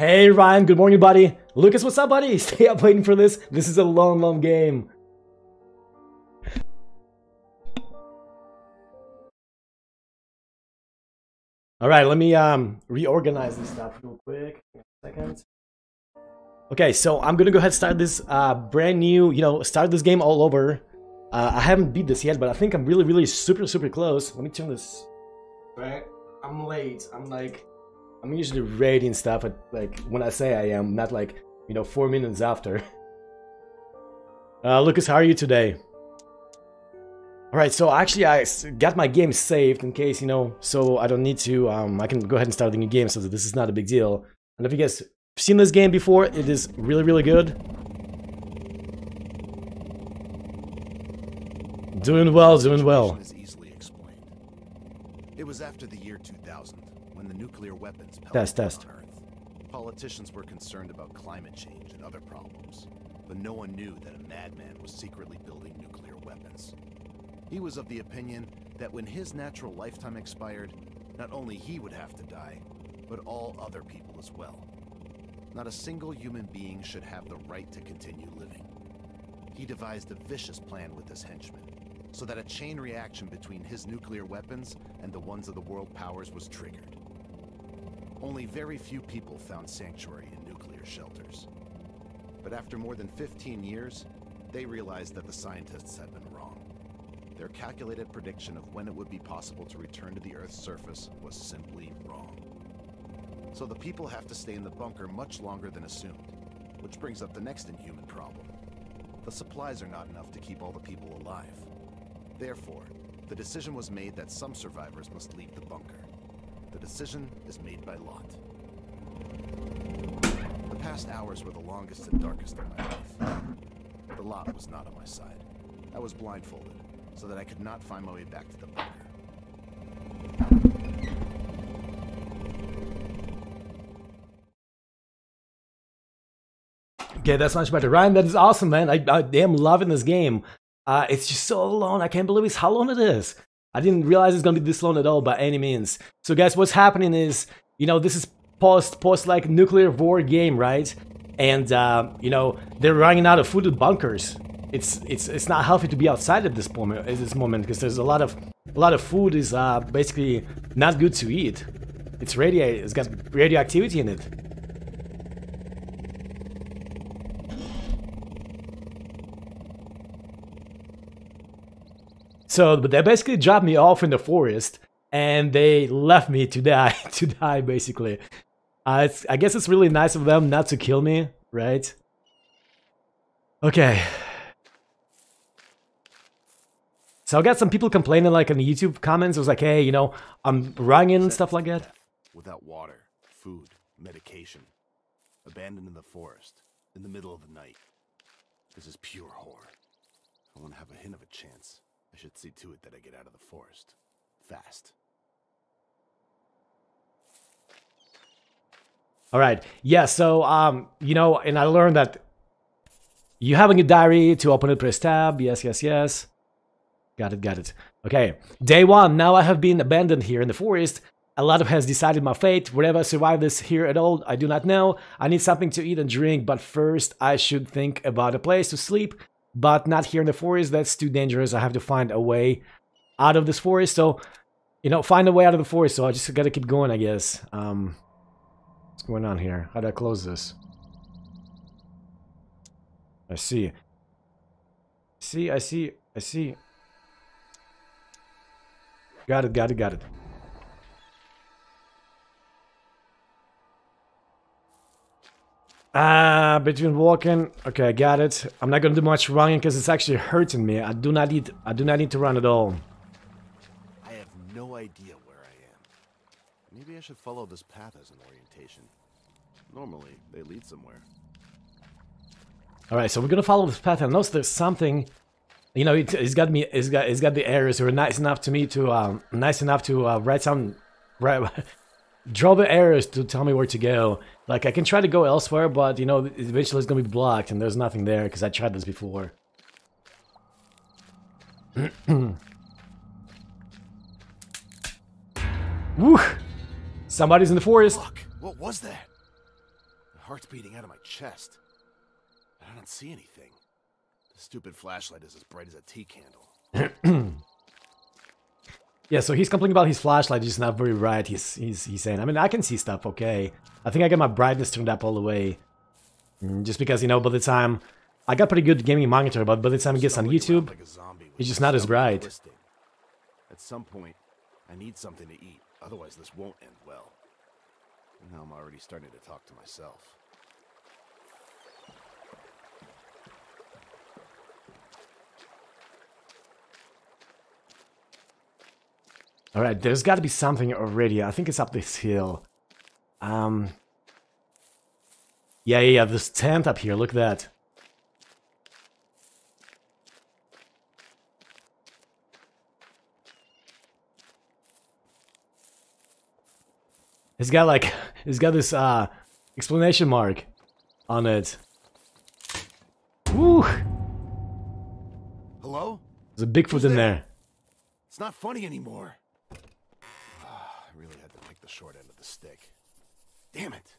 Hey Ryan, good morning, buddy. Lucas, what's up, buddy? Stay up waiting for this. This is a long, long game. All right, let me um reorganize this stuff real quick. Second. Okay, so I'm gonna go ahead and start this uh, brand new, you know, start this game all over. Uh, I haven't beat this yet, but I think I'm really, really super, super close. Let me turn this. Right, I'm late. I'm like, I'm usually rating stuff at like when I say I am, not like you know four minutes after. Uh, Lucas, how are you today? Alright, so actually I got my game saved in case, you know, so I don't need to, um, I can go ahead and start a new game so this is not a big deal. And if you guys seen this game before, it is really, really good. Doing well, doing well. It was after the year 2000 when the nuclear weapons Test, test. on Earth. Politicians were concerned about climate change and other problems, but no one knew that a madman was secretly building nuclear weapons. He was of the opinion that when his natural lifetime expired, not only he would have to die, but all other people as well. Not a single human being should have the right to continue living. He devised a vicious plan with his henchmen, so that a chain reaction between his nuclear weapons and the ones of the world powers was triggered. Only very few people found sanctuary in nuclear shelters. But after more than 15 years, they realized that the scientists had been wrong. Their calculated prediction of when it would be possible to return to the Earth's surface was simply wrong. So the people have to stay in the bunker much longer than assumed, which brings up the next inhuman problem. The supplies are not enough to keep all the people alive. Therefore, the decision was made that some survivors must leave the bunker. The decision is made by lot. The past hours were the longest and darkest of my life. The lot was not on my side. I was blindfolded, so that I could not find my way back to the bunker. Okay, that's much better. Ryan, that is awesome, man. I, I am loving this game. Uh, it's just so long. I can't believe it's how long it is. I didn't realize it's gonna be this long at all by any means. So guys, what's happening is, you know, this is post post like nuclear war game, right? And uh, you know, they're running out of food in bunkers. It's it's it's not healthy to be outside at this moment at this moment because there's a lot of a lot of food is uh, basically not good to eat. It's radio it's got radioactivity in it. So, but they basically dropped me off in the forest, and they left me to die, to die basically. Uh, I guess it's really nice of them not to kill me, right? Okay. So I got some people complaining like in the YouTube comments. It was like, hey, you know, I'm running and stuff like that. Without water, food, medication. Abandoned in the forest, in the middle of the night. This is pure horror. I want to have a hint of a chance, should see to it that I get out of the forest. Fast. All right. Yeah. So, um, you know, and I learned that you having a diary to open it, press tab. Yes, yes, yes. Got it, got it. Okay. Day one. Now I have been abandoned here in the forest. A lot of has decided my fate. Whether I survive this here at all, I do not know. I need something to eat and drink, but first I should think about a place to sleep. But not here in the forest. That's too dangerous. I have to find a way out of this forest. So, you know, find a way out of the forest. So I just gotta keep going, I guess. Um, What's going on here? How do I close this? I see. See, I see, I see. Got it, got it, got it. Ah, between walking. Okay, I got it. I'm not gonna do much running because it's actually hurting me. I do not need. I do not need to run at all. I have no idea where I am. Maybe I should follow this path as an orientation. Normally, they lead somewhere. All right, so we're gonna follow this path. I know there's something. You know, it, it's got me. It's got. It's got the areas who are nice enough to me to um nice enough to uh, write some, right, draw the arrows to tell me where to go. Like I can try to go elsewhere, but you know, eventually it's gonna be blocked, and there's nothing there because I tried this before. Woo! Somebody's in the forest. Fuck! What was that? My heart's beating out of my chest. I don't see anything. The stupid flashlight is as bright as a tea candle. yeah, so he's complaining about his flashlight, it's not very bright, he's, he's, he's saying. I mean, I can see stuff, okay. I think I got my brightness turned up all the way. Mm, just because, you know, by the time... I got pretty good gaming monitor, but by the time it gets on YouTube, Like it's just not as bright. At some point, I need something to eat. Otherwise, this won't end well. Now I'm already starting to talk to myself. Alright, there's gotta be something already. I think it's up this hill. Um... Yeah, yeah, yeah, this tent up here, look at that. It's got like, it's got this, uh, explanation mark on it. Woo! Hello? There's a Bigfoot Who's in there? there. It's not funny anymore. Ah, I really had to take the short end of the stick. Damn it.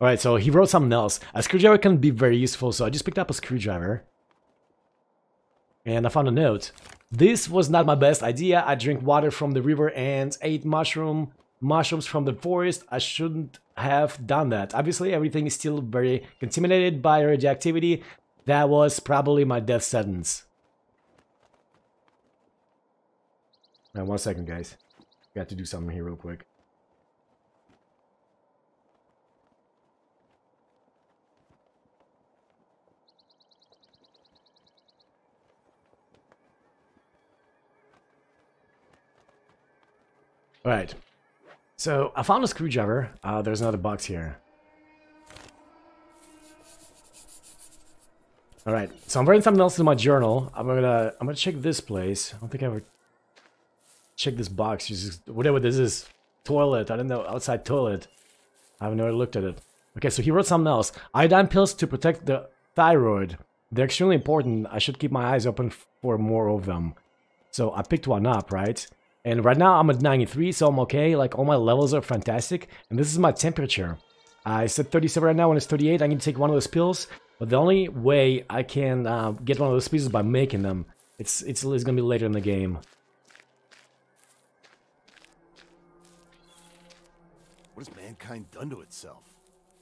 Alright, so he wrote something else. A screwdriver can be very useful, so I just picked up a screwdriver. And I found a note. This was not my best idea. I drank water from the river and ate mushroom mushrooms from the forest. I shouldn't have done that. Obviously, everything is still very contaminated by radioactivity. That was probably my death sentence. Now, one second, guys. Got to do something here real quick. Alright. So, I found a screwdriver. Uh, there's another box here. Alright, so I'm writing something else in my journal. I'm gonna I'm gonna check this place. I don't think I ever checked this box. Just whatever this is. Toilet. I don't know. Outside toilet. I have never looked at it. Okay, so he wrote something else. Iodine pills to protect the thyroid. They're extremely important. I should keep my eyes open for more of them. So I picked one up, right? And right now I'm at 93, so I'm okay. Like all my levels are fantastic. And this is my temperature. I said 37 right now, when it's 38, I need to take one of those pills. But the only way I can uh, get one of those is by making them. It's, it's, it's gonna be later in the game. What has mankind done to itself?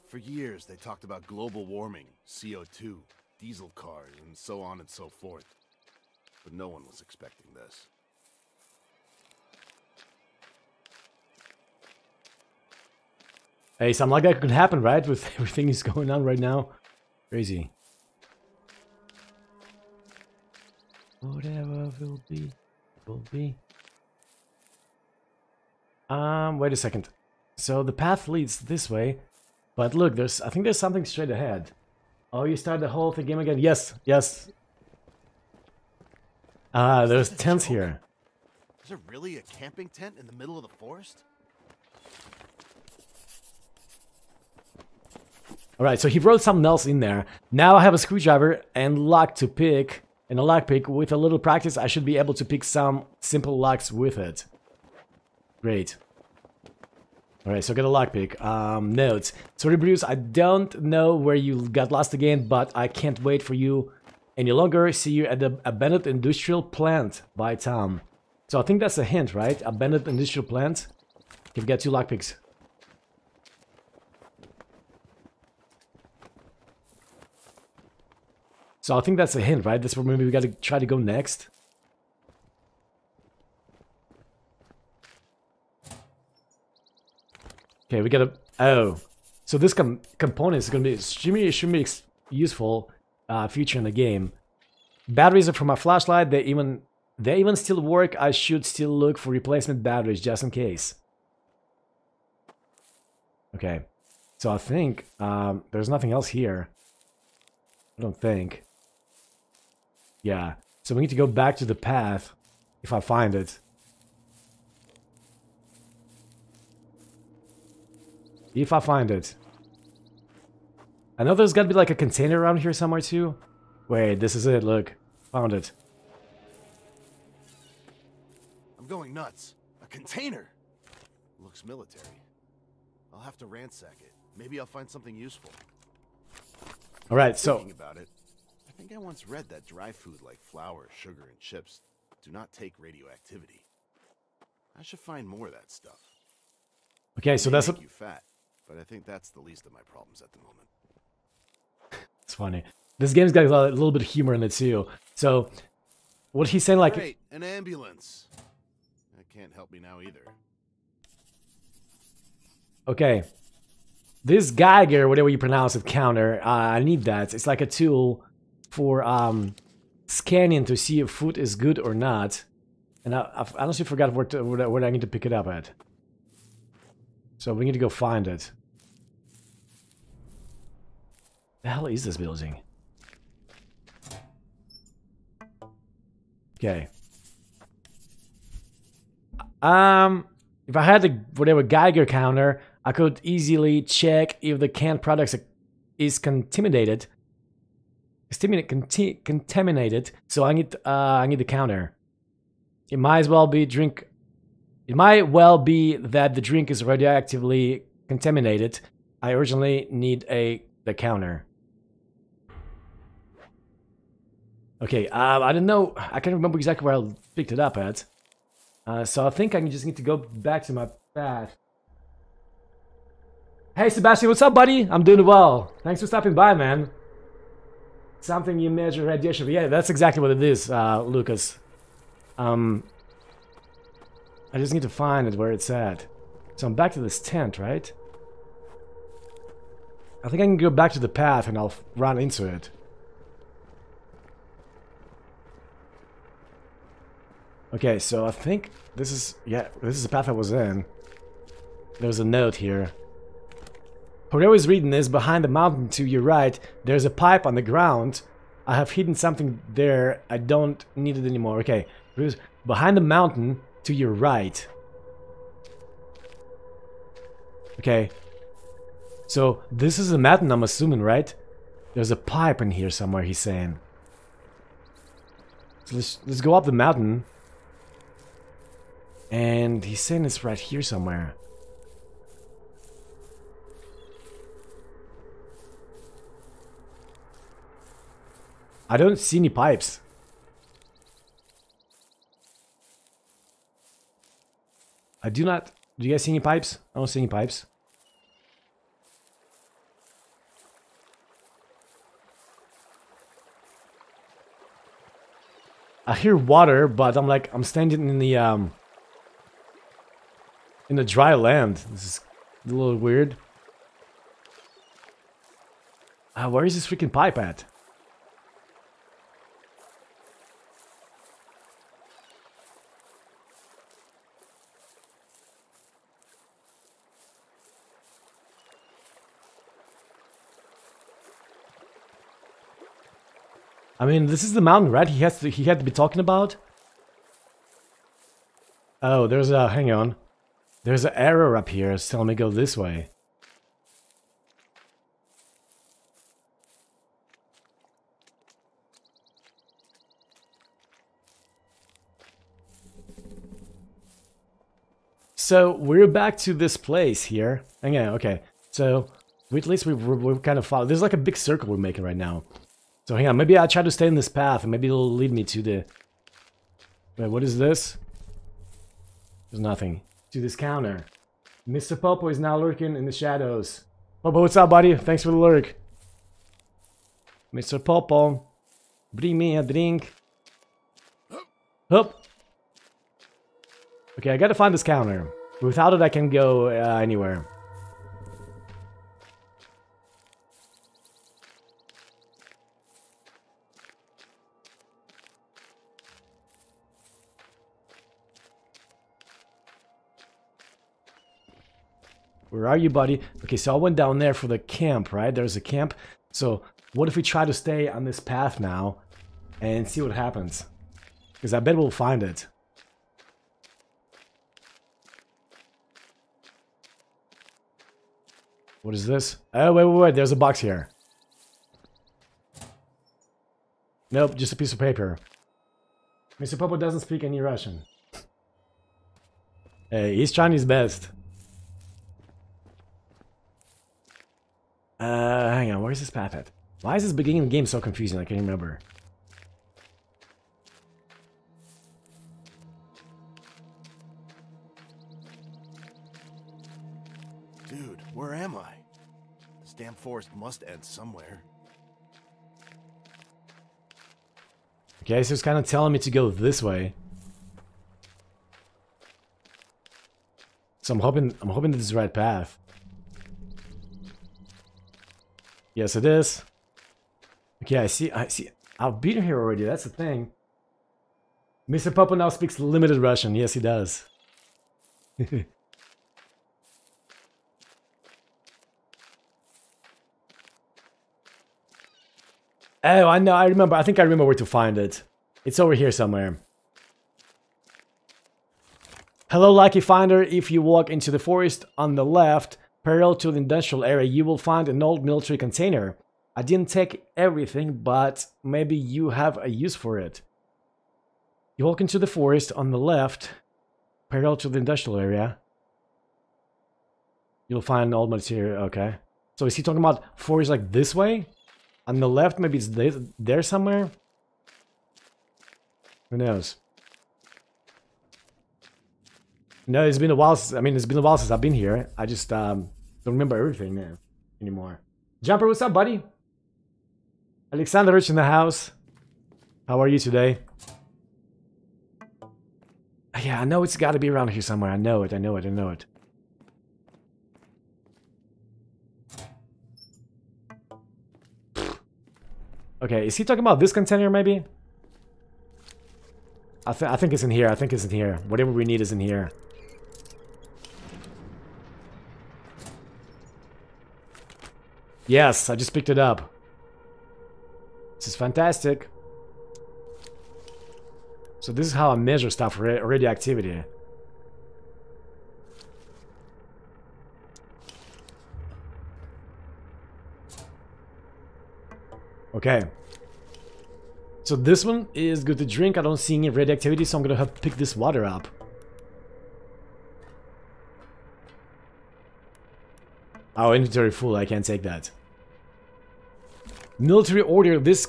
For years, they talked about global warming, CO2, diesel cars, and so on and so forth. But no one was expecting this. Hey, something like that could happen, right? With everything is going on right now. Crazy. Whatever will be, will be. Um, wait a second. So the path leads this way, but look, there's. I think there's something straight ahead. Oh, you start the whole thing game again? Yes, yes. Ah, there's tents joke? here. Is there really a camping tent in the middle of the forest? Alright, so he wrote something else in there. Now I have a screwdriver and lock to pick. And a lock pick. With a little practice, I should be able to pick some simple locks with it. Great. Alright, so get a lockpick. Um, notes. Sorry, Bruce, I don't know where you got lost again, but I can't wait for you any longer. See you at the abandoned industrial plant by Tom. So I think that's a hint, right? Abandoned industrial plant. You've got two lockpicks. So I think that's a hint, right? That's where maybe we gotta try to go next. Okay, we gotta... Oh. So this com component is gonna be extremely, extremely ex useful uh, feature in the game. Batteries are for my flashlight. They even... They even still work. I should still look for replacement batteries just in case. Okay. So I think um, there's nothing else here. I don't think. Yeah. So we need to go back to the path if I find it. If I find it. I know there's gotta be like a container around here somewhere too. Wait, this is it, look. Found it. I'm going nuts. A container! Looks military. I'll have to ransack it. Maybe I'll find something useful. All right, so Thinking about it, I think I once read that dry food like flour, sugar, and chips do not take radioactivity. I should find more of that stuff. okay, so that's what, you fat, but I think that's the least of my problems at the moment. it's funny. This game's got a little bit of humor in it too. So what he's saying, like, Great, an ambulance. That can't help me now either. okay, this Geiger, whatever you pronounce it, counter, uh, I need that. It's like a tool for um, scanning to see if food is good or not. And I, I honestly forgot where, to, where, where I need to pick it up at. So we need to go find it. The hell is this building? Okay. Um, if I had the whatever Geiger counter, I could easily check if the canned products is contaminated. Contaminated. So I need uh I need the counter. It might as well be drink. It might well be that the drink is radioactively contaminated. I urgently need a the counter. Okay, um, I don't know. I can't remember exactly where I picked it up at. Uh, so I think I just need to go back to my path. Hey Sebastian, what's up, buddy? I'm doing well. Thanks for stopping by, man. Something you measure radiation. Yeah, that's exactly what it is, uh, Lucas. Um, I just need to find it where it's at. So I'm back to this tent, right? I think I can go back to the path and I'll run into it. Okay, so I think this is yeah, this is the path I was in. There's a note here. Whoever is reading this, behind the mountain to your right, there's a pipe on the ground. I have hidden something there. I don't need it anymore. Okay, behind the mountain to your right. Okay. So this is a mountain, I'm assuming, right? There's a pipe in here somewhere. He's saying. So let's let's go up the mountain. And he's saying it's right here somewhere. I don't see any pipes. I do not. Do you guys see any pipes? I don't see any pipes. I hear water, but I'm like I'm standing in the um in the dry land. This is a little weird. Uh, where is this freaking pipe at? I mean, this is the mountain, right? He has to. He had to be talking about. Oh, there's a. Hang on. There's an arrow up here. It's telling me go this way. So we're back to this place here. Again, okay. So we, at least we, we're, we're kind of follow. There's like a big circle we're making right now. So hang on, maybe I'll try to stay in this path and maybe it'll lead me to the... Wait, what is this? There's nothing. To this counter. Mr. Popo is now lurking in the shadows. Popo, what's up, buddy? Thanks for the lurk. Mr. Popo, bring me a drink. Hup. Okay, I gotta find this counter. Without it, I can go uh, anywhere. Where are you, buddy? Okay, so I went down there for the camp, right? There's a camp. So what if we try to stay on this path now and see what happens? Because I bet we'll find it. What is this? Oh, wait, wait, wait. There's a box here. Nope, just a piece of paper. Mr. Popo doesn't speak any Russian. Hey, he's trying his best. Uh, hang on, where's this path at? Why is this beginning of the game so confusing? I can't remember. Dude, where am I? This damn forest must end somewhere. Okay, so it's kind of telling me to go this way. So I'm hoping I'm hoping this is the right path. Yes, it is. Okay, I see. I see. I've been here already. That's the thing. Mr. Papa now speaks limited Russian. Yes, he does. oh, I know. I remember. I think I remember where to find it. It's over here somewhere. Hello, Lucky Finder. If you walk into the forest on the left, parallel to the industrial area, you will find an old military container. I didn't take everything, but maybe you have a use for it. You walk into the forest on the left, parallel to the industrial area. You'll find an old material. Okay. So is he talking about forest like this way? On the left, maybe it's there, there somewhere? Who knows? No, it's been a while since, I mean, it's been a while since I've been here. I just um, don't remember everything now anymore. Jumper, what's up, buddy? Alexander Rich in the house. How are you today? Ah, yeah, I know it's got to be around here somewhere. I know it, I know it, I know it. Okay, is he talking about this container maybe? I, th I think it's in here. I think it's in here. Whatever we need is in here. Yes, I just picked it up. This is fantastic. So this is how I measure stuff radioactivity. Okay. So this one is good to drink. I don't see any radioactivity, so I'm gonna have to pick this water up. Oh, inventory full. I can't take that. Military order. This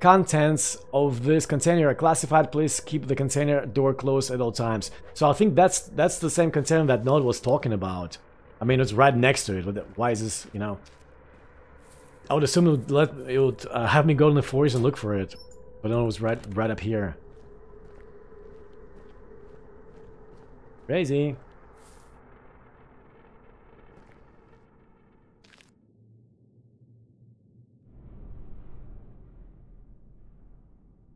contents of this container are classified. Please keep the container door closed at all times. So I think that's that's the same container that Nod was talking about. I mean, it's right next to it. Why is this, you know? I would assume it would, let, it would uh, have me go in the forest and look for it. But no, it was right, right up here. Crazy.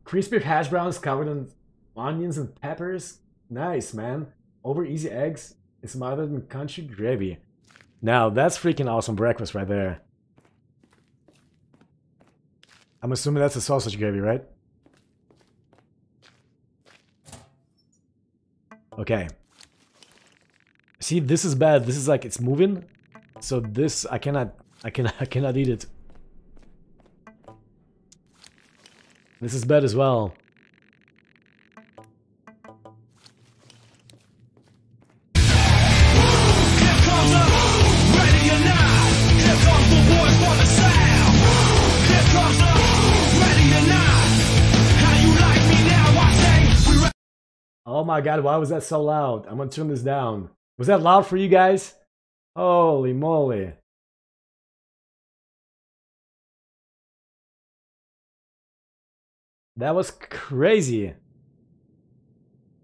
Crispy hash browns covered in onions and peppers. Nice, man. Over easy eggs. Smothered in country gravy. Now, that's freaking awesome breakfast right there. I'm assuming that's a sausage gravy, right? Okay. See, this is bad. This is like, it's moving. So this, I cannot, I cannot, I cannot eat it. This is bad as well. Oh my god, why was that so loud? I'm gonna turn this down. Was that loud for you guys? Holy moly. That was crazy.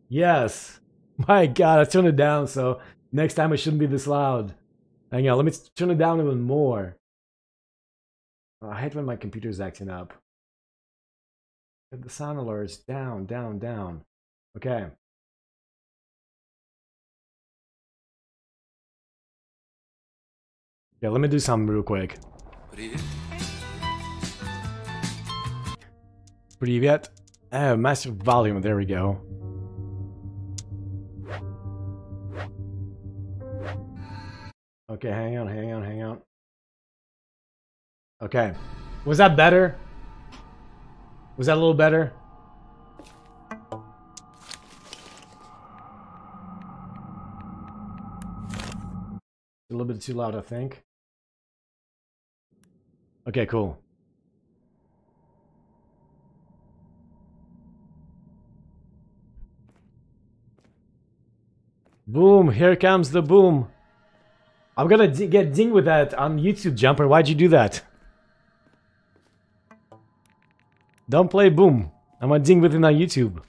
Yes. My god, I turned it down, so next time it shouldn't be this loud. Hang on, let me turn it down even more. Oh, I hate when my computer's acting up. Get the sound alerts down, down, down. Okay. Yeah, let me do something real quick. Privet. Oh, э, massive volume. There we go. Okay, hang on, hang on, hang on. Okay. Was that better? Was that a little better? A little bit too loud, I think. Okay, cool. Boom, here comes the boom. I'm gonna get dinged with that on YouTube, Jumper. Why'd you do that? Don't play boom. I'm gonna ding with it on YouTube.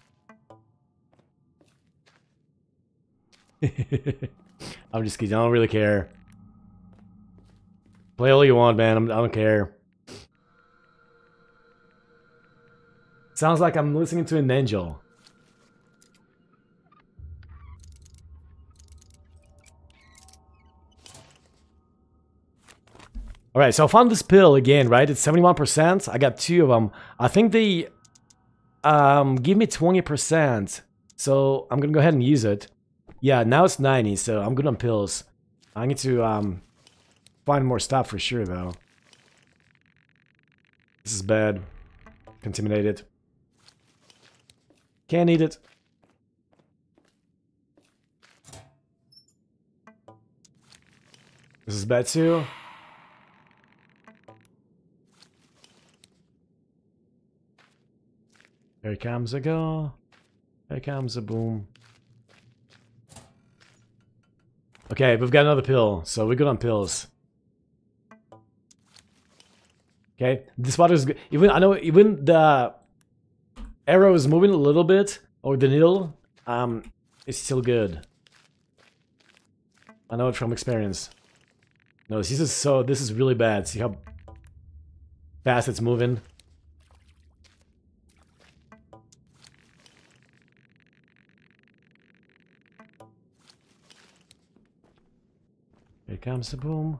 I'm just kidding. I don't really care. Play all you want, man. I'm, I do not care. Sounds like I'm listening to an angel. Alright, so I found this pill again, right? It's 71%. I got two of them. I think they um, give me 20%. So I'm gonna go ahead and use it. Yeah, now it's 90, so I'm good on pills. I need to um, find more stuff for sure, though. This is bad. Contaminated. Can't eat it. This is bad too. Here comes a go. Here comes a boom. Okay, we've got another pill, so we're good on pills. Okay, this water is good. Even I know even the arrow is moving a little bit, or the needle, um, it's still good. I know it from experience. No, this is so. This is really bad. See how fast it's moving. Here comes the boom.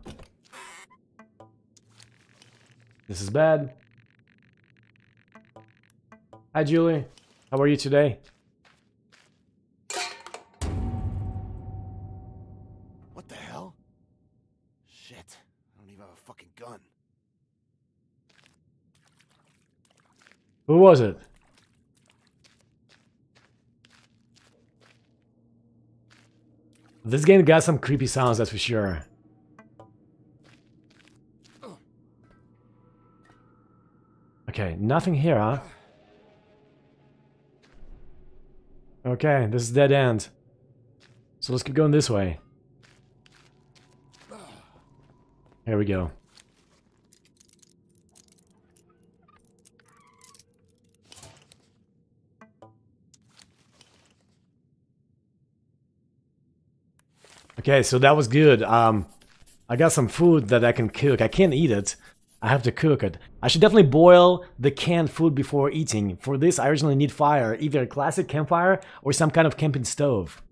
This is bad. Hi, Julie. How are you today? What the hell? Shit. I don't even have a fucking gun. Who was it? This game got some creepy sounds, that's for sure. Okay, nothing here, huh? Okay, this is dead end. So let's keep going this way. Here we go. Okay, so that was good. Um, I got some food that I can cook. I can't eat it. I have to cook it. I should definitely boil the canned food before eating. For this, I originally need fire, either a classic campfire or some kind of camping stove.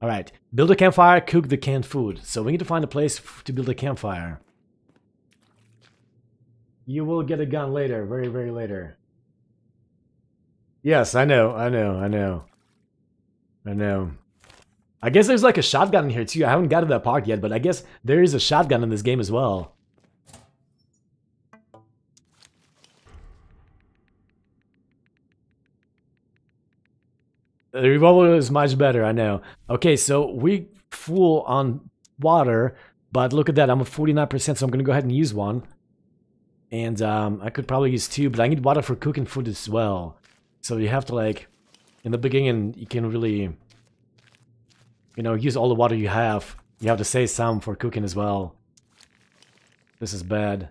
Alright, build a campfire, cook the canned food. So we need to find a place to build a campfire. You will get a gun later, very, very later. Yes, I know, I know, I know. I know. I guess there's like a shotgun in here too. I haven't got to that part yet, but I guess there is a shotgun in this game as well. The revolver is much better, I know. Okay, so we full on water, but look at that, I'm at 49%, so I'm gonna go ahead and use one. And um, I could probably use two, but I need water for cooking food as well. So you have to like, in the beginning, you can really you know, use all the water you have. You have to save some for cooking as well. This is bad.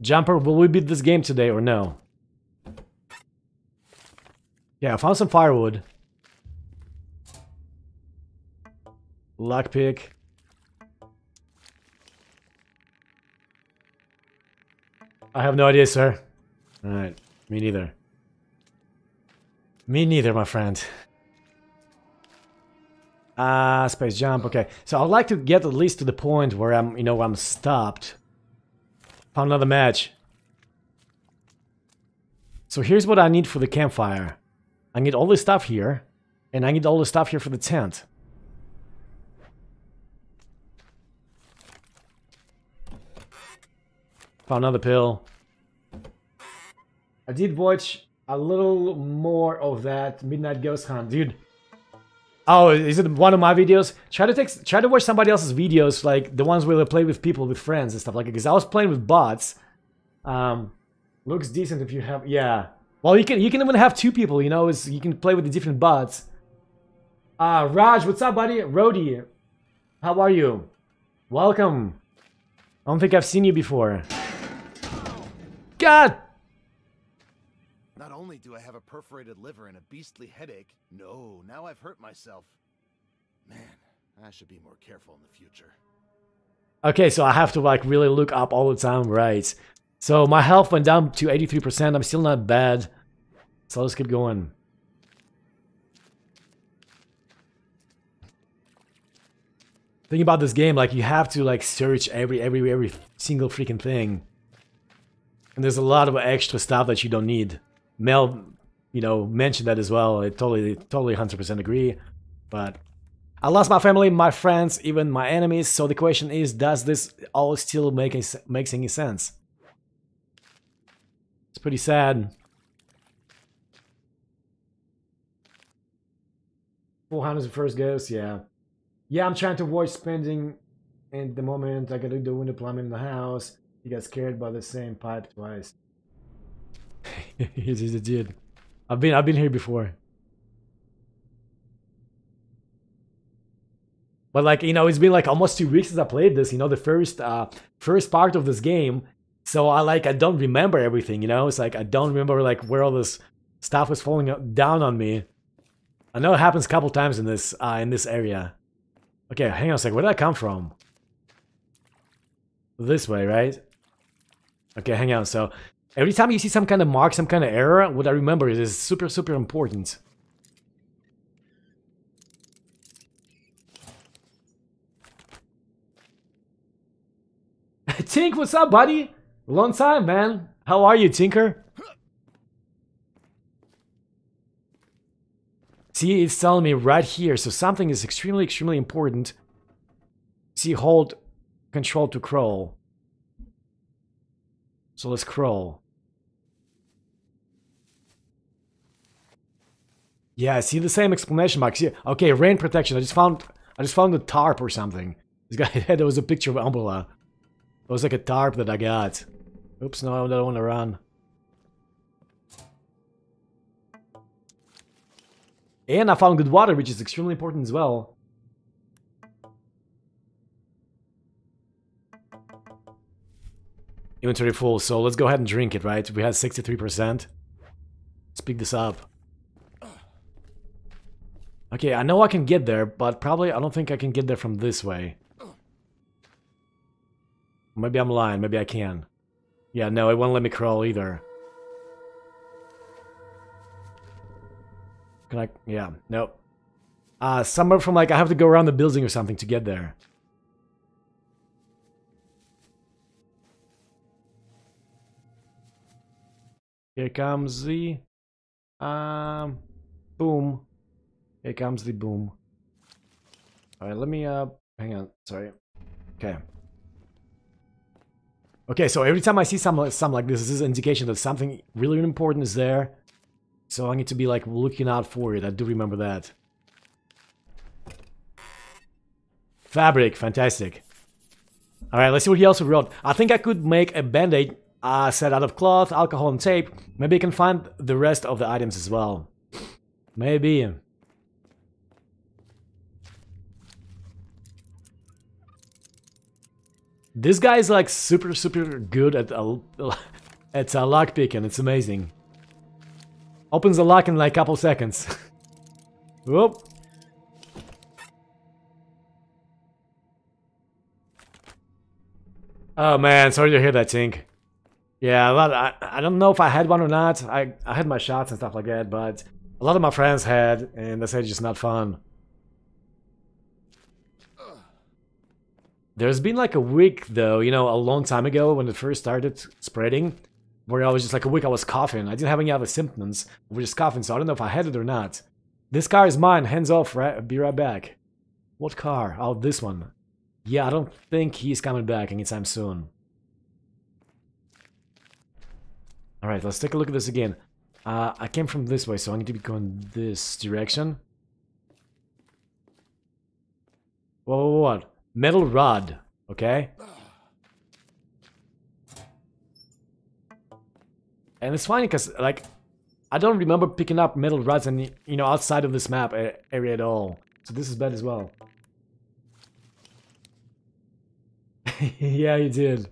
Jumper, will we beat this game today or no? Yeah, I found some firewood. Lockpick. I have no idea, sir. Alright, me neither. Me neither, my friend. Ah, uh, space jump, okay. So I'd like to get at least to the point where I'm, you know, I'm stopped. Found another match. So here's what I need for the campfire. I need all this stuff here, and I need all the stuff here for the tent. Found another pill. I did watch a little more of that Midnight Ghost Hunt. Dude, Oh, is it one of my videos? Try to take, try to watch somebody else's videos, like the ones where they play with people, with friends and stuff like. Because I was playing with bots. Um, looks decent if you have, yeah. Well, you can you can even have two people. You know, is you can play with the different bots. Uh, Raj, what's up, buddy? Rody, how are you? Welcome. I don't think I've seen you before. God do I have a perforated liver and a beastly headache, no, now I've hurt myself. Man, I should be more careful in the future. Okay, so I have to like really look up all the time, right? So my health went down to 83%. I'm still not bad. So let's keep going. Think about this game, like you have to like search every every every single freaking thing. And there's a lot of extra stuff that you don't need. Mel, you know, mentioned that as well. I totally totally 100% agree. But I lost my family, my friends, even my enemies. So the question is, does this all still make makes any sense? It's pretty sad. 400 the first ghost, yeah. Yeah, I'm trying to avoid spending in the moment. I gotta do window plumbing in the house. You got scared by the same pipe twice. he's, a dude. I've been I've been here before. But like you know, it's been like almost two weeks since I played this. You know, the first uh first part of this game. So I like I don't remember everything. You know, it's like I don't remember like where all this stuff was falling down on me. I know it happens a couple times in this uh, in this area. Okay, hang on a second. Where did I come from? This way, right? Okay, hang on. So every time you see some kind of mark, some kind of error, what I remember is, is super, super important. Tink, what's up, buddy? Long time, man. How are you, Tinker? See, it's telling me right here, so something is extremely, extremely important. See, hold control to crawl. So let's crawl. Yeah, see the same exclamation mark. See, okay, rain protection. I just found, I just found a tarp or something. This guy had there was a picture of umbrella. It was like a tarp that I got. Oops, no, I don't want to run. And I found good water, which is extremely important as well. Inventory full, so let's go ahead and drink it, right? We had 63%. Let's pick this up. Okay, I know I can get there, but probably I don't think I can get there from this way. Maybe I'm lying, maybe I can. Yeah, no, it won't let me crawl either. Can I? Yeah, nope. Uh, somewhere from like, I have to go around the building or something to get there. Here comes the, um, boom. Here comes the boom. Alright, let me, uh, hang on, sorry. Okay. Okay, so every time I see something like this, this is an indication that something really important is there. So I need to be like looking out for it. I do remember that. Fabric, fantastic. Alright, let's see what he also wrote. I think I could make a band-aid uh, set out of cloth, alcohol, and tape. Maybe I can find the rest of the items as well. Maybe. This guy is like super, super good at, uh, at uh, lockpicking. It's amazing. Opens the lock in like a couple seconds. Whoop. Oh man, sorry to hear that, Tink. Yeah, a lot. I I don't know if I had one or not. I I had my shots and stuff like that, but a lot of my friends had, and they said it's just not fun. There's been like a week though, you know, a long time ago when it first started spreading, where I was just like a week I was coughing. I didn't have any other symptoms. I was just coughing, so I don't know if I had it or not. This car is mine. Hands off. Right, be right back. What car? Oh, this one. Yeah, I don't think he's coming back anytime soon. Alright, let's take a look at this again. Uh, I came from this way, so I need to be going this direction. What, what, what? Metal rod. Okay. And it's funny because, like, I don't remember picking up metal rods and you know outside of this map eh, area at all. So this is bad as well. yeah, you did.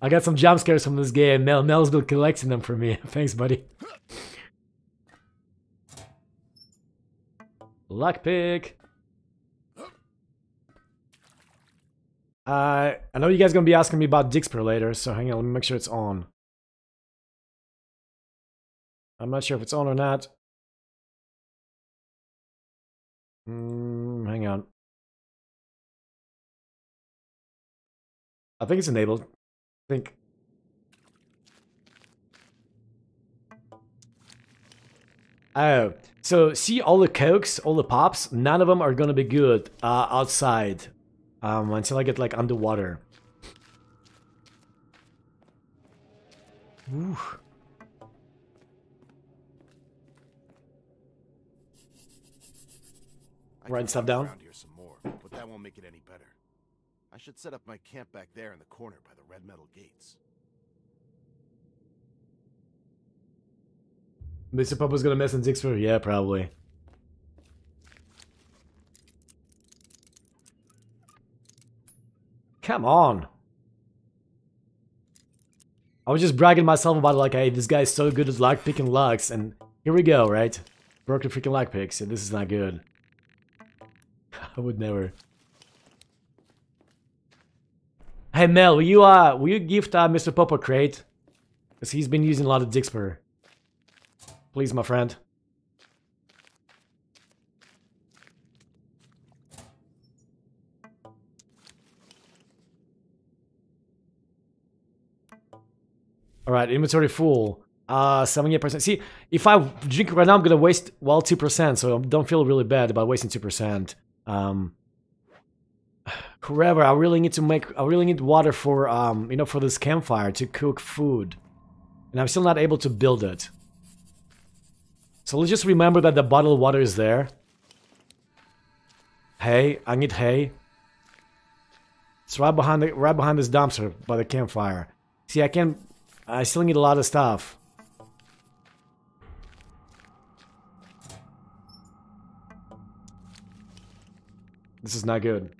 I got some jump scares from this game. Mel Mel's been collecting them for me. Thanks, buddy. Lockpick. Uh, I know you guys gonna be asking me about Dixper later, so hang on, let me make sure it's on. I'm not sure if it's on or not. Mm, hang on. I think it's enabled. I think. Oh, so see all the cokes, all the pops, none of them are gonna be good uh, outside um, until I get like underwater. Ooh. Writing stuff down. Here some more, but that won't make it any better. I should set up my camp back there in the corner by the red metal gates. Mr. Papa's gonna mess in Dixper? Yeah, probably. Come on. I was just bragging myself about like, hey, this guy's so good at lock picking locks, and here we go, right? Broke the freaking lock picks, and this is not good. I would never. Hey Mel, will you uh will you gift uh, Mr. Popo crate? Cause he's been using a lot of Dixper. Please, my friend. Alright, inventory full. Uh, 78%. See, if I drink right now, I'm gonna waste, well, 2%, so don't feel really bad about wasting 2%. Um, however, I really need to make, I really need water for, um, you know, for this campfire to cook food. And I'm still not able to build it. So let's just remember that the bottled water is there. Hay, I need hay. It's right behind the, right behind this dumpster by the campfire. See, I can I still need a lot of stuff. This is not good.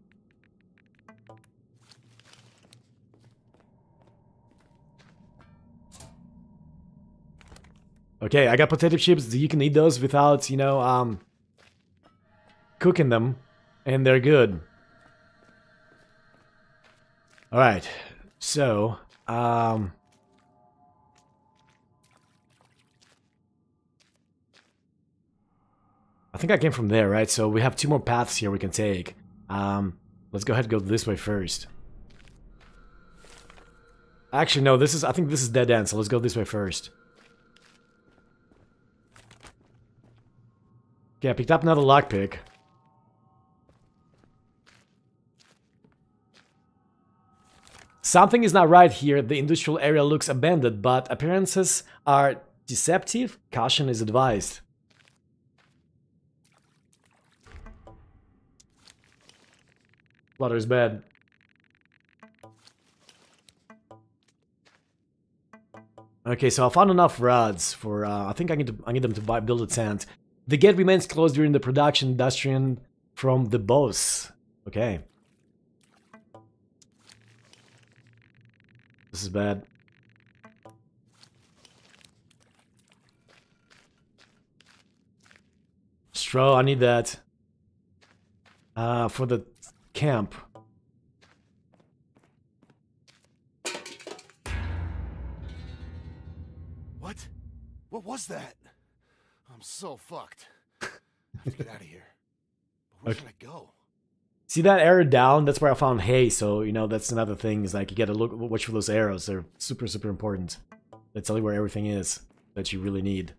Okay, I got potato chips. You can eat those without, you know, um, cooking them. And they're good. Alright, so, um... I think I came from there, right? So we have two more paths here we can take. Um, let's go ahead and go this way first. Actually, no, this is, I think this is dead end, so let's go this way first. Okay, I picked up another lockpick. Something is not right here. The industrial area looks abandoned, but appearances are deceptive. Caution is advised. Water is bad. Okay, so I found enough rods for. Uh, I think I need to. I need them to buy, build a tent. The gate remains closed during the production industrial from the boss. Okay. This is bad. Straw, I need that. Uh, for the camp. What? What was that? I'm so fucked. I have to get out of here. But where Okay. should I go? See that arrow down? That's where I found hay. So you know that's another thing. Is like you gotta look watch for those arrows. They're super super important. They tell you where everything is that you really need.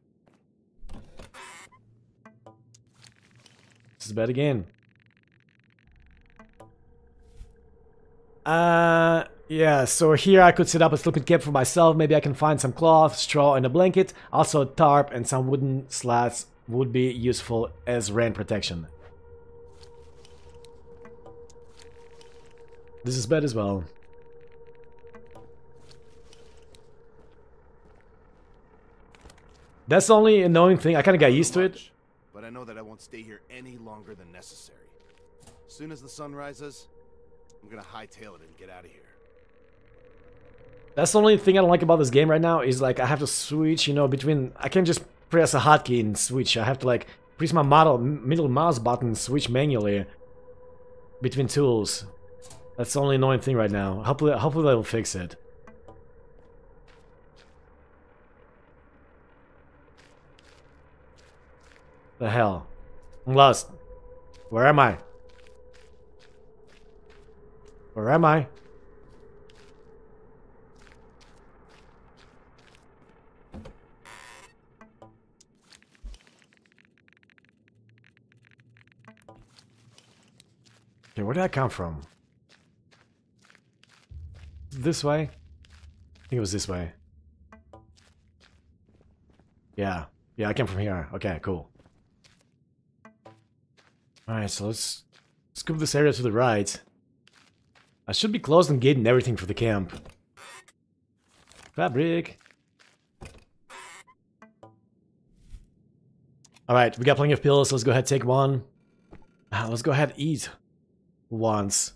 This is bad again. Uh, yeah, so here I could set up a sleeping camp for myself. Maybe I can find some cloth, straw, and a blanket. Also, a tarp and some wooden slats would be useful as rain protection. This is bad as well. That's the only annoying thing. I kind of got used to it. But I know that I won't stay here any longer than necessary. As soon as the sun rises, I'm gonna hightail it and get out of here. That's the only thing I don't like about this game right now is like I have to switch, you know, between I can't just press a hotkey and switch. I have to like press my model middle mouse button switch manually between tools. That's the only annoying thing right now. Hopefully, hopefully they'll fix it. The hell? I'm lost. Where am I? Where am I? Okay, where did that come from? This way? I think it was this way. Yeah. Yeah, I came from here. Okay, cool. Alright, so let's scoop this area to the right. I should be closed and gating everything for the camp. Fabric. Alright, we got plenty of pills. Let's go ahead take one. Uh, let's go ahead eat once.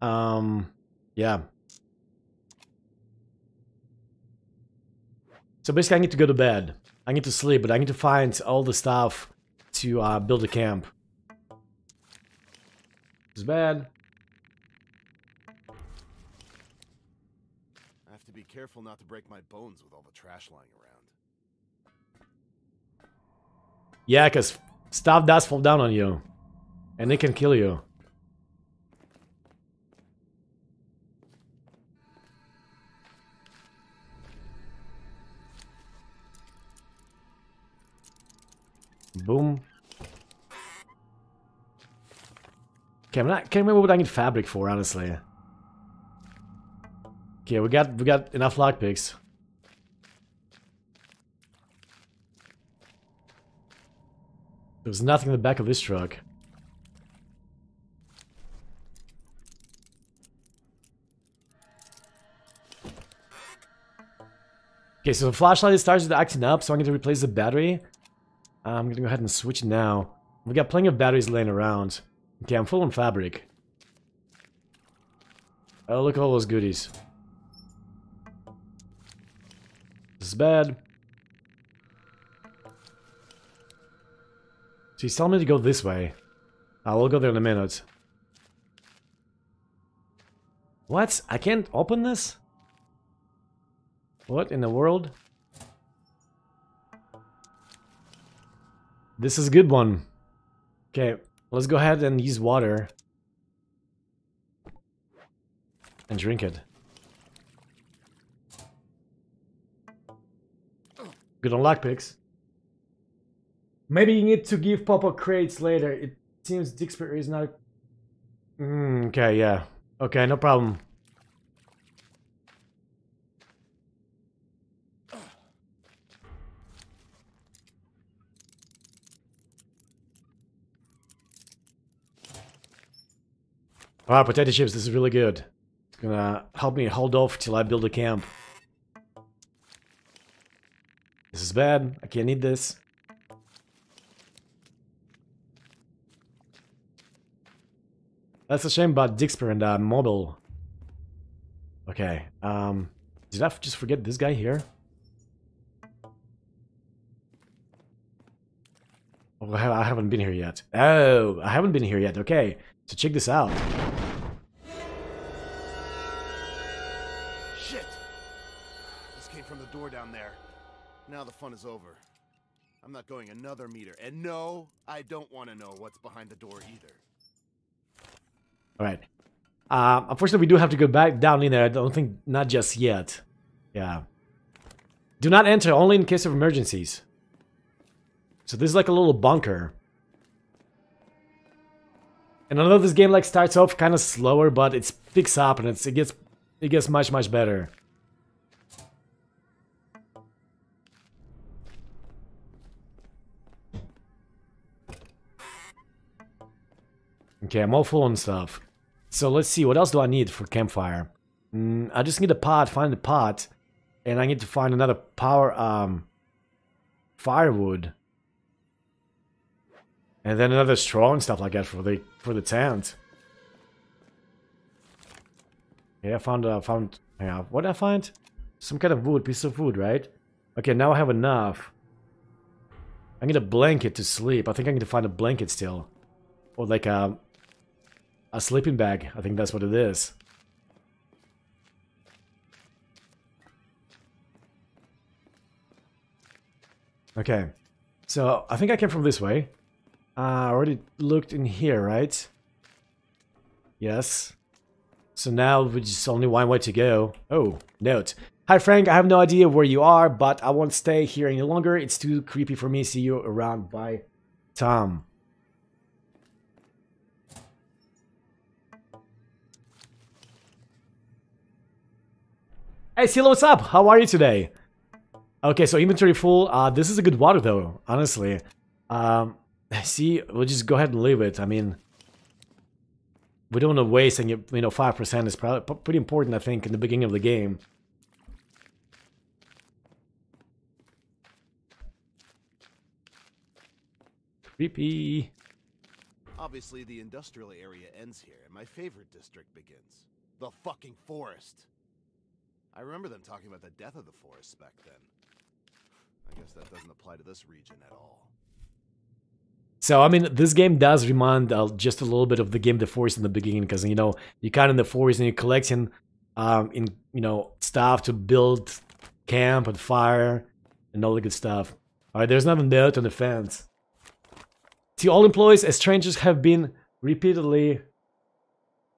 Um, yeah. So basically I need to go to bed. I need to sleep, but I need to find all the stuff to uh, build a camp. It's bad. I have to be careful not to break my bones with all the trash lying around. Yeah, because stuff does fall down on you. And it can kill you. Boom. Okay, I'm not, can't remember what I need fabric for, honestly. Okay, we got we got enough lockpicks. There's nothing in the back of this truck. Okay, so the flashlight starts acting up, so I'm going to replace the battery. I'm going to go ahead and switch it now. We got plenty of batteries laying around. Okay, I'm full on fabric. Oh, look at all those goodies. This is bad. So he's telling me to go this way. I will go there in a minute. What? I can't open this? What in the world? This is a good one. Okay, Let's go ahead and use water. And drink it. Good on lockpicks. Maybe you need to give pop-up crates later. It seems Dixper is not... Mm, okay, yeah. Okay, no problem. Wow, potato chips, this is really good. It's gonna help me hold off till I build a camp. Bad. I can't eat this. That's a shame about Dixper and uh, Mobile. Okay, um... Did I just forget this guy here? Oh, I haven't been here yet. Oh, I haven't been here yet. Okay, so check this out. Now the fun is over. I'm not going another meter. And no, I don't want to know what's behind the door either. Alright. Uh, unfortunately, we do have to go back down in there. I don't think, not just yet. Yeah. Do not enter, only in case of emergencies. So this is like a little bunker. And I know this game like starts off kind of slower, but it picks up and it's, it gets it gets much much better. Okay, I'm all full on stuff. So let's see, what else do I need for campfire? Mm, I just need a pot, find a pot, and I need to find another power, um, firewood. And then another straw and stuff like that for the for the tent. Yeah, I found uh, found yeah. What did I find? Some kind of wood, piece of wood, right? Okay, now I have enough. I need a blanket to sleep. I think I need to find a blanket still, or like a a sleeping bag. I think that's what it is. Okay, so I think I came from this way. Uh, I already looked in here, right? Yes. So now we just only one way to go. Oh, note. Hi Frank, I have no idea where you are, but I won't stay here any longer. It's too creepy for me. See you around. Bye, Tom. Hey, Silo, what's up? How are you today? Okay, so inventory full. Uh, this is a good water though, honestly. Um, see, we'll just go ahead and leave it. I mean, we don't want to waste any, you know, 5% is probably pretty important, I think, in the beginning of the game. Creepy. Obviously, the industrial area ends here, and my favorite district begins. The fucking forest. I remember them talking about the death of the forest back then. I guess that doesn't apply to this region at all. So, I mean, this game does remind uh, just a little bit of the game The Forest in the beginning, because, you know, you're kind of in the forest and you're collecting, um, in, you know, stuff to build camp and fire and all the good stuff. Alright, there's nothing there on the fence. See, all employees as strangers have been repeatedly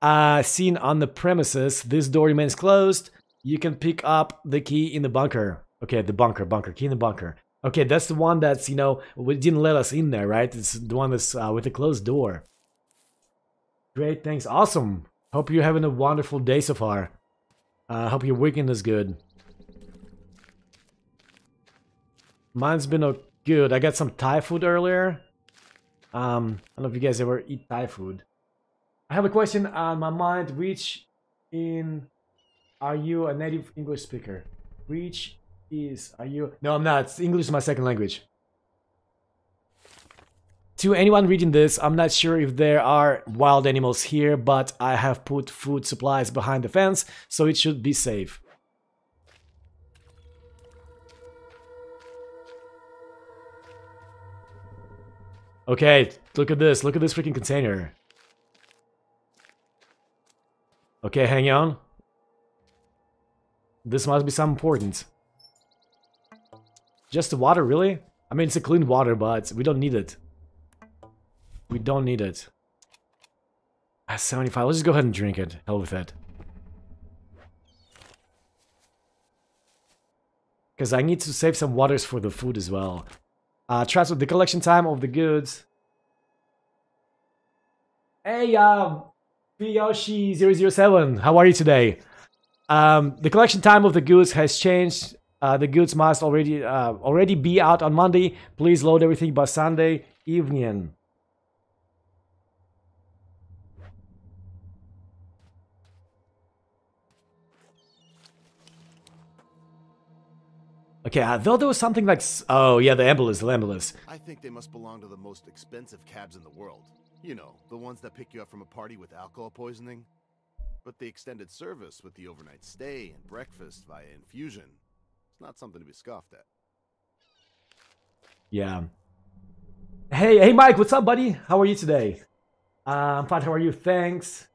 uh, seen on the premises. This door remains closed. You can pick up the key in the bunker. Okay, the bunker, bunker, key in the bunker. Okay, that's the one that's, you know, we didn't let us in there, right? It's the one that's uh, with the closed door. Great, thanks. Awesome. Hope you're having a wonderful day so far. Uh, hope your weekend is good. Mine's been a good. I got some Thai food earlier. Um, I don't know if you guys ever eat Thai food. I have a question on my mind. Which in are you a native English speaker? Which is are you? No, I'm not. English is my second language. To anyone reading this, I'm not sure if there are wild animals here, but I have put food supplies behind the fence, so it should be safe. Okay, look at this. Look at this freaking container. Okay, hang on. This must be some important. Just the water, really? I mean, it's a clean water, but we don't need it. We don't need it. Ah, 75. Let's just go ahead and drink it. Hell with it. Because I need to save some waters for the food as well. Uh, transfer the collection time of the goods. Hey, um, Piyoshi007, how are you today? Um, the collection time of the goods has changed. Uh, the goods must already uh, already be out on Monday. Please load everything by Sunday evening. Okay, I thought there was something like... Oh, yeah, the ambulance, the ambulance. I think they must belong to the most expensive cabs in the world. You know, the ones that pick you up from a party with alcohol poisoning. But the extended service with the overnight stay and breakfast via infusion, it's not something to be scoffed at. Yeah. Hey, hey, Mike, what's up, buddy? How are you today? Uh, I'm fine. How are you? Thanks.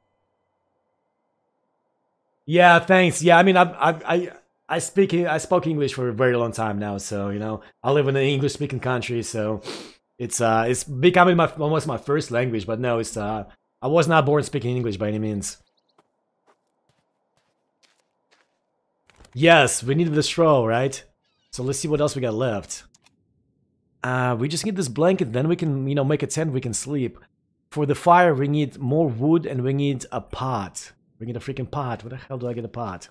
Yeah, thanks. Yeah, I mean, I, I, I, I speak, I spoke English for a very long time now, so you know, I live in an English-speaking country, so it's, uh, it's becoming my almost my first language. But no, it's, uh, I was not born speaking English by any means. Yes, we need the straw, right? So let's see what else we got left. Uh, we just need this blanket, then we can, you know, make a tent, we can sleep. For the fire, we need more wood and we need a pot. We need a freaking pot. Where the hell do I get a pot?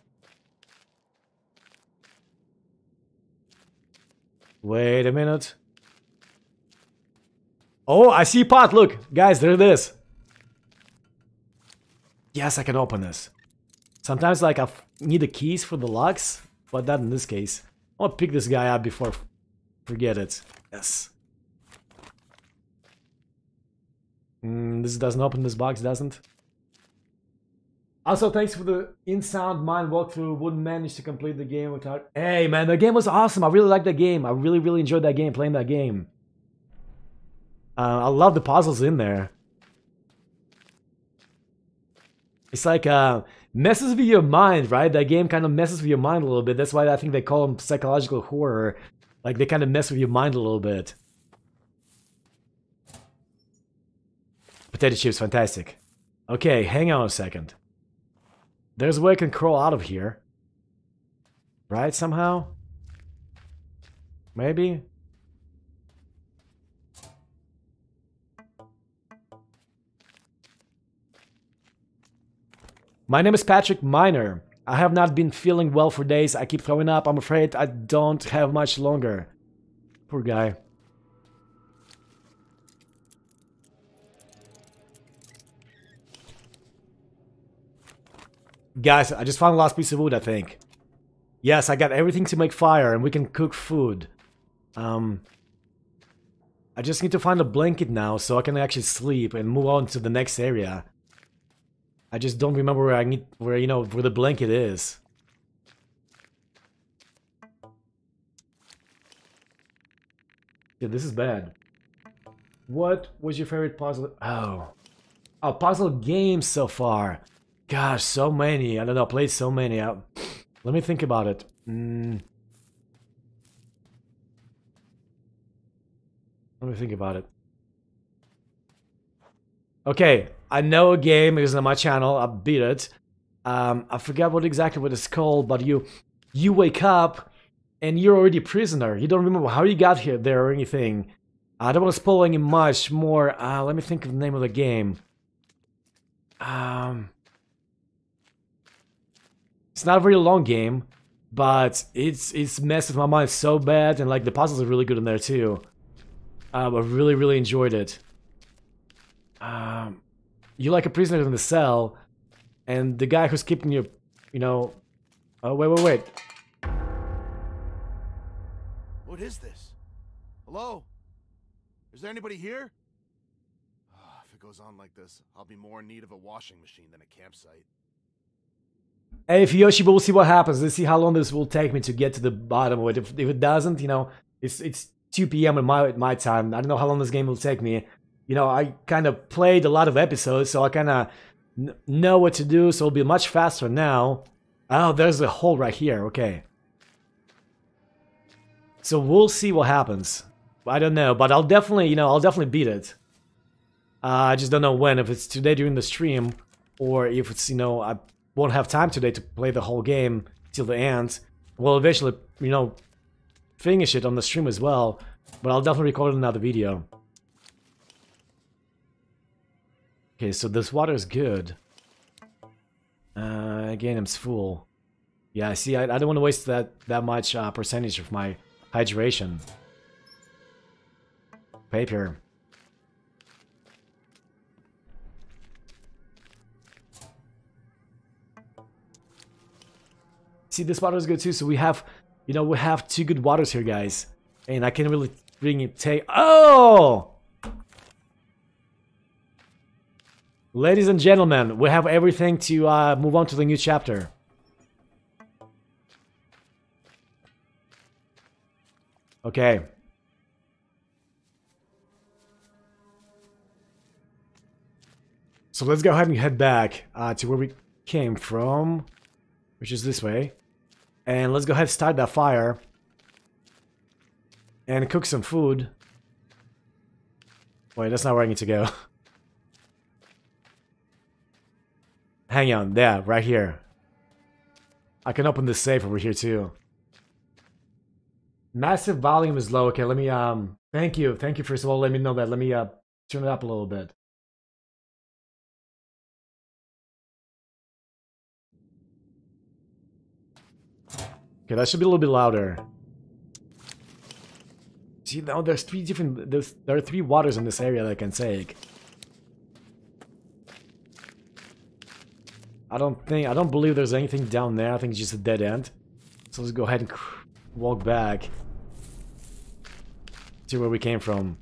Wait a minute. Oh, I see pot. Look, guys, there it is. Yes, I can open this. Sometimes, like, I need the keys for the locks, but not in this case. I'll pick this guy up before forget it. Yes. Mm, this doesn't open this box, doesn't? Also, thanks for the In Sound Mind walkthrough. Wouldn't manage to complete the game without... Hey, man, the game was awesome. I really liked that game. I really, really enjoyed that game, playing that game. Uh, I love the puzzles in there. It's like uh, messes with your mind, right? That game kind of messes with your mind a little bit. That's why I think they call them psychological horror. Like they kind of mess with your mind a little bit. Potato chips, fantastic. Okay, hang on a second. There's a way I can crawl out of here. Right, somehow? Maybe? My name is Patrick Miner. I have not been feeling well for days. I keep throwing up. I'm afraid I don't have much longer. Poor guy. Guys, I just found the last piece of wood, I think. Yes, I got everything to make fire and we can cook food. Um, I just need to find a blanket now so I can actually sleep and move on to the next area. I just don't remember where I need, where, you know, where the blanket is. Yeah, this is bad. What was your favorite puzzle? Oh. Oh, puzzle games so far. Gosh, so many. I don't know, I played so many. I, let me think about it. Mm. Let me think about it. Okay, I know a game is on my channel. I beat it. Um, I forget what exactly what it's called, but you you wake up and you're already a prisoner. You don't remember how you got here there or anything. I don't want to spoil any much more. Uh, let me think of the name of the game. Um, it's not a very long game, but it's it's messed with my mind so bad, and like the puzzles are really good in there too. Um, I really really enjoyed it. Um, you like a prisoner in the cell, and the guy who's keeping you, you know, oh wait wait wait. What is this? Hello? Is there anybody here? Ah, if it goes on like this, I'll be more in need of a washing machine than a campsite. Hey, Yoshi, we'll see what happens. Let's see how long this will take me to get to the bottom of it. If, if it doesn't, you know, it's it's 2 p.m. in my at my time. I don't know how long this game will take me. You know, I kind of played a lot of episodes, so I kind of know what to do, so it'll be much faster now. Oh, there's a hole right here. Okay. So we'll see what happens. I don't know, but I'll definitely, you know, I'll definitely beat it. Uh, I just don't know when, if it's today during the stream, or if it's, you know, I won't have time today to play the whole game till the end. We'll eventually, you know, finish it on the stream as well, but I'll definitely record another video. Okay, so this water is good. Uh, again, I'm full. Yeah, see, I, I don't want to waste that, that much uh, percentage of my hydration. Paper. See, this water is good too, so we have, you know, we have two good waters here, guys. And I can really bring it take... Oh! Ladies and gentlemen, we have everything to uh, move on to the new chapter. Okay. So let's go ahead and head back uh, to where we came from, which is this way. And let's go ahead and start that fire. And cook some food. Wait, that's not where I need to go. Hang on, yeah, right here. I can open this safe over here too. Massive volume is low. Okay, let me, um, thank you. Thank you, first of all, let me know that. Let me, uh, turn it up a little bit. Okay, that should be a little bit louder. See, now there's three different, there's, there are three waters in this area that I can take. I don't think, I don't believe there's anything down there. I think it's just a dead end. So let's go ahead and walk back to where we came from.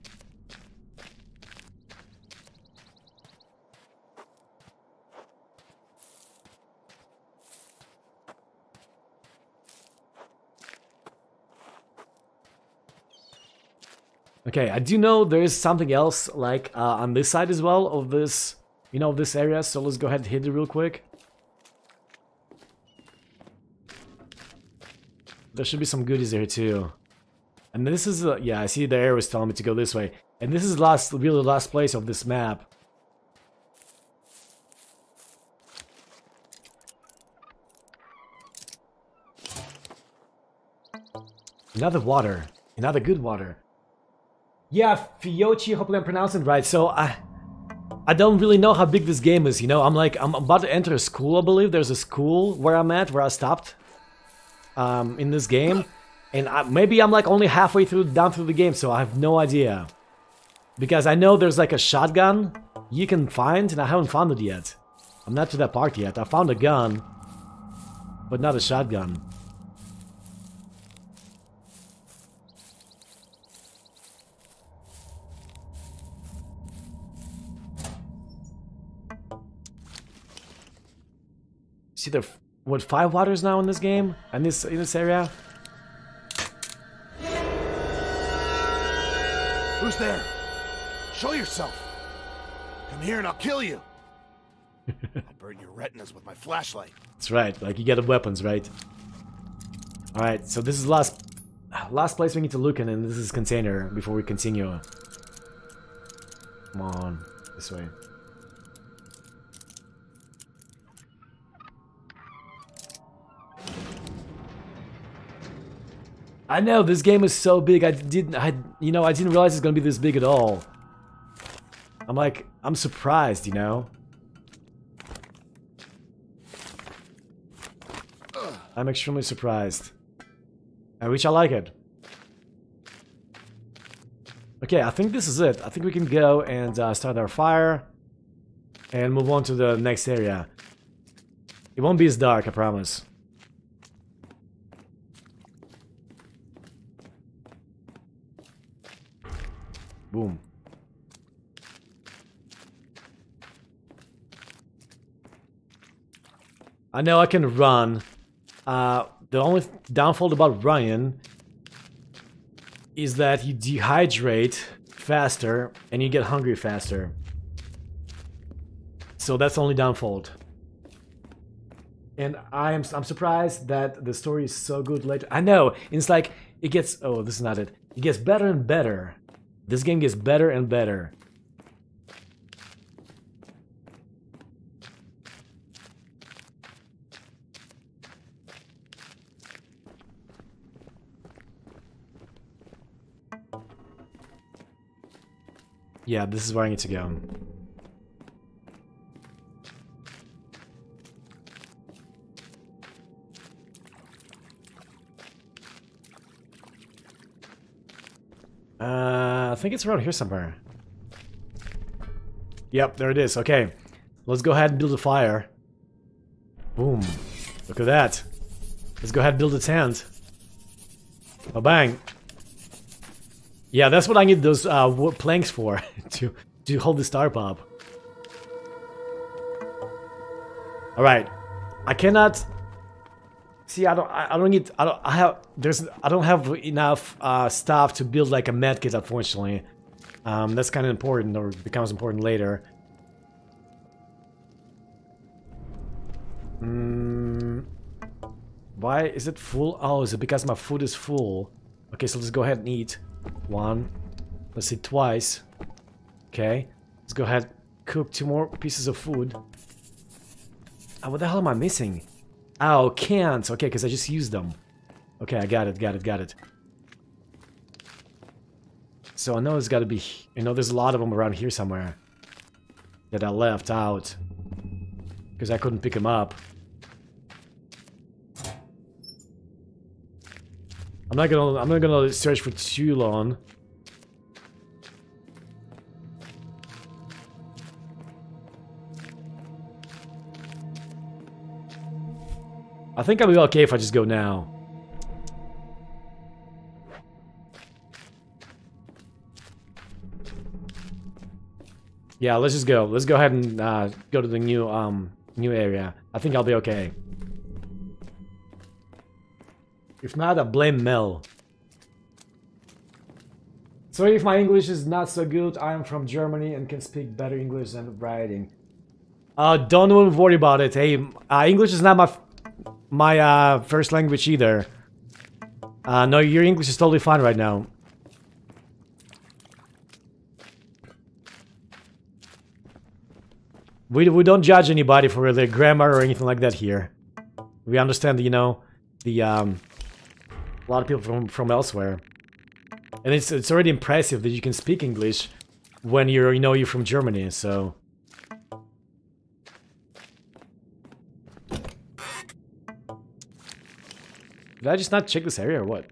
Okay, I do know there is something else like uh, on this side as well of this, you know, this area. So let's go ahead and hit it real quick. There should be some goodies there too. And this is, uh, yeah, I see the arrow is telling me to go this way. And this is last, really last place of this map. Another water. Another good water. Yeah, Fiochi, hopefully I'm pronouncing right. So I I don't really know how big this game is, you know? I'm like, I'm about to enter a school, I believe. There's a school where I'm at, where I stopped um, in this game. And I, maybe I'm like only halfway through, down through the game, so I have no idea. Because I know there's like a shotgun you can find, and I haven't found it yet. I'm not to that part yet. I found a gun, but not a shotgun. See, there what five waters now in this game in this in this area. Who's there? Show yourself. Come here and I'll kill you. I'll burn your retinas with my flashlight. That's right. Like you get weapons, right? All right. So this is last last place we need to look in, and this is container before we continue. Come on, this way. I know this game is so big. I didn't, I, you know, I didn't realize it's gonna be this big at all. I'm like, I'm surprised, you know. I'm extremely surprised. I wish I like it. Okay, I think this is it. I think we can go and uh, start our fire and move on to the next area. It won't be as dark, I promise. Boom. I know I can run. Uh, the only downfall about running is that you dehydrate faster and you get hungry faster. So that's the only downfall. And I am I'm surprised that the story is so good later. I know it's like it gets oh this is not it. It gets better and better this game gets better and better. Yeah, this is where I need to go. Uh, I think it's around here somewhere. Yep, there it is. Okay. Let's go ahead and build a fire. Boom. Look at that. Let's go ahead and build a tent. Oh, bang. Yeah, that's what I need those uh, planks for. to, to hold the star pop. Alright. I cannot See, I don't, I don't need, I don't, I have, there's, I don't have enough uh, stuff to build like a medkit, unfortunately. Um, that's kind of important, or becomes important later. Mm, why is it full? Oh, is it because my food is full? Okay, so let's go ahead and eat. One. Let's eat twice. Okay. Let's go ahead cook two more pieces of food. Oh, what the hell am I missing? Oh, can't. Okay, because I just used them. Okay, I got it, got it, got it. So I know there's got to be... You know, there's a lot of them around here somewhere. That I left out. Because I couldn't pick them up. I'm not gonna... I'm not gonna search for too long. I think I'll be okay if I just go now. Yeah, let's just go. Let's go ahead and uh, go to the new um new area. I think I'll be okay. If not, I blame Mel. Sorry if my English is not so good. I am from Germany and can speak better English than writing. Uh, don't worry about it. Hey, uh, English is not my my uh, first language either. Uh, no, your English is totally fine right now. We, we don't judge anybody for their grammar or anything like that here. We understand, you know, the um, a lot of people from from elsewhere, and it's it's already impressive that you can speak English when you're you know you're from Germany. So. Did I just not check this area or what?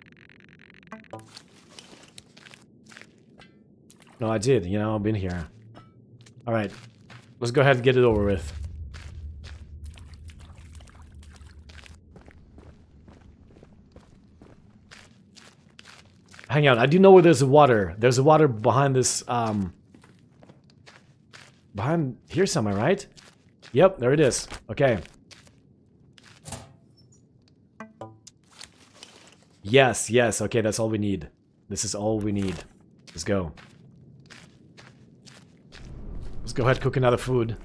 No, I did. You know, I've been here. All right. Let's go ahead and get it over with. Hang on, I do know where there's water. There's water behind this, um... Behind here somewhere, right? Yep, there it is. Okay. Yes, yes, okay, that's all we need. This is all we need. Let's go. Let's go ahead cook another food.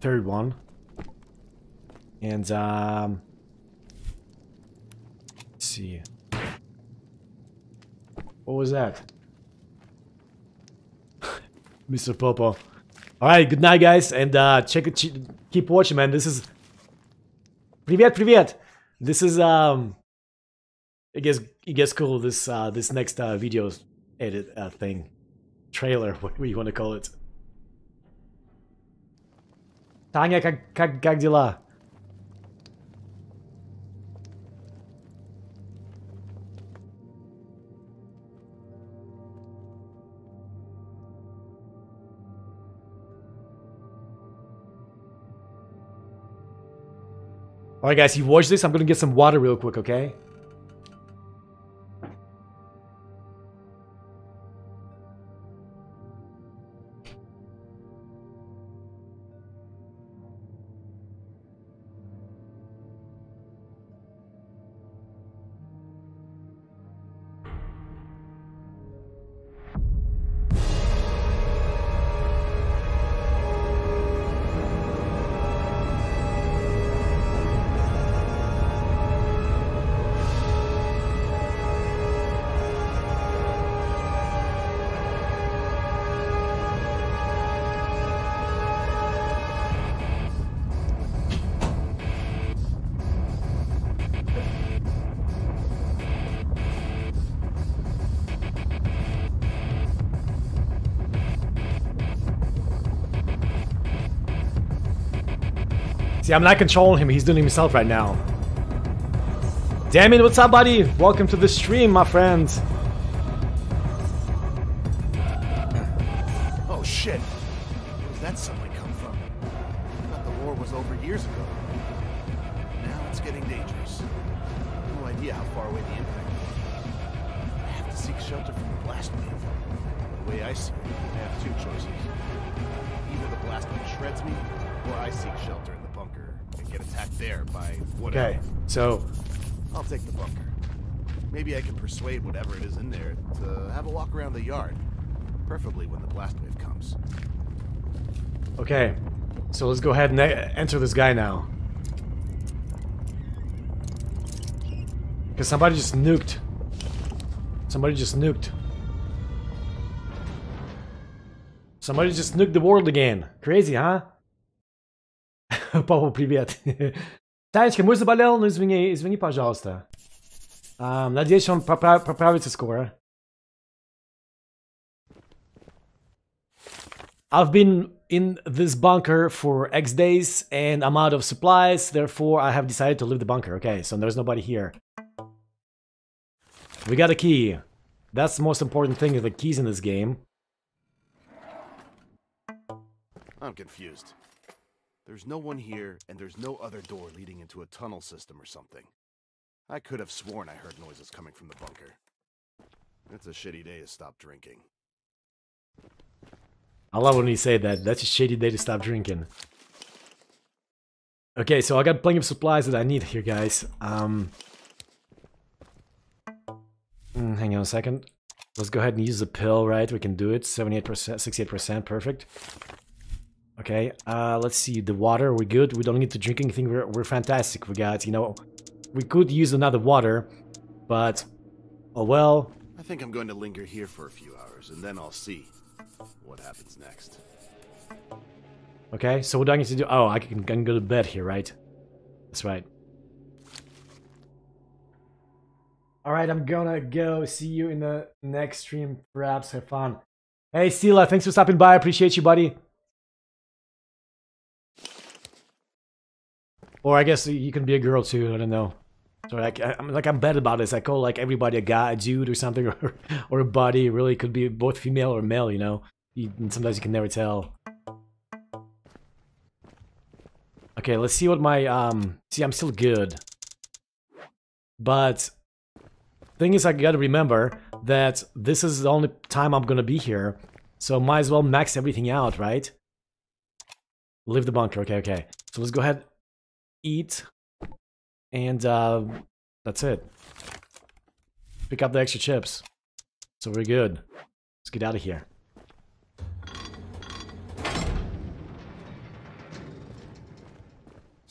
Third one. And, um... Let's see. What was that? Mr. Popo. Alright, good night, guys, and uh, check it, keep watching, man. This is... Привет, привет! This is, um... it gets it gets cool this uh this next uh video edit uh thing. Trailer whatever you want to call it. Tanya kag Alright guys, you watch this, I'm gonna get some water real quick, okay? See, I'm not controlling him. He's doing himself right now. Damn it, what's up, buddy? Welcome to the stream, my friend. walk around the yard. Preferably when the blast wave comes. Okay, so let's go ahead and e- enter this guy now. Because somebody just nuked. Somebody just nuked. Somebody just nuked the world again. Crazy, huh? Папа, привет. Танечка, муж заболел, ну извини, извини, пожалуйста. А, надеюсь, он попра- поправится скоро. I've been in this bunker for X days and I'm out of supplies, therefore I have decided to leave the bunker. Okay, so there's nobody here. We got a key. That's the most important thing, the keys in this game. I'm confused. There's no one here, and there's no other door leading into a tunnel system or something. I could have sworn I heard noises coming from the bunker. It's a shitty day to stop drinking. I love when you say that. That's a shitty day to stop drinking. Okay, so I got plenty of supplies that I need here, guys. Um, mm, hang on a second. Let's go ahead and use the pill, right? We can do it. 78%, 68%, perfect. Okay, uh, let's see. The water, we're good. We don't need to drink anything. We're, we're fantastic. We got, you know, we could use another water, but, oh well. I think I'm going to linger here for a few hours, and then I'll see what happens next. Okay, so what do I need to do? Oh, I can, can go to bed here, right? That's right. Alright, I'm gonna go. See you in the next stream. Perhaps have fun. Hey, Stila, thanks for stopping by. I appreciate you, buddy. Or I guess you can be a girl too. I don't know. So like, I, am like I'm bad about this. I call like everybody a guy, a dude, or something, or or a buddy. Really, could be both female or male. You know. You, sometimes you can never tell. Okay, let's see what my um. See, I'm still good. But thing is, I gotta remember that this is the only time I'm gonna be here, so might as well max everything out, right? Leave the bunker. Okay, okay. So let's go ahead eat, and uh, that's it. Pick up the extra chips. So we're good. Let's get out of here.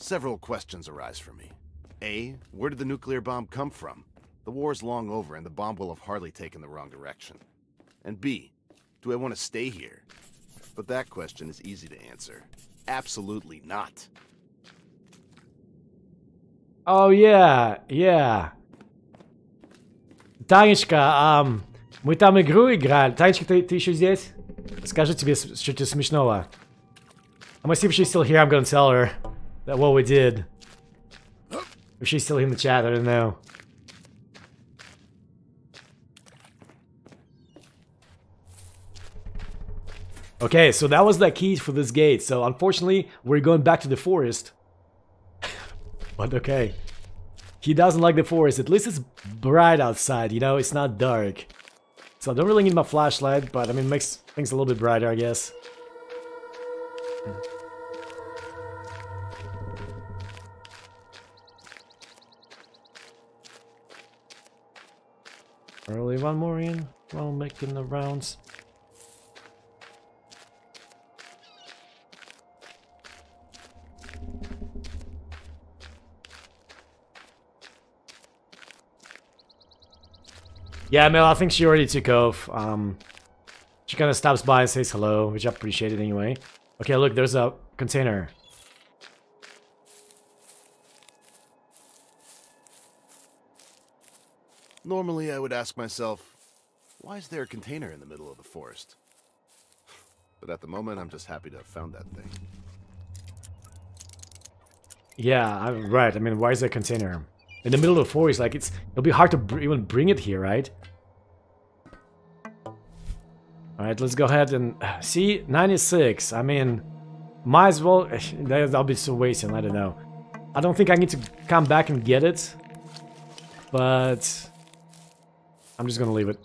Several questions arise for me. A, where did the nuclear bomb come from? The war's long over and the bomb will have hardly taken the wrong direction. And B, do I want to stay here? But that question is easy to answer. Absolutely not. Oh, yeah, yeah. Танечка, um, мы там игру играли. Танечка, ты, ты еще здесь? Скажи тебе что-то смешного. I'm gonna see if she's still here. I'm gonna tell her that what we did. If she's still in the chat, I don't know. Okay, so that was the key for this gate. So unfortunately, we're going back to the forest. But okay. He doesn't like the forest. At least it's bright outside, you know? It's not dark. So I don't really need my flashlight, but I mean, makes things a little bit brighter, I guess. Early one more in while making the rounds. Yeah, Mel, I think she already took off. Um, she kind of stops by and says hello, which I appreciate it anyway. Okay, look, there's a container. Normally, I would ask myself, why is there a container in the middle of the forest? But at the moment, I'm just happy to have found that thing. Yeah, I'm right. I mean, why is there a container? In the middle of the forest, like, it's it'll be hard to br even bring it here, right? Alright, let's go ahead and... See? 96. I mean, might as well... That'll be so wasting, I don't know. I don't think I need to come back and get it. But... I'm just gonna leave it.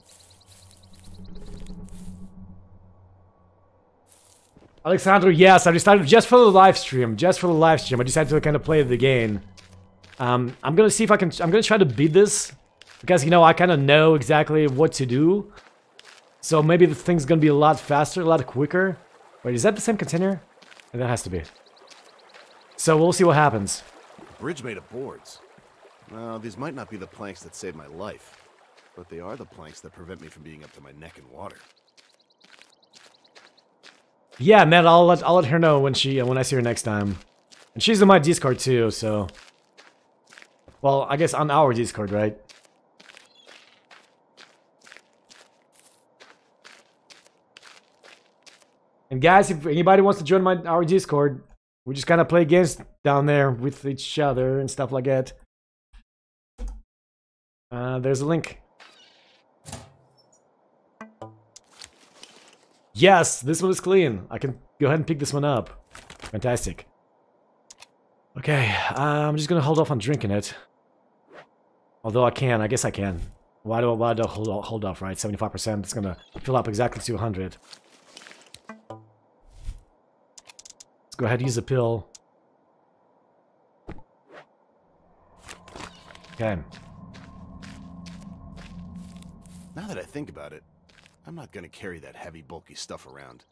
Alexandro, yes, I decided just for the live stream. Just for the live stream. I decided to kind of play the game. Um, I'm gonna see if I can... I'm gonna try to beat this. Because, you know, I kind of know exactly what to do. So maybe the thing's gonna be a lot faster, a lot quicker. Wait, is that the same container? That has to be. So we'll see what happens. Bridge made of boards. Well, these might not be the planks that saved my life, but they are the planks that prevent me from being up to my neck in water. Yeah, man, I'll let I'll let her know when she when I see her next time. And she's in my Discord too, so. Well, I guess on our Discord, right? And guys, if anybody wants to join my our Discord, we just kind of play games down there with each other and stuff like that. Uh, there's a link. Yes, this one is clean. I can go ahead and pick this one up. Fantastic. Okay, uh, I'm just gonna hold off on drinking it. Although I can, I guess I can. Why do I, why do I hold, hold off, right? 75%, it's gonna fill up exactly 200. Let's go ahead and use the pill. Okay. Now that I think about it, I'm not gonna carry that heavy, bulky stuff around.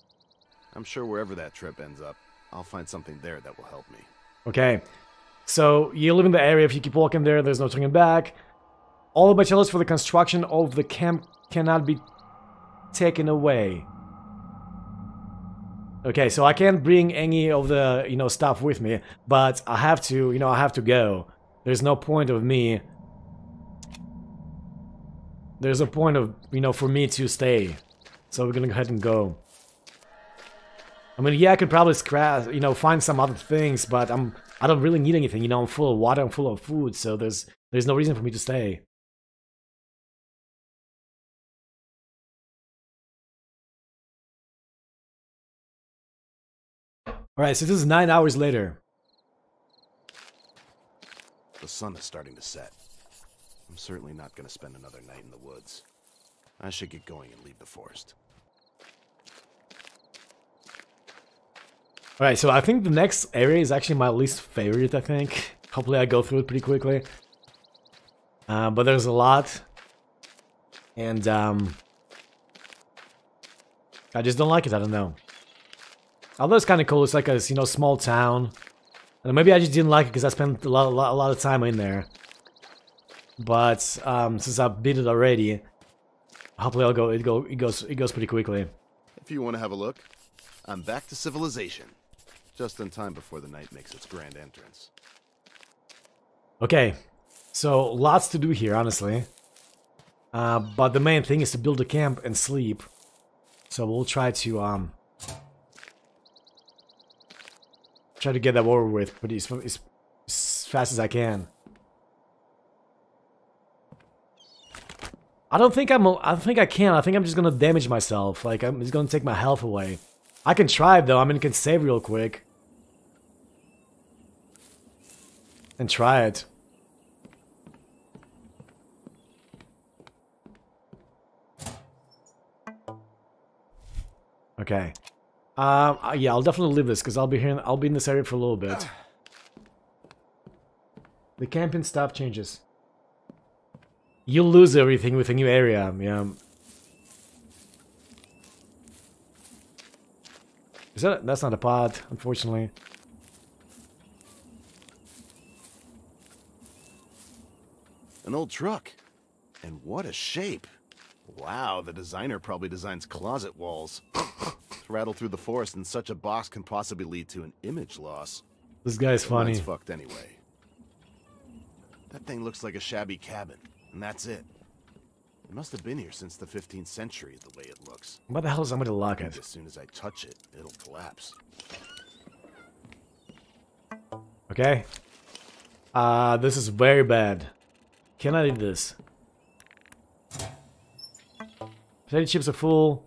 I'm sure wherever that trip ends up, I'll find something there that will help me. Okay. So you live in the area, if you keep walking there, there's no turning back. All the materials for the construction of the camp cannot be taken away. Okay, so I can't bring any of the, you know, stuff with me, but I have to, you know, I have to go. There's no point of me... There's a point of, you know, for me to stay. So we're gonna go ahead and go. I mean, yeah, I could probably scratch, you know, find some other things, but I'm, I don't really need anything, you know, I'm full of water, I'm full of food, so there's, there's no reason for me to stay. Alright, so this is nine hours later. The sun is starting to set. I'm certainly not gonna spend another night in the woods. I should get going and leave the forest. Alright, so I think the next area is actually my least favorite, I think. Hopefully I go through it pretty quickly. Uh, but there's a lot. And, um... I just don't like it, I don't know. Although it's kind of cool, it's like a, you know, small town. And maybe I just didn't like it because I spent a lot, a lot, a lot of time in there. But, um, since I beat it already, hopefully I'll go, it, go, it, goes, it goes pretty quickly. If you want to have a look, I'm back to civilization. Just in time before the night makes its grand entrance. Okay, so lots to do here, honestly. Uh, but the main thing is to build a camp and sleep. So we'll try to um try to get that over with pretty as, as, as fast as I can. I don't think I'm. I think I can. I think I'm just gonna damage myself. Like I'm just gonna take my health away. I can try though. I mean, I can save real quick. And try it. Okay. Um, uh, yeah, I'll definitely leave this because I'll be here. I'll be in this area for a little bit. The camping stuff changes. You lose everything with a new area. Yeah. Is that? That's not a pod, unfortunately. An old truck. And what a shape. Wow, the designer probably designs closet walls. Rattle through the forest in such a box can possibly lead to an image loss. This guy's funny. That's fucked anyway. That thing looks like a shabby cabin, and that's it. It must have been here since the 15th century, the way it looks. What the hell is somebody to lock it? As soon as I touch it, it'll collapse. Okay. Uh, this is very bad. Can I do this? Potato chips are full.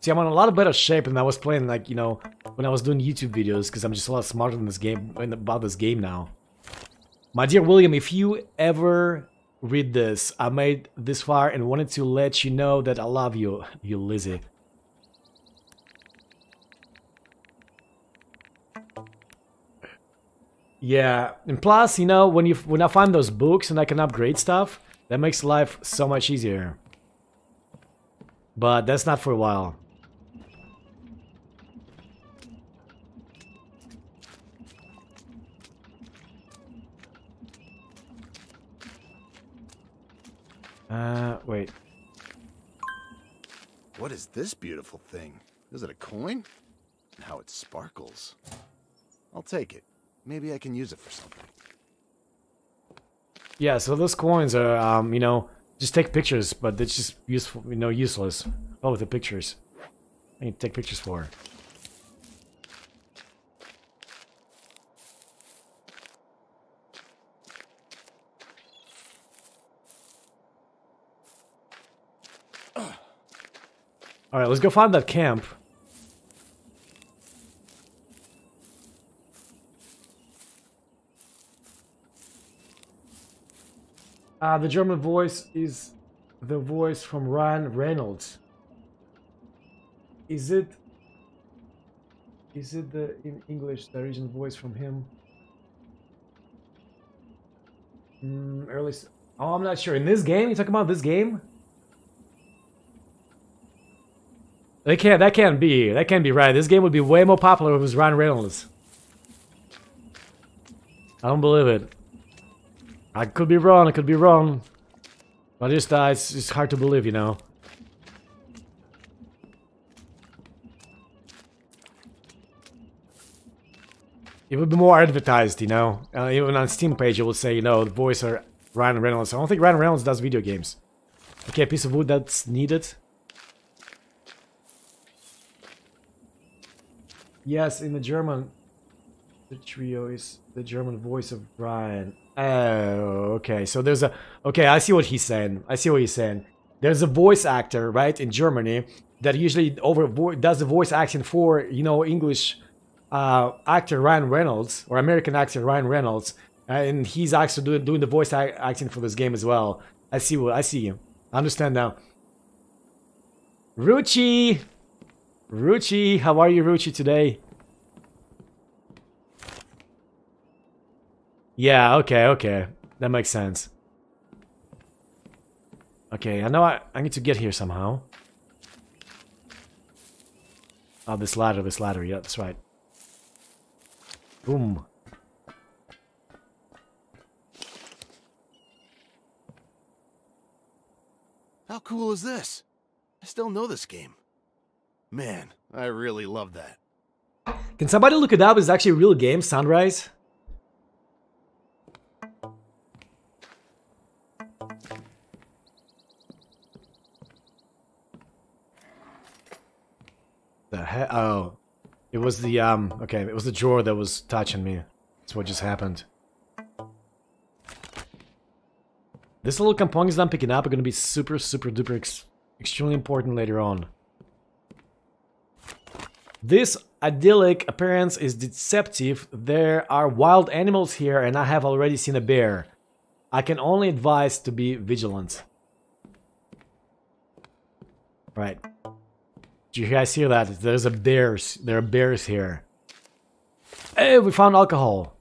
See, I'm in a lot of better shape than I was playing, like, you know, when I was doing YouTube videos, because I'm just a lot smarter in this game, about this game now. My dear William, if you ever read this, I made this far and wanted to let you know that I love you, you Lizzie. Yeah, and plus, you know, when you when I find those books and I can upgrade stuff, that makes life so much easier. But that's not for a while. Uh, wait. What is this beautiful thing? Is it a coin? How it sparkles. I'll take it. Maybe I can use it for something. Yeah, so those coins are, um, you know, just take pictures, but it's just useful, you know, useless. Oh, the pictures. I need to take pictures for. Alright, let's go find that camp. Uh, the German voice is the voice from Ryan Reynolds. Is it... Is it the, in English, the original voice from him? Mm, early... Oh, I'm not sure. In this game? You talking about this game? That can't. That can't be. That can't be right. This game would be way more popular if it was Ryan Reynolds. I don't believe it. I could be wrong. I could be wrong. But just uh, it's it's hard to believe, you know. It would be more advertised, you know. Uh, even on Steam page, it will say, you know, the voice are Ryan Reynolds. I don't think Ryan Reynolds does video games. Okay, a piece of wood that's needed. Yes, in the German, the trio is the German voice of Brian. Oh, okay. So there's a okay. I see what he's saying. I see what he's saying. There's a voice actor, right, in Germany that usually over does the voice acting for you know English uh, actor Ryan Reynolds or American actor Ryan Reynolds, and he's actually doing, doing the voice ac- acting for this game as well. I see what I see you. I understand now. Ruchi, Ruchi, how are you, Ruchi, today? Yeah, okay, okay. That makes sense. Okay, I know I, I need to get here somehow. Oh, this ladder, this ladder, yeah, that's right. Boom. How cool is this? I still know this game. Man, I really love that. Can somebody look it up? It's actually a real game, Sunrise. The heck? Oh. It was the, um, okay, it was the drawer that was touching me. That's what just happened. This little components I'm picking up are gonna be super, super duper ex extremely important later on. This idyllic appearance is deceptive. There are wild animals here, and I have already seen a bear. I can only advise to be vigilant. Right. Do you guys hear that? There's a bears. There are bears here. Hey, we found alcohol.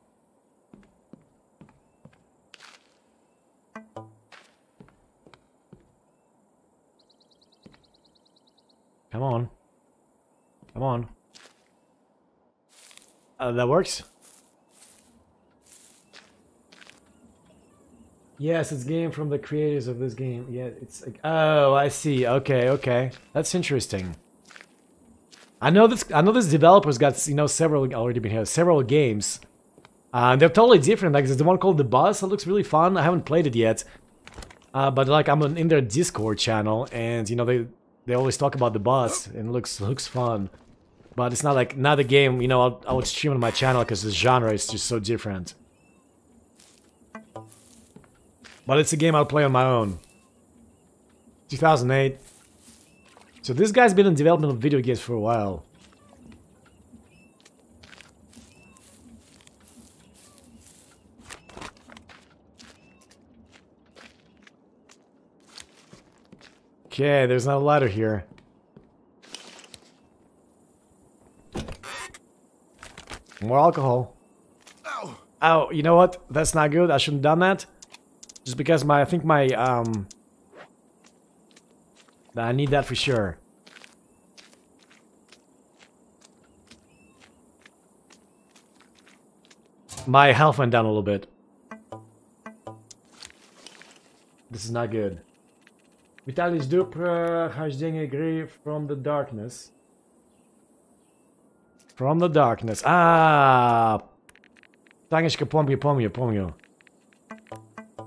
Come on. Come on. Uh, that works? Yes, it's game from the creators of this game. Yeah, it's like, oh, I see. Okay, okay. That's interesting. I know this I know this developer's got, you know, several already been here, several games. Uh, they're totally different. Like there's the one called The Bus that looks really fun. I haven't played it yet. Uh, but like I'm in their Discord channel and you know they they always talk about the Bus and it looks looks fun. But it's not like not a game, you know, I'll, I would stream on my channel because the genre is just so different. But it's a game I'll play on my own. 2008. So this guy's been in development of video games for a while. Okay, there's not a ladder here. More alcohol. Ow! Oh, you know what? That's not good. I shouldn't have done that. Just because my, I think my, um... I need that for sure. My health went down a little bit. This is not good. Виталий, жду прохождение игры From the Darkness. From the Darkness. А, Танечка, помню, помню, помню.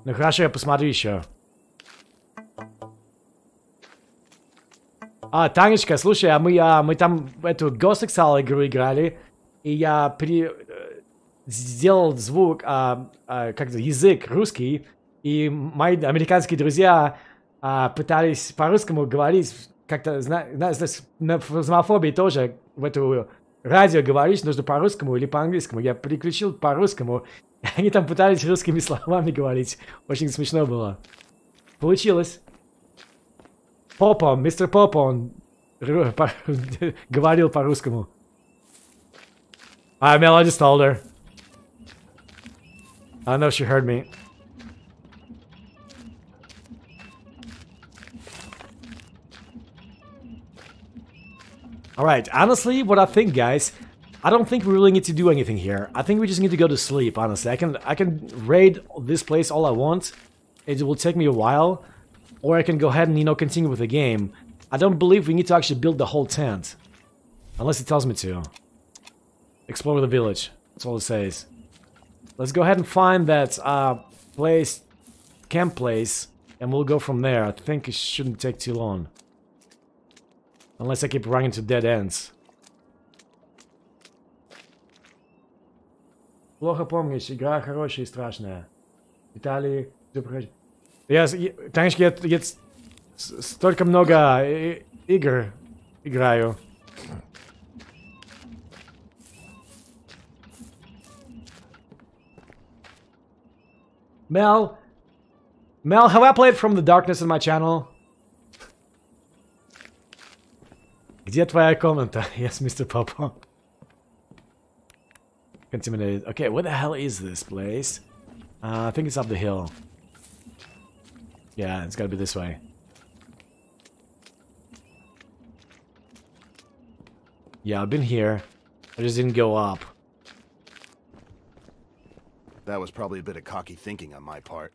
Ну хорошо, я посмотрю еще. А, Танечка, слушай, а мы, а, мы там эту Ghost Exile игру играли, и я при... э, сделал звук, а, а, как-то язык русский, и мои американские друзья а, пытались по-русскому говорить, как-то, зна- на фазмофобии тоже в эту радио говоришь, нужно по-русскому или по-английскому. Я переключил по-русскому, Они там пытались русскими словами говорить. Очень смешно было. Получилось. Попа, мистер Попа, он говорил по-русскому. I Mel, I just told her. I know she heard me. Alright, honestly, what I think, guys, I don't think we really need to do anything here. I think we just need to go to sleep, honestly. I can I can raid this place all I want. It will take me a while. Or I can go ahead and, you know, continue with the game. I don't believe we need to actually build the whole tent. Unless it tells me to. Explore the village. That's all it says. Let's go ahead and find that uh, place, camp place, and we'll go from there. I think it shouldn't take too long. Unless I keep running to dead ends. Плохо помнишь, игра хорошая и страшная. Виталий, Я, конечно, я, я столько много игр играю. Mel, Mel, have I played From the Darkness in my channel? Gdzie twoja komenta? Yes, Mr. Papa. Contaminated. Okay, where the hell is this place? Uh, I think it's up the hill. Yeah, it's gotta be this way. Yeah, I've been here. I just didn't go up. That was probably a bit of cocky thinking on my part.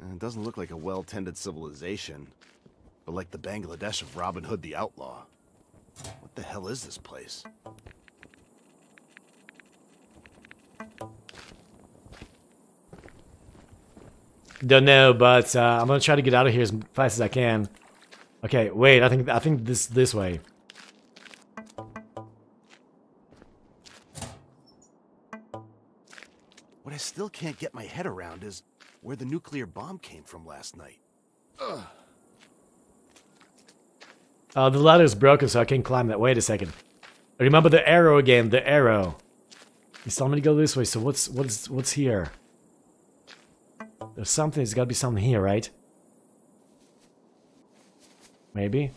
It doesn't look like a well-tended civilization, but like the Bangladesh of Robin Hood the Outlaw. What the hell is this place? Don't know, but uh, I'm gonna try to get out of here as fast as I can. Okay, wait. I think I think this this way. What I still can't get my head around is where the nuclear bomb came from last night. Ugh. Uh, the ladder is broken, so I can't climb that. Wait a second. Remember the arrow again. The arrow. He's telling me to go this way. So what's what's what's here? There's something, there's gotta be something here, right? Maybe?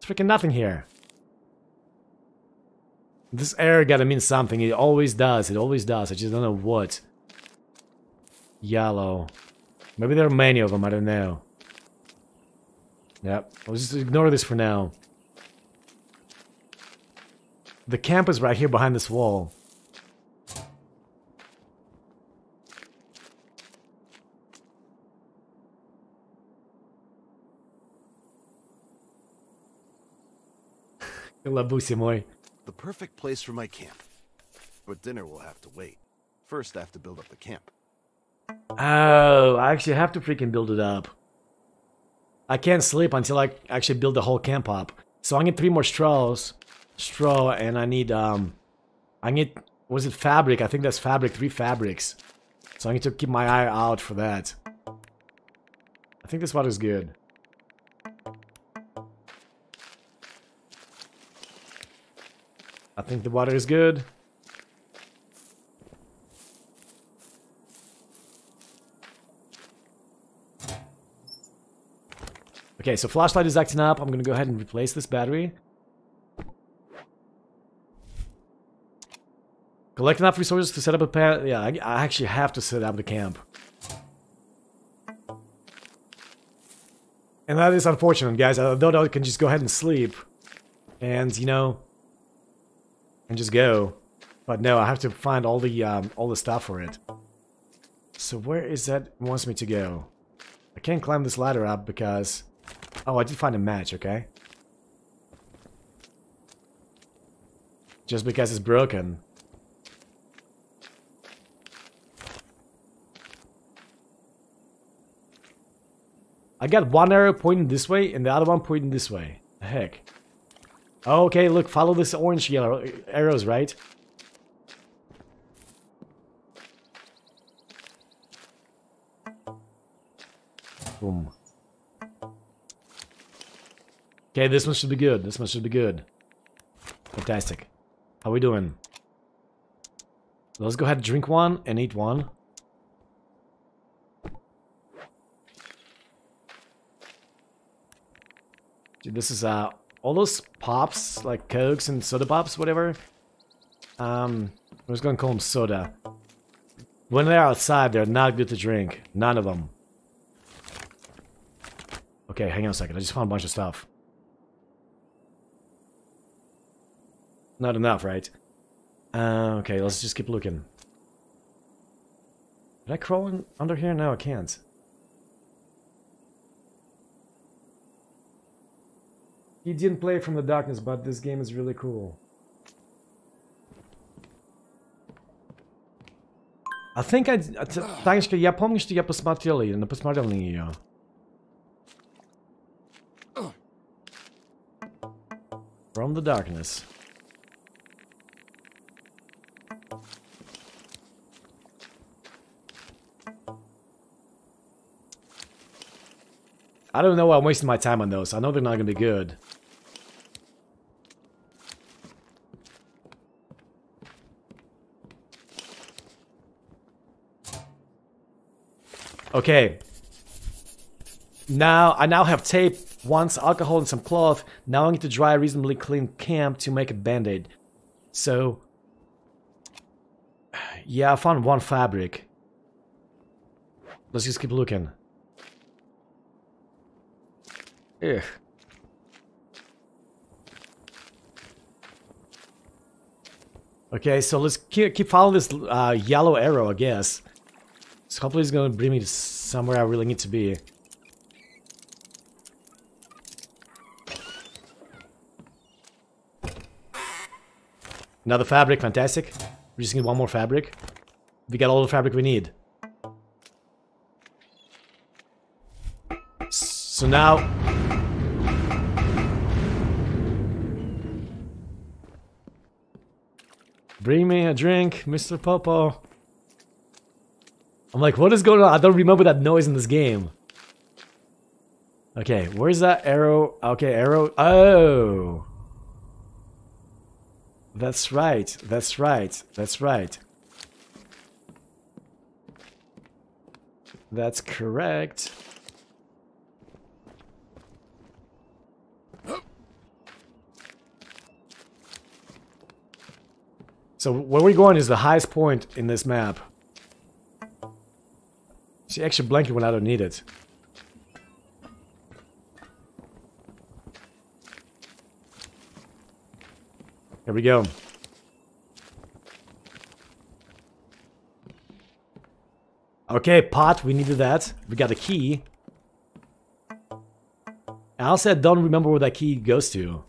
There's freaking nothing here. This air gotta mean something, it always does, it always does, I just don't know what. Yellow. Maybe there are many of them, I don't know. Yep, I'll just ignore this for now. The camp is right here behind this wall. The perfect place for my camp. But dinner will have to wait. First, I have to build up the camp. Oh, I actually have to freaking build it up. I can't sleep until I actually build the whole camp up. So I need three more straws, straw, and I need um, I need was it fabric? I think that's fabric, three fabrics. So I need to keep my eye out for that. I think this water is good. I think the water is good. Okay, so flashlight is acting up. I'm gonna go ahead and replace this battery. Collect enough resources to set up a pad. Yeah, I, I actually have to set up the camp. And that is unfortunate, guys. I thought I can just go ahead and sleep. And, you know, and just go. But no, I have to find all the um, all the stuff for it. So where is that wants me to go? I can't climb this ladder up because... Oh, I did find a match, okay. Just because it's broken. I got one arrow pointing this way and the other one pointing this way. The heck. Okay, look, follow this orange yellow arrows, right? Boom. Okay, this one should be good. This one should be good. Fantastic. How we doing? Let's go ahead and drink one and eat one. Dude, this is uh all those pops, like cokes and soda pops, whatever. Um, I was gonna call them soda. When they're outside, they're not good to drink. None of them. Okay, hang on a second. I just found a bunch of stuff. Not enough, right? Uh, okay, let's just keep looking. Did I crawl in under here? No, I can't. He didn't play from the darkness, but this game is really cool. I think I... Танечка, я помню, что я посмотрел ее, но посмотрел на нее. From the darkness. I don't know why I'm wasting my time on those. I know they're not gonna be good. Okay. Now, I now have tape, once alcohol and some cloth. Now I need to dry a reasonably clean camp to make a band-aid. So... Yeah, I found one fabric. Let's just keep looking. Ugh. Okay, so let's keep, keep following this uh, yellow arrow, I guess. So hopefully it's gonna bring me to somewhere I really need to be. Another fabric, fantastic. We just need one more fabric. We got all the fabric we need. So now... Bring me a drink, Mr. Popo. I'm like, what is going on? I don't remember that noise in this game. Okay, where's that arrow? Okay, arrow. Oh. That's right. That's right. That's right. That's correct. So where we're going is the highest point in this map. See, extra blanket when I don't need it. Here we go. Okay, pot, we needed that. We got a key. I also don't remember where that key goes to.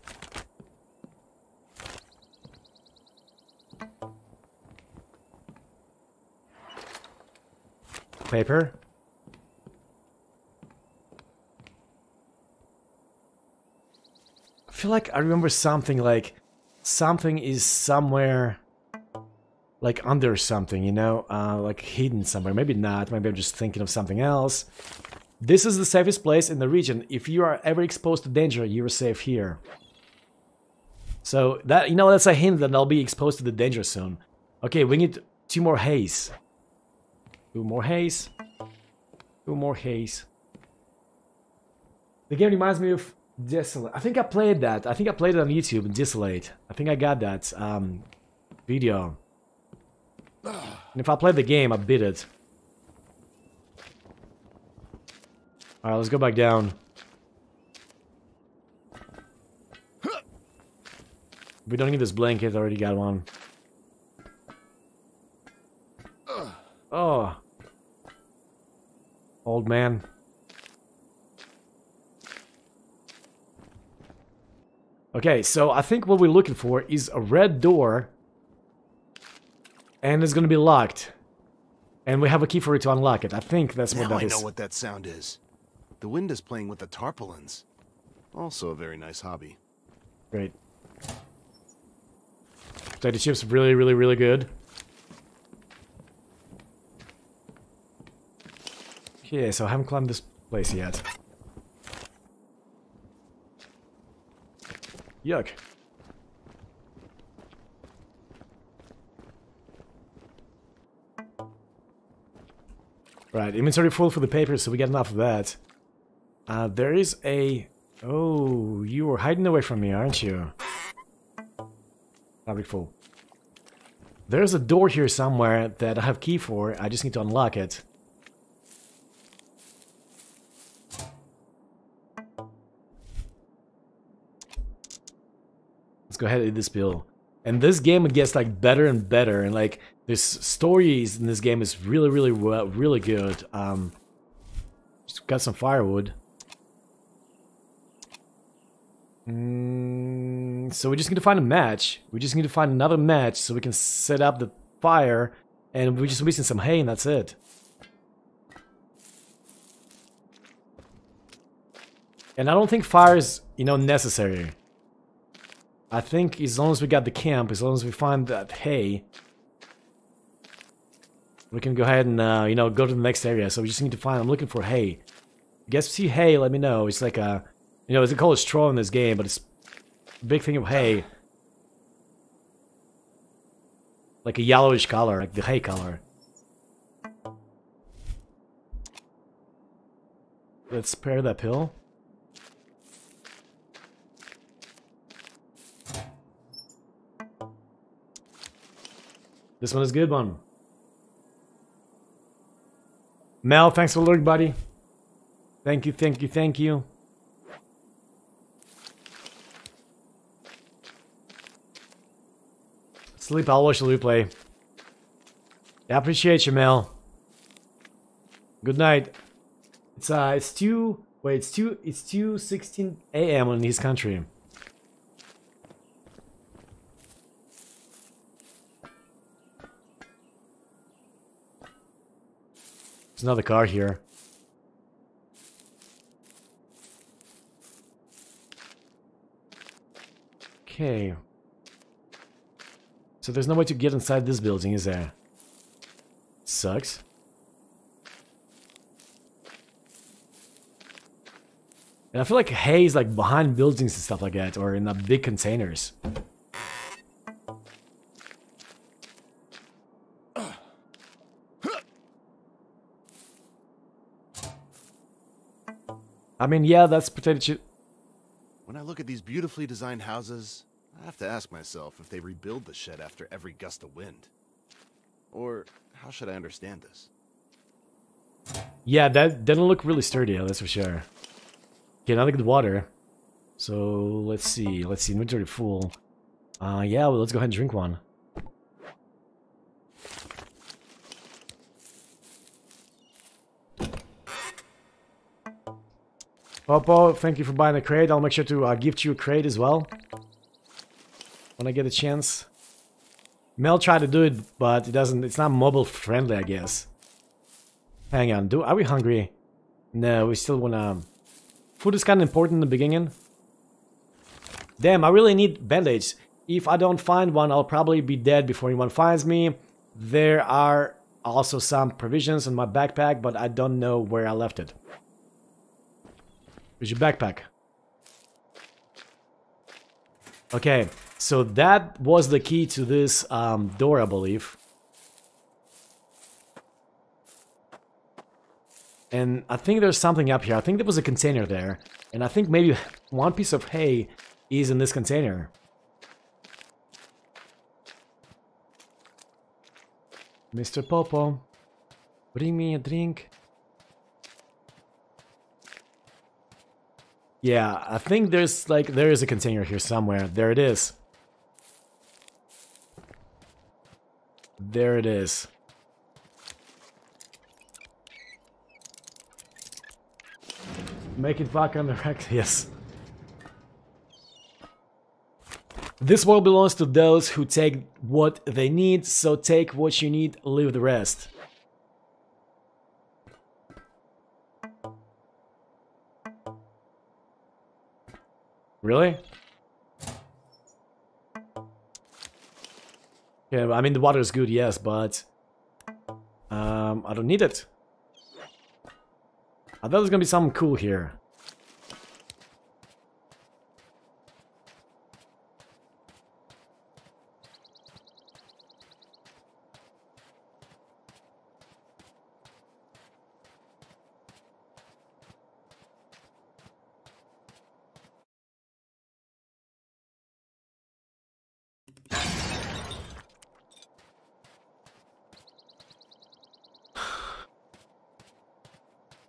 Paper. I feel like I remember something like something is somewhere like under something, you know, uh, like hidden somewhere. Maybe not. Maybe I'm just thinking of something else. This is the safest place in the region. If you are ever exposed to danger, you are safe here. So that you know that's a hint that I'll be exposed to the danger soon. Okay, we need two more haze. Two more haze. Two more haze. The game reminds me of Desolate. I think I played that. I think I played it on YouTube, Desolate. I think I got that um, video. And if I played the game, I beat it. Alright, let's go back down. We don't need this blanket, I already got one. Oh. Old man. Okay, so I think what we're looking for is a red door. And it's gonna be locked. And we have a key for it to unlock it. I think that's what now that I is. know what that sound is. The wind is playing with the tarpaulins. Also a very nice hobby. Great. Potato chips really, really, really good. Okay, so I haven't climbed this place yet. Yuck. Right, inventory full for the paper, so we get enough of that. Uh, there is a... Oh, you were hiding away from me, aren't you? Fabric full. There's a door here somewhere that I have key for. I just need to unlock it. Go ahead and eat this bill. And this game gets like better and better, and like this stories in this game is really, really, well, really good. Um, just got some firewood. Mm, so we just need to find a match. We just need to find another match so we can set up the fire, and we're just missing some hay, and that's it. And I don't think fire is, you know, necessary. I think as long as we got the camp, as long as we find that hay, we can go ahead and, uh, you know, go to the next area. So we just need to find, I'm looking for hay. You guys see hay, let me know. It's like a, you know, it's called a straw in this game, but it's a big thing of hay. Like a yellowish color, like the hay color. Let's spare that pill. This one is good one. Mel, thanks for the lurk, buddy. Thank you, thank you, thank you. Sleep, I'll watch the replay. I appreciate you, Mel. Good night. It's uh it's two wait, it's two it's two sixteen AM in his country. There's another car here. Okay. So there's no way to get inside this building, is there? Sucks. And I feel like hay is like behind buildings and stuff like that, or in the big containers. I mean, yeah, that's potato chip. When I look at these beautifully designed houses, I have to ask myself if they rebuild the shed after every gust of wind. Or how should I understand this? Yeah, that doesn't look really sturdy, that's for sure. Okay, now look at the water. So, let's see. Let's see, inventory full. Uh, yeah, well, let's go ahead and drink one. Popo, thank you for buying the crate. I'll make sure to uh, gift you a crate as well. When I get a chance. Mel tried to do it, but it doesn't. It's not mobile friendly, I guess. Hang on, do are we hungry? No, we still wanna. Food is kind of important in the beginning. Damn, I really need band-aids. If I don't find one, I'll probably be dead before anyone finds me. There are also some provisions in my backpack, but I don't know where I left it. Where's your backpack? Okay, so that was the key to this um, door, I believe. And I think there's something up here. I think there was a container there. And I think maybe one piece of hay is in this container. Mr. Popo, bring me a drink. Yeah, I think there's like, there is a container here somewhere. There it is. There it is. Make it back on the rack, yes. This world belongs to those who take what they need, so take what you need, leave the rest. Really? Yeah, I mean the water is good, yes, but um, I don't need it. I thought there was gonna be something cool here.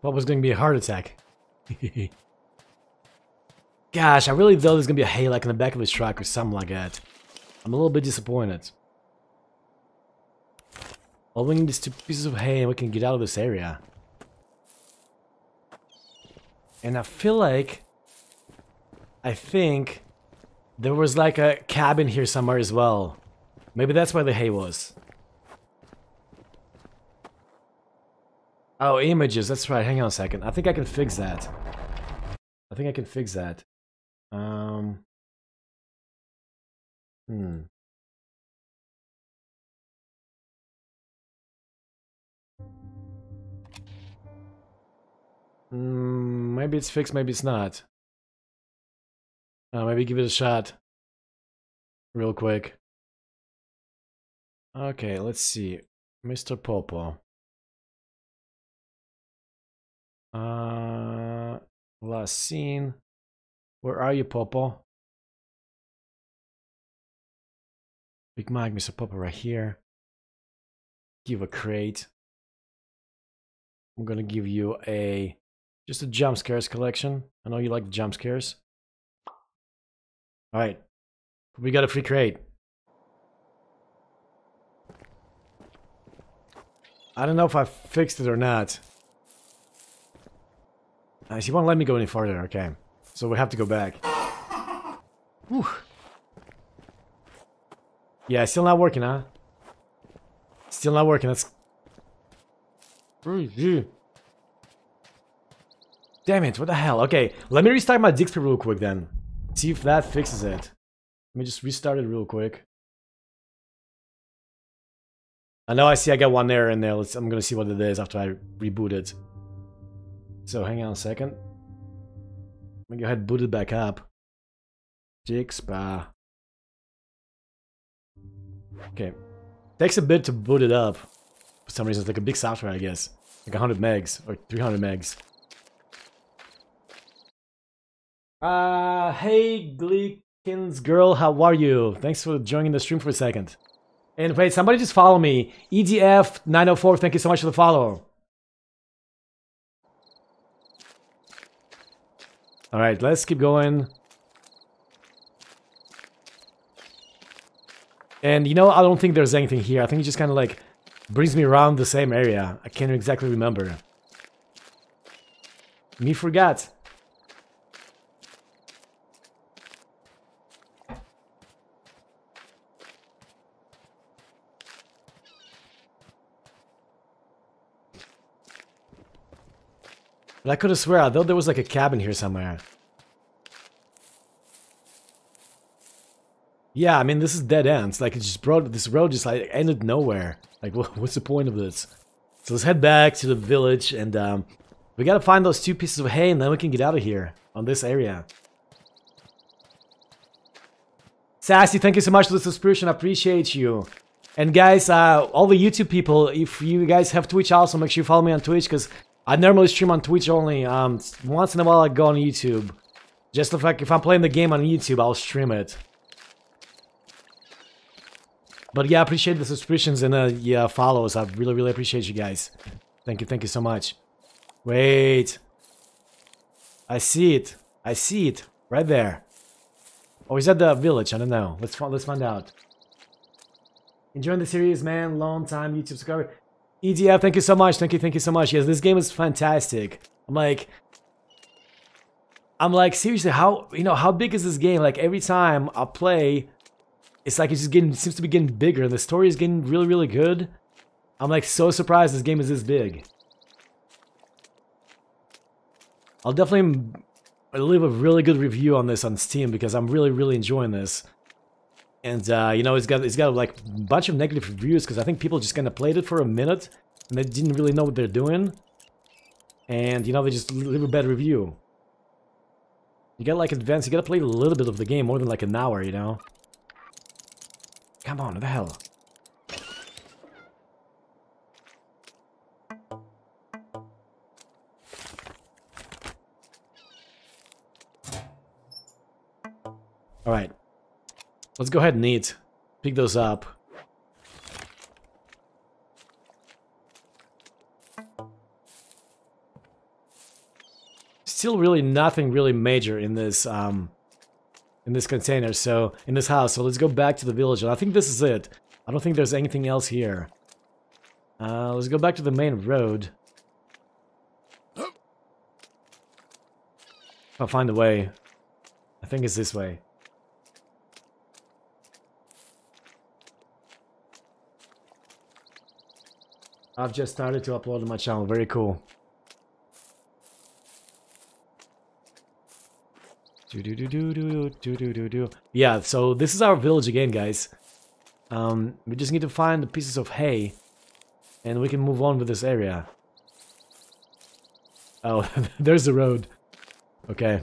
What was going to be a heart attack? Gosh, I really thought there was going to be a hay like in the back of his truck or something like that. I'm a little bit disappointed. All we need is two pieces of hay and we can get out of this area. And I feel like... I think... There was like a cabin here somewhere as well. Maybe that's where the hay was. Oh, images, that's right. Hang on a second. I think I can fix that. I think I can fix that. Um... Hmm. Mm, maybe it's fixed, maybe it's not. Uh, maybe give it a shot. Real quick. Okay, let's see. Mr. Popo. Uh, last scene. Where are you, Popo? Big Mike, Mr. Popo right here. Give a crate. I'm gonna give you a just a jump scares collection. I know you like jump scares. Alright. We got a free crate. I don't know if I fixed it or not. She won't let me go any farther, okay. So we have to go back. Whew. Yeah, still not working, huh? Still not working, that's... Damn it, what the hell? Okay, let me restart my Dixie real quick then. See if that fixes it. Let me just restart it real quick. I know I see I got one error in there. Let's, I'm gonna see what it is after I reboot it. So hang on a second. Let me go ahead and boot it back up. Jigsaw. Okay. Takes a bit to boot it up. For some reason, it's like a big software, I guess. Like 100 megs or 300 megs. Uh, hey, Gleekins girl, how are you? Thanks for joining the stream for a second. And wait, somebody just follow me. EDF904, thank you so much for the follow. Alright, let's keep going. And you know, I don't think there's anything here. I think it just kind of like brings me around the same area. I can't exactly remember. Me forgot. But I could have swear, I thought there was like a cabin here somewhere. Yeah, I mean, this is dead ends. Like, it just brought, this road just like ended nowhere. Like, what's the point of this? So let's head back to the village and um, we gotta find those two pieces of hay and then we can get out of here on this area. Sassy, thank you so much for the subscription. I appreciate you. And guys, uh, all the YouTube people, if you guys have Twitch also, make sure you follow me on Twitch because I normally stream on Twitch only. Um, once in a while I go on YouTube. Just if, I, if I'm playing the game on YouTube, I'll stream it. But yeah, I appreciate the subscriptions and uh, yeah, follows. I really, really appreciate you guys. Thank you, thank you so much. Wait. I see it. I see it. Right there. Oh, is that the village? I don't know. Let's, let's find out. Enjoying the series, man. Long time YouTube subscriber. EDF, thank you so much. Thank you, thank you so much. Yes, this game is fantastic. I'm like, I'm like, seriously, how, you know, how big is this game? Like, every time I play, it's like it's just getting, seems to be getting bigger. The story is getting really, really good. I'm like so surprised this game is this big. I'll definitely leave a really good review on this on Steam because I'm really, really enjoying this. And uh, you know, it's got it's got like a bunch of negative reviews because I think people just kind of played it for a minute and they didn't really know what they're doing. And you know, they just leave a bad review. You gotta like advance, you gotta play a little bit of the game, more than like an hour, you know? Come on, what the hell? Alright. Let's go ahead and eat. Pick those up. still really nothing really major in this um in this container, so in this house. So let's go back to the village. And I think this is it. I don't think there's anything else here. Uh, let's go back to the main road. I'll find a way. I think it's this way. I've just started to upload my channel. Very cool. Do do do do do do do do do. Yeah, so this is our village again, guys. Um, we just need to find the pieces of hay, and we can move on with this area. Oh, there's the road. Okay.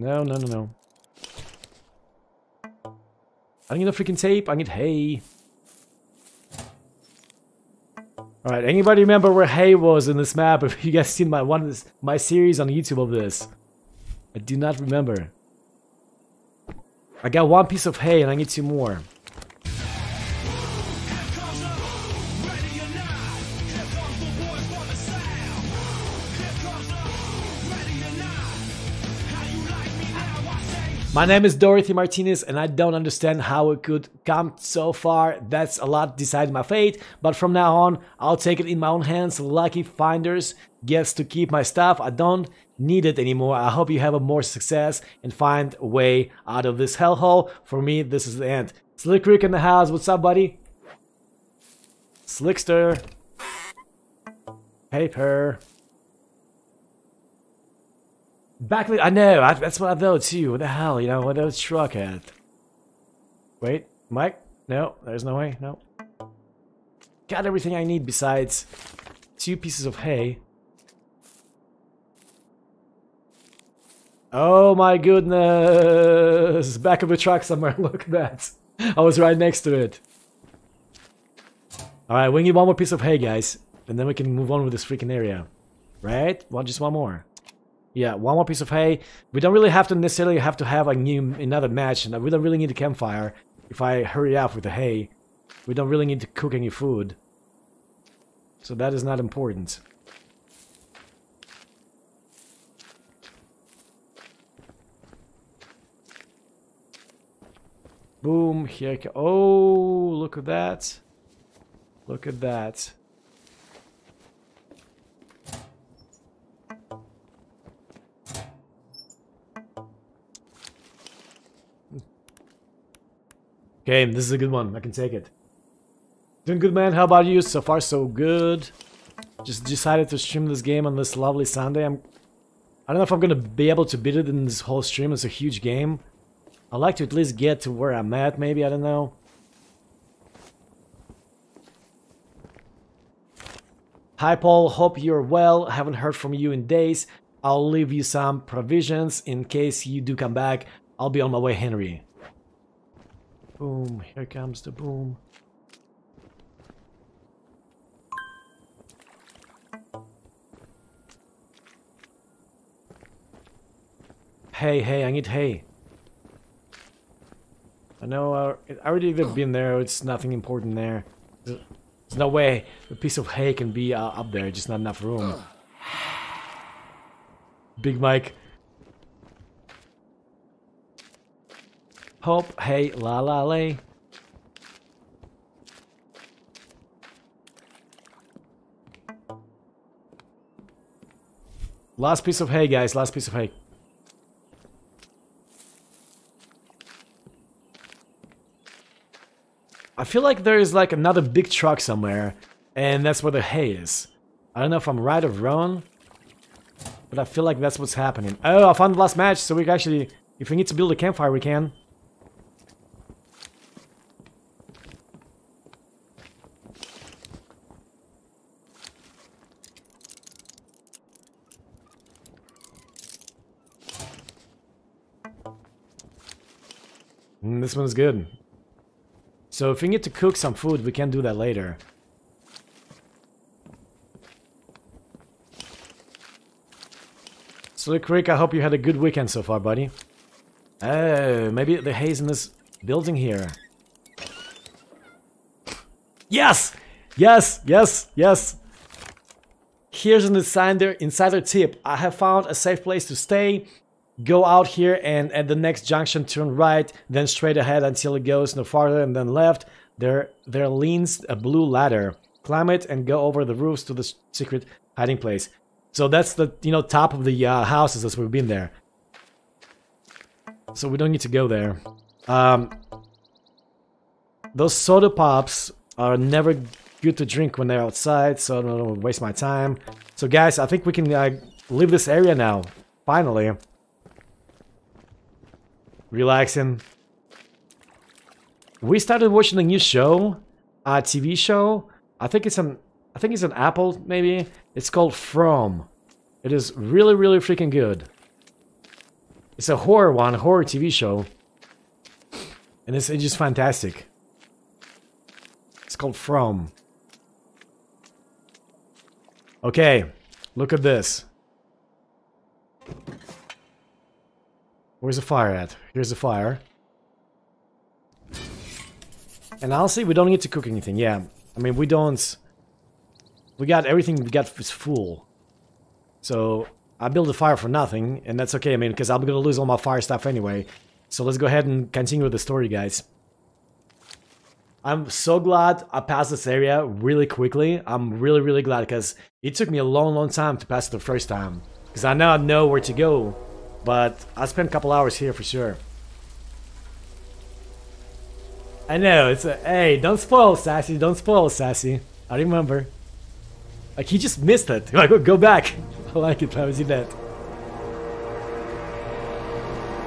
No, no, no, no. I need a freaking tape. I need hay. Alright, anybody remember where hay was in this map? If you guys seen my one this, my series on YouTube of this. I do not remember. I got one piece of hay and I need two more. My name is Dorothy Martinez and I don't understand how it could come so far. That's a lot deciding my fate, but from now on, I'll take it in my own hands. Lucky Finders gets to keep my stuff. I don't need it anymore. I hope you have a more success and find a way out of this hellhole. For me, this is the end. Slick Rick in the house. What's up, buddy? Slickster. Paper. Backlit, I know, I, that's what I thought too. What the hell, you know, what those truck at? Wait, Mike? No, there's no way, no. Got everything I need besides two pieces of hay. Oh my goodness! Back of the truck somewhere, look at that. I was right next to it. Alright, we need one more piece of hay, guys. And then we can move on with this freaking area. Right? Well, just one more. Yeah, one more piece of hay. We don't really have to necessarily have to have a new another match, and we don't really need a campfire. If I hurry up with the hay, we don't really need to cook any food. So that is not important. Boom, here. Oh, look at that. Look at that. Okay, this is a good one. I can take it. Doing good, man. How about you? So far, so good. Just decided to stream this game on this lovely Sunday. I'm. I don't know if I'm gonna be able to beat it in this whole stream. It's a huge game. I'd like to at least get to where I'm at. Maybe I don't know. Hi, Paul. Hope you're well. Haven't heard from you in days. I'll leave you some provisions in case you do come back. I'll be on my way, Henry. Boom, here comes the boom. Hey, hey, I need hay. I know uh, I already have been there, it's nothing important there. There's no way a piece of hay can be uh, up there, just not enough room. Big Mike. Hope, hey, la la lay. Last piece of hay, guys. Last piece of hay. I feel like there is like another big truck somewhere, and that's where the hay is. I don't know if I'm right or wrong, but I feel like that's what's happening. Oh, I found the last match, so we can actually, if we need to build a campfire, we can. Mm, this one's good. So if we need to cook some food, we can do that later. Slick Rick, I hope you had a good weekend so far, buddy. Oh, maybe the hay's in this building here. Yes! Yes, yes, yes. Here's an insider, insider tip. I have found a safe place to stay. Go out here and at the next junction turn right, then straight ahead until it goes no farther and then left. There, there leans a blue ladder. Climb it and go over the roofs to the secret hiding place. So that's the, you know, top of the uh, houses as we've been there. So we don't need to go there. Um, those soda pops are never good to drink when they're outside, so I don't waste my time. So guys, I think we can uh, leave this area now. Finally. Relaxing. We started watching a new show, a TV show. I think it's an I think it's an Apple maybe. It's called From. It is really really freaking good. It's a horror one, horror TV show. And it's, it's just fantastic. It's called From. Okay, look at this. Where's the fire at? Here's the fire. And honestly, we don't need to cook anything. Yeah, I mean, we don't... We got everything we got is full. So, I built a fire for nothing, and that's okay, I mean, because I'm gonna lose all my fire stuff anyway. So let's go ahead and continue with the story, guys. I'm so glad I passed this area really quickly. I'm really, really glad because it took me a long, long time to pass it the first time. Because I now know where to go, but I spent a couple hours here for sure. I know, it's a, hey, don't spoil Sassy, don't spoil Sassy. I remember. Like, he just missed it. Like, go back. I like it, how is he dead?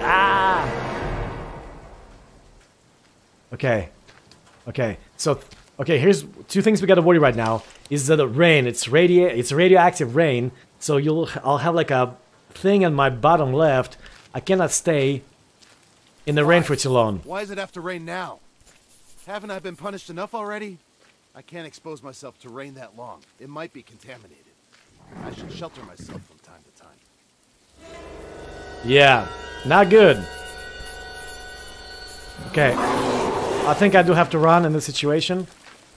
Ah! Okay. Okay, so okay, here's two things we gotta worry right now. Is that the rain? It's radio. It's radioactive rain. So you'll I'll have like a thing on my bottom left. I cannot stay in the Why? rain for too long. Why does it have to rain now? Haven't I been punished enough already? I can't expose myself to rain that long. It might be contaminated. I should shelter myself from time to time. Yeah, not good. Okay, I think I do have to run in this situation.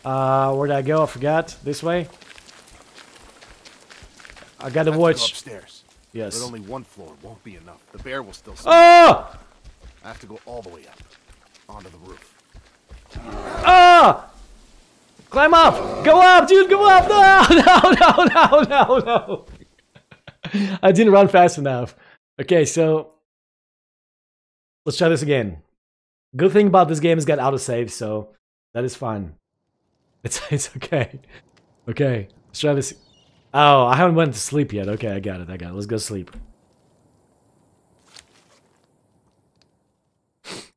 Uh, where did I go? I forgot. This way. I gotta I to go watch. upstairs. Yes. But only one floor won't be enough. The bear will still. Oh! I have to go all the way up, onto the roof. Ah! Climb up! Go up, dude! Go up! No! No! No! No! No! No! I didn't run fast enough. Okay, so let's try this again. Good thing about this game is got auto save, so that is fine. It's it's okay. Okay, let's try this. Oh, I haven't went to sleep yet. Okay, I got it. I got it. Let's go sleep.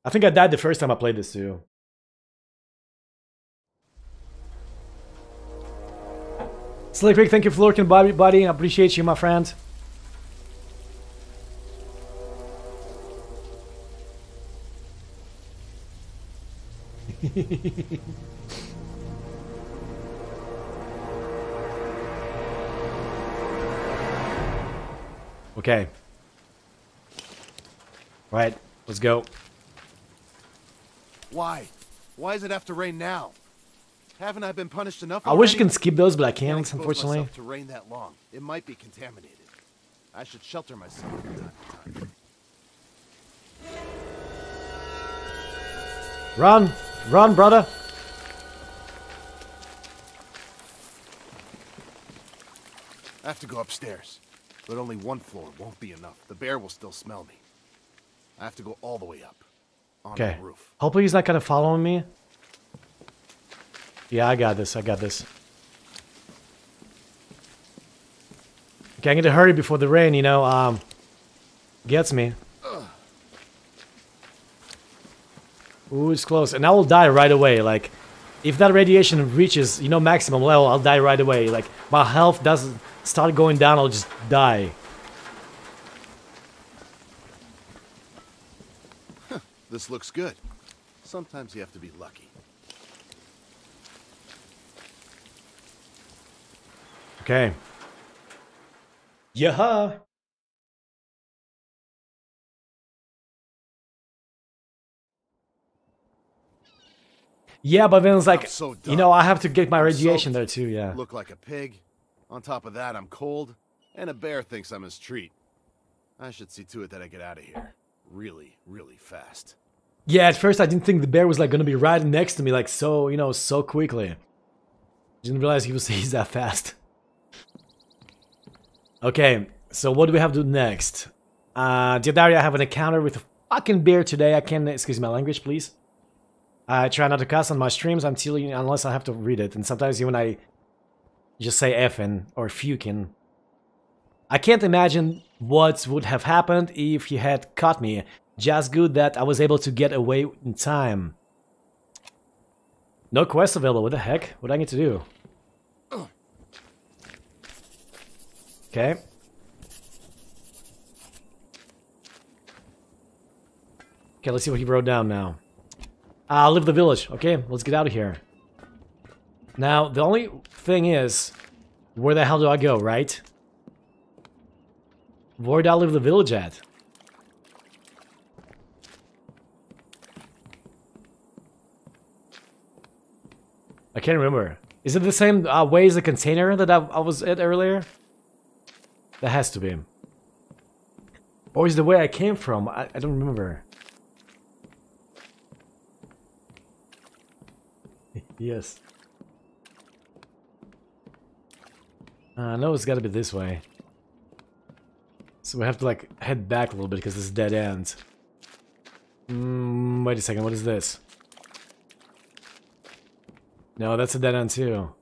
I think I died the first time I played this too. Slick Rick, thank you for lurking, buddy. I appreciate you, my friend. okay. Right, let's go. Why? Why does it have to rain now? Haven't I been punished enough? I wish you already? can skip those, but I Can't expose unfortunately. to rain that long. It might be contaminated. I should shelter myself from time to time. Run! Run, brother! I have to go upstairs, but only one floor won't be enough. The bear will still smell me. I have to go all the way up, Okay. the roof. Hopefully he's not kind of following me. Yeah, I got this. I got this. Okay, I need to hurry before the rain, you know, um, gets me. Ooh, it's close. And I will die right away. Like, if that radiation reaches, you know, maximum level, I'll die right away. Like, my health doesn't start going down, I'll just die. This looks good. Sometimes you have to be lucky. Okay. Yeah. Yeah, but then it's like, so you know, I have to get my I'm radiation soaked, there too, yeah. Look like a pig. On top of that, I'm cold, and a bear thinks I'm his treat. I should see to it that I get out of here. Really, really fast. Yeah, at first I didn't think the bear was like gonna be right next to me, like so, you know, so quickly. Didn't realize he was he's that fast. Okay, so what do we have to do next? Uh, Diodari, I have an encounter with a fucking bear today. I can excuse my language, please. I try not to cuss on my streams until you, unless I have to read it, and sometimes even I just say effing or fucking. I can't imagine what would have happened if he had caught me. Just good that I was able to get away in time. No quest available. What the heck? What do I need to do? Okay. Okay, let's see what he wrote down now. Ah, leave the village. Okay, let's get out of here. Now, the only thing is, where the hell do I go, right? Where do I leave the village at? I can't remember. Is it the same uh, way as the container that I, I was at earlier? That has to be. Or is the way I came from? I, I don't remember. yes. Uh, no, it's gotta be this way. So we have to like head back a little bit because this is dead end. Mm, wait a second, what is this? No, that's a dead end too.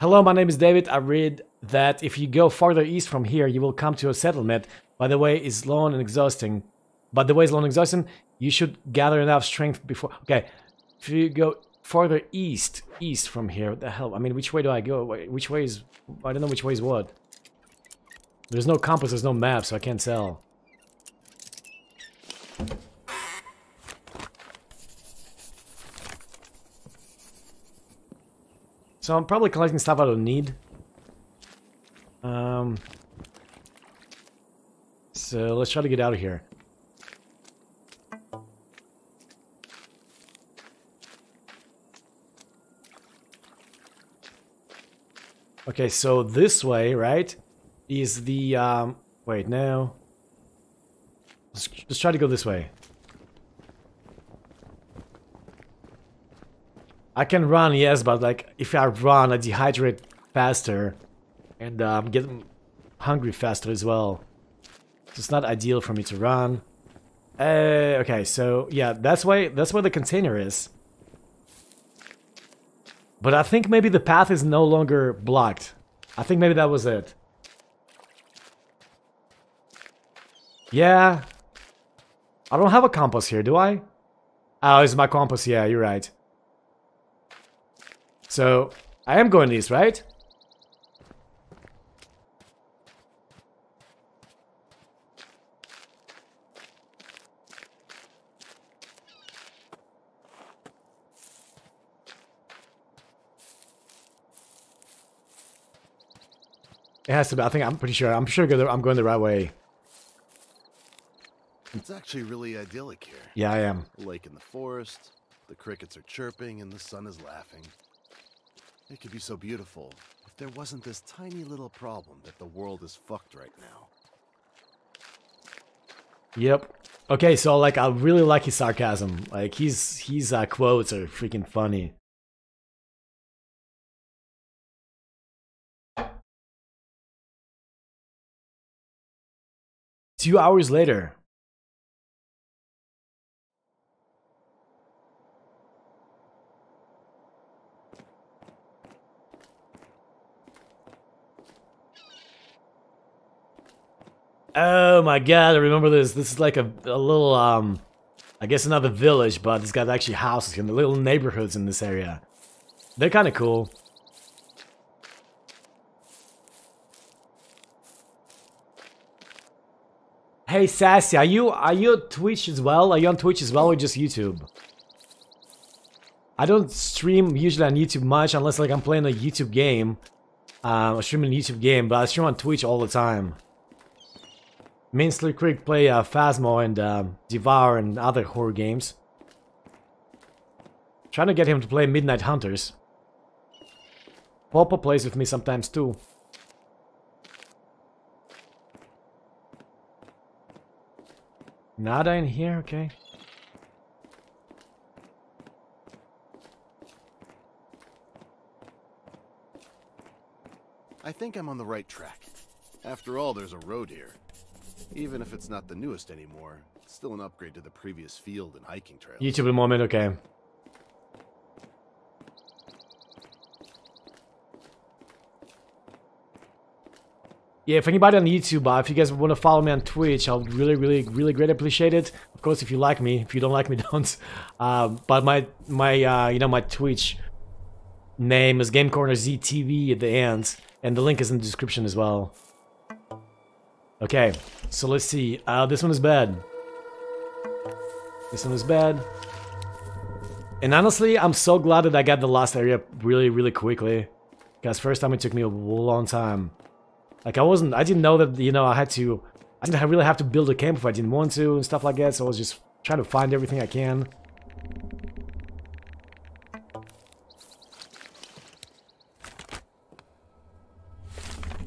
Hello, my name is David. I read that if you go farther east from here, you will come to a settlement. By the way, is long and exhausting. But the way is long and exhausting. You should gather enough strength before. Okay, if you go farther east, east from here, what the hell? I mean, which way do I go? Which way is? I don't know which way is what. There's no compass. There's no map, so I can't tell. So I'm probably collecting stuff I don't need. Um. So let's try to get out of here. Okay, so this way, right, is the, um, wait, no. Let's, let's try to go this way. I can run, yes, but like, if I run, I dehydrate faster. And um, get hungry faster as well. So it's not ideal for me to run. Uh, okay, so yeah, that's why that's where the container is. But I think maybe the path is no longer blocked. I think maybe that was it. Yeah. I don't have a compass here, do I? Oh, it's my compass. Yeah, you're right. So, I am going east, right? It has to be. I think I'm pretty sure. I'm sure I'm going the right way. It's actually really idyllic here. Yeah, I am. A lake in the forest, the crickets are chirping, and the sun is laughing. It could be so beautiful if there wasn't this tiny little problem that the world is fucked right now. Yep. Okay, so like I really like his sarcasm. Like he's he's uh, quotes are freaking funny. Two hours later. Oh my god, I remember this. This is like a, a little, um, I guess another village, but it's got actually houses in the little neighborhoods in this area. They're kind of cool. Hey Sassy, are you are you on Twitch as well? Are you on Twitch as well or just YouTube? I don't stream usually on YouTube much unless like I'm playing a YouTube game. Um, I stream a YouTube game, but I stream on Twitch all the time. Slick Rick play uh, Phasmo and um, Devour and other horror games. Trying to get him to play Midnight Hunters. Popo plays with me sometimes too. Nada in here, okay. I think I'm on the right track. After all, there's a road here. Even if it's not the newest anymore, it's still an upgrade to the previous field and hiking trails. YouTube moment, okay. Yeah, if anybody on YouTube, uh, if you guys want to follow me on Twitch, I'll really, really, really great appreciate it. Of course, if you like me, if you don't like me, don't. Uh, but my, my, uh, you know, my Twitch name is Game Corner ZTV at the end, and the link is in the description as well. Okay, so let's see. Uh, this one is bad. This one is bad. And honestly, I'm so glad that I got the last area really, really quickly. Because first time it took me a long time. Like I wasn't, I didn't know that, you know, I had to, I didn't really have to build a camp if I didn't want to and stuff like that. So I was just trying to find everything I can.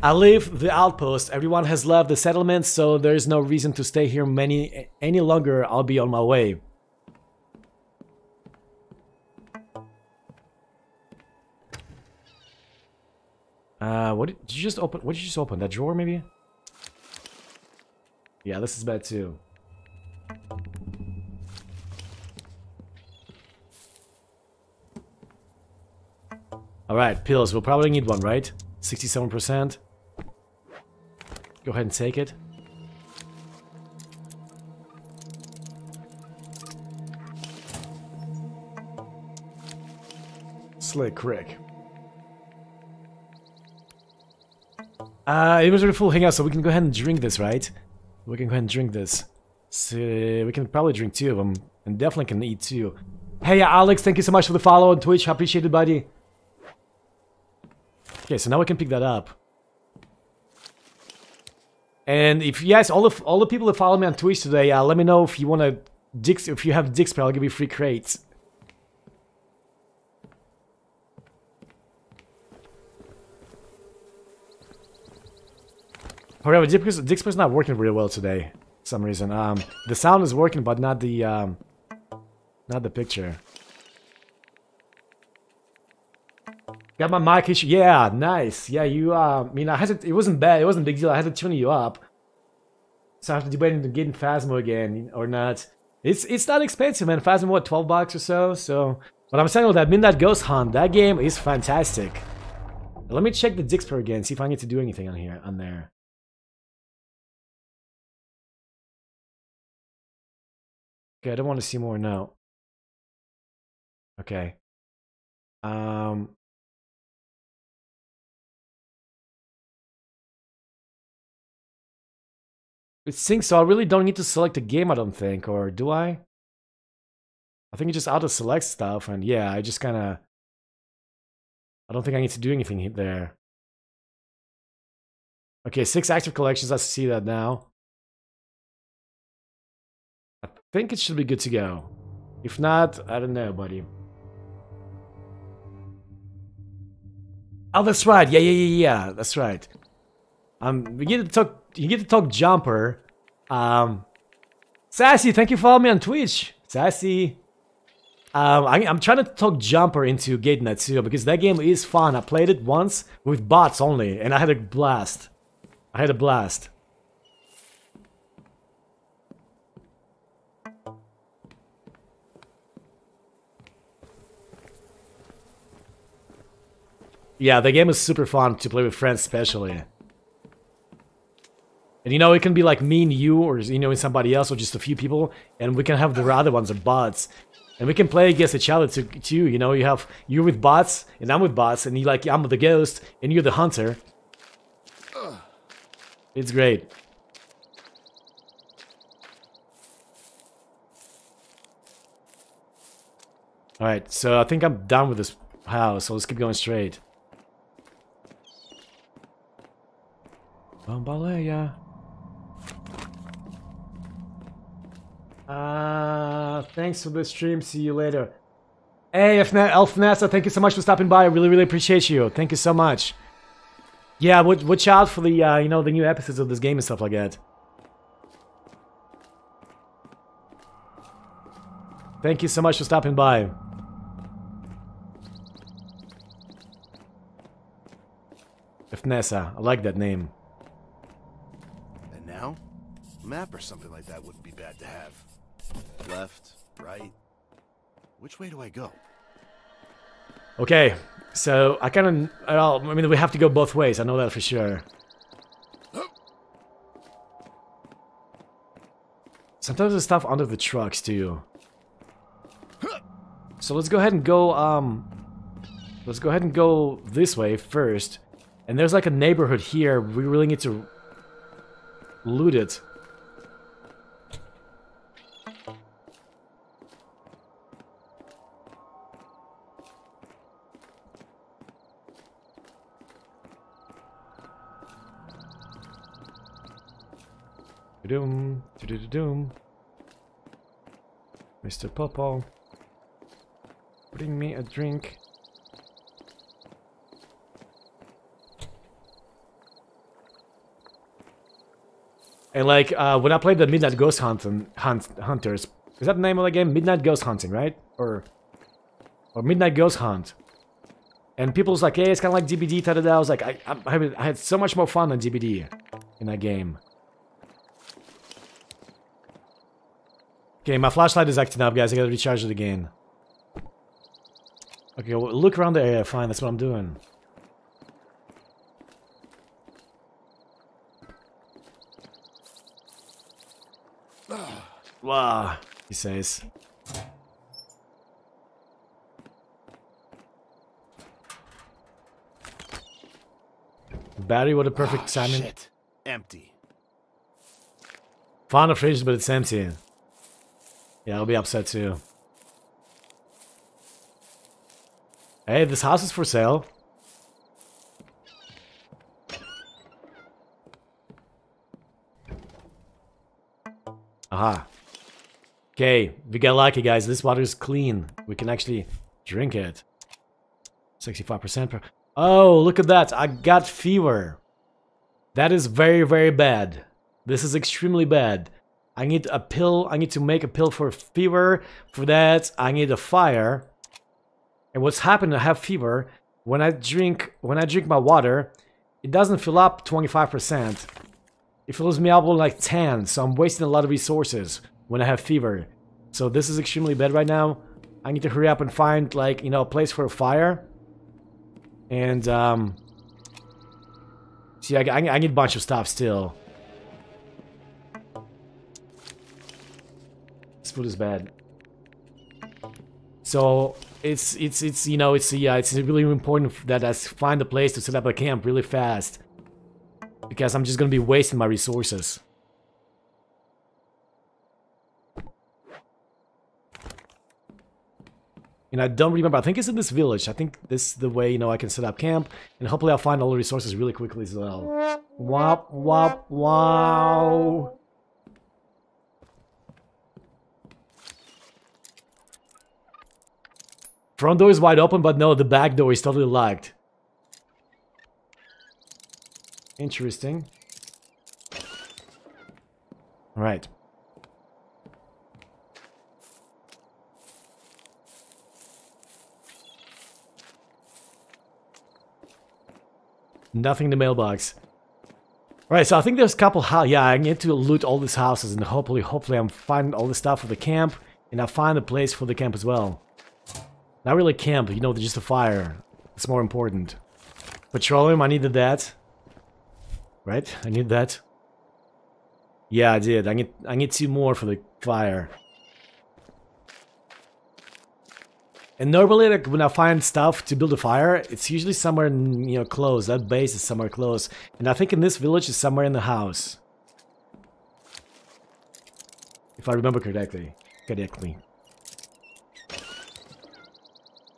I leave the outpost. Everyone has left the settlement, so there is no reason to stay here many any longer. I'll be on my way. Uh, what did, did you just open? What did you just open? That drawer, maybe? Yeah, this is bad too. Alright, pills. We'll probably need one, right? 67%. Go ahead and take it. Slick Rick. Uh, it was a full hangout, so we can go ahead and drink this, right? We can go ahead and drink this. So we can probably drink two of them, and definitely can eat two. Hey, Alex, thank you so much for the follow on Twitch. I appreciate it, buddy. Okay, so now we can pick that up. And if yes, all the all the people that follow me on Twitch today, uh, let me know if you want to Dix. If you have Dix, I'll give you free crates. However, Dix Dixper's not working really well today. Some reason. Um, the sound is working, but not the um, not the picture. Got my mic issue. Yeah, nice. Yeah, you, uh, I mean, I had to, it wasn't bad. It wasn't a big deal. I had to tune you up. So I have to debate into getting Phasmo again or not. It's it's not expensive, man. Phasmo, what, 12 bucks or so? So, but I'm saying with that Midnight Ghost Hunt, that game is fantastic. Let me check the Dixper again, see if I need to do anything on here, on there. Okay, I don't want to see more now. Okay. Um, It syncs, so I really don't need to select a game, I don't think, or do I? I think it just auto-selects stuff, and yeah, I just kind of... I don't think I need to do anything there. Okay, six active collections, I see that now. Think it should be good to go. If not, I don't know, buddy. Oh, that's right. Yeah, yeah, yeah, yeah. That's right. Um, we get to talk you get to talk jumper. Um, Sassy, thank you for following me on Twitch. Sassy. Um, I, am trying to talk Jumper into Gate too because that game is fun. I played it once with bots only, and I had a blast. I had a blast. Yeah, the game is super fun to play with friends, especially. And you know, it can be like me and you, or you know, somebody else, or just a few people, and we can have the other ones, are bots. And we can play against each other too, too, you know, you have, you with bots, and I'm with bots, and you like, I'm the ghost, and you're the hunter. It's great. Alright, so I think I'm done with this house, so let's keep going straight. Bambalea. Uh, thanks for the stream. See you later. Hey, Elf thank you so much for stopping by. I really, really appreciate you. Thank you so much. Yeah, watch out for the, uh, you know, the new episodes of this game and stuff like that. Thank you so much for stopping by. Nessa, I like that name. Map or something like that wouldn't be bad to have. Left, right. Which way do I go? Okay, so I kind of, well, I mean, we have to go both ways. I know that for sure. Sometimes there's stuff under the trucks too. So let's go ahead and go, um, let's go ahead and go this way first. And there's like a neighborhood here. We really need to loot it. Doom, doom, Mr. Popo, bring me a drink. And like uh, when I played the Midnight Ghost Hunting, Hunt, Hunters, is that the name of the game? Midnight Ghost Hunting, right? Or or Midnight Ghost Hunt. And people was like, "Hey, it's kind of like DBD." Da, da, da. I was like, I, I, I had so much more fun than DBD in that game. Okay, my flashlight is acting up, guys. I gotta recharge it again. Okay, well, look around the area. Fine, that's what I'm doing. Wow, he says. Battery, what a perfect ah, oh, salmon. Shit. Empty. Found a fridge, but it's empty. Yeah, I'll be upset too. Hey, this house is for sale. Aha. Okay, we got lucky, guys. This water is clean. We can actually drink it. 65% per... Oh, look at that. I got fever. That is very, very bad. This is extremely bad. I need a pill. I need to make a pill for fever. For that, I need a fire. And what's happened, I have fever. When I drink, when I drink my water, it doesn't fill up 25%. It fills me up with like 10, so I'm wasting a lot of resources when I have fever. So this is extremely bad right now. I need to hurry up and find like, you know, a place for a fire. And, um... See, I, I, I need a bunch of stuff still. Food is bad. So it's it's it's you know it's yeah it's really important that I find a place to set up a camp really fast because I'm just gonna be wasting my resources. And I don't remember, I think it's in this village. I think this is the way, you know, I can set up camp. And hopefully I'll find all the resources really quickly as well. Wop, wop, wow. Front door is wide open, but no, the back door is totally locked. Interesting. Right. Nothing in the mailbox. Right, so I think there's a couple yeah, I need to loot all these houses and hopefully hopefully I'm finding all the stuff for the camp and I find a place for the camp as well. Not really camp, you know, just a fire. It's more important. Petroleum, I needed that. Right? I need that. Yeah, I did. I need I need two more for the fire. And normally, like, when I find stuff to build a fire, it's usually somewhere, you know, close. That base is somewhere close. And I think in this village is somewhere in the house. If I remember correctly. Correctly.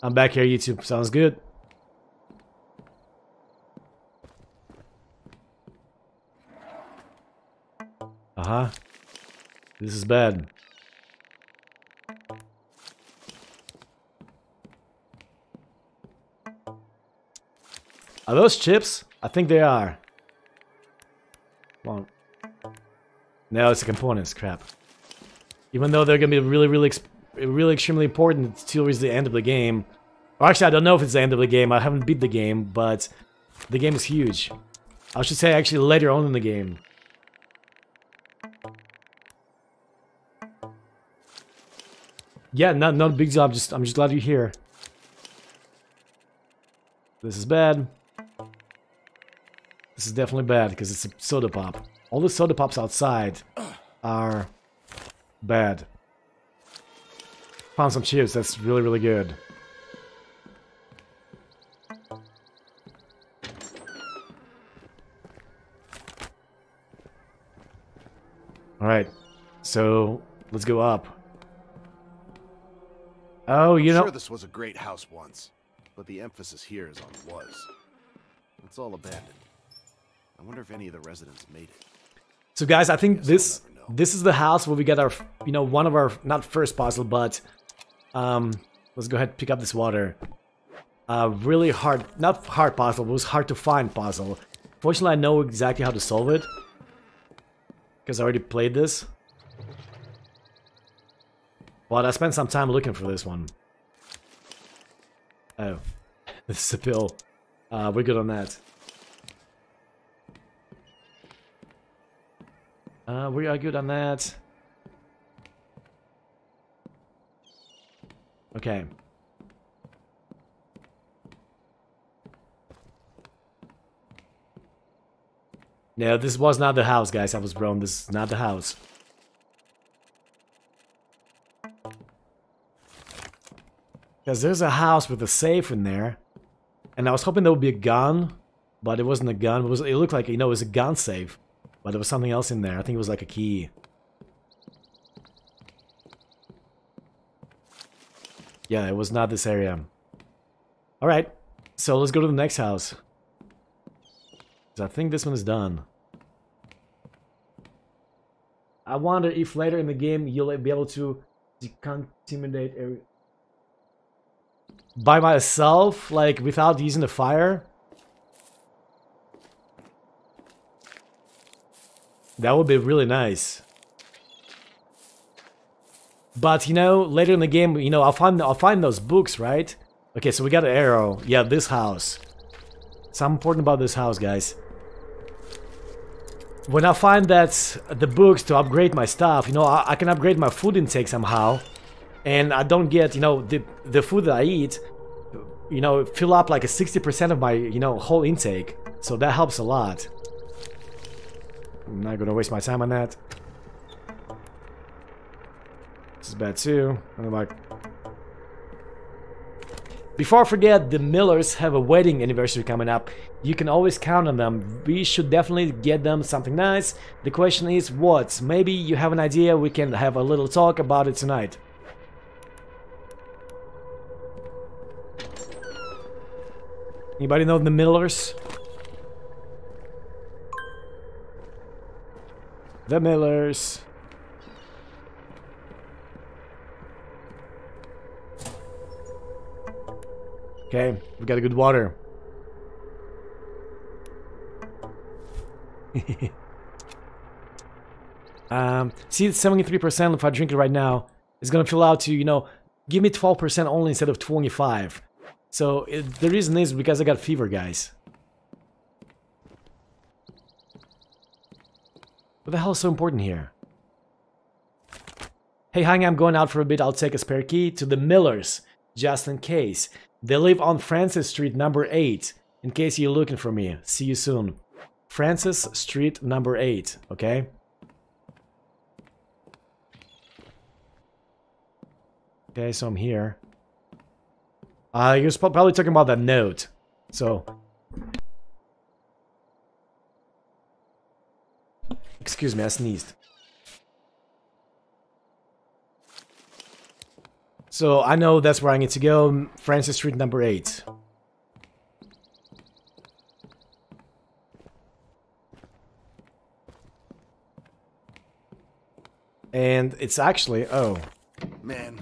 I'm back here, YouTube. Sounds good. Uh-huh. This is bad. Are those chips? I think they are. Come on. No, it's the components. Crap. Even though they're gonna be really, really really extremely important, still the end of the game. Or actually, I don't know if it's the end of the game. I haven't beat the game, but the game is huge. I should say actually later on in the game. Yeah, not not a big deal. I'm just I'm just glad you're here. This is bad. This is definitely bad because it's a soda pop. All the soda pops outside are bad. Found some chips. That's really really good. Alright, so let's go up. Oh, you I'm know... sure this was a great house once, but the emphasis here is on was. It's all abandoned. I wonder if any of the residents made it. So guys, I think this this is the house where we get our, you know, one of our, not first puzzle, but, um, let's go ahead and pick up this water. Uh, really hard, not hard puzzle, but it was hard to find puzzle. Fortunately, I know exactly how to solve it. Because I already played this. But I spent some time looking for this one. Oh, this is a pill. Uh, we're good on that. Uh, we are good on that. Okay. No, this was not the house, guys. I was wrong. This is not the house. Because there's a house with a safe in there. And I was hoping there would be a gun. But it wasn't a gun. It, was, it looked like, you know, it was a gun safe. But there was something else in there. I think it was like a key. Yeah, it was not this area. Alright. So let's go to the next house. I think this one is done. I wonder if later in the game you'll be able to decontaminate area by myself, like without using the fire. That would be really nice. But you know, later in the game, you know, I'll find I'll find those books, right? Okay, so we got an arrow. Yeah, this house. Something important about this house, guys. When I find that uh, the books to upgrade my stuff, you know, I, I can upgrade my food intake somehow, and I don't get, you know, the the food that I eat, you know, fill up like a sixty percent of my, you know, whole intake. So that helps a lot. I'm not gonna waste my time on that. This is bad too. And I'm like, before I forget, the Millers have a wedding anniversary coming up. You can always count on them. We should definitely get them something nice. The question is what? Maybe you have an idea, we can have a little talk about it tonight. Anybody know the Millers? The Millers. Okay, we got a good water. um, see, 73% if I drink it right now, it's gonna fill out to, you know, give me 12% only instead of 25. So, it, the reason is because I got fever, guys. What the hell is so important here? Hey, Hang, I'm going out for a bit. I'll take a spare key to the Millers, just in case. They live on Francis Street, number 8, in case you're looking for me. See you soon. Francis Street, number 8, okay? Okay, so I'm here. Uh, you're probably talking about that note. So... Excuse me, I sneezed. So I know that's where I need to go. Francis Street number 8. And it's actually... Oh. Man,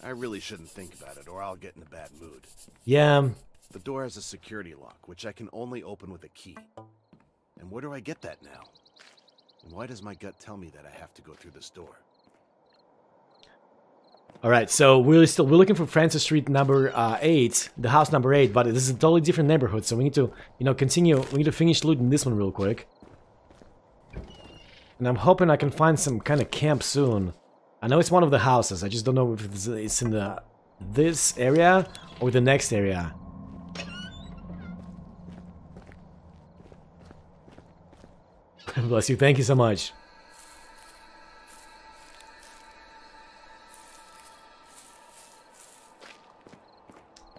I really shouldn't think about it, or I'll get in a bad mood. Yeah, The door has a security lock, which I can only open with a key. And where do I get that now? And why does my gut tell me that I have to go through this door? All right, so we're still we're looking for Francis Street number uh, eight, the house number eight, but this is a totally different neighborhood. So we need to, you know, continue. We need to finish looting this one real quick. And I'm hoping I can find some kind of camp soon. I know it's one of the houses. I just don't know if it's, it's in the this area or the next area. Bless you. Thank you so much.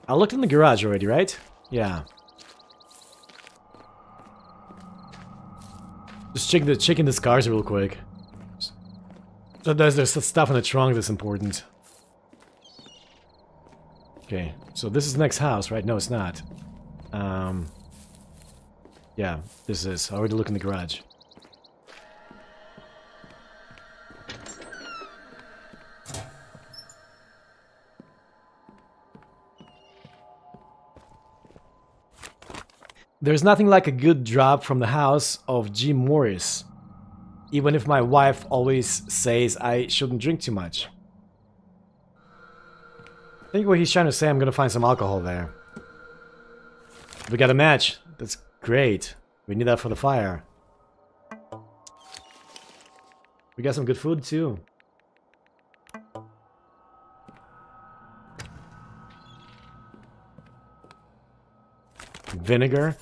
I looked in the garage already, right? Yeah. Just check the checking the scars real quick. So there's there's stuff in the trunk that's important. Okay, so this is next house, right? No, it's not. Um, yeah, this is. I already looked in the garage. There's nothing like a good drop from the house of Jim Morris. Even if my wife always says I shouldn't drink too much. I think what he's trying to say, I'm gonna find some alcohol there. We got a match. That's great. We need that for the fire. We got some good food too. Vinegar.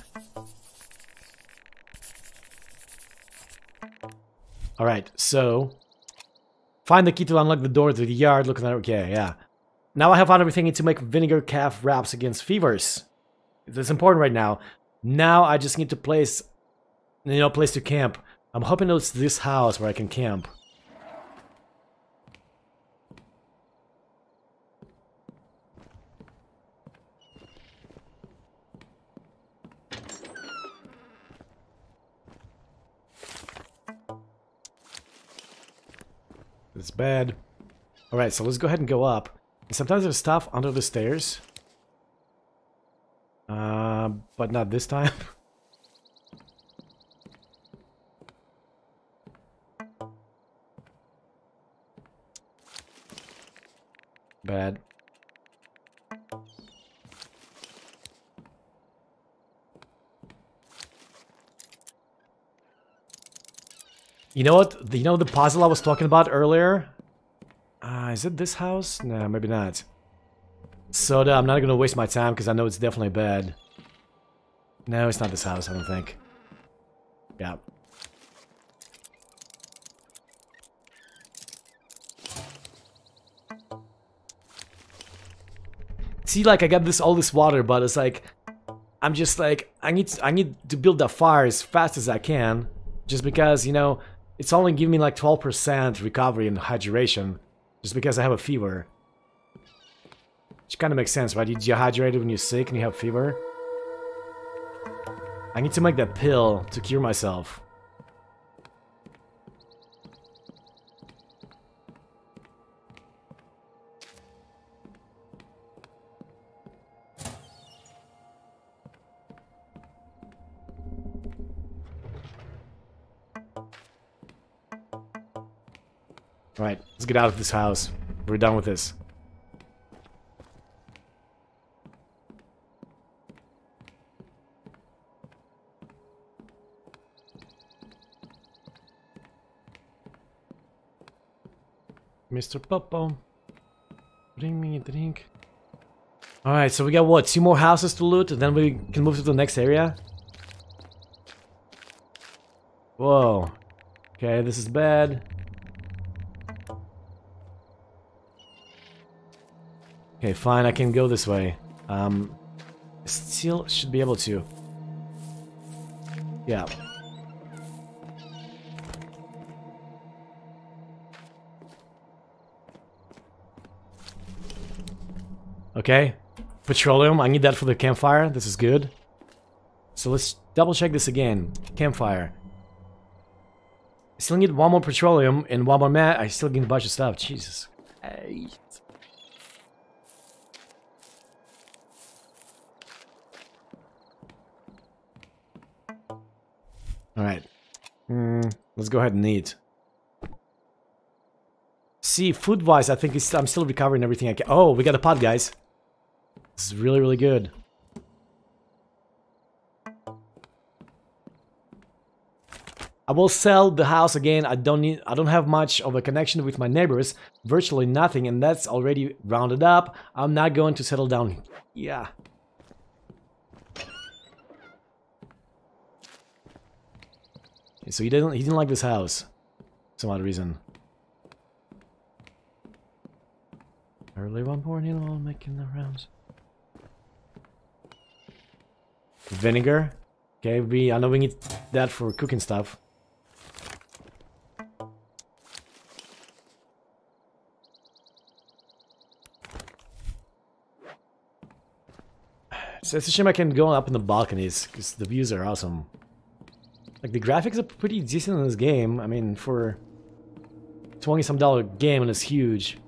Alright, so... Find the key to unlock the door to the yard, look at okay, yeah. Now I have found everything to make vinegar calf wraps against fevers. That's important right now. Now I just need to place, you know, place to camp. I'm hoping it's this house where I can camp. Bad. Alright, so let's go ahead and go up. sometimes there's stuff under the stairs. Uh, but not this time. Bad. You know what? You know the puzzle I was talking about earlier? Uh, is it this house? No, maybe not. Soda, I'm not gonna waste my time because I know it's definitely bad. No, it's not this house, I don't think. Yeah. See, like, I got this all this water, but it's like... I'm just like, I need, to, I need to build that fire as fast as I can. Just because, you know, it's only giving me like 12% recovery and hydration, just because I have a fever. Which kind of makes sense, right? You dehydrated when you're sick and you have fever. I need to make that pill to cure myself. Let's get out of this house. We're done with this. Mr. Popo, bring me a drink. Alright, so we got what, two more houses to loot, and then we can move to the next area? Whoa. Okay, this is bad. Okay, fine, I can go this way. Um, still should be able to. Yeah. Okay. Petroleum, I need that for the campfire. This is good. So let's double check this again. Campfire. I still need one more petroleum and one more mat. I still need a bunch of stuff. Jesus. Alright. Mm, let's go ahead and eat. See, food-wise, I think I'm still recovering everything I can. Oh, we got a pot, guys. This is really, really good. I will sell the house again. I don't need I don't have much of a connection with my neighbors, virtually nothing, and that's already rounded up. I'm not going to settle down. Yeah. So he didn't he didn't like this house. Some odd reason. Early one morning while making the rounds. Vinegar. Okay, we I know we need that for cooking stuff. So it's a shame I can go up in the balconies, because the views are awesome. Like, the graphics are pretty decent in this game. I mean, for 20 some dollar game and it's huge.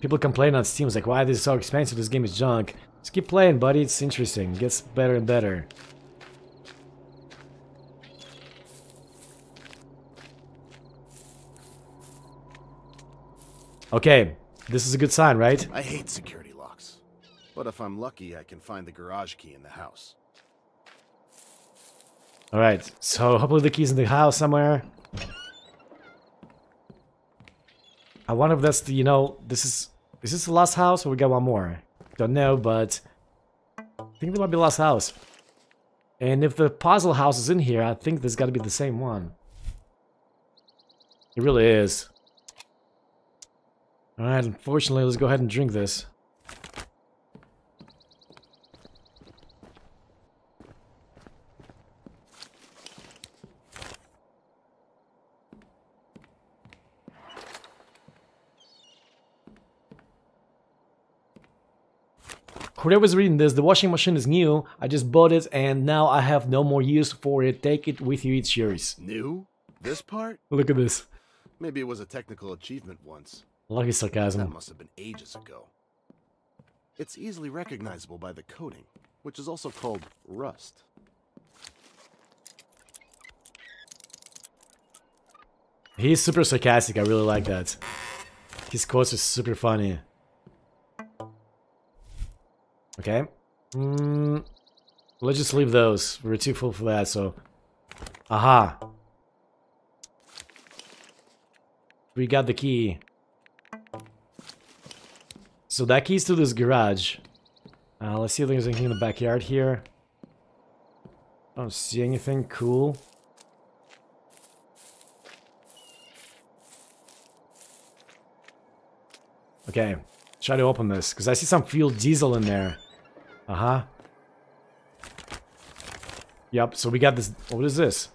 People complain on Steam, it's like, why this is so expensive, this game is junk. Just keep playing, buddy, it's interesting. It gets better and better. Okay, this is a good sign, right? I hate security. Locks. But if I'm lucky, I can find the garage key in the house. Alright, so hopefully the key's in the house somewhere. I wonder if that's the, you know, this is, is this the last house or we got one more? Don't know, but I think there might be the last house. And if the puzzle house is in here, I think there's got to be the same one. It really is. Alright, unfortunately, let's go ahead and drink this. Whoever's reading this, the washing machine is new. I just bought it and now I have no more use for it. Take it with you, it's yours. New? This part? Look at this. Maybe it was a technical achievement once. Lucky sarcasm. That must have been ages ago. It's easily recognizable by the coating, which is also called rust. He's super sarcastic, I really like that. His quotes are super funny. Okay. Mm, let's just leave those. We're too full for that, so... Aha. We got the key. So that key's to this garage. Uh, let's see if there's anything in the backyard here. I don't see anything cool. Okay, try to open this, because I see some fuel diesel in there. Uh-huh. Yep, so we got this... What is this?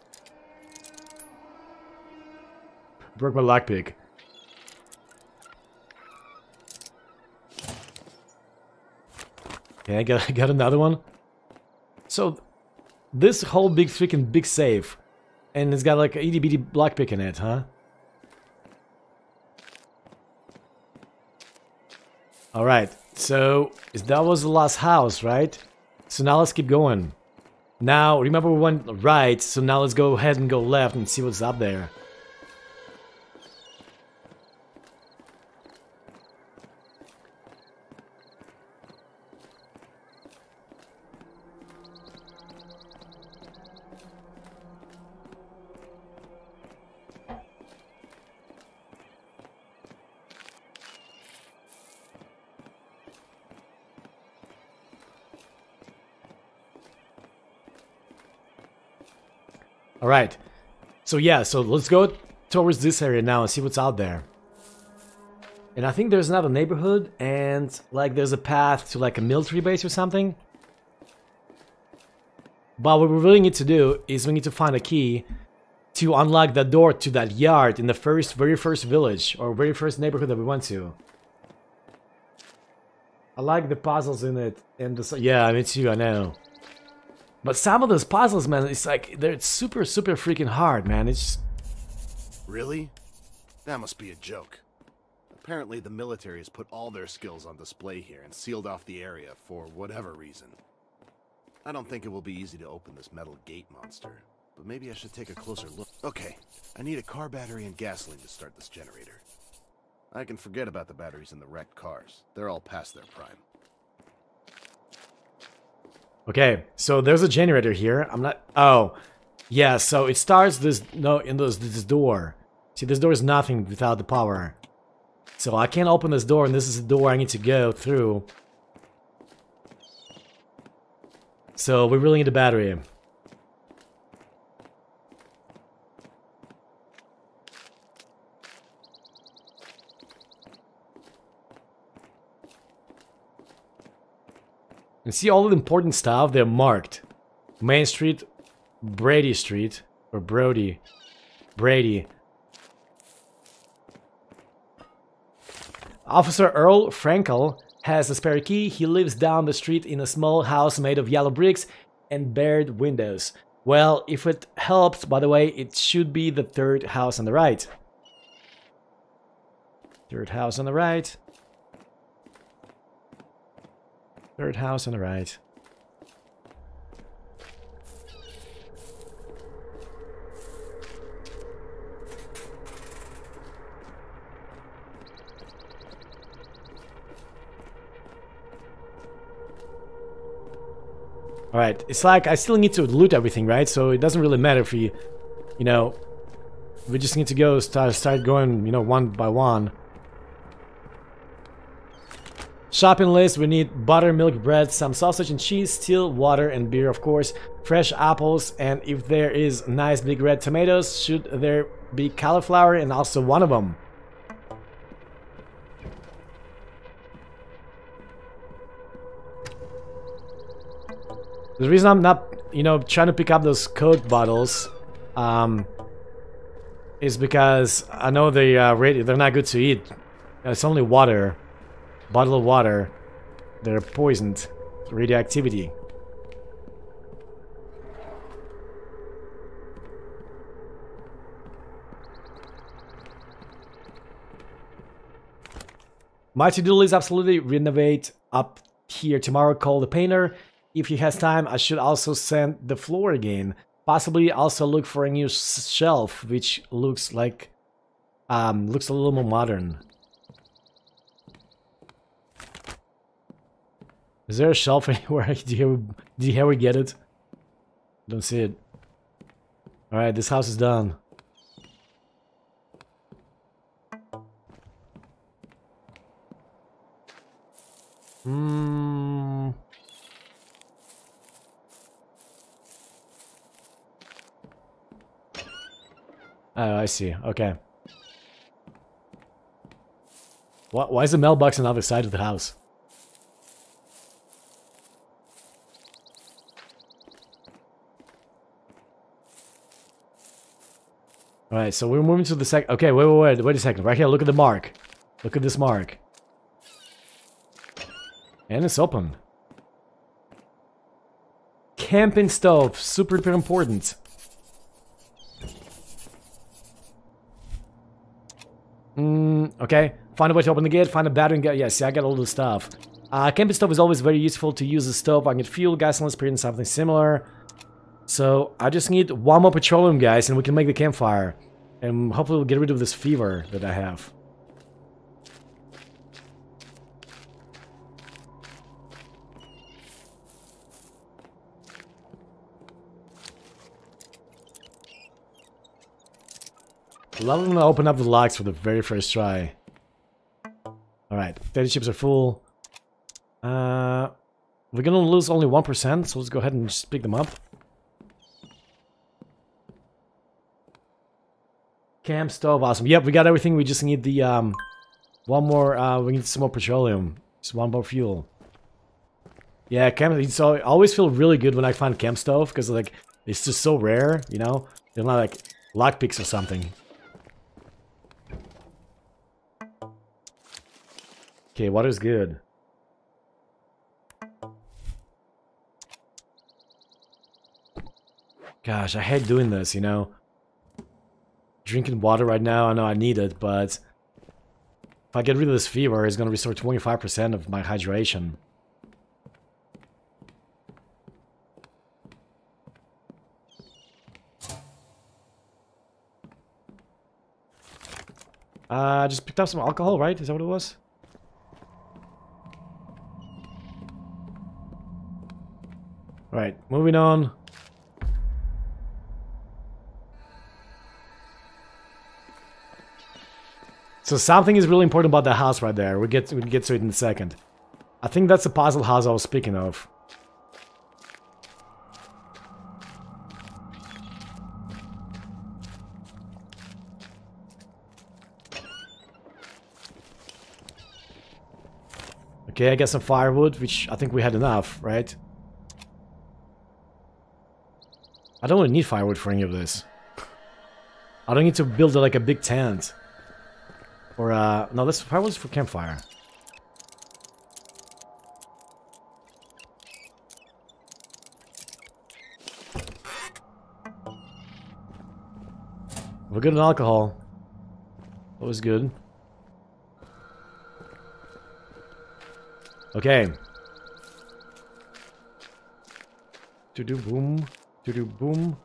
Broke my lockpick. Okay, I got, got another one. So, this whole big freaking big safe, and it's got like a itty bitty lockpick in it, huh? Alright, so that was the last house, right? So now let's keep going. Now, remember we went right, so now let's go ahead and go left and see what's up there. Alright. So yeah, so let's go towards this area now and see what's out there. And I think there's another neighborhood and like there's a path to like a military base or something. But what we really need to do is we need to find a key to unlock the door to that yard in the first, very first village or very first neighborhood that we went to. I like the puzzles in it and the, yeah, me too, I know. But some of those puzzles, man, it's like they're super, super freaking hard, man. It's really that must be a joke. Apparently, the military has put all their skills on display here and sealed off the area for whatever reason. I don't think it will be easy to open this metal gate monster, but maybe I should take a closer look. Okay, I need a car battery and gasoline to start this generator. I can forget about the batteries in the wrecked cars. They're all past their prime. Okay, so there's a generator here. I'm not... Oh, yeah, so it starts this... No, in this, this door. See, this door is nothing without the power. So I can't open this door, and this is the door I need to go through. So we really need a battery. You see all the important stuff, they're marked. Main Street, Brady Street, or Brody. Brady. Officer Earl Frankel has a spare key. He lives down the street in a small house made of yellow bricks and barred windows. Well, if it helps, by the way, it should be the third house on the right. Third house on the right. Third house on the right. Alright, it's like I still need to loot everything, right? So it doesn't really matter if we, you know, we just need to go start, start going, you know, one by one. Shopping list, we need buttermilk bread, some sausage and cheese, still water and beer, of course, fresh apples, and if there is nice big red tomatoes, should there be cauliflower and also one of them. The reason I'm not, you know, trying to pick up those Coke bottles, um, is because I know they uh, they're not good to eat. It's only water, bottle of water. They're poisoned, radioactivity. My to-do list absolutely renovate up here tomorrow. Call the painter if he has time, I should also sand the floor again. Possibly also look for a new shelf, which looks like... Um, looks a little more modern. Is there a shelf anywhere? do, you, do you ever get it? Don't see it. Alright, this house is done. Hmm... Oh, I see. Okay. Why, why is the mailbox on the other side of the house? Alright, so we're moving to the second. Okay, wait, wait, wait, wait a second. Right here, look at the mark. Look at this mark. And it's open. Camping stove, super, super important. Mm, okay. Find a way to open the gate, find a battery and get... Yeah, see, I got all the stuff. Uh, camping stove is always very useful to use the stove. I get fuel, gasoline, spirit, and something similar. So, I just need one more petroleum, guys, and we can make the campfire. And hopefully we'll get rid of this fever that I have. Love them to open up the locks for the very first try. Alright, 30 chips are full. Uh, we're gonna lose only 1%, so let's go ahead and just pick them up. Camp stove, awesome. Yep, we got everything. We just need the, um, one more, uh, we need some more petroleum. Just one more fuel. Yeah, camp, so I always feel really good when I find camp stove, because, like, it's just so rare, you know? They're not, like, lockpicks or something. Okay, water's good. Gosh, I hate doing this, you know? drinking water right now. I know I need it, but if I get rid of this fever, it's going to restore 25% of my hydration. Uh, I uh, just picked up some alcohol, right? Is that what it was? Right. moving on. So something is really important about the house right there. We get we get to it in a second. I think that's the puzzle house I was speaking of. Okay, I got some firewood, which I think we had enough, right? I don't really need firewood for any of this. I don't need to build like a big tent. Or, uh, no, this firewood's for campfire. We're good on alcohol. Always good. Okay. To do boom. To do boom.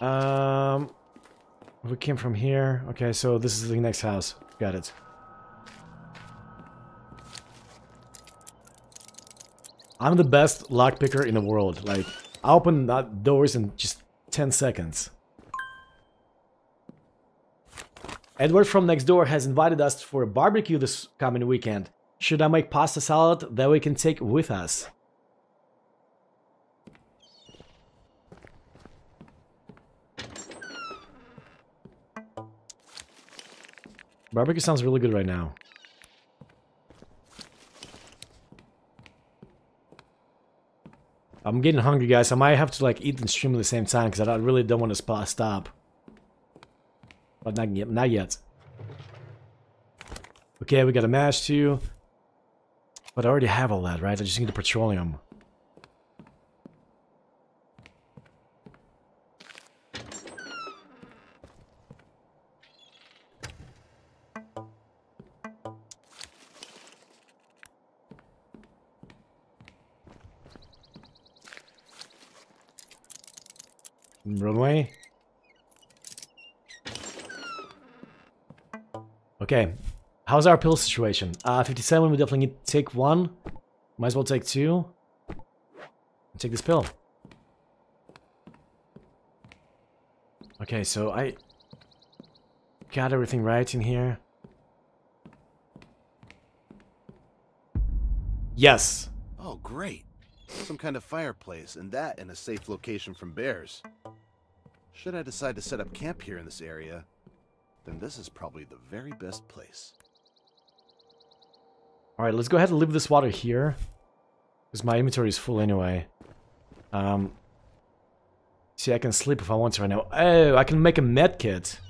Um, we came from here. Okay, so this is the next house. Got it. I'm the best lockpicker in the world. Like, I open that doors in just 10 seconds. Edward from next door has invited us for a barbecue this coming weekend. Should I make pasta salad that we can take with us? Barbecue sounds really good right now. I'm getting hungry, guys. I might have to like eat and stream at the same time because I really don't want to stop. But not yet. Not yet. Okay, we got a match too. But I already have all that, right? I just need the petroleum. Runway. Okay, How's our pill situation? Uh, 57, we definitely need to take one. Might as well take two. Take this pill. Okay, so I got everything right in here. Yes. Oh, great. Some kind of fireplace, and that in a safe location from bears. Should I decide to set up camp here in this area, then this is probably the very best place. Alright, let's go ahead and leave this water here. Because my inventory is full anyway. Um, see, I can sleep if I want to right now. Oh, I can make a med kit.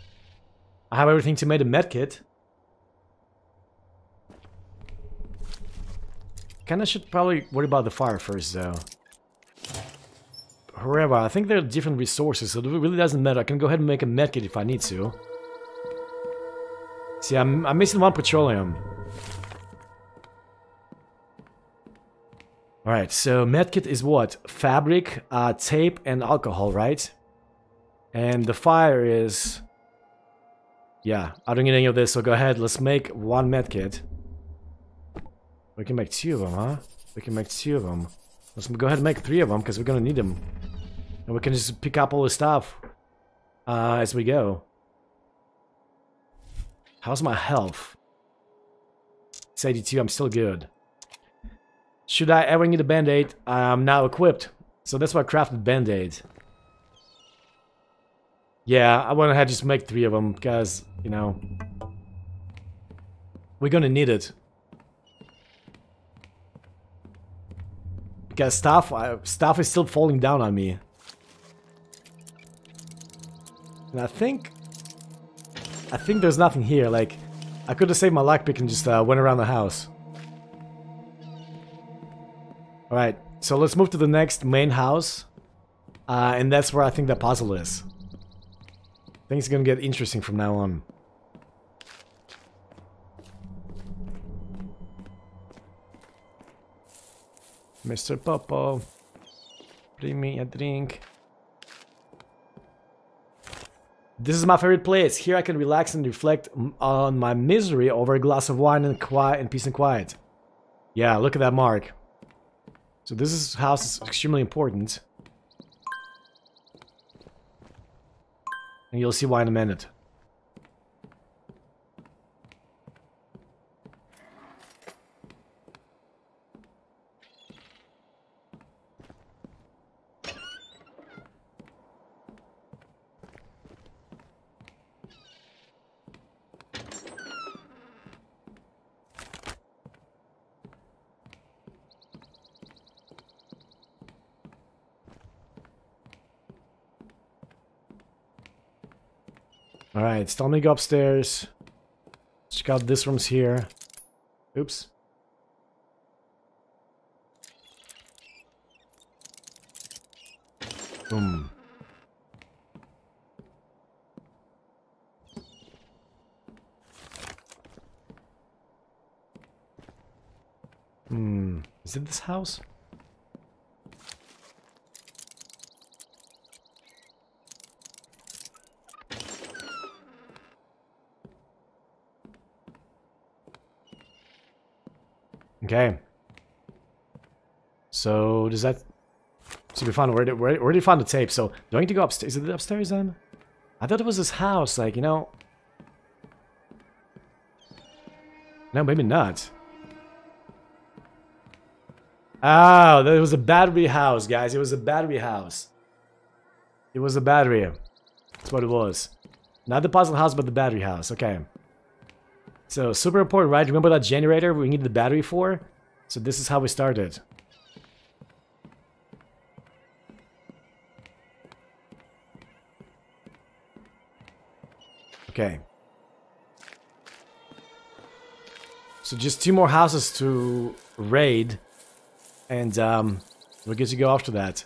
I have everything to make a med kit. Kinda should probably worry about the fire first, though. However, I think there are different resources, so it really doesn't matter. I can go ahead and make a medkit if I need to. See, I'm, I'm missing one petroleum. Alright, so medkit is what? Fabric, uh, tape, and alcohol, right? And the fire is... Yeah, I don't need any of this, so go ahead, let's make one medkit. We can make two of them, huh? We can make two of them. Let's go ahead and make three of them, because we're gonna need them. And we can just pick up all the stuff uh, as we go. How's my health? It's 82, I'm still good. Should I ever need a band-aid, I'm now equipped. So that's why I crafted band-aid. Yeah, I went ahead just make three of them, because, you know... We're gonna need it. Because stuff, uh, stuff is still falling down on me. And I think... I think there's nothing here, like... I could have saved my lockpick and just uh, went around the house. Alright, so let's move to the next main house. Uh, and that's where I think the puzzle is. Things are gonna get interesting from now on. Mr. Popo, bring me a drink. This is my favorite place. Here I can relax and reflect on my misery over a glass of wine and quiet and peace and quiet. Yeah, look at that mark. So this is, house is extremely important. And you'll see why in a minute. Alright, it's time to go upstairs. Check out this room's here. Oops. Boom. Hmm. Is it this house? Okay. So does that? So we found where did where, where did you find the tape? So do I need to go upstairs? Is it upstairs then? I thought it was his house. Like you know. No, maybe not. Oh, that was a battery house, guys. It was a battery house. It was a battery. That's what it was. Not the puzzle house, but the battery house. Okay. So super important, right? Remember that generator we needed the battery for? So this is how we started. Okay. So just two more houses to raid. And um, we're good to go after that.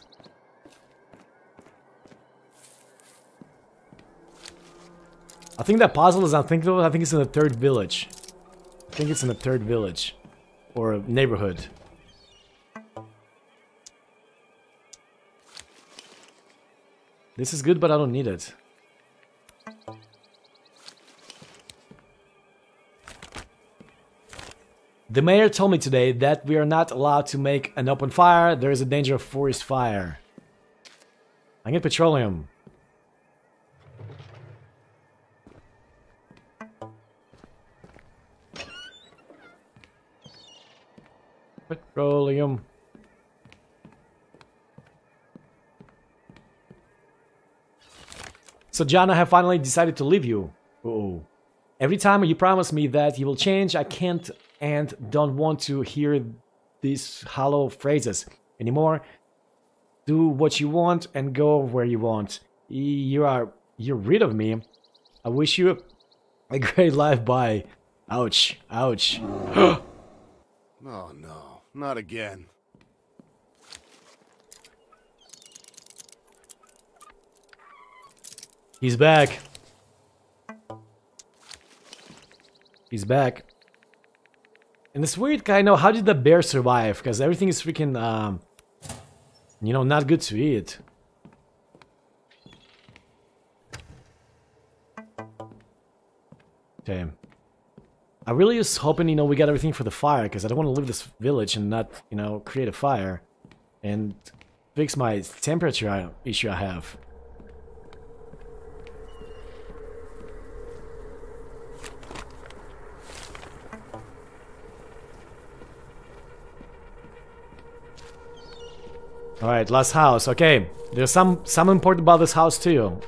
I think that puzzle is unthinkable. I think it's in the third village. I think it's in the third village. Or neighborhood. This is good, but I don't need it. The mayor told me today that we are not allowed to make an open fire. There is a danger of forest fire. I get petroleum. Petroleum. So John, I have finally decided to leave you. oh. Every time you promise me that you will change, I can't and don't want to hear these hollow phrases anymore. Do what you want and go where you want. You are you're rid of me. I wish you a great life. Bye. Ouch. Ouch. oh no. Not again. He's back. He's back. And it's weird guy, know how did the bear survive? Because everything is freaking, um, you know, not good to eat. Damn. I really was hoping, you know, we got everything for the fire, because I don't want to leave this village and not, you know, create a fire. And fix my temperature uh, issue I have. Alright, last house. Okay, there's some some important about this house too.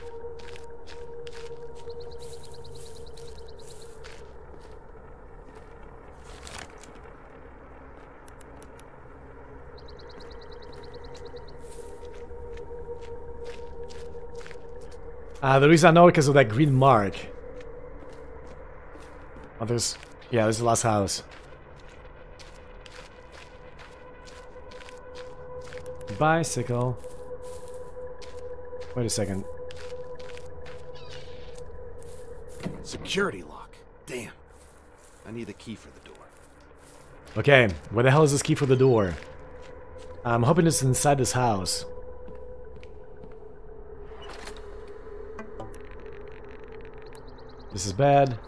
Uh, the reason I know it because of that green mark. Oh, there's... Yeah, this is the last house. Bicycle. Wait a second. Security lock. Damn. I need the key for the door. Okay, where the hell is this key for the door? I'm hoping it's inside this house. This is bad.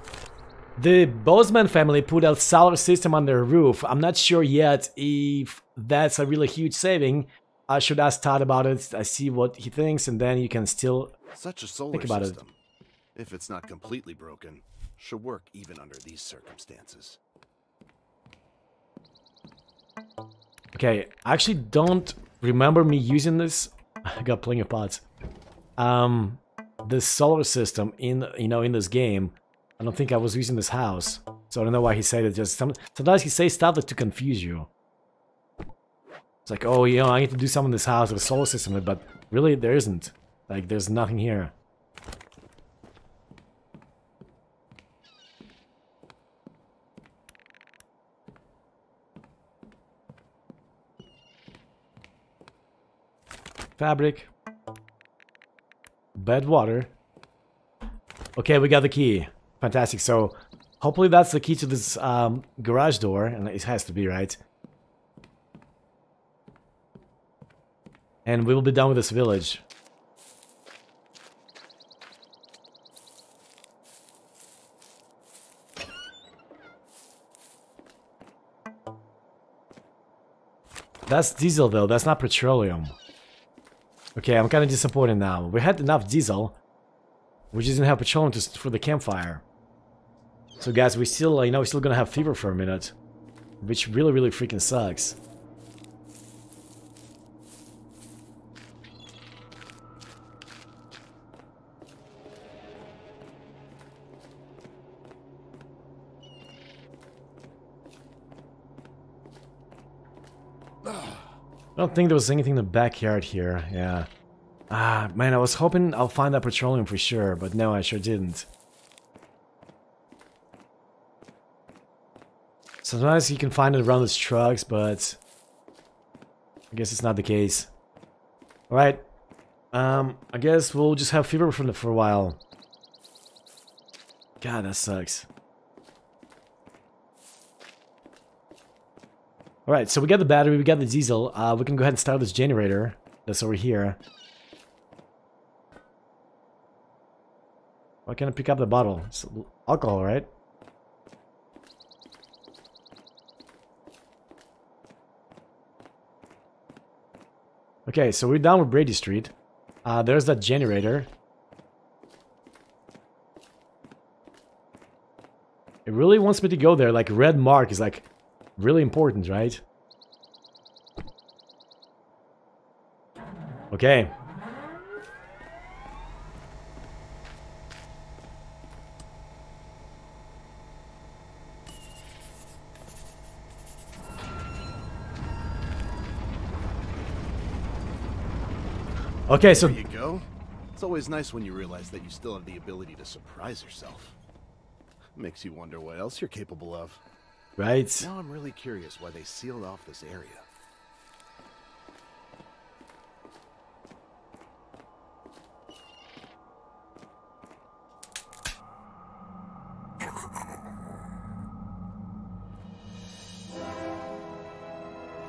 The Bozeman family put a solar system on their roof. I'm not sure yet if that's a really huge saving. I should ask Todd about it. I see what he thinks, and then you can still Such a solar Think about it. system, if it's not completely broken, should work even under these circumstances. Okay, I actually don't remember me using this. I got plenty of pots. Um, the solar system in you know in this game. I don't think I was using this house, so I don't know why he said it. Just some, sometimes he says stuff to confuse you. It's like, oh, you know, I need to do something in this house with a solar system, but really there isn't. Like, there's nothing here. Fabric. Bed water. Okay, we got the key. Fantastic. So, hopefully that's the key to this um, garage door. And it has to be, right? And we will be done with this village. That's diesel though, that's not petroleum. Okay, I'm kind of disappointed now. We had enough diesel. We just didn't have petroleum to, for the campfire. So guys, we still, you know, we're still gonna have fever for a minute. Which really, really freaking sucks. I don't think there was anything in the backyard here, yeah. Ah, man, I was hoping I'll find that petroleum for sure, but no, I sure didn't. Sometimes you can find it around those trucks, but... I guess it's not the case. Alright. Um, I guess we'll just have fever for, for a while. God, that sucks. Alright, so we got the battery, we got the diesel. Uh, we can go ahead and start this generator that's over here. Why can't I pick up the bottle? It's alcohol, right? Okay, so we're down with Brady Street. Uh, there's that generator. It really wants me to go there. Like, red mark is like really important, right? Okay. Okay, so There you go. It's always nice when you realize that you still have the ability to surprise yourself. Makes you wonder what else you're capable of. Right. Now I'm really curious why they sealed off this area.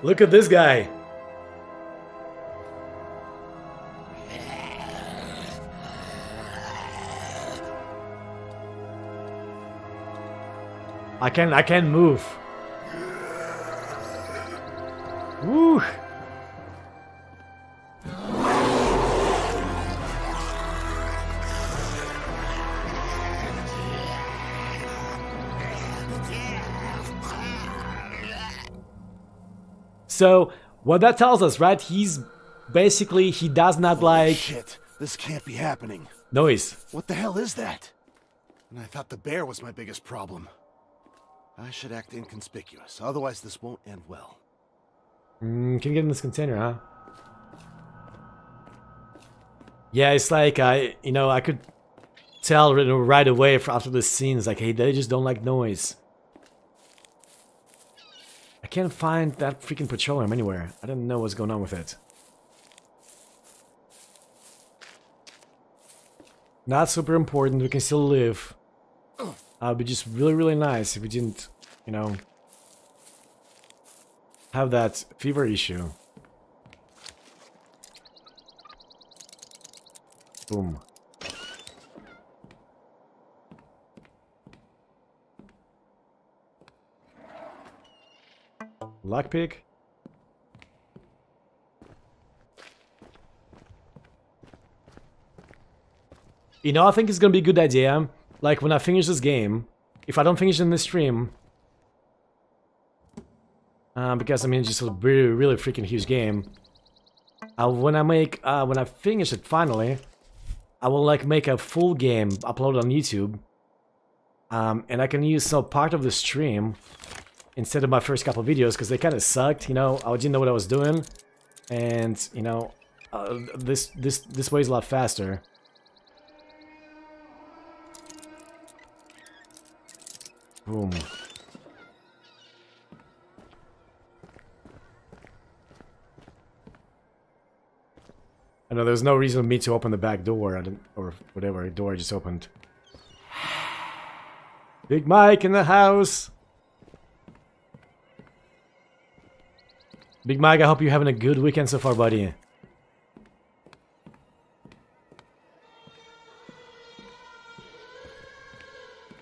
Look at this guy. I can I can move. Woo! So what that tells us, right? He's basically he does not like Shit, this can't be happening. noise. What the hell is that? And I thought the bear was my biggest problem. I should act inconspicuous, otherwise this won't end well. Mm, can you get in this container, huh? Yeah, it's like I, you know, I could tell right- right away after the scene. It's like, hey, they just don't like noise. I can't find that freaking petroleum anywhere. I don't know what's going on with it. Not super important. We can still live. Uh, would be just really, really nice if we didn't, you know, have that fever issue. Boom. Lockpick. You know, I think it's gonna be a good idea like, when I finish this game, if I don't finish in this stream, uh, because I mean, it's just a really, really freaking huge game. Uh, when I make, uh, when I finish it finally, I will like make a full game upload on YouTube, um, and I can use some part of the stream instead of my first couple videos because they kind of sucked. You know, I didn't know what I was doing, and you know, uh, this this this way is a lot faster. I know there's no reason for me to open the back door, or whatever door I just opened. Big Mike in the house! Big Mike, I hope you're having a good weekend so far, buddy.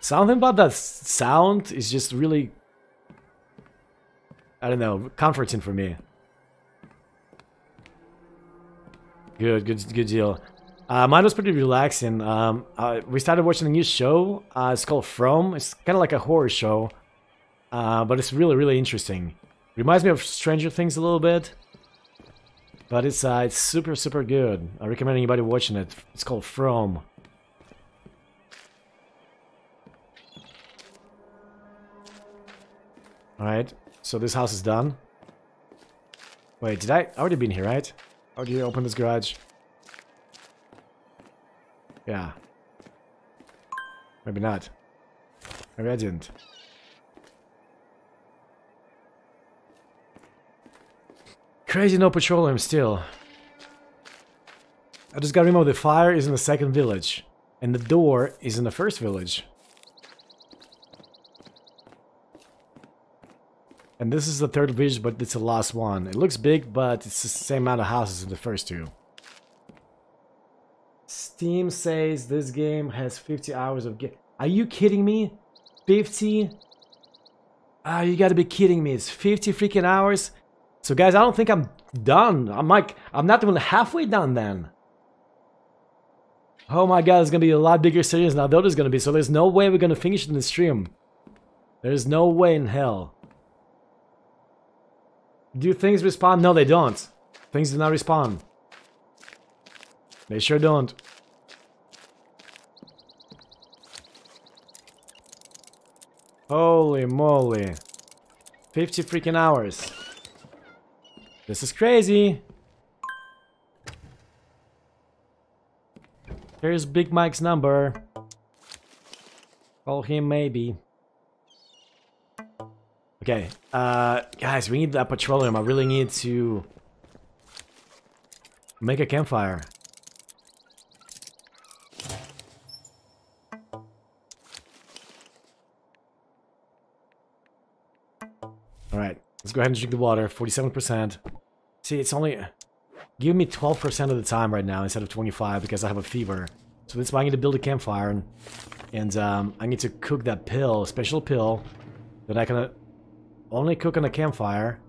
Something about that sound is just really... I don't know, comforting for me. Good, good, good deal. Uh, mine was pretty relaxing. Um, uh, we started watching a new show. Uh, it's called From. It's kind of like a horror show, uh, but it's really, really interesting. Reminds me of Stranger Things a little bit, but it's uh, it's super, super good. I recommend anybody watching it. It's called From. All right, so this house is done. Wait, did I, already been here, right? Oh, How do you open this garage? Yeah. Maybe not. Maybe I didn't. Crazy no petroleum still. I just gotta remember the fire is in the second village. And the door is in the first village. And this is the third village, but it's the last one. It looks big, but it's the same amount of houses as the first two. Steam says this game has 50 hours of game. Are you kidding me? 50? Ah, you gotta be kidding me. It's 50 freaking hours? So guys, I don't think I'm done. I'm like, I'm not even halfway done then. Oh my god, it's gonna be a lot bigger series now. Though there's gonna be, so there's no way we're gonna finish in the stream. There's no way in hell. Do things respawn? No, they don't. Things do not respawn. They sure don't. Holy moly. 50 freaking hours. This is crazy. Here's Big Mike's number. Call him maybe. Okay, uh, guys, we need that petroleum. I really need to make a campfire. Alright, let's go ahead and drink the water. 47%. See, it's only... Give me 12% of the time right now instead of 25 because I have a fever. So that's why I need to build a campfire and, and um, I need to cook that pill, special pill, that I can only cooking a campfire.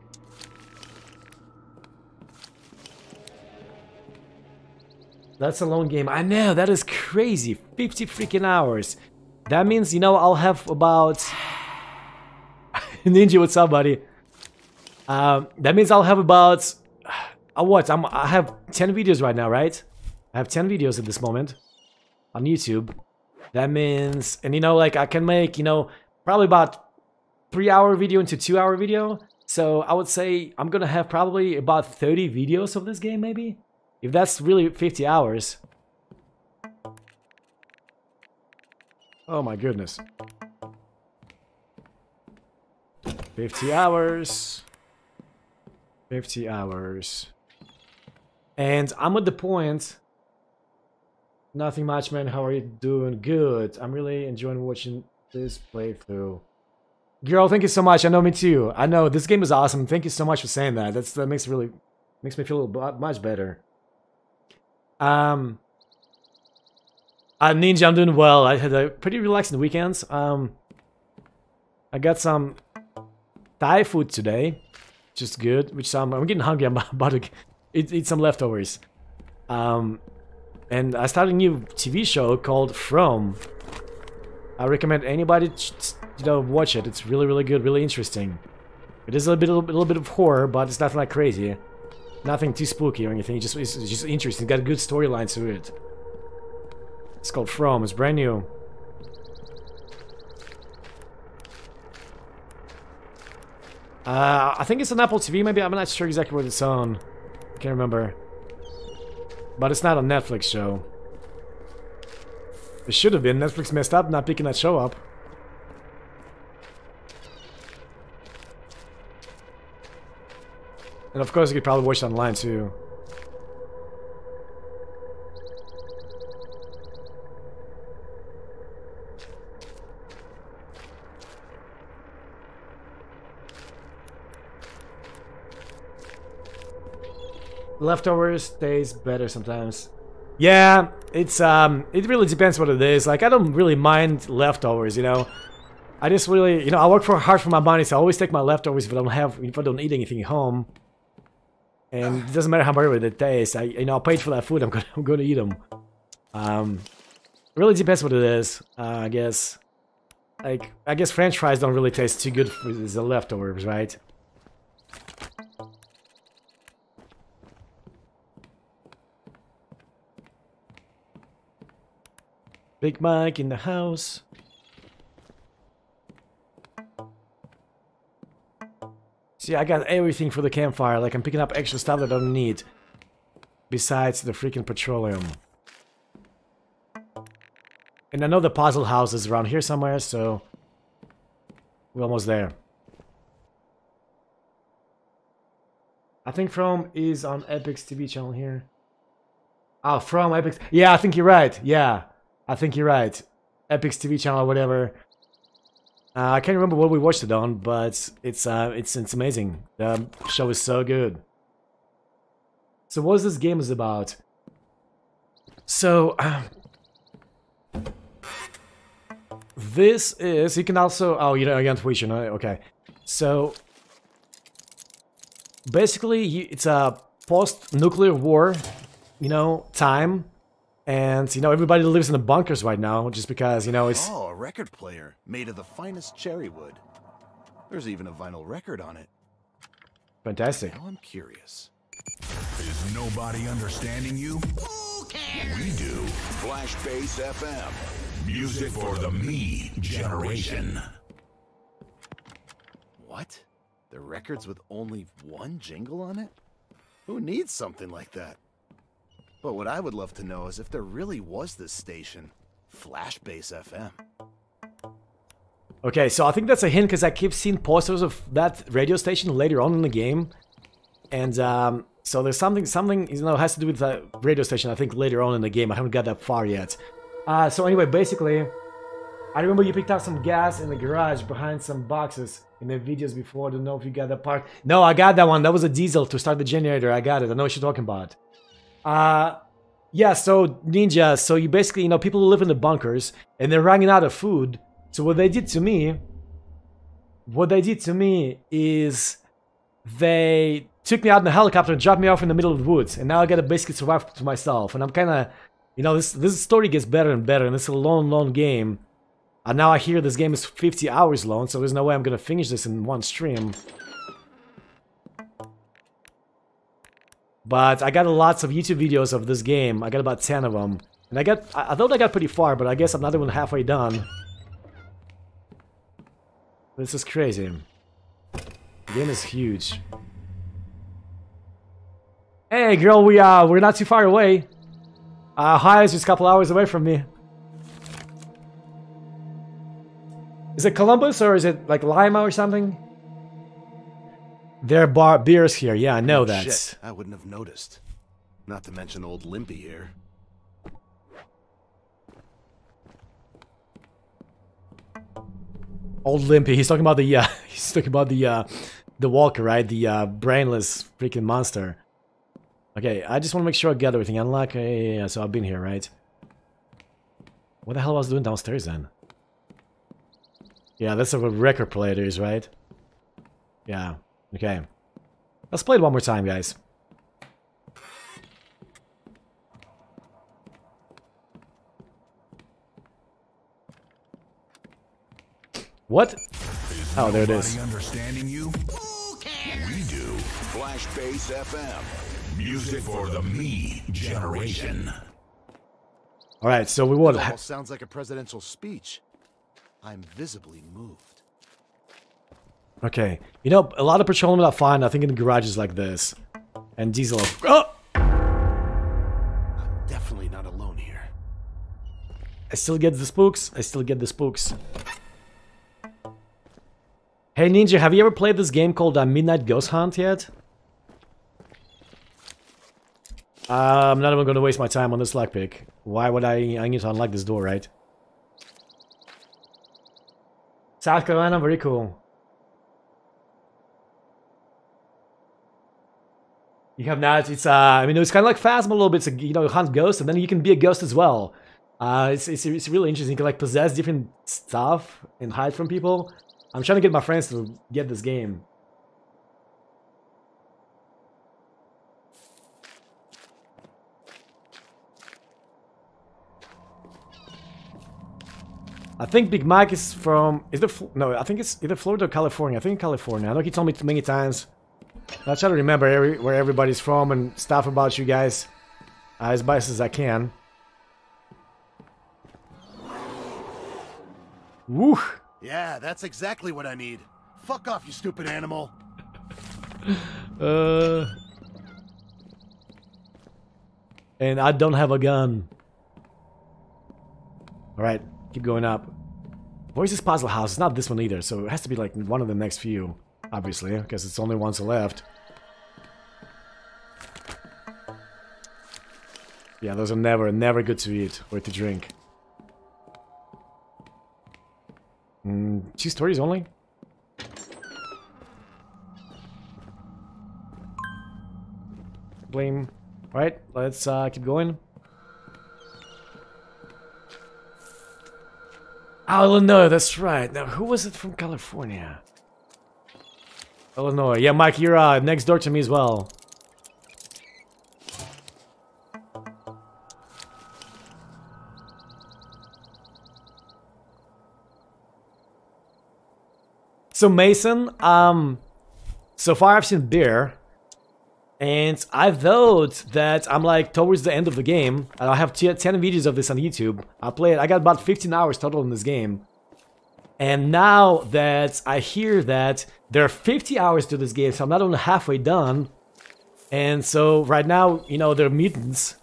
That's a long game. I know, that is crazy. 50 freaking hours. That means, you know, I'll have about... Ninja, what's up, buddy? Um, that means I'll have about... Uh, what? I'm, I have 10 videos right now, right? I have 10 videos at this moment on YouTube. That means... And, you know, like, I can make, you know, probably about three hour video into two hour video. So I would say I'm gonna have probably about 30 videos of this game maybe. If that's really 50 hours. Oh my goodness. 50 hours. 50 hours. And I'm at the point. Nothing much, man. How are you doing? Good. I'm really enjoying watching this playthrough. Girl, thank you so much. I know me too. I know this game is awesome. Thank you so much for saying that. That's that makes really makes me feel much better. Um, uh, Ninja, I'm doing well. I had a pretty relaxing weekend. Um, I got some Thai food today. just good. Which I'm, I'm getting hungry. I'm about to eat, eat some leftovers. Um, and I started a new TV show called From. I recommend anybody, you know, watch it. It's really, really good, really interesting. It is a little bit, a little, little bit of horror, but it's nothing like crazy. Nothing too spooky or anything. Just, it's, it's just interesting. It's got a good storyline to it. It's called From. It's brand new. Uh, I think it's on Apple TV, maybe. I'm not sure exactly what it's on. I can't remember. But it's not a Netflix show. It should have been. Netflix messed up not picking that show up. And of course, you could probably watch it online too. Leftovers tastes better sometimes. Yeah, it's um, it really depends what it is. Like, I don't really mind leftovers, you know. I just really, you know, I work for hard for my money, so I always take my leftovers if I don't have, if I don't eat anything at home. And it doesn't matter how much they taste. I, you know, I paid for that food. I'm gonna, I'm gonna eat them. Um, really depends what it is. Uh, I guess. Like, I guess French fries don't really taste too good as the leftovers, right? Big Mike in the house. See, I got everything for the campfire. Like, I'm picking up extra stuff that I don't need. Besides the freaking petroleum. And I know the puzzle house is around here somewhere, so... We're almost there. I think From is on Epix TV channel here. Oh, From Epix... Yeah, I think you're right. Yeah. I think you're right. Epix TV channel whatever. Uh, I can't remember what we watched it on, but it's uh, it's it's amazing. The show is so good. So what is this game is about? So this is you can also oh you know on Twitch, you know okay. So basically, it's a post-nuclear war, you know, time and, you know, everybody lives in the bunkers right now just because, you know, it's... Oh, a record player made of the finest cherry wood. There's even a vinyl record on it. Fantastic. Now I'm curious. Is nobody understanding you? Who cares? We do. Flash Bass FM. Music for the me generation. What? The records with only one jingle on it? Who needs something like that? But what I would love to know is if there really was this station, Flashbase FM. Okay, so I think that's a hint because I keep seeing posters of that radio station later on in the game. And um, so there's something, something, you know, has to do with the radio station, I think, later on in the game. I haven't got that far yet. Uh, so anyway, basically, I remember you picked up some gas in the garage behind some boxes in the videos before. I don't know if you got that part. No, I got that one. That was a diesel to start the generator. I got it. I know what you're talking about. Uh, yeah, so Ninja, so you basically, you know, people who live in the bunkers and they're running out of food. So what they did to me, what they did to me is they took me out in a helicopter and dropped me off in the middle of the woods. And now I gotta basically survive to myself. And I'm kind of, you know, this, this story gets better and better and it's a long, long game. And now I hear this game is 50 hours long, so there's no way I'm gonna finish this in one stream. But I got lots of YouTube videos of this game. I got about 10 of them. And I got, I, thought I got pretty far, but I guess I'm not even halfway done. This is crazy. The game is huge. Hey girl, we uh we're not too far away. Uh Hi is just a couple hours away from me. Is it Columbus or is it like Lima or something? There are bar beers here. Yeah, I know that. Shit, I wouldn't have noticed. Not to mention old Limpy here. Old Limpy. He's talking about the uh, he's talking about the uh, the Walker, right? The uh, brainless freaking monster. Okay, I just want to make sure I got everything unlocked. Okay, yeah, so I've been here, right? What the hell was I doing downstairs then? Yeah, that's a record player, is, right? Yeah. Okay. Let's play it one more time, guys. What? Oh, there it is. Nobody understanding you? We do. Flash Base FM. Music for the me generation. All right, so we would. It sounds like a presidential speech. I'm visibly moved. Okay, you know, a lot of petroleum are fine. I think in garages like this, and diesel. Oh, I'm definitely not alone here. I still get the spooks. I still get the spooks. Hey Ninja, have you ever played this game called uh, Midnight Ghost Hunt yet? Uh, I'm not even gonna waste my time on this lockpick. Why would I? I need to unlock this door, right? South Carolina, very cool. You have not. It's uh, I mean, it's kind of like Phasmo a little bit. It's you know, you hunt ghosts, and then you can be a ghost as well. Uh, it's, it's it's really interesting. You can like possess different stuff and hide from people. I'm trying to get my friends to get this game. I think Big Mike is from... Is the, No, I think it's either Florida or California. I think California. I know he told me too many times. I try to remember every, where everybody's from and stuff about you guys uh, as best as I can. Woo! Yeah, that's exactly what I need. Fuck off, you stupid animal. Uh... And I don't have a gun. Alright, keep going up. Voices Puzzle House, it's not this one either, so it has to be like one of the next few, obviously, because it's only once left. Yeah, those are never, never good to eat or to drink. Mm, two stories only? Blame. Alright, let's uh, keep going. Illinois, that's right. Now, who was it from California? Illinois. Yeah, Mike, you're uh, next door to me as well. So Mason, um, so far I've seen beer, and I vote that I'm like towards the end of the game, I have 10 videos of this on YouTube. I played, I got about 15 hours total in this game. And now that I hear that there are 50 hours to this game, so I'm not only halfway done. And so right now, you know, there are mutants.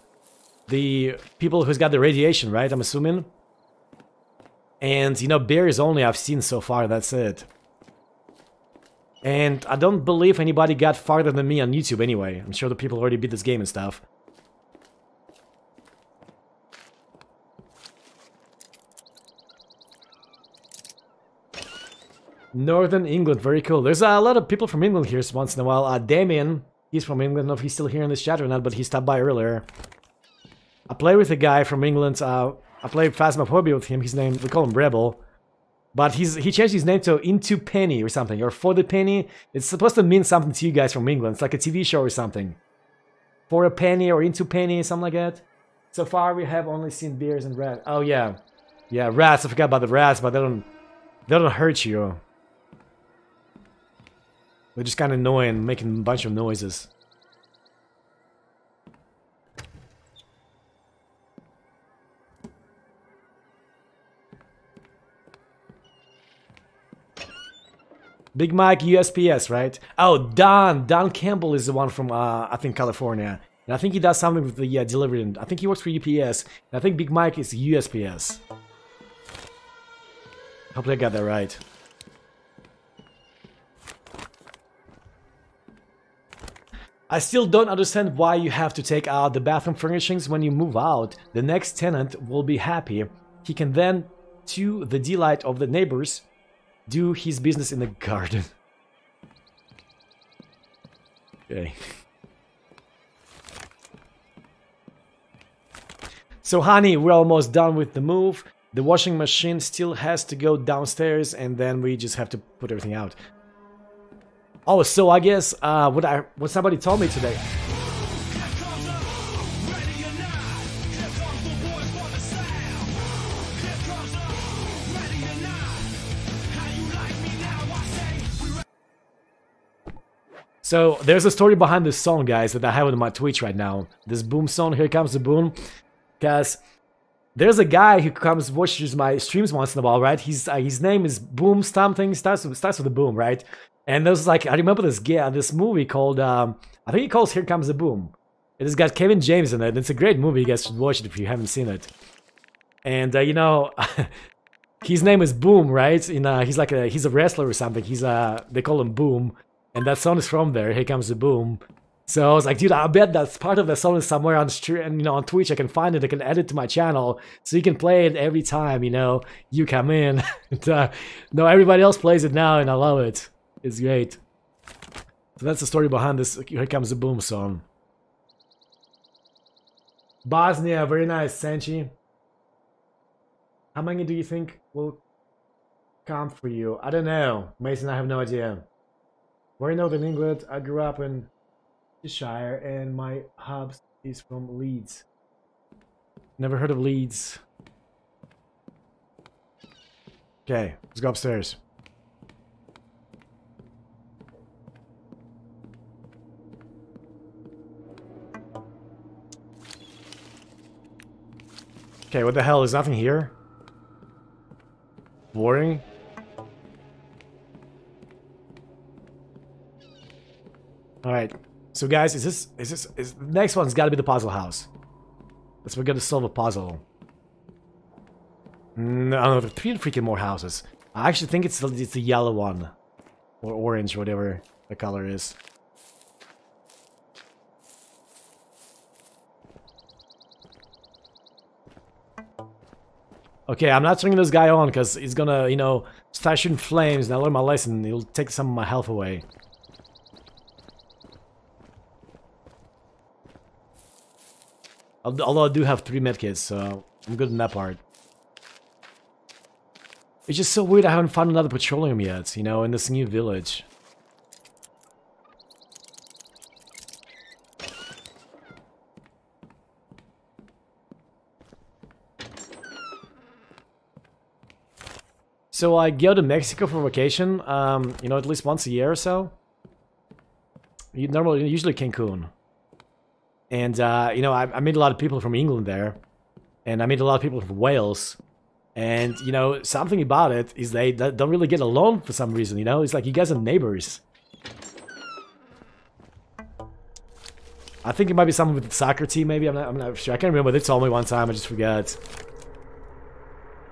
The people who's got the radiation, right? I'm assuming. And, you know, beer is only I've seen so far, that's it. And I don't believe anybody got farther than me on YouTube anyway. I'm sure the people already beat this game and stuff. Northern England, very cool. There's a lot of people from England here once in a while. Uh, Damien, he's from England. I don't know if he's still here in this chat or not, but he stopped by earlier. I play with a guy from England. Uh, I play Phasmophobia with him. His name, we call him Rebel. But he's he changed his name to Into Penny or something, or For the Penny. It's supposed to mean something to you guys from England. It's like a TV show or something. For a penny or Into Penny, something like that. So far, we have only seen beers and rats. Oh yeah, yeah, rats. I forgot about the rats, but they don't they don't hurt you. They're just kind of annoying, making a bunch of noises. Big Mike USPS, right? Oh, Don. Don Campbell is the one from, uh, I think, California. And I think he does something with the uh, delivery. I think he works for UPS. And I think Big Mike is USPS. Hopefully I got that right. I still don't understand why you have to take out the bathroom furnishings when you move out. The next tenant will be happy. He can then, to the delight of the neighbors, do his business in the garden. okay. So honey, we're almost done with the move. The washing machine still has to go downstairs and then we just have to put everything out. Oh, so I guess uh, what I what somebody told me today. So there's a story behind this song, guys, that I have on my Twitch right now. This boom song, here comes the boom, because there's a guy who comes watches my streams once in a while, right? He's uh, his name is Boom something starts with, starts with a boom, right? And there's like I remember this yeah this movie called um, I think it calls Here Comes the Boom. It has got Kevin James in it. It's a great movie. You guys should watch it if you haven't seen it. And uh, you know, his name is Boom, right? In uh, he's like a he's a wrestler or something. He's uh they call him Boom, and that song is from there. Here comes the boom. So I was like, dude, I bet that's part of the song is somewhere on stream, and you know, on Twitch. I can find it. I can add it to my channel, so you can play it every time. You know, you come in. and, uh, no, everybody else plays it now, and I love it. It's great. So that's the story behind this. Here comes the boom song. Bosnia, very nice, Sanchi. How many do you think will come for you? I don't know, Mason. I have no idea. In Northern England, I grew up in Cheshire, and my hub is from Leeds. Never heard of Leeds. Okay, let's go upstairs. Okay, what the hell? Is nothing here? Boring? Alright. So guys, is this is this is the next one's gotta be the puzzle house. Let's we're gonna solve a puzzle. Mm, no, no, there are three freaking more houses. I actually think it's it's the yellow one. Or orange, whatever the color is. Okay, I'm not turning this guy on because he's gonna, you know, start shooting flames and I learn my lesson. He'll take some of my health away. Although I do have three medkits, so I'm good in that part. It's just so weird I haven't found another petroleum yet, you know, in this new village. So I go to Mexico for vacation, um, you know, at least once a year or so. You normally, usually Cancun. And, uh, you know, I, I met a lot of people from England there. And I met a lot of people from Wales. And, you know, something about it is they don't really get along for some reason, you know? It's like you guys are neighbors. I think it might be something with the soccer team, maybe. I'm not, I'm not sure. I can't remember. They told me one time. I just forgot.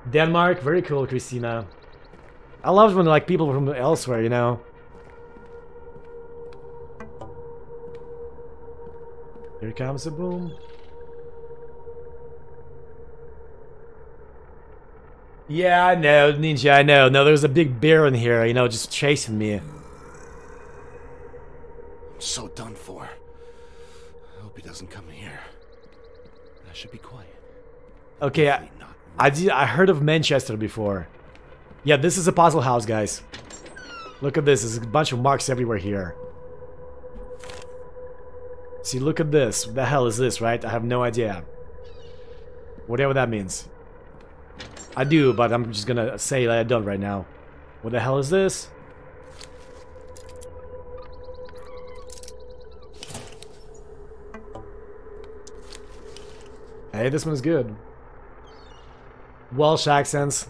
Denmark. Very cool, Christina. I love when, like, people from elsewhere, you know? Here comes the boom. Yeah, I know, Ninja, I know. No, there's a big bear in here, you know, just chasing me. I'm so done for. I hope he doesn't come here. I should be quiet. Okay, I, I, did, I heard of Manchester before. Yeah, this is a puzzle house, guys. Look at this, there's a bunch of marks everywhere here. See, look at this. What the hell is this, right? I have no idea. Whatever that means. I do, but I'm just gonna say that I don't right now. What the hell is this? Hey, this one's good. Welsh accents.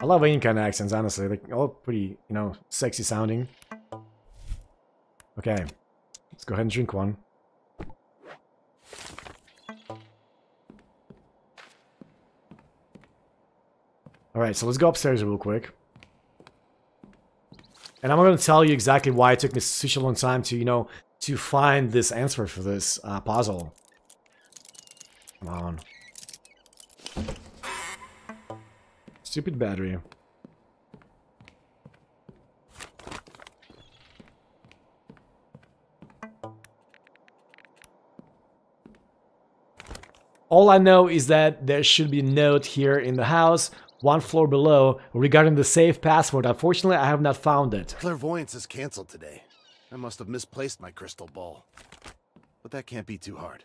I love any kind of accents, honestly. They're all pretty, you know, sexy sounding. Okay. Let's go ahead and drink one. Alright, so let's go upstairs real quick. And I'm going to tell you exactly why it took me such a long time to, you know, to find this answer for this uh, puzzle. Come on. Stupid battery. All I know is that there should be a note here in the house one floor below regarding the safe password. Unfortunately, I have not found it. Clairvoyance is canceled today. I must have misplaced my crystal ball. But that can't be too hard.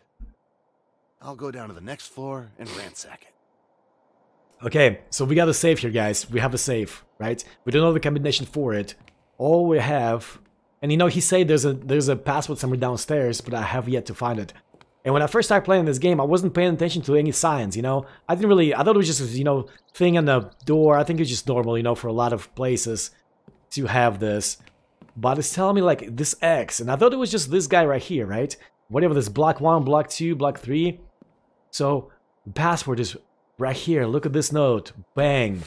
I'll go down to the next floor and ransack it. Okay, so we got a safe here, guys. We have a safe, right? We don't know the combination for it. All we have, and you know, he said there's a there's a password somewhere downstairs, but I have yet to find it. And when I first started playing this game, I wasn't paying attention to any signs, you know? I didn't really, I thought it was just, you know, thing on the door. I think it's just normal, you know, for a lot of places to have this. But it's telling me, like, this X. And I thought it was just this guy right here, right? Whatever this block 1, block 2, block 3. So, password is right here. Look at this note. Bang.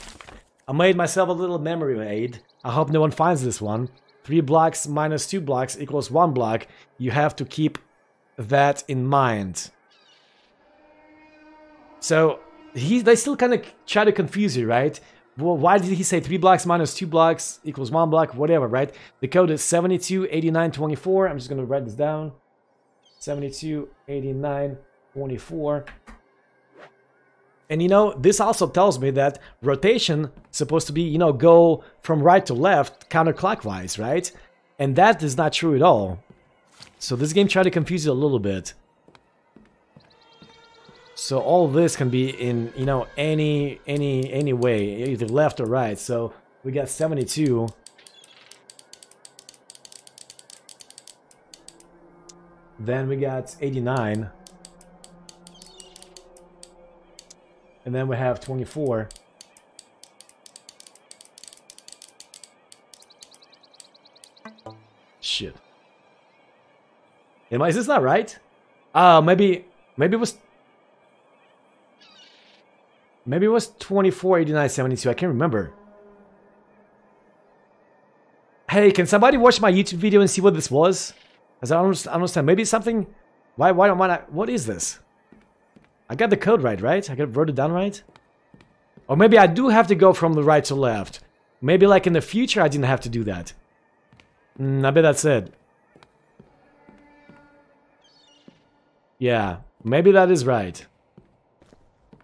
I made myself a little memory aid. I hope no one finds this one. 3 blocks minus 2 blocks equals 1 block. You have to keep that in mind. So he they still kind of try to confuse you, right? Well, why did he say 3 blocks minus 2 blocks equals 1 block, whatever, right? The code is 72, 89, 24. I'm just going to write this down. 72, 89, 24. And you know, this also tells me that rotation supposed to be, you know, go from right to left counterclockwise, right? And that is not true at all. So this game tried to confuse you a little bit. So all this can be in, you know, any any any way, either left or right. So we got 72. Then we got 89. And then we have 24. Shit. Am I, is this not right? Uh, maybe, maybe it was, maybe it was 24, 89, 72. I can't remember. Hey, can somebody watch my YouTube video and see what this was? As I don't understand. Maybe something, why, why don't I, what is this? I got the code right, right? I got wrote it down right? Or maybe I do have to go from the right to left. Maybe like in the future I didn't have to do that. Mm, I bet that's it. Yeah, maybe that is right.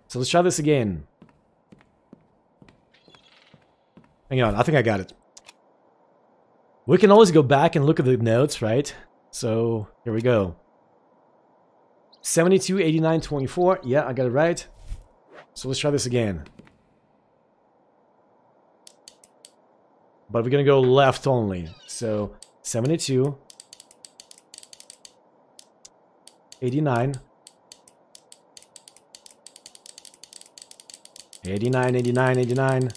So let's try this again. Hang on, I think I got it. We can always go back and look at the notes, right? So, here we go. 72, 89, 24. Yeah, I got it right. So let's try this again. But we're gonna go left only. So, 72, 89. 89, 89, 89.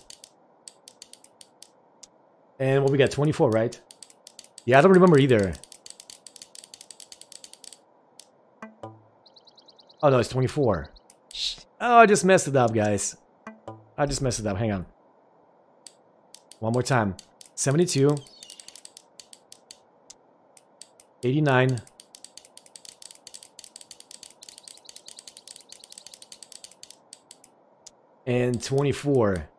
And what we got? 24, right? Yeah, I don't remember either. Oh, no, it's 24. Oh, I just messed it up, guys. I just messed it up. Hang on. One more time. 72. 89. And 24.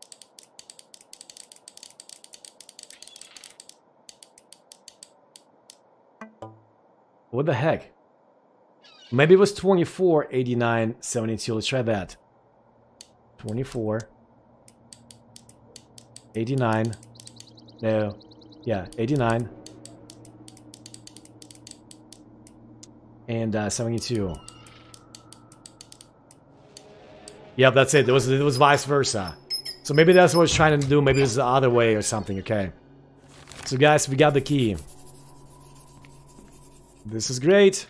What the heck? Maybe it was 24, 89, 72. Let's try that. 24. 89. No. Yeah, 89. And uh, 72. Yep, that's it. It was it was vice versa. So maybe that's what it's trying to do. Maybe it's the other way or something. Okay. So guys, we got the key. This is great.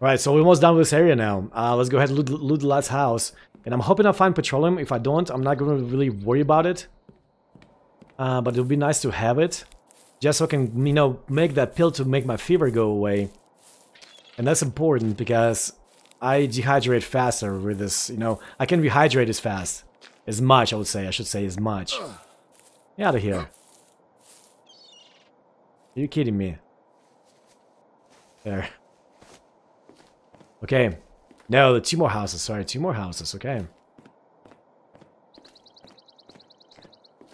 Alright, so we're almost done with this area now. Uh, let's go ahead and loot, loot the last house. And I'm hoping I find petroleum. If I don't, I'm not going to really worry about it. Uh, but it would be nice to have it. Just so I can, you know, make that pill to make my fever go away. And that's important because I dehydrate faster with this, you know, I can rehydrate as fast. As much, I would say, I should say as much. Get out of here. Are you kidding me? There. Okay. No, the two more houses, sorry, two more houses, okay.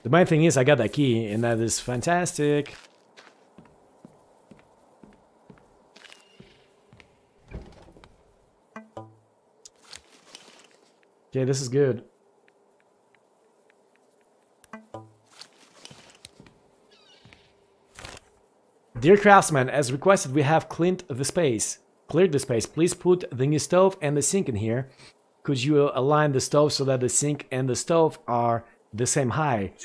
The main thing is I got that key, and that is fantastic. Okay, this is good. Dear craftsman, as requested, we have cleaned the space. Cleared the space. Please put the new stove and the sink in here. Could you align the stove so that the sink and the stove are the same height?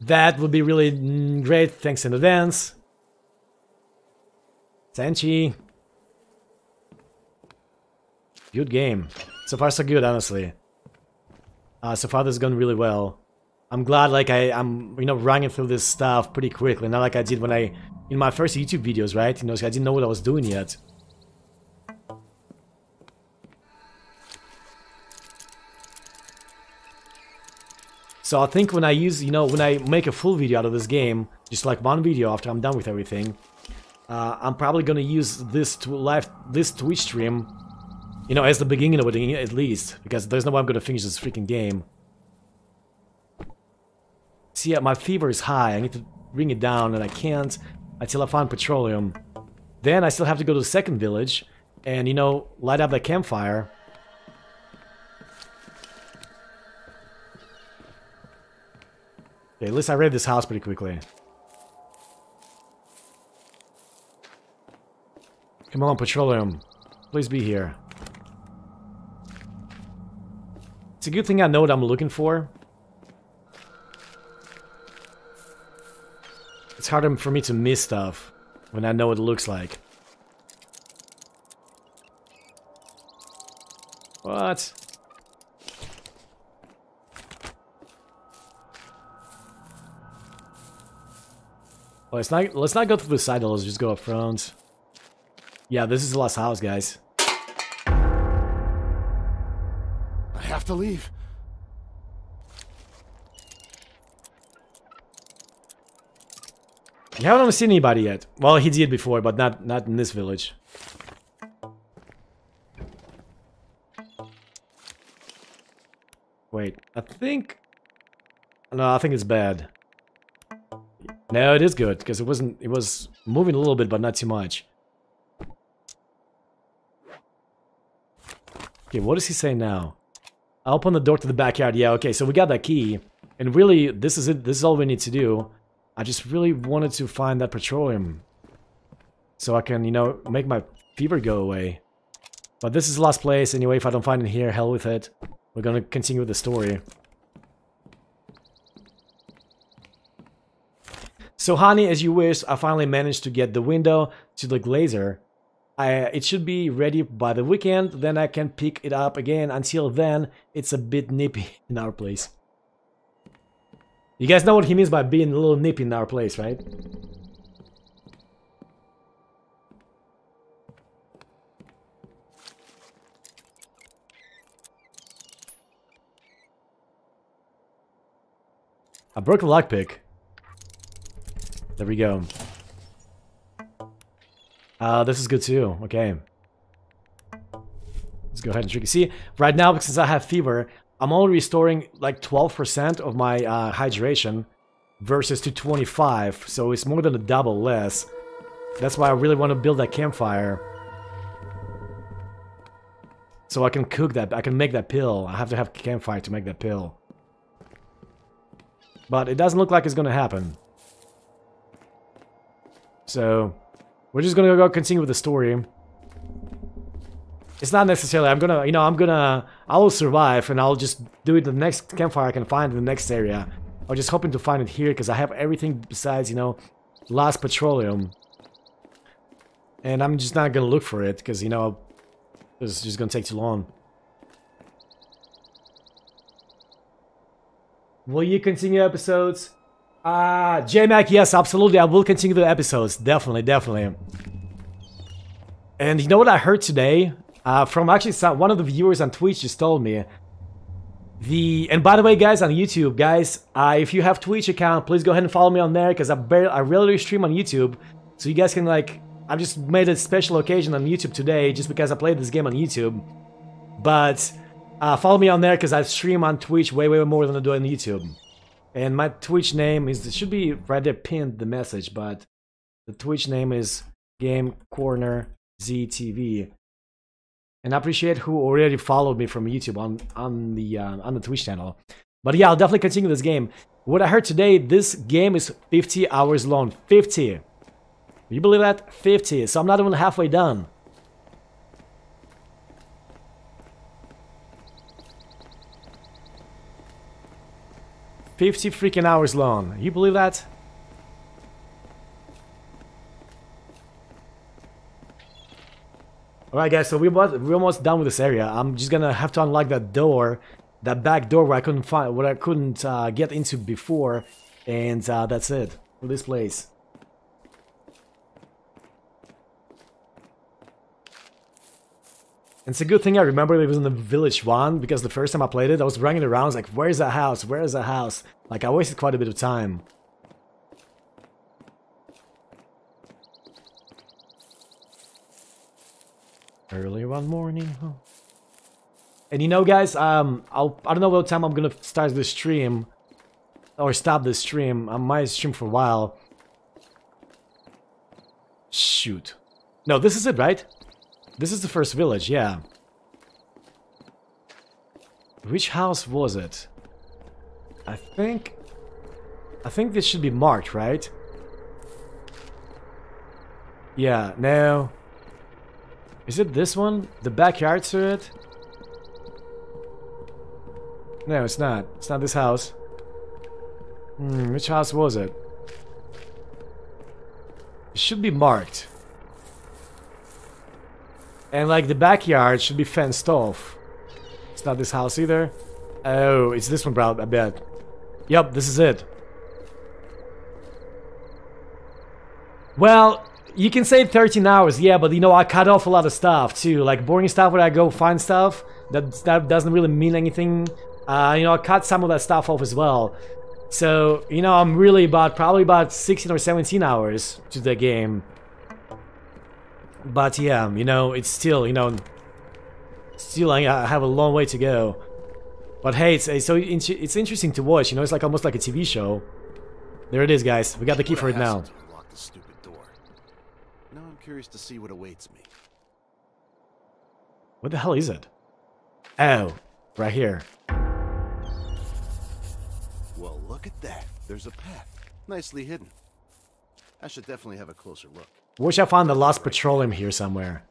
That would be really great. Thanks in advance. Senchi. Good game. So far so good, honestly. Uh, so far this is going really well. I'm glad like I, I'm, you know, running through this stuff pretty quickly. Not like I did when I, in my first YouTube videos, right? You know, I didn't know what I was doing yet. So I think when I use, you know, when I make a full video out of this game, just like one video after I'm done with everything, uh, I'm probably gonna use this to live, this Twitch stream, you know, as the beginning of it at least, because there's no way I'm gonna finish this freaking game. See, yeah, my fever is high. I need to bring it down, and I can't until I find petroleum. Then I still have to go to the second village and, you know, light up that campfire. Okay, at least I read this house pretty quickly. Come on, petroleum. Please be here. It's a good thing I know what I'm looking for. It's harder for me to miss stuff when I know what it looks like. What? Let's not let's not go through the side. Let's just go up front. Yeah, this is the last house, guys. Have to leave. You haven't seen anybody yet. Well, he did before, but not not in this village. Wait, I think... No, I think it's bad. No, it is good, because it wasn't... It was moving a little bit, but not too much. Okay, what does he say now? I open the door to the backyard. Yeah, okay, so we got that key. And really, this is it. This is all we need to do. I just really wanted to find that petroleum. So I can, you know, make my fever go away. But this is the last place anyway. If I don't find it here, hell with it. We're gonna continue with the story. So honey, as you wish, I finally managed to get the window to the glazer. I, it should be ready by the weekend, then I can pick it up again. Until then, it's a bit nippy in our place. You guys know what he means by being a little nippy in our place, right? I broke the lockpick. There we go. Uh, this is good too. Okay. Let's go ahead and drink. See, right now, since I have fever, I'm only restoring like 12% of my uh, hydration versus to 25, so it's more than a double less. That's why I really want to build that campfire. So I can cook that, I can make that pill. I have to have campfire to make that pill. But it doesn't look like it's gonna happen. So, we're just gonna go continue with the story. It's not necessarily, I'm gonna, you know, I'm gonna, I will survive and I'll just do it the next campfire I can find in the next area. I'm just hoping to find it here because I have everything besides, you know, last petroleum. And I'm just not gonna look for it because, you know, it's just gonna take too long. Will you continue episodes? Uh, J-Mac, yes, absolutely. I will continue the episodes. Definitely, definitely. And you know what I heard today? Uh, from actually some, one of the viewers on Twitch just told me. The and by the way, guys, on YouTube, guys, uh, if you have Twitch account, please go ahead and follow me on there because I barely, I rarely stream on YouTube, so you guys can like. I've just made a special occasion on YouTube today just because I played this game on YouTube. But uh, follow me on there because I stream on Twitch way way more than I do on YouTube. And my Twitch name is should be right there pinned the message, but the Twitch name is Game Corner ZTV. and I appreciate who already followed me from YouTube on on the uh, on the Twitch channel. But yeah, I'll definitely continue this game. What I heard today, this game is 50 hours long. 50. You believe that? 50. So I'm not even halfway done. Fifty freaking hours long. You believe that? Alright guys, so we're, we're almost done with this area. I'm just gonna have to unlock that door, that back door where I couldn't find, where I couldn't uh, get into before, and uh, that's it for this place. It's a good thing I remember it was in the village one, because the first time I played it, I was running around, like, where's that house, where's that house? Like, I wasted quite a bit of time. Early one morning, huh? And you know, guys, um, I'll, I don't know what time I'm gonna start the stream. Or stop the stream. I might stream for a while. Shoot. No, this is it, right? This is the first village, yeah. Which house was it? I think... I think this should be marked, right? Yeah, no. Is it this one? The backyard to it? No, it's not. It's not this house. Hmm, which house was it? It should be marked. And like the backyard should be fenced off. It's not this house either. Oh, it's this one, bro, I bet. Yep, this is it. Well, you can say 13 hours, yeah, but you know, I cut off a lot of stuff too. Like boring stuff where I go find stuff, that, that doesn't really mean anything. Uh, you know, I cut some of that stuff off as well. So, you know, I'm really about, probably about 16 or 17 hours to the game. But yeah, you know, it's still, you know, still I have a long way to go. But hey, it's, it's so it's interesting to watch, you know, it's like almost like a TV show. There it is, guys. We got the key for it now. i'm Curious to see what awaits me. What the hell is it? Oh, right here. Well, look at that. There's a path. Nicely hidden. I should definitely have a closer look. Wish I found the lost petroleum here somewhere.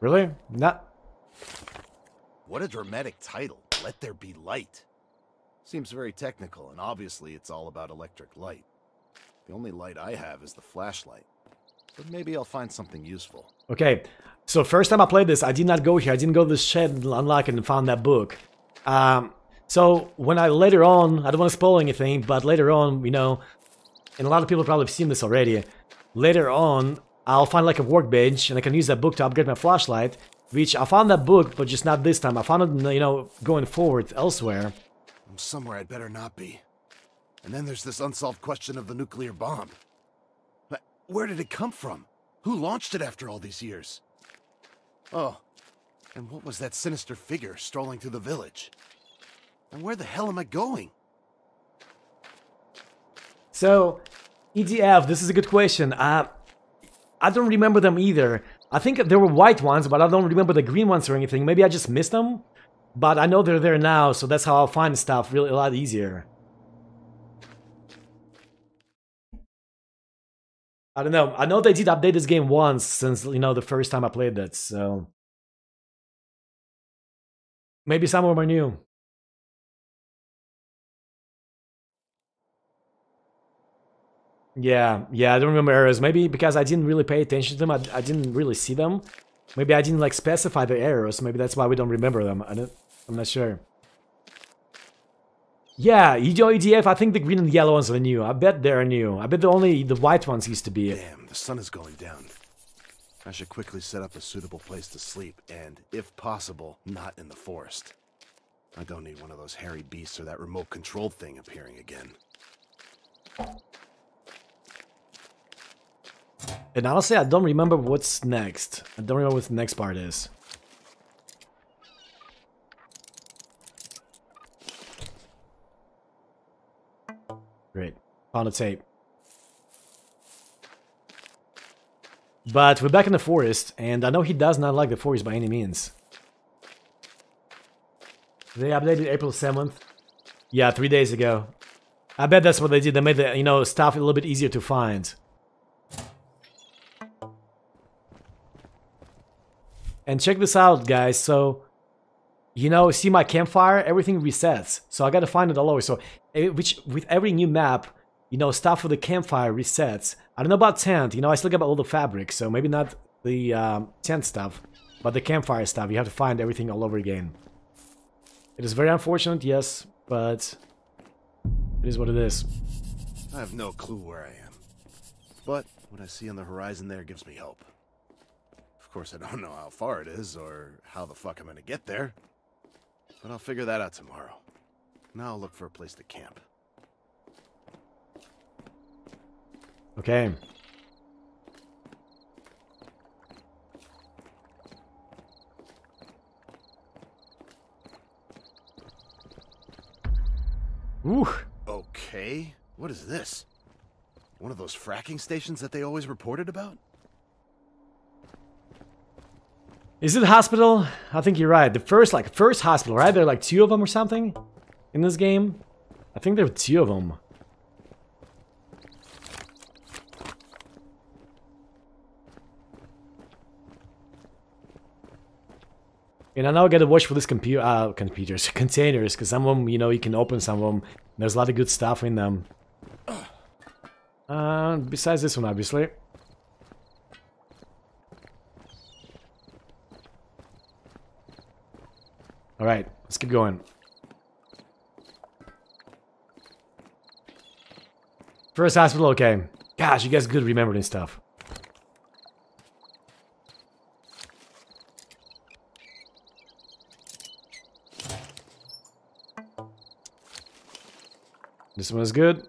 Really? Not what a dramatic title. Let there be light. Seems very technical, and obviously it's all about electric light. The only light I have is the flashlight. But maybe I'll find something useful. Okay, so first time I played this, I did not go here. I didn't go to the shed and unlock it and found that book. Um, so when I later on, I don't want to spoil anything, but later on, you know, and a lot of people probably have seen this already. Later on, I'll find like a workbench and I can use that book to upgrade my flashlight. Which I found that book, but just not this time. I found it, you know, going forward elsewhere. I'm somewhere I'd better not be. And then there's this unsolved question of the nuclear bomb. But where did it come from? Who launched it after all these years? Oh, and what was that sinister figure strolling through the village? And where the hell am I going? So, EDF, this is a good question. Uh, I don't remember them either. I think there were white ones, but I don't remember the green ones or anything. Maybe I just missed them. But I know they're there now, so that's how I'll find stuff really a lot easier. I don't know. I know they did update this game once since, you know, the first time I played it, so... Maybe some of them are new. Yeah, yeah, I don't remember errors. Maybe because I didn't really pay attention to them, I, I didn't really see them. Maybe I didn't like specify the errors. Maybe that's why we don't remember them. I I'm not sure. Yeah, EDF, I think the green and yellow ones are new. I bet they're new. I bet the only the white ones used to be. Damn, the sun is going down. I should quickly set up a suitable place to sleep, and, if possible, not in the forest. I don't need one of those hairy beasts or that remote control thing appearing again. And honestly, I don't remember what's next. I don't remember what the next part is. Found a tape. But we're back in the forest, and I know he does not like the forest by any means. They updated April 7th. Yeah, three days ago. I bet that's what they did. They made the, you know, stuff a little bit easier to find. And check this out, guys. So, you know, see my campfire? Everything resets. So I gotta find it all over. So, which with every new map, you know, stuff for the campfire resets. I don't know about tent. You know, I still got all the fabric, so maybe not the um, tent stuff, but the campfire stuff. You have to find everything all over again. It is very unfortunate, yes, but it is what it is. I have no clue where I am. But what I see on the horizon there gives me hope. Of course, I don't know how far it is or how the fuck I'm gonna get there. But I'll figure that out tomorrow. Now I'll look for a place to camp. Okay. Ooh. Okay, what is this? One of those fracking stations that they always reported about? Is it a hospital? I think you're right. The first, like, first hospital, right? There are like two of them or something in this game. I think there are two of them. And I now gotta watch for this computer, uh, computers, containers, because some of them, you know, you can open some of them. There's a lot of good stuff in them. Uh, besides this one, obviously. Alright, let's keep going. First hospital, okay. Gosh, you guys good remembering stuff. This one is good.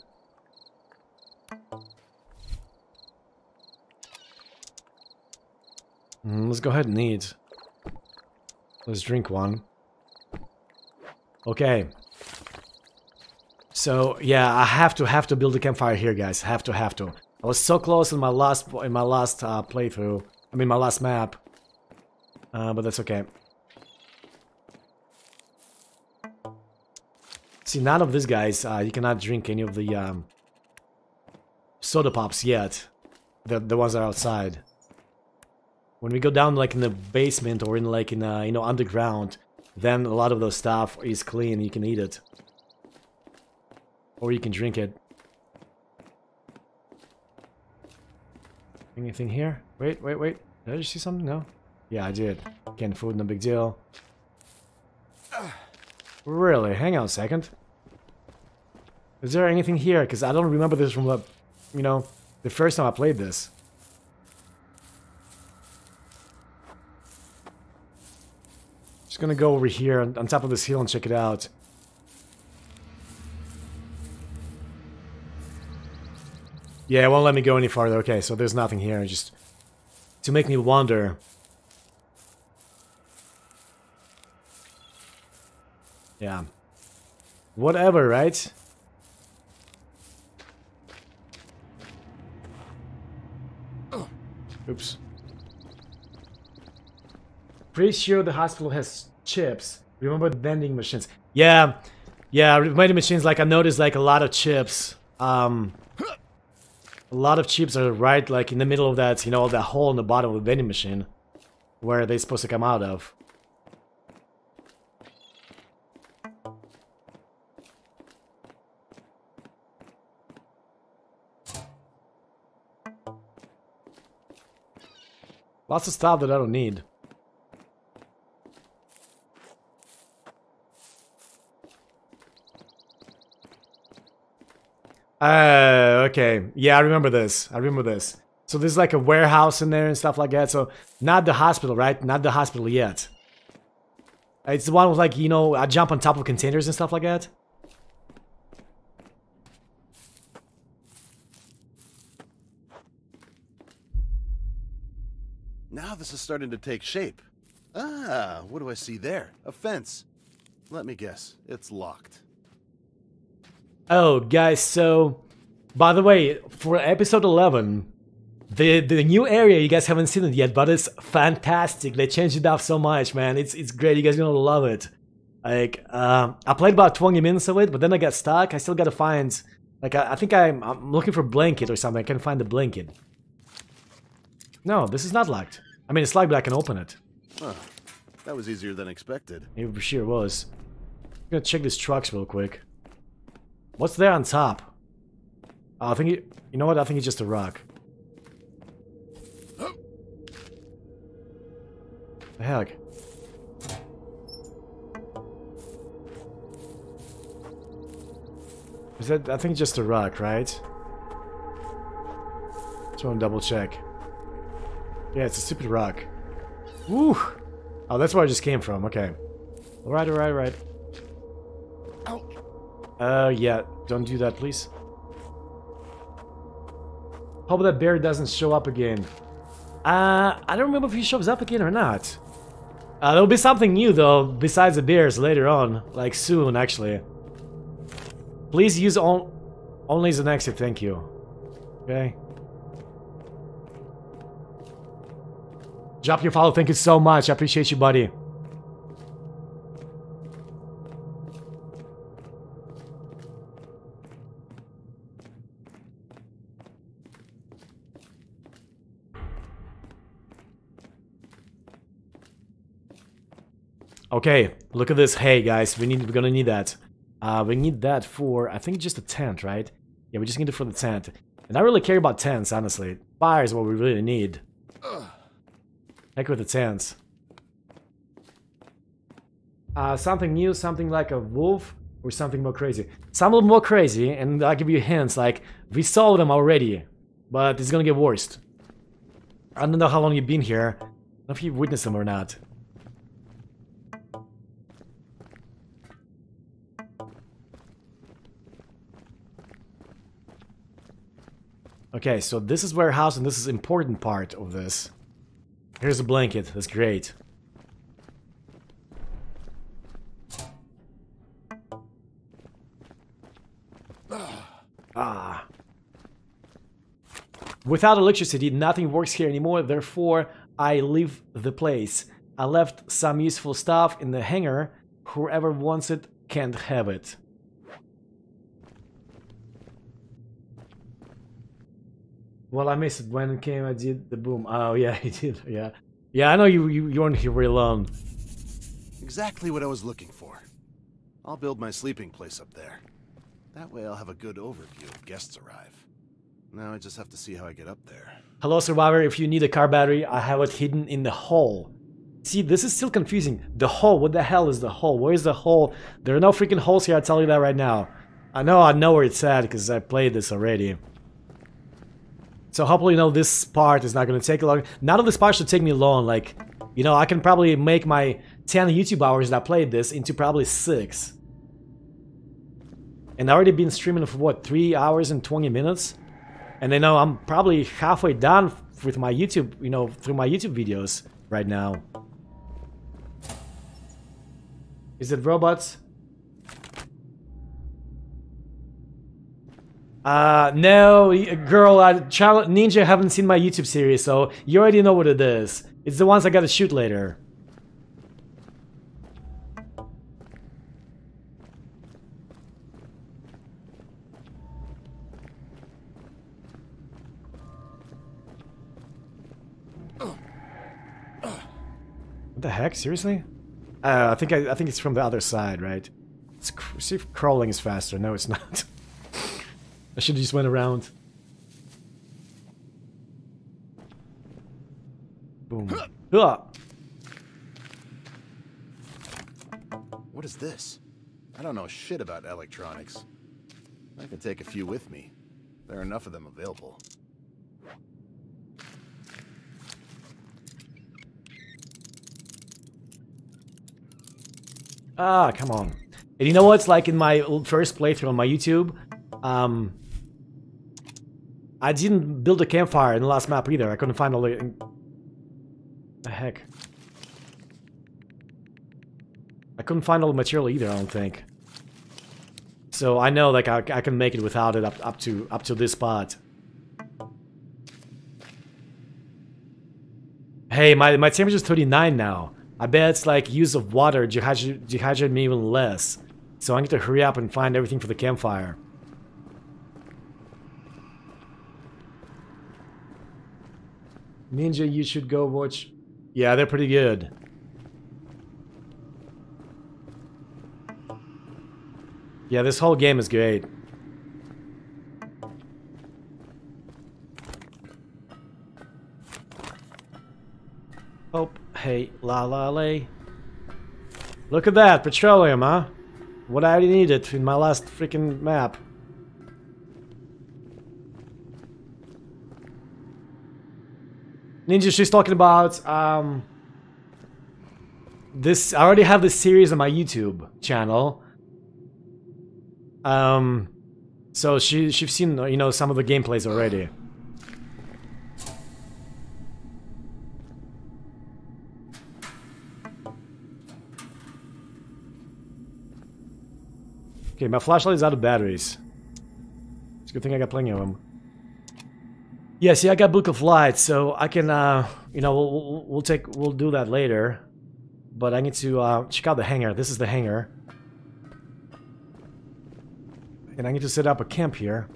Mm, let's go ahead and eat. Let's drink one. Okay. So yeah, I have to have to build a campfire here, guys. Have to have to. I was so close in my last in my last uh, playthrough. I mean my last map. Uh, but that's okay. See, none of these guys, uh, you cannot drink any of the um, soda pops yet. The the ones that are outside. When we go down like in the basement or in like in uh, you know underground, then a lot of those stuff is clean. You can eat it, or you can drink it. Anything here? Wait, wait, wait. Did I just see something? No. Yeah, I did. Canned food, no big deal. Really? Hang on a second. Is there anything here? Because I don't remember this from the, you know, the first time I played this. Just gonna go over here on top of this hill and check it out. Yeah, it won't let me go any farther. Okay, so there's nothing here. Just to make me wonder. Yeah. Whatever, right? Oops. Pretty sure the hospital has chips. Remember the vending machines? Yeah, yeah, vending machines. Like I noticed, like a lot of chips. Um, a lot of chips are right, like in the middle of that, you know, that hole in the bottom of the vending machine, where they're supposed to come out of. Lots of stuff that I don't need. Uh, okay. Yeah, I remember this. I remember this. So there's like a warehouse in there and stuff like that. So not the hospital, right? Not the hospital yet. It's the one with like, you know, I jump on top of containers and stuff like that. Now this is starting to take shape. Ah, what do I see there? A fence. Let me guess. It's locked. Oh, guys, so By the way, for episode 11, the the new area you guys haven't seen it yet, but it's fantastic. They changed it up so much, man. It's it's great. You guys are gonna love it. Like um, I played about 20 minutes of it, but then I got stuck. I still gotta find like I, I think I'm I'm looking for blanket or something. I can't find the blanket. No, this is not locked. I mean, it's locked, but I can open it. Huh. That was easier than expected. It for sure was. I'm gonna check these trucks real quick. What's there on top? Oh, I think it, you know what? I think it's just a rock. The heck? Is that? I think just a rock, right? Just want to double check. Yeah, it's a stupid rock. Woo! Oh, that's where I just came from. Okay. Alright, alright, alright. Uh, yeah. Don't do that, please. Hope that bear doesn't show up again. Uh, I don't remember if he shows up again or not. Uh, there'll be something new, though, besides the bears later on. Like, soon, actually. Please use on only as an exit, thank you. Okay. Drop your follow, thank you so much. I appreciate you, buddy. Okay, look at this hay, guys. We need, we're gonna need that. Uh, we need that for, I think, just a tent, right? Yeah, we just need it for the tent. And I really care about tents, honestly. Fire is what we really need. Heck with the tents. Uh, something new, something like a wolf, or something more crazy. Some little more crazy, and I'll give you hints, like, we saw them already, but it's gonna get worse. I don't know how long you've been here. I don't know if you've witnessed them or not. Okay, so this is warehouse, and this is important part of this. Here's a blanket. That's great. Ah. Without electricity, nothing works here anymore, therefore I leave the place. I left some useful stuff in the hangar. Whoever wants it can't have it. Well, I missed it when it came. I did the boom. Oh yeah, he did. Yeah, yeah. I know you. You, you weren't here very long. Exactly what I was looking for. I'll build my sleeping place up there. That way I'll have a good overview if guests arrive. Now I just have to see how I get up there. Hello, survivor. If you need a car battery, I have it hidden in the hole. See, this is still confusing. The hole. What the hell is the hole? Where's the hole? There are no freaking holes here. I tell you that right now. I know. I know where it's at because I played this already. So hopefully, you know, this part is not going to take long. None of this part should take me long. Like, you know, I can probably make my 10 YouTube hours that I played this into probably 6. And I already been streaming for what, 3 hours and 20 minutes? And I know I'm probably halfway done with my YouTube, you know, through my YouTube videos right now. Is it robots? Uh, no, girl, uh, Child Ninja haven't seen my YouTube series, so you already know what it is. It's the ones I gotta shoot later. What the heck? Seriously? Uh, I think I, I think it's from the other side, right? Let's see if crawling is faster. No, it's not. I should have just went around. Boom. What is this? I don't know shit about electronics. I can take a few with me. There are enough of them available. Ah, come on. And you know what's like in my first playthrough on my YouTube? Um, I didn't build a campfire in the last map either. I couldn't find all the... The heck? I couldn't find all the material either, I don't think. So I know like I, I can make it without it up up to up to this spot. Hey, my my temperature is 39 now. I bet it's like use of water dehydrate, me even less. So I need to hurry up and find everything for the campfire. Ninja, you should go watch. Yeah, they're pretty good. Yeah, this whole game is great. Oh, hey, la la lay. Look at that, petroleum, huh? What I needed in my last freaking map. Ninja, she's talking about, um... This, I already have this series on my YouTube channel. Um, so she, she's seen, you know, some of the gameplays already. Okay, my flashlight is out of batteries. It's a good thing I got plenty of them. Yeah, see, I got Book of Light, so I can, uh, you know, we'll, we'll take, we'll do that later. But I need to uh, check out the hangar. This is the hangar. And I need to set up a camp here.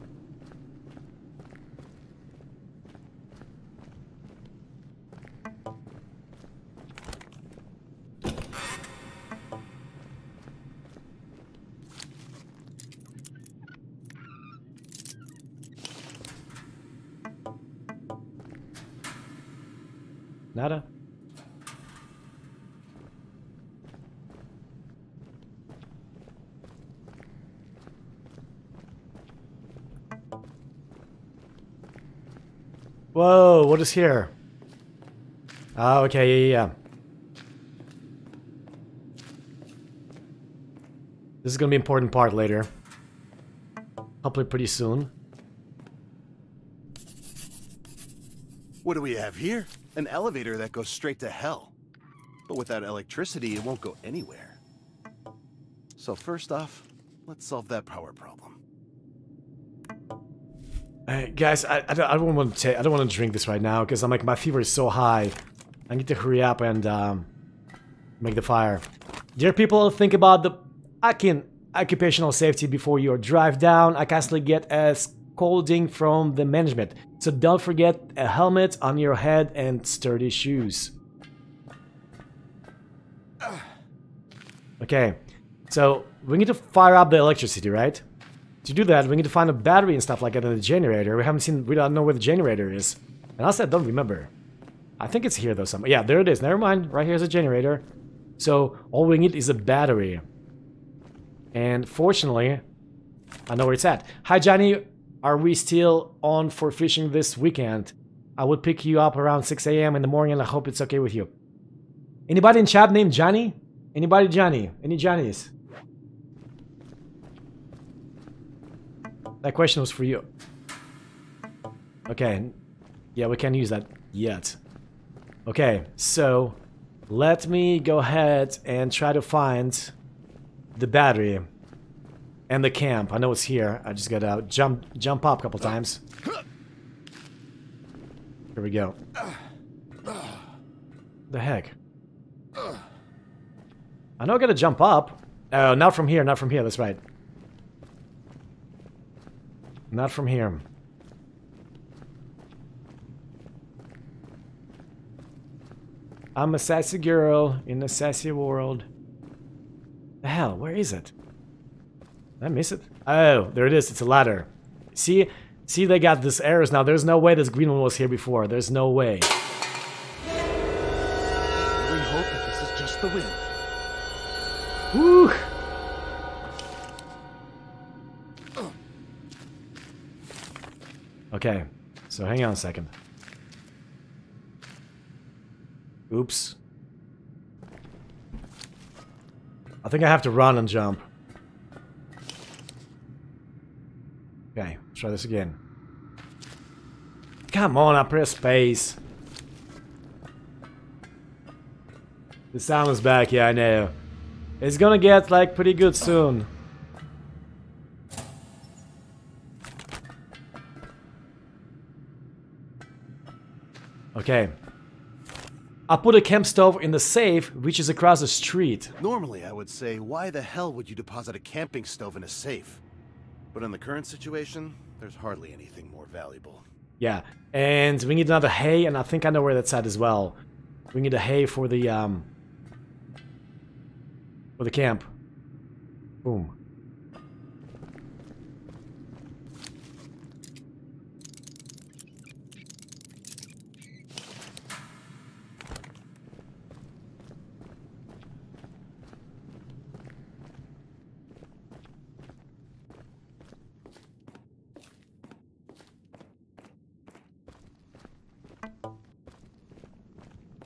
Nada? Whoa, what is here? Oh, okay, yeah, yeah. This is gonna be an important part later. Hopefully pretty soon. What do we have here? An elevator that goes straight to hell. But without electricity, it won't go anywhere. So first off, let's solve that power problem. Hey, guys, I, I, don't, I don't want to I don't want to drink this right now because I'm like my fever is so high. I need to hurry up and um, make the fire. Dear people, think about the occupational safety before you drive down. I constantly get a scolding from the management. So don't forget a helmet on your head and sturdy shoes. Okay, so we need to fire up the electricity, right? To do that, we need to find a battery and stuff like that in the generator. We haven't seen, we don't know where the generator is. And also, I don't remember. I think it's here though somewhere. Yeah, there it is. Never mind. Right here's a generator. So all we need is a battery. And fortunately, I know where it's at. Hi Johnny, are we still on for fishing this weekend? I would pick you up around 6 a.m. in the morning and I hope it's okay with you. Anybody in chat named Johnny? Anybody Johnny? Any Johnnies? That question was for you. Okay. Yeah, we can't use that yet. Okay, so let me go ahead and try to find the battery and the camp. I know it's here. I just gotta jump jump up a couple times. Here we go. The heck? I know I gotta jump up. Oh, not from here, not from here, that's right. Not from here. I'm a sassy girl in a sassy world. The hell, where is it? Did I miss it? Oh, there it is. It's a ladder. See? See, they got this arrows now. There's no way this green one was here before. There's no way. We hope that this is just the wind. Woo! Okay, so hang on a second. Oops. I think I have to run and jump. Okay, let's try this again. Come on, I press space. The sound's back, yeah, I know. It's gonna get, like, pretty good soon. Okay. I put a camp stove in the safe, which is across the street. Normally, I would say, why the hell would you deposit a camping stove in a safe? But in the current situation, there's hardly anything more valuable. Yeah, and we need another hay, and I think I know where that's at as well. We need a hay for the, um... For the camp. Boom.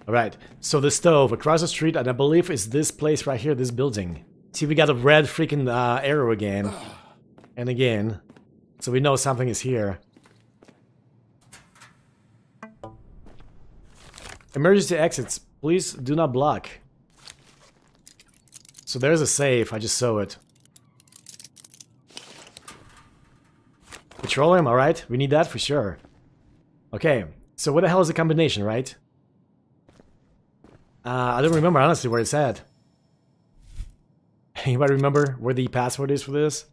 Alright, so the stove across the street, and I believe is this place right here, this building. See, we got a red freaking uh, arrow again. And again. So we know something is here. Emergency exits. Please do not block. So there's a safe. I just saw it. Petroleum, alright. We need that for sure. Okay. So what the hell is the combination, right? Uh, I don't remember, honestly, where it's at. Anybody remember where the password is for this?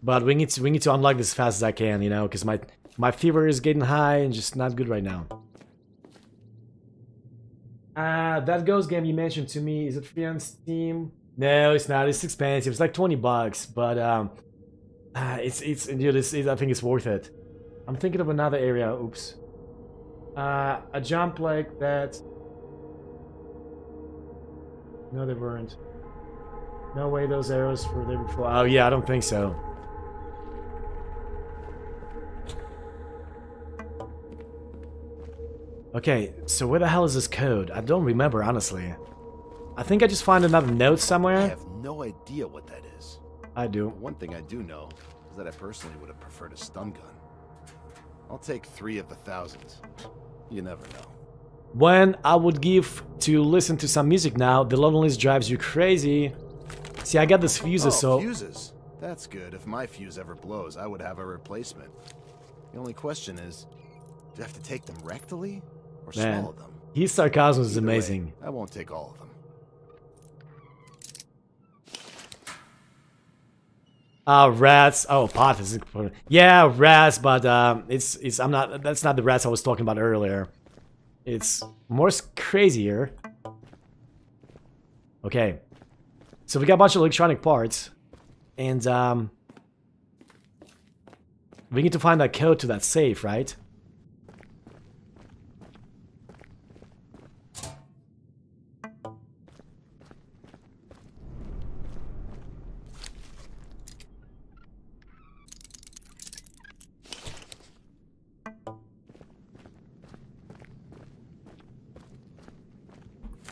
But we need to we need to unlock this as fast as I can, you know, because my my fever is getting high and just not good right now. Uh, that Ghost game you mentioned to me, is it free on Steam? No, it's not. It's expensive. It's like 20 bucks, but um, uh, it's it's dude, it's, it's, I think it's worth it. I'm thinking of another area. Oops. Uh, a jump like that. No, they weren't. No way those arrows were there before. Oh, yeah, I don't think so. Okay, so where the hell is this code? I don't remember, honestly. I think I just find another note somewhere. I have no idea what that is. I do. One thing I do know is that I personally would have preferred a stun gun. I'll take three of the thousands. You never know. When I would give to listen to some music now, the loneliness drives you crazy. See, I got this fuses, oh, so... fuses. That's good. If my fuse ever blows, I would have a replacement. The only question is, do I have to take them rectally or Man, swallow them? His sarcasm is Either amazing. Way, I won't take all of them. Uh, rats. Oh, pot is. Yeah, rats, but um, it's it's. I'm not. That's not the rats I was talking about earlier. It's more crazier. Okay, so we got a bunch of electronic parts, and um, we need to find that code to that safe, right?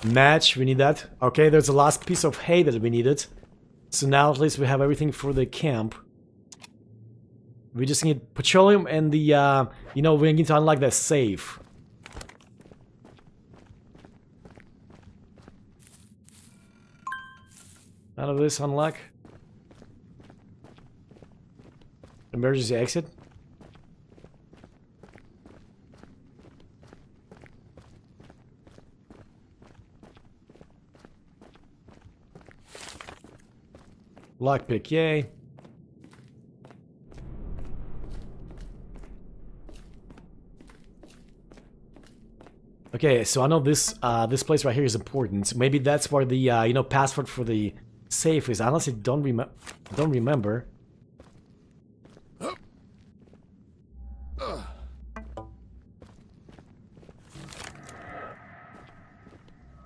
Match, we need that. Okay, there's the last piece of hay that we needed. So now at least we have everything for the camp. We just need petroleum and the, uh, you know, we need to unlock that safe. None of this unlock. Emergency exit. Lockpick, yay. Okay, so I know this uh, this place right here is important. Maybe that's where the uh, you know password for the safe is. I honestly don't remember. Don't remember.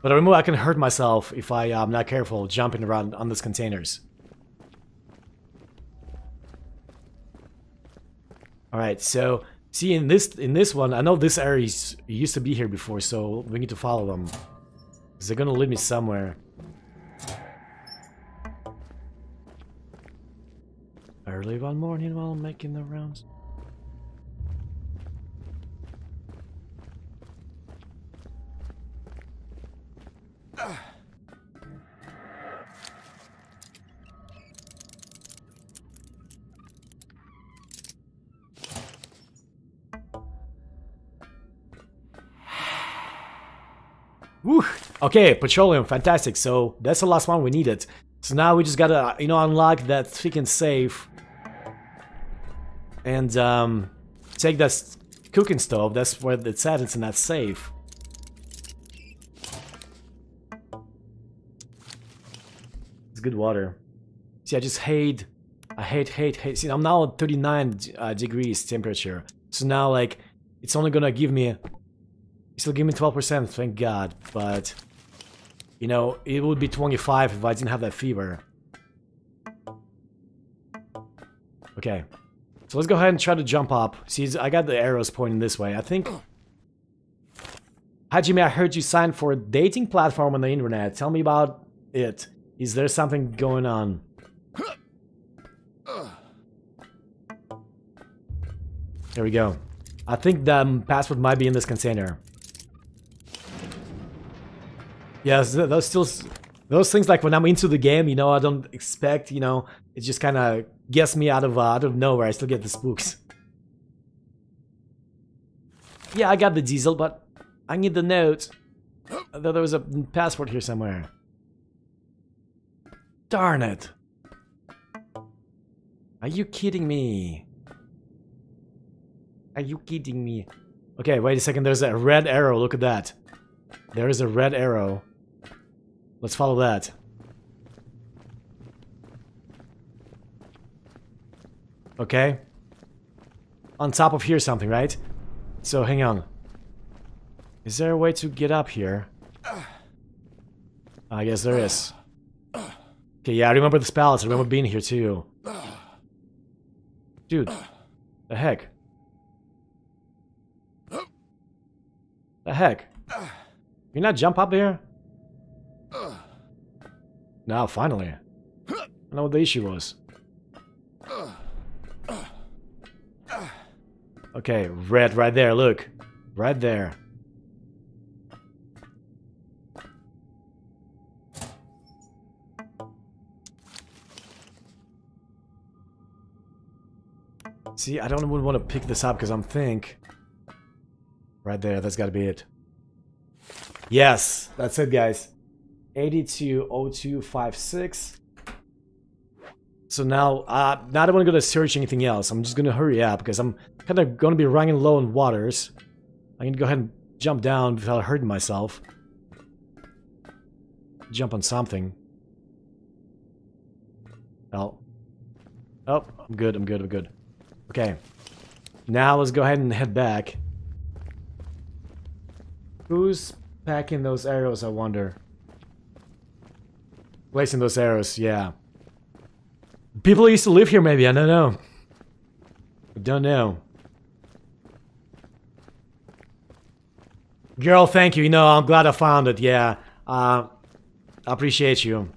But I remember I can hurt myself if I am not careful jumping around on these containers. All right, so see in this in this one, I know this area used to be here before, so we need to follow them. They're gonna lead me somewhere. Early one morning while making the rounds. Okay, petroleum, fantastic. So that's the last one we needed. So now we just gotta, you know, unlock that freaking safe. And, um, take that cooking stove. That's where it's at. It's in that safe. It's good water. See, I just hate, I hate, hate, hate. See, I'm now at 39 uh, degrees temperature. So now, like, it's only gonna give me, it still give me 12%, thank God. But, you know, it would be 25 if I didn't have that fever. Okay. So let's go ahead and try to jump up. See, I got the arrows pointing this way. I think... Hajime, I heard you signed for a dating platform on the internet. Tell me about it. Is there something going on? There we go. I think the password might be in this container. Yes, those still... Those things like when I'm into the game, you know, I don't expect, you know, it just kind of gets me out of uh, out of nowhere. I still get the spooks. Yeah, I got the diesel, but I need the note. I thought there was a passport here somewhere. Darn it. Are you kidding me? Are you kidding me? Okay, wait a second. There's a red arrow. Look at that. There is a red arrow. Let's follow that. Okay. On top of here something, right? So, hang on. Is there a way to get up here? I guess there is. Okay, yeah, I remember the pallets. I remember being here too. Dude. The heck? The heck? You not jump up here? Now, finally. I know what the issue was. Okay, red right there, look. Right there. See, I don't even want to pick this up because I'm think. Right there, that's gotta be it. Yes, that's it, guys. 820256. So now, uh, not even gonna search anything else. I'm just gonna hurry up because I'm kind of gonna be running low on waters. I can go ahead and jump down without hurting myself. Jump on something. Oh. Oh, I'm good, I'm good, I'm good. Okay. Now let's go ahead and head back. Who's packing those arrows, I wonder? Placing those arrows, yeah. People used to live here, maybe. I don't know. I don't know. Girl, thank you. You know, I'm glad I found it. Yeah. Uh, I appreciate you.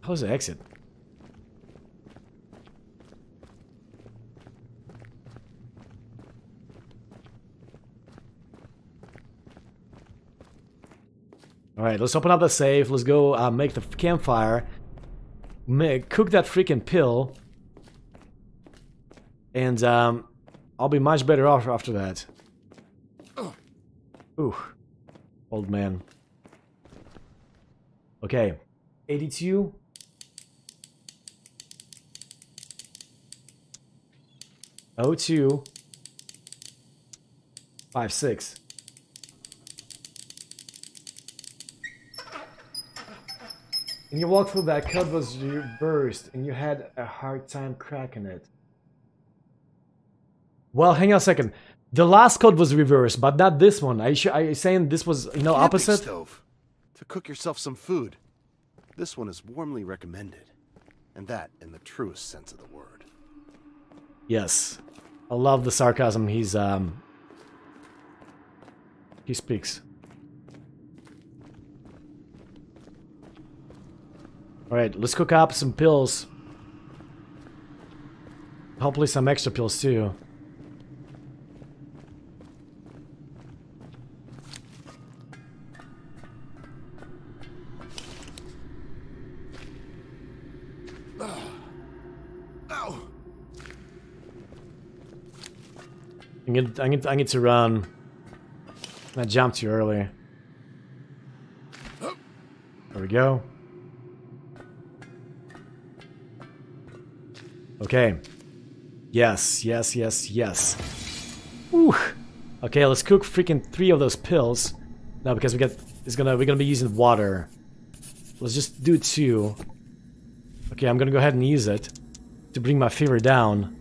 How's the exit? Alright, let's open up the safe. Let's go uh, make the campfire. Make, cook that freaking pill. And um, I'll be much better off after that. Ooh. Old man. Okay. 82. Oh two. Five six. And you walked through that code was reversed and you had a hard time cracking it. Well, hang on a second. The last code was reversed, but not this one. Are you, are you saying this was, you know, opposite? stove. To cook yourself some food. This one is warmly recommended. And that in the truest sense of the word. Yes. I love the sarcasm he's, um... He speaks. Alright, let's cook up some pills. Hopefully some extra pills too. I need, I need, I need to run. I jumped too early. There we go. Okay. Yes, yes, yes, yes. Whew. Okay, let's cook freaking three of those pills. No, because we got it's gonna we're gonna be using water. Let's just do two. Okay, I'm gonna go ahead and use it to bring my fever down.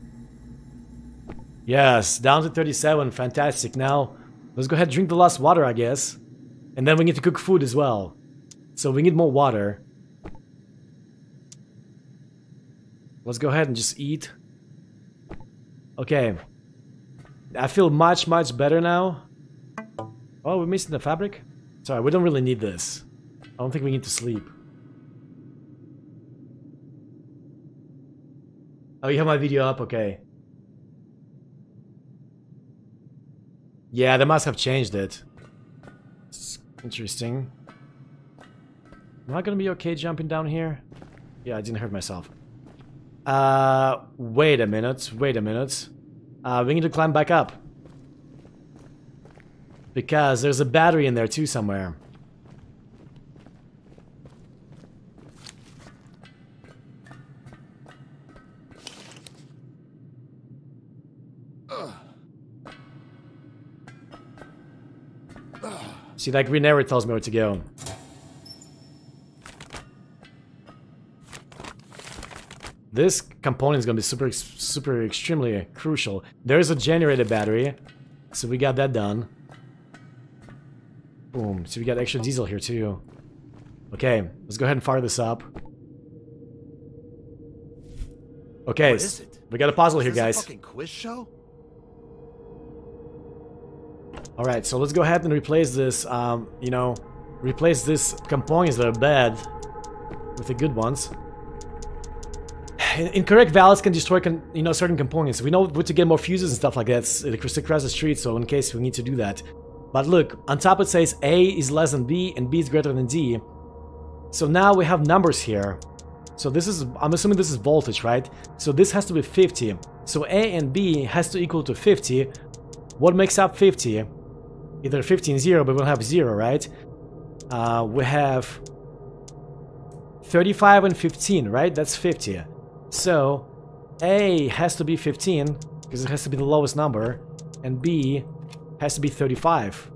Yes, down to 37, fantastic. Now, let's go ahead and drink the last water, I guess. And then we need to cook food as well. So we need more water. Let's go ahead and just eat. Okay. I feel much, much better now. Oh, we're missing the fabric? Sorry, we don't really need this. I don't think we need to sleep. Oh, you have my video up? Okay. Yeah, they must have changed it. It's interesting. Am I gonna be okay jumping down here? Yeah, I didn't hurt myself. Uh, wait a minute, wait a minute. Uh, we need to climb back up. Because there's a battery in there too somewhere. See, that green arrow tells me where to go. This component is going to be super, super, extremely crucial. There's a generator battery, so we got that done. Boom, so we got extra diesel here too. Okay, let's go ahead and fire this up. Okay, is we got a puzzle Is here, guys. fucking quiz show? All right, so let's go ahead and replace this. Um, you know, replace this components that are bad with the good ones. In- Incorrect values can destroy, you know, certain components. We know where to get more fuses and stuff like that s- across the street. So in case we need to do that. But look, on top it says A is less than B and B is greater than D. So now we have numbers here. So this is, I'm assuming this is voltage, right? So this has to be 50. So A and B has to equal to 50. What makes up 50? Either 50 and 0, but we don't have 0, right? Uh, we have 35 and 15, right? That's 50. So A has to be 15, because it has to be the lowest number, and B has to be 35.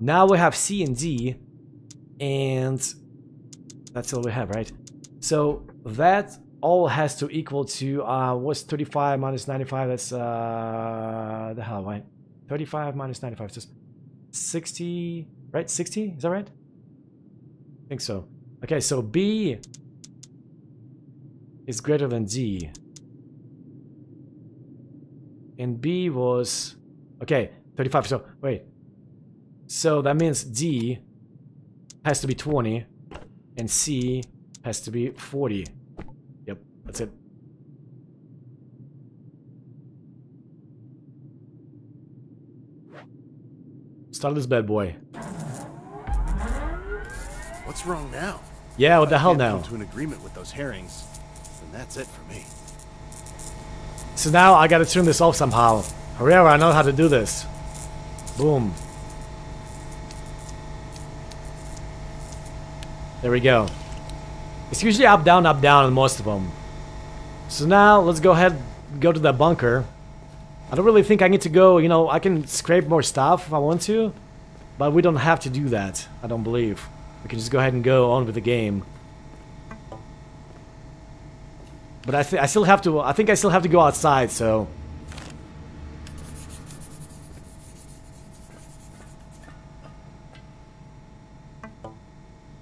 Now we have C and D, and that's all we have, right? So that all has to equal to, uh, what's 35 minus 95? That's, uh, the hell, right? 35 minus 95 is just 60, right? 60, is that right? I think so. Okay, so B is greater than D. And B was, okay, 35, so, wait. So that means D has to be 20, and C has to be 40. Yep, that's it. Start this bad boy. What's wrong now? Yeah, what the I hell now? To an agreement with those herrings, that's it for me. So now I gotta turn this off somehow. However, I know how to do this. Boom. There we go. It's usually up, down, up, down on most of them. So now, let's go ahead go to the bunker. I don't really think I need to go, you know, I can scrape more stuff if I want to. But we don't have to do that, I don't believe. We can just go ahead and go on with the game. But I, th I still have to, I think I still have to go outside, so...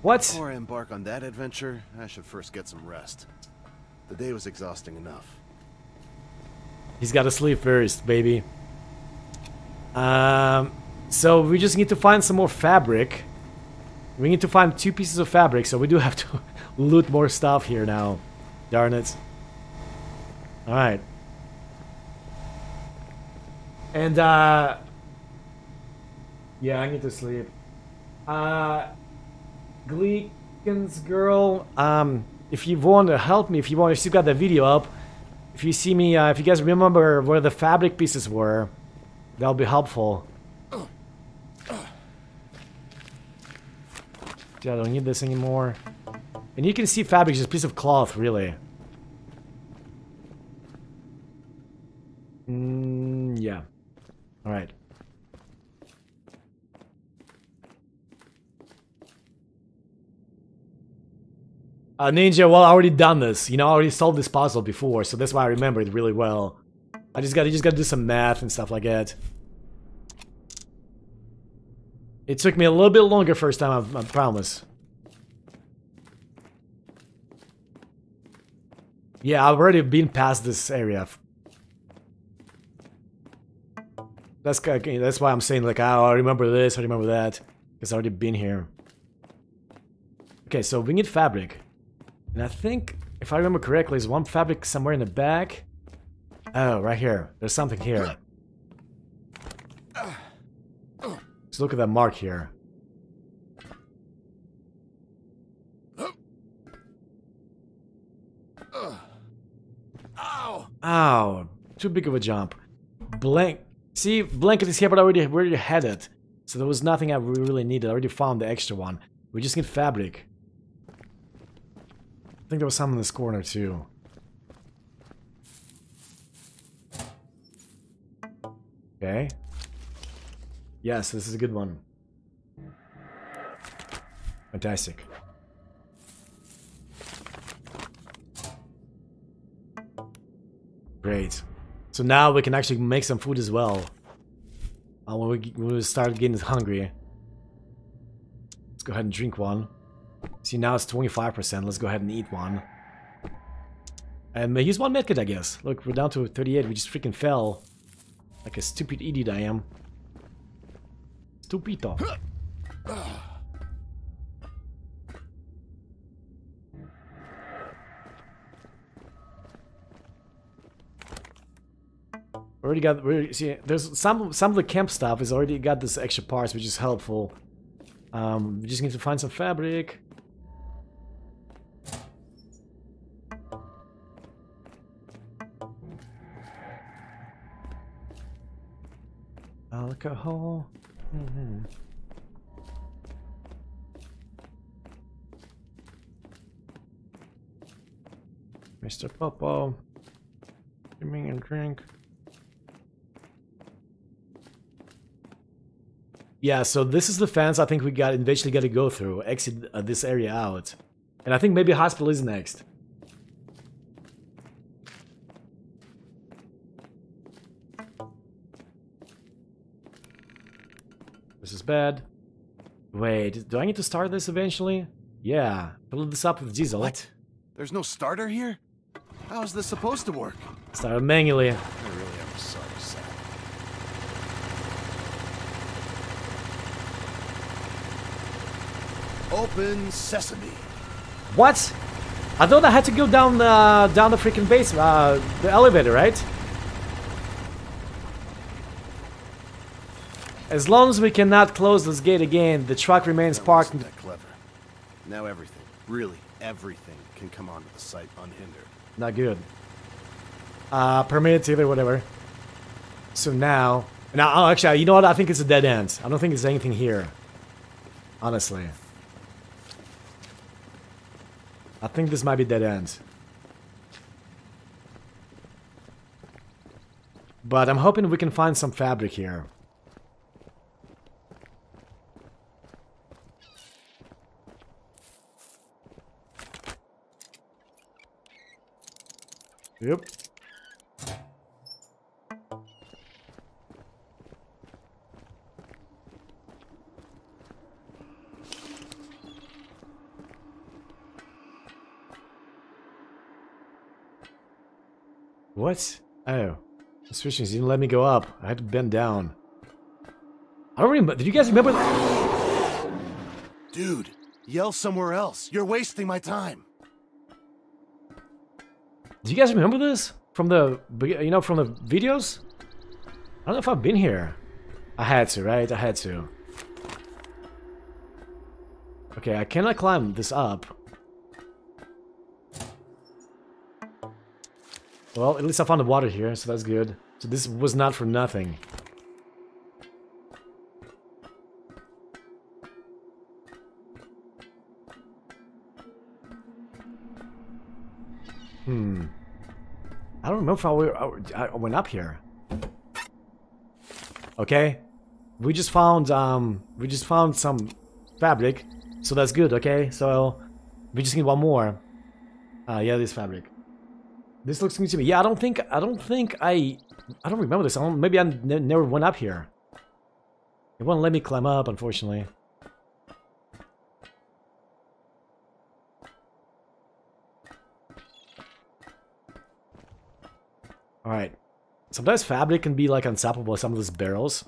What? Before I embark on that adventure, I should first get some rest. The day was exhausting enough. He's got to sleep first, baby. Um, so we just need to find some more fabric. We need to find two pieces of fabric, so we do have to loot more stuff here now. Darn it. Alright. And, uh... Yeah, I need to sleep. Uh... Gleekins girl, um, if you want to help me, if you want, if you got the video up, If you see me, uh, if you guys remember where the fabric pieces were, that'll be helpful. Yeah, I don't need this anymore. And you can see fabric is just a piece of cloth, really. Mm, yeah. Alright. Uh, Ninja, well, I already done this. You know, I already solved this puzzle before, so that's why I remember it really well. I just gotta, just gotta do some math and stuff like that. It took me a little bit longer first time, I, I promise. Yeah, I've already been past this area. That's that's why I'm saying like, oh, I remember this, I remember that, because I've already been here. Okay, so we need fabric. And I think, if I remember correctly, there's one fabric somewhere in the back. Oh, right here. There's something here. Let's look at that mark here. Ow! Ow, too big of a jump. Blank. See, blanket is here, but I already, already had it. So there was nothing I really needed. I already found the extra one. We just need fabric. I think there was some in this corner too. Okay. Yes, this is a good one. Fantastic. Great. So now we can actually make some food as well. Uh, when, we, when we start getting hungry. Let's go ahead and drink one. See, now it's 25%. Let's go ahead and eat one. And use one medkit, I guess. Look, we're down to 38. We just freaking fell. Like a stupid idiot I am. Stupito. Already got we see there's some some of the camp stuff has already got this extra parts which is helpful um we just need to find some fabric alcohol mm -hmm. Mr. Popo give me a drink Yeah, so this is the fence I think we got eventually got to go through, exit uh, this area out. And I think maybe hospital is next. This is bad. Wait, do I need to start this eventually? Yeah, fill this up with diesel. What? There's no starter here? How is this supposed to work? Start manually. I really am sorry, Sam. Open sesame. What? I thought I had to go down the down the freaking base, uh, the elevator, right? As long as we cannot close this gate again, the truck remains That parked. wasn't that clever. Now everything, really everything, can come onto the site unhindered. Not good. Uh, permits either, whatever. So now, now, oh, actually, you know what? I think it's a dead end. I don't think there's anything here. Honestly. I think this might be dead end. But I'm hoping we can find some fabric here. Yep. What? Oh. Suspicions didn't let me go up. I had to bend down. I don't remember. Did you guys remember? Dude, yell somewhere else. You're wasting my time. Do you guys remember this from the you know from the videos? I don't know if I've been here. I had to, right? I had to. Okay, I cannot climb this up. Well, at least I found the water here, so that's good. So this was not for nothing. Hmm. I don't remember if I, I went up here. Okay. We just found, um, we just found some fabric. So that's good, okay? So, we just need one more. Uh, yeah, this fabric. This looks good to me. Yeah, I don't think, I don't think I, I don't remember this. I don't, maybe I never went up here. It won't let me climb up, unfortunately. Alright. Sometimes fabric can be like unstoppable some of these barrels.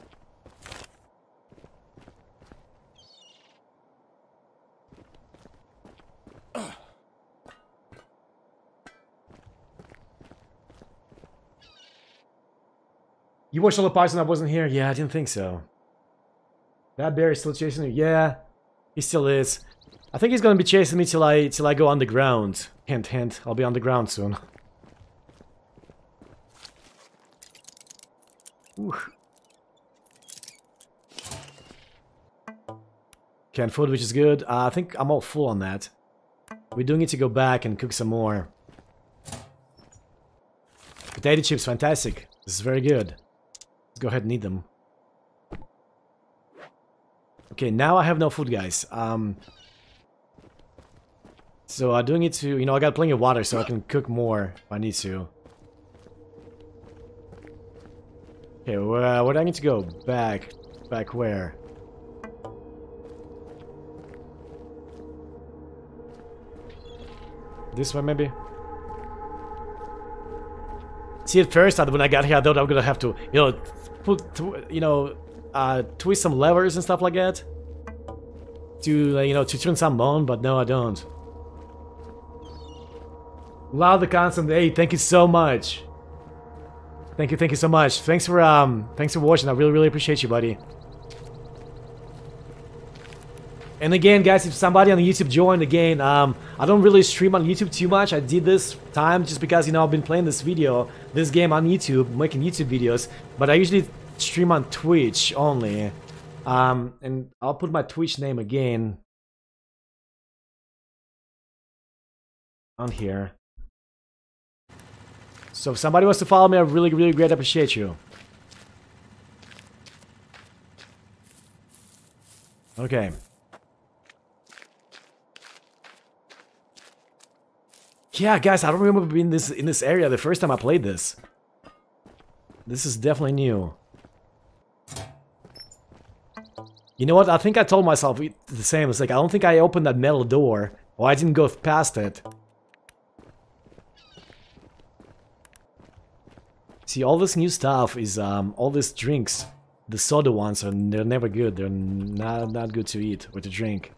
You watched all the parts and I wasn't here? Yeah, I didn't think so. That bear is still chasing me? Yeah, he still is. I think he's gonna be chasing me till I till I go underground. Hint, hint. I'll be underground soon. Ooh. Canned food, which is good. Uh, I think I'm all full on that. We do need to go back and cook some more. Potato chips, fantastic. This is very good. Let's go ahead and eat them. Okay, now I have no food, guys. Um, so I do need to, you know, I got plenty of water so I can cook more if I need to. Okay, where, where do I need to go? Back. Back where? This way, maybe? See, at first, when I got here, I thought I was gonna have to, you know, put, you know, uh, twist some levers and stuff like that. To, you know, to turn some on, but no, I don't. Love the constant. Hey, thank you so much. Thank you, thank you so much. Thanks for um, thanks for watching. I really, really appreciate you, buddy. And again, guys, if somebody on YouTube joined again, um, I don't really stream on YouTube too much. I did this time just because, you know, I've been playing this video, this game on YouTube, making YouTube videos. But I usually stream on Twitch only. Um, and I'll put my Twitch name again on here. So if somebody wants to follow me, I really, really great appreciate you. Okay. Yeah, guys, I don't remember being this in this area the first time I played this. This is definitely new. You know what? I think I told myself the same. It's like, I don't think I opened that metal door. Or I didn't go past it. See, all this new stuff is, um, all these drinks, the soda ones, are they're never good. They're not, not good to eat or to drink.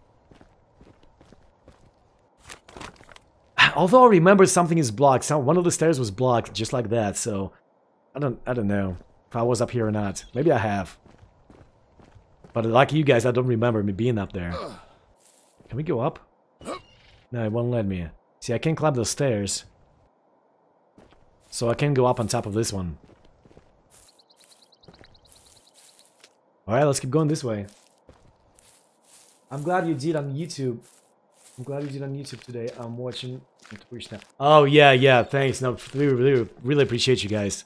Although I remember something is blocked, some, one of the stairs was blocked just like that, so... I don't, I don't know if I was up here or not. Maybe I have. But like you guys, I don't remember me being up there. Can we go up? No, it won't let me. See, I can't climb those stairs. So I can go up on top of this one. Alright, let's keep going this way. I'm glad you did on YouTube. I'm glad did on YouTube today. I'm watching Twitch now. Oh, yeah, yeah, thanks. No, really, really, really appreciate you guys.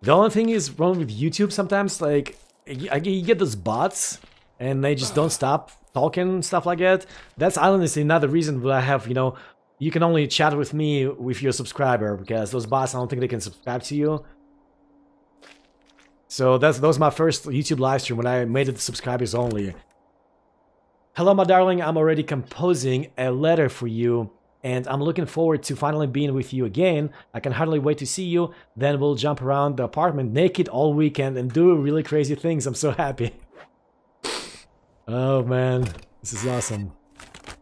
The only thing is wrong with YouTube sometimes, like, you get those bots, and they just don't stop talking stuff like that. That's honestly another reason why I have, you know, you can only chat with me with your subscriber because those bots I don't think they can subscribe to you. So that's that was my first YouTube live stream when I made it subscribers only. Hello my darling, I'm already composing a letter for you and I'm looking forward to finally being with you again. I can hardly wait to see you. Then we'll jump around the apartment naked all weekend and do really crazy things. I'm so happy. oh man, this is awesome.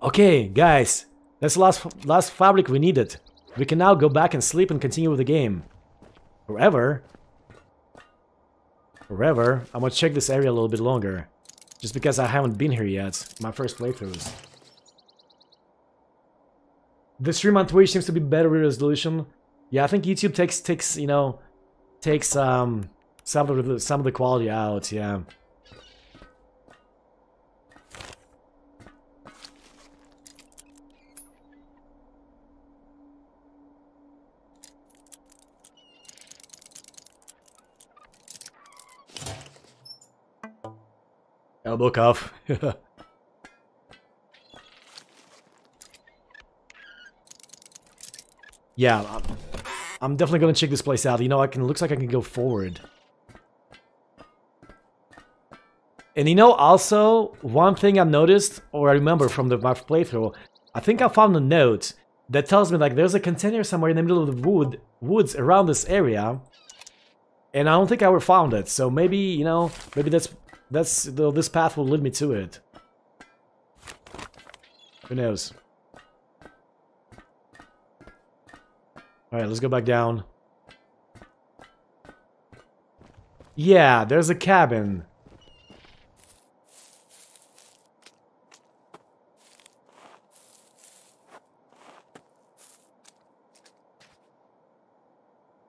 Okay, guys, that's the last, last fabric we needed. We can now go back and sleep and continue with the game. Forever. Forever. I'm gonna check this area a little bit longer. Just because I haven't been here yet. My first playthroughs. The stream on Twitch seems to be better resolution. Yeah, I think YouTube takes takes you know takes um some of the some of the quality out. Yeah. Elbow cuff. yeah, I'm, definitely gonna check this place out. You know, I can looks like I can go forward. And you know, also one thing I noticed, or I remember from the my playthrough, I think I found a note that tells me like there's a container somewhere in the middle of the wood woods around this area, and I don't think I ever found it. So maybe you know, maybe that's that's this path will lead me to it. Who knows? Alright, let's go back down. Yeah, there's a cabin.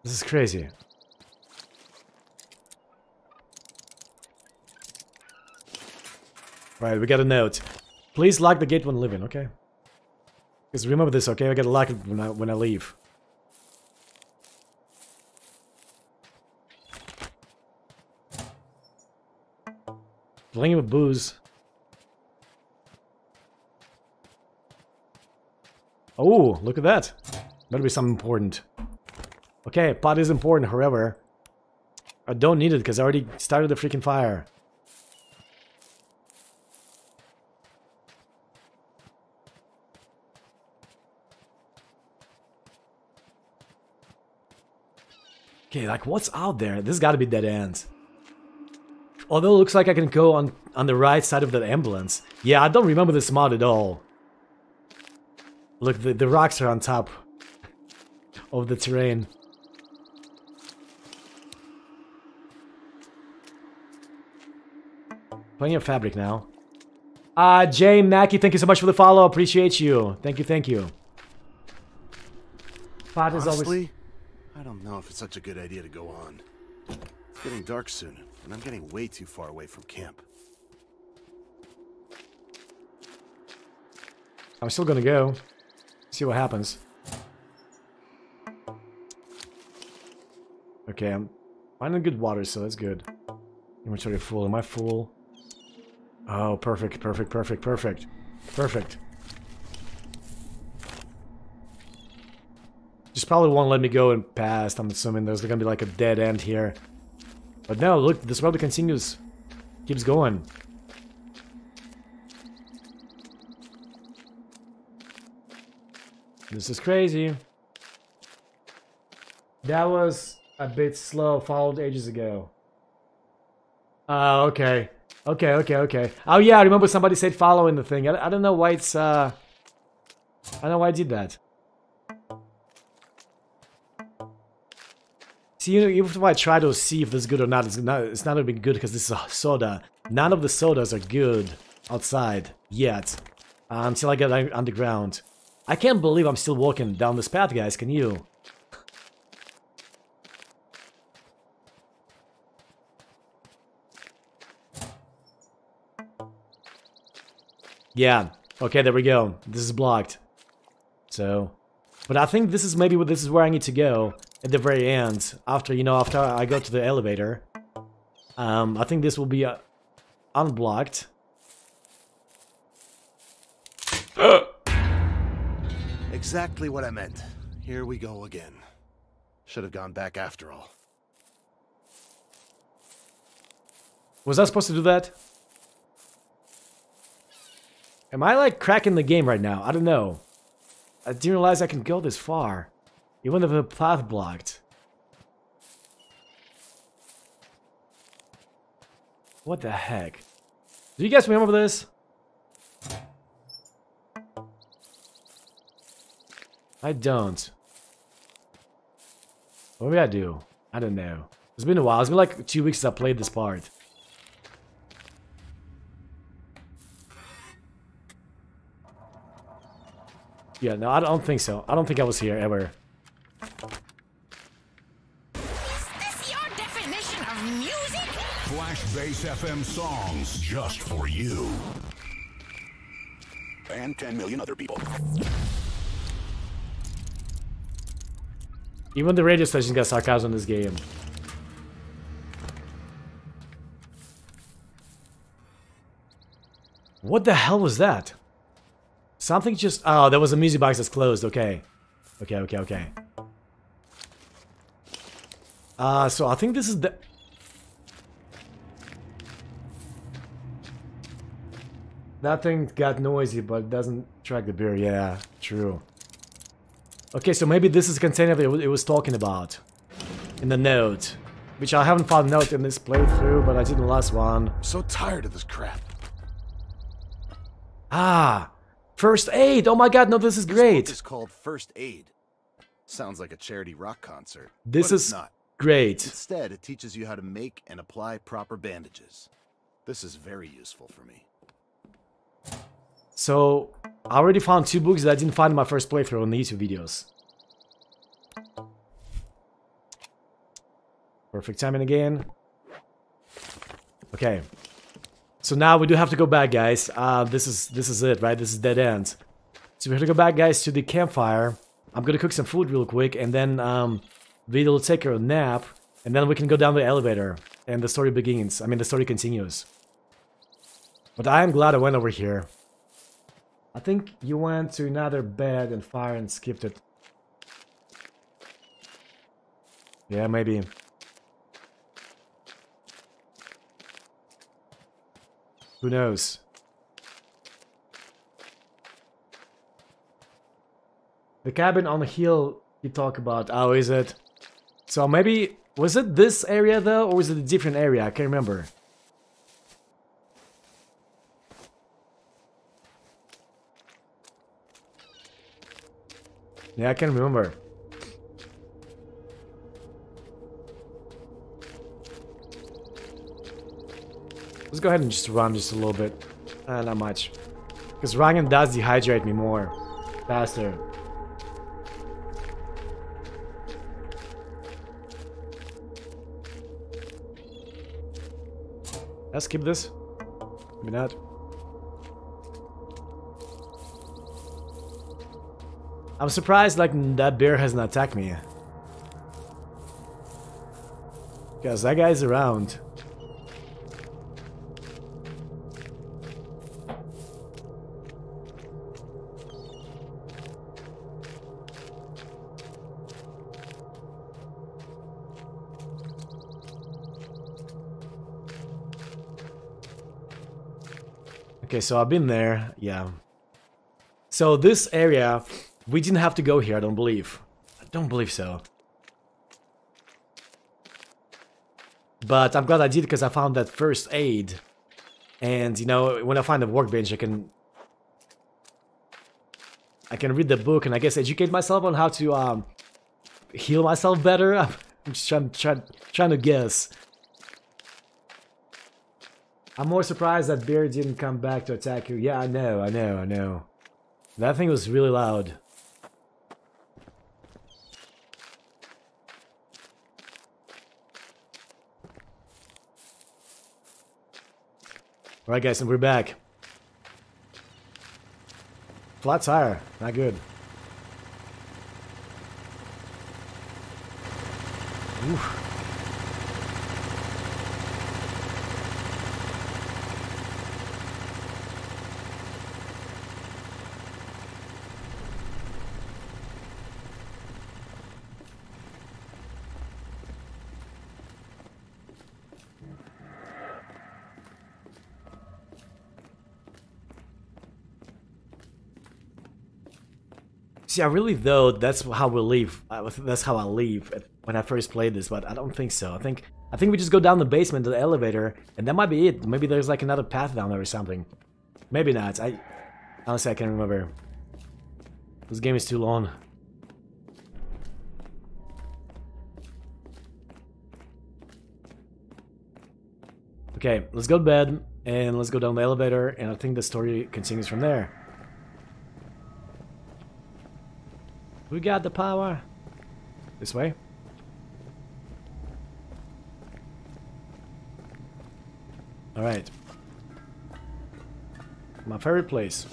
This is crazy. Right, we got a note. Please lock the gate when leaving, okay? Because remember this, okay? I gotta lock it when I, when I leave. Playing with booze. Oh, look at that. Better be something important. Okay, pot is important, however. I don't need it because I already started the freaking fire. Okay, like what's out there? This got to be dead ends. Although it looks like I can go on, on the right side of that ambulance. Yeah, I don't remember this mod at all. Look, the, the rocks are on top of the terrain. Plenty of fabric now. Uh, Jay Mackey, thank you so much for the follow. Appreciate you. Thank you, thank you. Is always... I don't know if it's such a good idea to go on. It's getting dark soon, and I'm getting way too far away from camp. I'm still gonna go. See what happens. Okay, I'm finding good water, so that's good. Inventory full. Am I full? Oh, perfect, perfect, perfect, perfect. Perfect. Probably won't let me go and past. I'm assuming there's gonna be like a dead end here. But no, look, this road continues. Keeps going. This is crazy. That was a bit slow, followed ages ago. Oh, uh, okay. Okay, okay, okay. Oh yeah, I remember somebody said following the thing. I, I don't know why it's, uh... I don't know why I did that. See, even if I try to see if this is good or not, it's not, it's not gonna be good because this is a soda. None of the sodas are good outside yet. Uh, until I get underground. I can't believe I'm still walking down this path, guys. Can you? yeah. Okay, there we go. This is blocked. So... But I think this is maybe this is where I need to go at the very end, after, you know, after I go to the elevator. Um, I think this will be uh, unblocked. exactly what I meant. Here we go again. Should have gone back after all. Was I supposed to do that? Am I like cracking the game right now? I don't know. I didn't realize I can go this far. Even if the path blocked. What the heck? Do you guys remember this? I don't. What maybe I do. I don't know. It's been a while. It's been like two weeks since I played this part. Yeah, no, I don't think so. I don't think I was here ever. Bass FM songs just for you. And 10 million other people. Even the radio stations got sarcasm in this game. What the hell was that? Something just... Oh, there was a music box that's closed. Okay. Okay, okay, okay. Uh, so I think this is the... That thing got noisy, but doesn't track the beer. Yeah, true. Okay, so maybe this is the container that it was talking about. In the note. Which I haven't found note in this playthrough, but I did in the last one. I'm So tired of this crap. Ah! First aid! Oh my god, no, this is This great! book is called First Aid. Sounds like a charity rock concert. This is not. great. Instead, it teaches you how to make and apply proper bandages. This is very useful for me. So, I already found two books that I didn't find in my first playthrough on the YouTube videos. Perfect timing again. Okay. So now we do have to go back, guys. Uh, this is this is it, right? This is dead end. So we have to go back, guys, to the campfire. I'm gonna cook some food real quick, and then um, Vito will take a nap, and then we can go down the elevator, and the story begins. I mean, the story continues. But I am glad I went over here. I think you went to another bed and fire and skipped it. Yeah, maybe. Who knows? The cabin on the hill you talk about. Oh, is it? So maybe was it this area though, or was it a different area? I can't remember. Yeah, I can remember. Let's go ahead and just run just a little bit. Uh, not much. Because running does dehydrate me more. Faster. Let's skip this. Maybe not. I'm surprised like that bear hasn't attacked me. Because that guy's around. Okay, so I've been there, yeah. So this area, we didn't have to go here, I don't believe. I don't believe so. But I'm glad I did because I found that first aid. And, you know, when I find a workbench, I can... I can read the book and I guess educate myself on how to um, heal myself better. I'm just trying, trying, trying to guess. I'm more surprised that bear didn't come back to attack you. Yeah, I know, I know, I know. That thing was really loud. Alright guys, and we're back. Flat tire, not good. See, I really though that's how we leave. That's how I leave when I first played this, but I don't think so. I think I think we just go down the basement to the elevator, and that might be it. Maybe there's like another path down there or something. Maybe not. I honestly I can't remember. This game is too long. Okay, let's go to bed and let's go down the elevator, and I think the story continues from there. We got the power. This way. All right. My favorite place.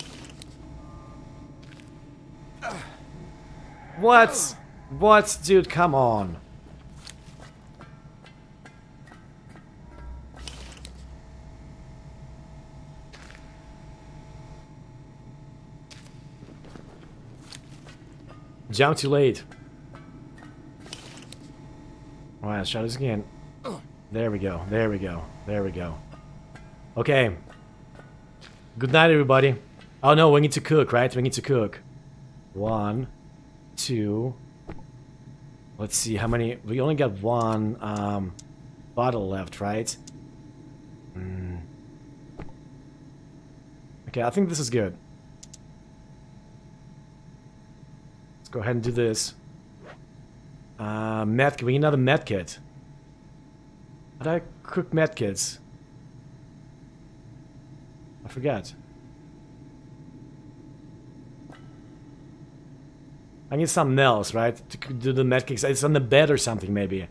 What? What, dude? Come on. Jump too late. Alright, let's try this again. There we go. There we go. There we go. Okay. Good night, everybody. Oh no, we need to cook, right? We need to cook. One, two. Let's see how many. We only got one um, bottle left, right? Mm. Okay, I think this is good. Go ahead and do this. Uh, med we need another med kit. How do I cook med kits? I forgot. I need something else, right? To do the med kits. It's on the bed or something, maybe.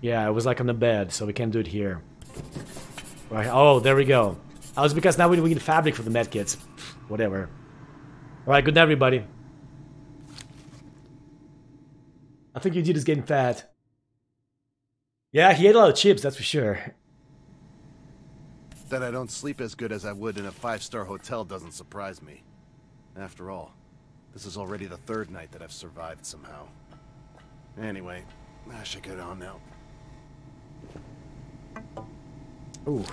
Yeah, it was like on the bed, so we can't do it here. Right. Oh, there we go. Oh, it's because now we need fabric for the med kits. Whatever. Alright, good night, everybody. I think is getting fat. Yeah, he ate a lot of chips, that's for sure. That I don't sleep as good as I would in a five-star hotel doesn't surprise me. After all, this is already the third night that I've survived somehow. Anyway, I should get on now. Ooh.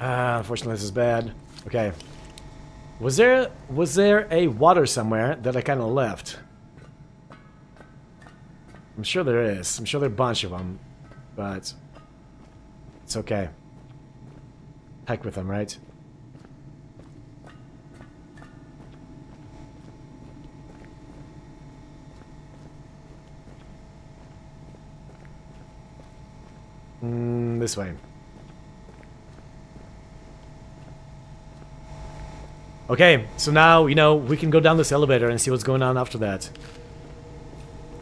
Ah, unfortunately this is bad. Okay. Was there was there a water somewhere that I kind of left? I'm sure there is. I'm sure there are a bunch of them, but it's okay. Heck with them, right? Mm, this way. Okay, so now, you know, we can go down this elevator and see what's going on after that.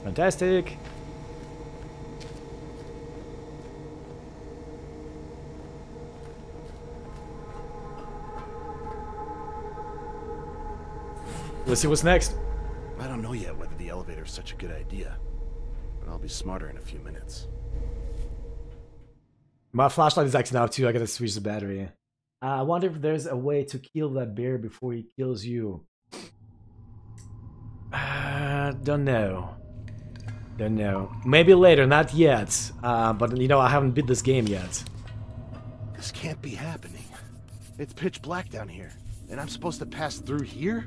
Fantastic. Let's see what's next. I don't know yet whether the elevator is such a good idea, but I'll be smarter in a few minutes. My flashlight is acting out too. I gotta switch the battery. Uh, I wonder if there's a way to kill that bear before he kills you. Uh, don't know. Don't know. Maybe later, not yet. Uh, but you know, I haven't beat this game yet. This can't be happening. It's pitch black down here, and I'm supposed to pass through here?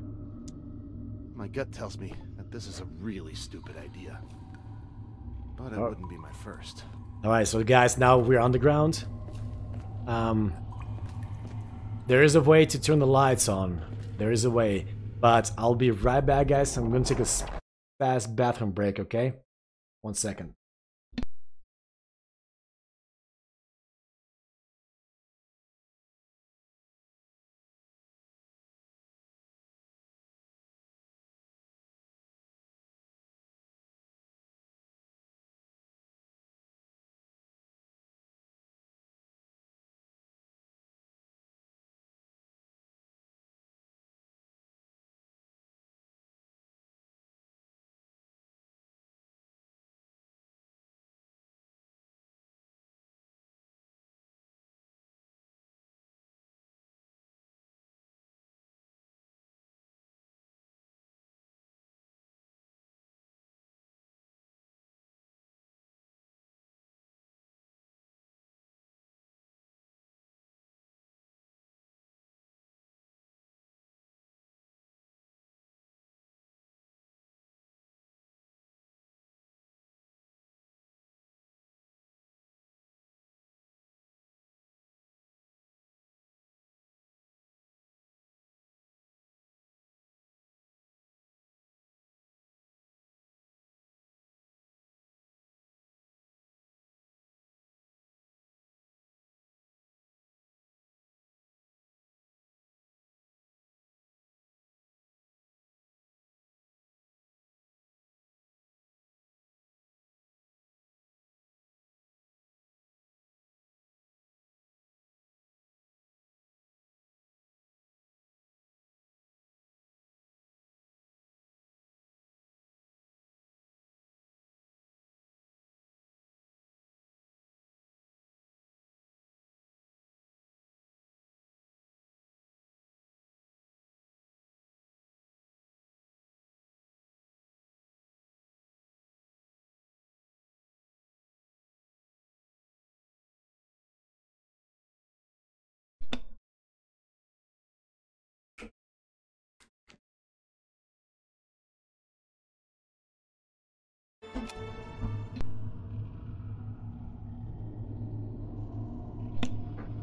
My gut tells me that this is a really stupid idea. But it Oh. wouldn't be my first. Alright, so guys, now we're on the ground. Um, there is a way to turn the lights on. There is a way. But I'll be right back, guys. I'm gonna take a fast bathroom break, okay? One second.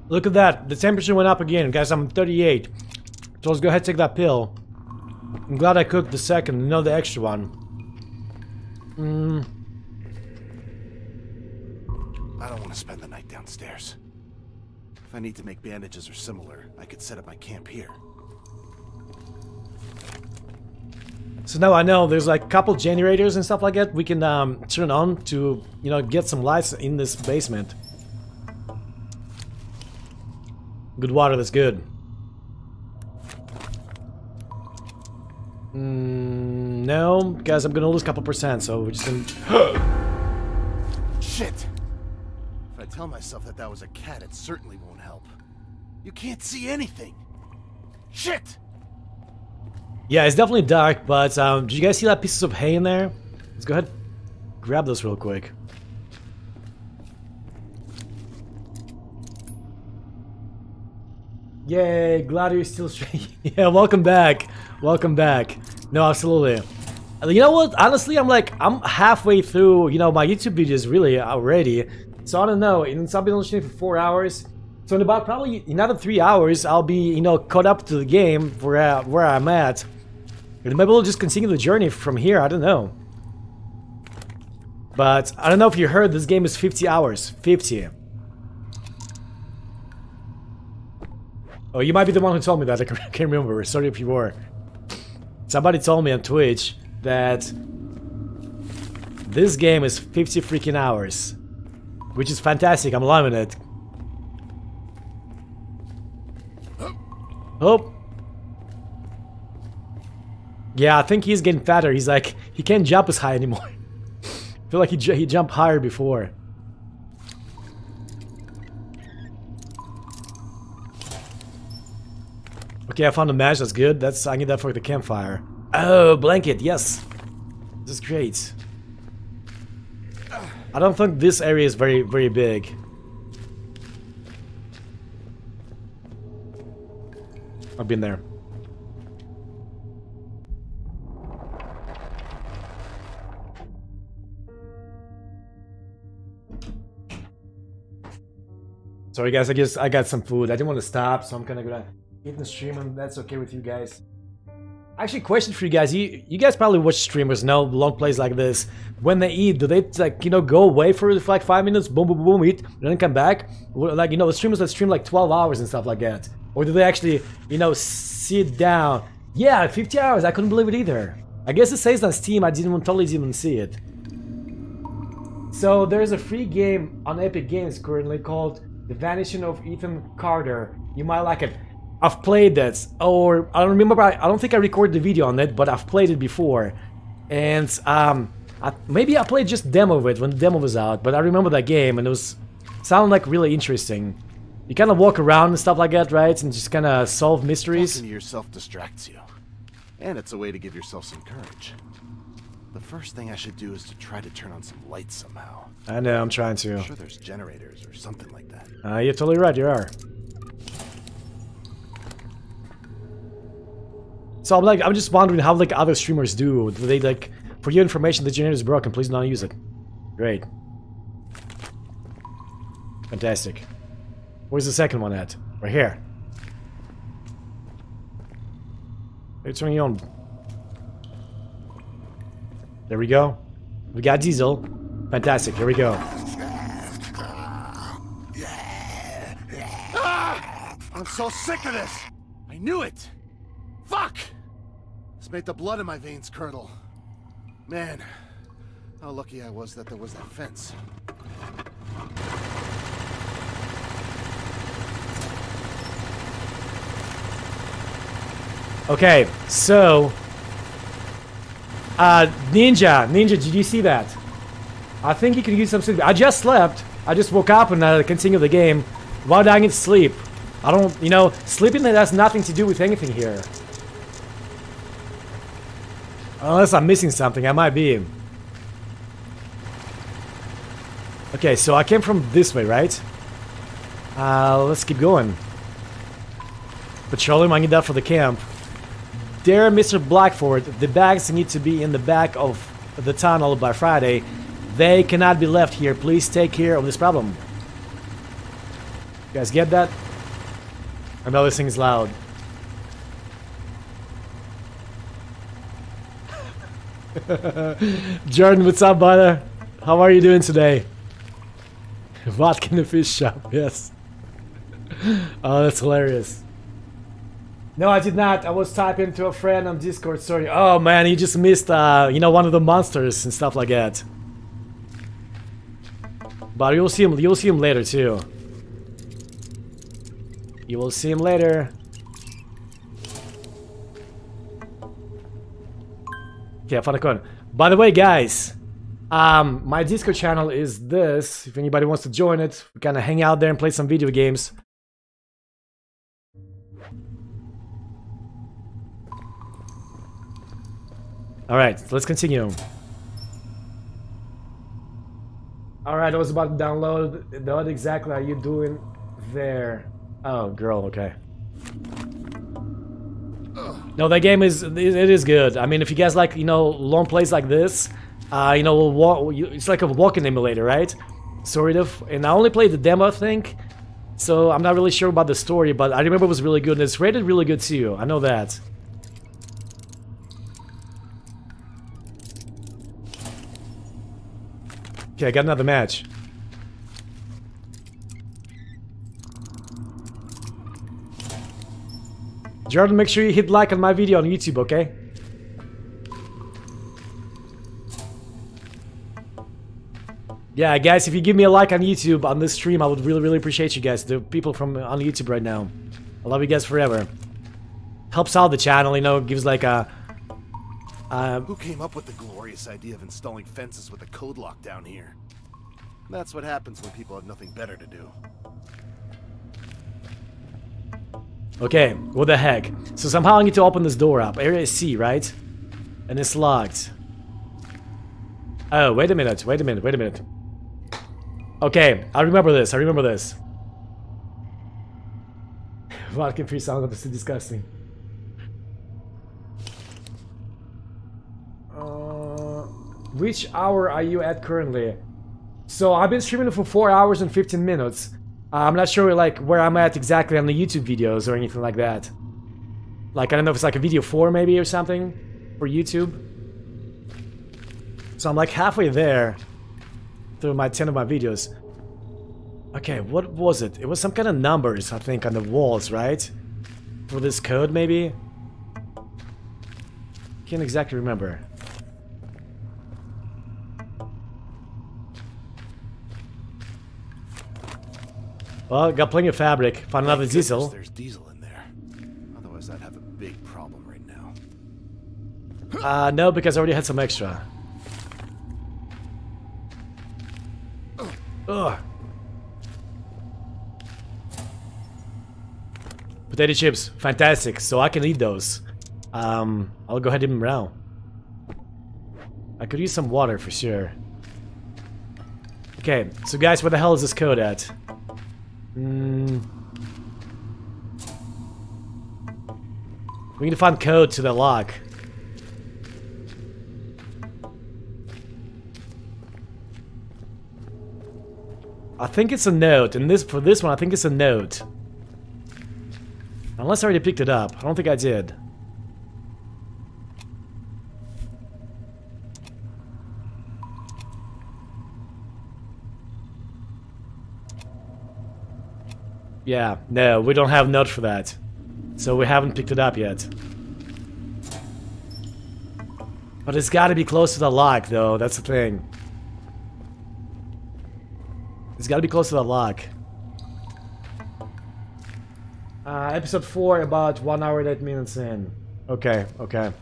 Look at that. The temperature went up again. Guys, I'm 38. So let's go ahead and take that pill. I'm glad I cooked the second, another extra one. Mm. I don't want to spend the night downstairs. If I need to make bandages or similar, I could set up my camp here. So now I know there's like a couple generators and stuff like that we can um, turn on to, you know, get some lights in this basement. Good water, that's good. Mm, no, guys, I'm gonna lose a couple percent, so we're just gonna... Shit! If I tell myself that that was a cat, it certainly won't help. You can't see anything! Shit! Yeah, it's definitely dark, but um, did you guys see that pieces of hay in there? Let's go ahead, grab those real quick. Yay, glad you're still straight. yeah, welcome back. Welcome back. No, absolutely. Uh, You know what? Honestly, I'm like, I'm halfway through, you know, my YouTube videos really already. So I don't know, and so I've been stream for four hours. So in about probably another three hours, I'll be, you know, caught up to the game where, uh, where I'm at. Maybe we'll just continue the journey from here, I don't know. But I don't know if you heard, this game is 50 hours. 50. Oh, you might be the one who told me that. I can't remember. Sorry if you were. Somebody told me on Twitch that this game is 50 freaking hours. Which is fantastic. I'm loving it. Oh. Yeah, I think he's getting fatter. He's like, he can't jump as high anymore. I feel like he, he jumped higher before. Okay, I found a match. That's good. That's I need that for the campfire. Oh, blanket. Yes, this is great. I don't think this area is very very big. I've been there. Sorry guys, I guess I got some food. I didn't want to stop, so I'm kind of gonna eat the stream, and that's okay with you guys. Actually, question for you guys: you you guys probably watch streamers know long plays like this. When they eat, do they like you know go away for like five minutes, boom, boom, boom, eat, and then come back? Like you know the streamers that stream like 12 hours and stuff like that, or do they actually you know sit down? Yeah, 50 hours. I couldn't believe it either. I guess it says on Steam. I didn't totally even see it. So there's a free game on Epic Games currently called The Vanishing of Ethan Carter. You might like it. I've played that, or I don't remember. I don't think I recorded the video on it, but I've played it before, and um, I, maybe I played just demo of it when the demo was out. But I remember that game, and it was sounded like really interesting. You kind of walk around and stuff like that, right, and just kind of solve mysteries. Talking to yourself distracts you. And it's a way to give yourself some courage. The first thing I should do is to try to turn on some lights somehow. I know, I'm trying to. I'm sure there's generators or something like that. Uh, you're totally right. You are. So I'm like, I'm just wondering how like other streamers do. Do they like, for your information, the generator is broken. Please don't use it. Great. Fantastic. Where's the second one at? Right here. It's turning on. There we go. We got diesel. Fantastic. Here we go. I'm so sick of this! I knew it! Fuck! This made the blood in my veins curdle. Man, how lucky I was that there was that fence. Okay, so uh, Ninja, Ninja, did you see that? I think you can use some sleep. I just slept. I just woke up and I continued the game while dying in sleep. I don't, you know, sleeping has nothing to do with anything here. Unless I'm missing something, I might be. Okay, so I came from this way, right? Uh, let's keep going. Petroleum, I need that for the camp. There, Mr. Blackford, the bags need to be in the back of the tunnel by Friday. They cannot be left here. Please take care of this problem. You guys get that? I know this thing is loud. Jordan, what's up, brother? How are you doing today? Vodka in the fish shop, yes. oh, that's hilarious. No, I did not. I was typing to a friend on Discord. Sorry. Oh man, you just missed, uh, you know, one of the monsters and stuff like that. But you'll see him. You'll see him later too. You will see him later. Okay, fun By the way, guys, um, my Discord channel is this. If anybody wants to join it, we kind of hang out there and play some video games. Alright, let's continue. Alright, I was about to download. What exactly are you doing there? Oh, girl, okay. No, that game is, it is good. I mean, if you guys like, you know, long plays like this, uh, you know, walk. it's like a walking emulator, right? Sort of. And I only played the demo, I think. So I'm not really sure about the story, but I remember it was really good. And it's rated really good too. I know that. Okay, I got another match. Jordan, make sure you hit like on my video on YouTube, okay? Yeah, guys, if you give me a like on YouTube on this stream, I would really, really appreciate you guys. The people from on YouTube right now. I love you guys forever. Helps out the channel, you know, gives like a uh, Who came up with the glorious idea of installing fences with a code lock down here? That's what happens when people have nothing better to do. Okay, what the heck? So somehow I need to open this door up. Area C, right? And it's locked. Oh, wait a minute, wait a minute, wait a minute. Okay, I remember this, I remember this. Vodka free sound, this is disgusting. Uh, Which hour are you at currently? So I've been streaming for 4 hours and 15 minutes. Uh, I'm not sure like where I'm at exactly on the YouTube videos or anything like that. Like I don't know if it's like a video 4 maybe or something for YouTube. So I'm like halfway there through my 10 of my videos. Okay, what was it? It was some kind of numbers, I think, on the walls, right? For this code, maybe? Can't exactly remember. Well, got plenty of fabric. Find another diesel. There's diesel in there. Otherwise, I'd have a big problem right now. Uh, no, because I already had some extra. Ugh. Potato chips, fantastic. So I can eat those. Um, I'll go ahead and eat them now. I could use some water for sure. Okay, so guys, where the hell is this code at? Mm. We need to find code to the lock. I think it's a note, and this for this one, I think it's a note. Unless I already picked it up. I don't think I did. Yeah, no, we don't have note for that. So we haven't picked it up yet. But it's gotta be close to the lock, though. That's the thing. It's gotta be close to the lock. Uh, episode 4, about 1 hour and 8 minutes in. Okay, okay.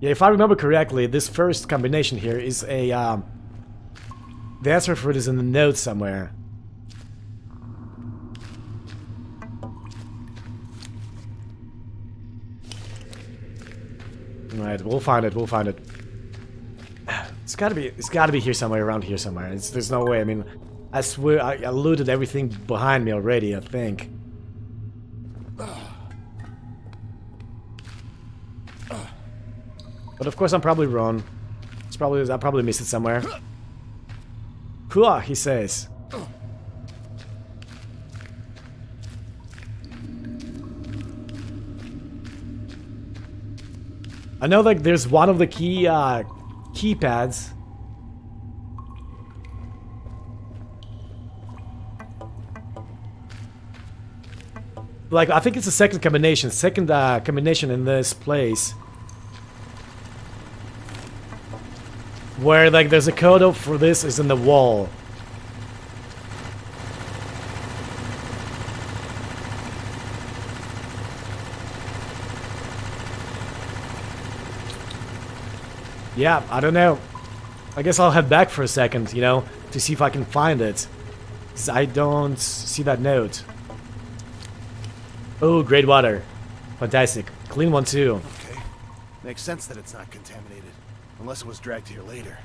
Yeah, if I remember correctly, this first combination here is a, um... The answer for it is in the notes somewhere. Right, we'll find it, we'll find it. It's gotta be, it's gotta be here somewhere, around here somewhere. It's, there's no way, I mean, I swear, I, looted everything behind me already, I think. But of course I'm probably wrong. It's probably, I probably missed it somewhere. Hua, he says. I know like there's one of the key uh, keypads. Like I think it's the second combination, second uh, combination in this place. Where like there's a code for this is in the wall. Yeah, I don't know. I guess I'll head back for a second, you know, to see if I can find it. 'Cause I don't see that note. Oh, great water. Fantastic. Clean one too. Okay. Makes sense that it's not contaminated. Unless it was dragged here later.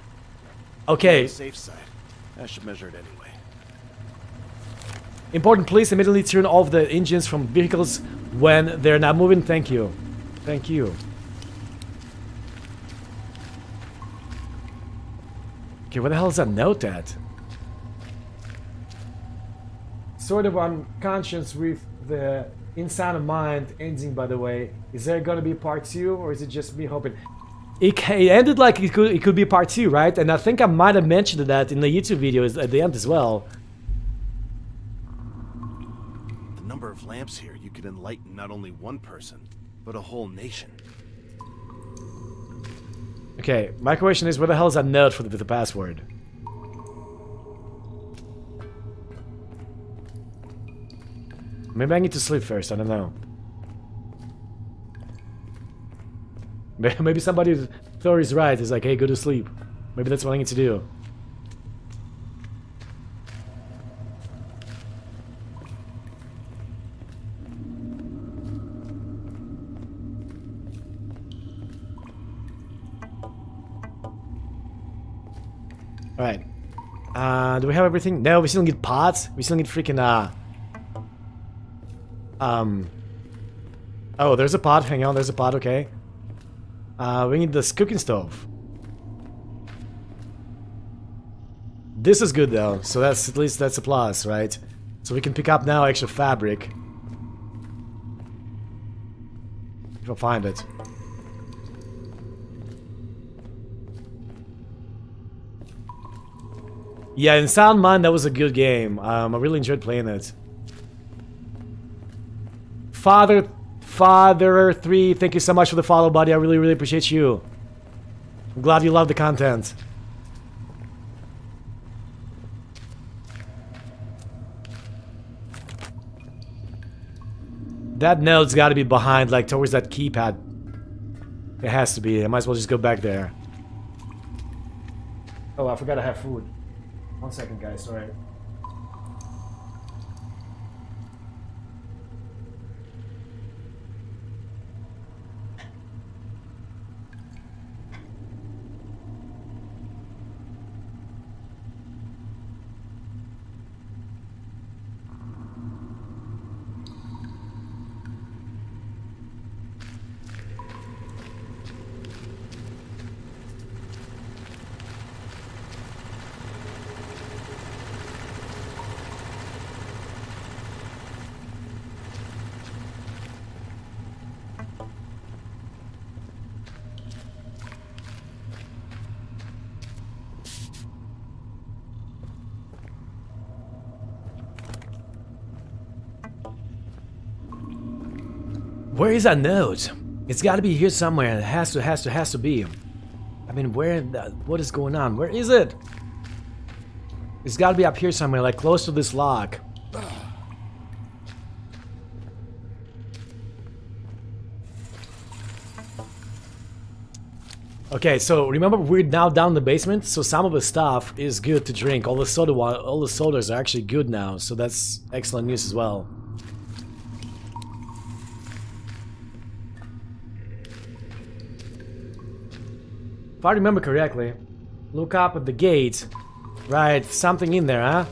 Okay, safe side. I should measure it anyway. important, please immediately turn off the engines from vehicles when they're not moving. Thank you. Thank you. Okay, what the hell is that note at? Sort of unconscious with the In Sound Mind ending, by the way. Is there gonna be part two, or is it just me hoping? It, it ended like it could, it could be part two, right? And I think I might have mentioned that in the YouTube video at the end as well. The number of lamps here, you could enlighten not only one person, but a whole nation. Okay, my question is, where the hell is that note for the, with the password? Maybe I need to sleep first, I don't know. Maybe somebody Thor is right, is like, hey, go to sleep. Maybe that's what I need to do. Alright. Uh, do we have everything? No, we still need pots. We still need freaking, uh... Um... Oh, there's a pot. Hang on, there's a pot, okay. Uh, we need this cooking stove. This is good, though. So that's, at least that's a plus, right? So we can pick up now extra fabric. If I find it. Yeah, in Sound Mind, that was a good game. Um, I really enjoyed playing it. Father, Father Three, thank you so much for the follow, buddy. I really, really appreciate you. I'm glad you love the content. That node's got to be behind, like towards that keypad. It has to be. I might as well just go back there. Oh, I forgot I have food. One second, guys. Sorry. Where is that note? It's got to be here somewhere. It has to, has to, has to be. I mean, where? The, what is going on? Where is it? It's got to be up here somewhere, like close to this lock. Okay, so remember we're now down the basement, so some of the stuff is good to drink. All the soda, all the sodas are actually good now, so that's excellent news as well. I remember correctly, look up at the gate. Right, something in there, huh?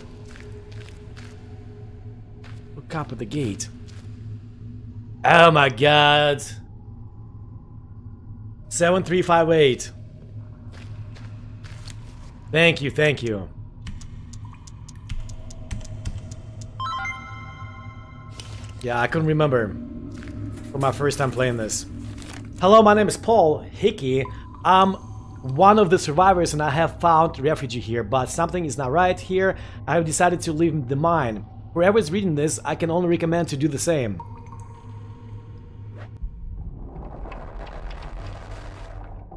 Look up at the gate. Oh my god. 7358. Thank you, thank you. Yeah, I couldn't remember for my first time playing this. Hello, my name is Paul Hickey. I'm one of the survivors and I have found refugee here, but something is not right here. I have decided to leave the mine. Whoever is reading this, I can only recommend to do the same.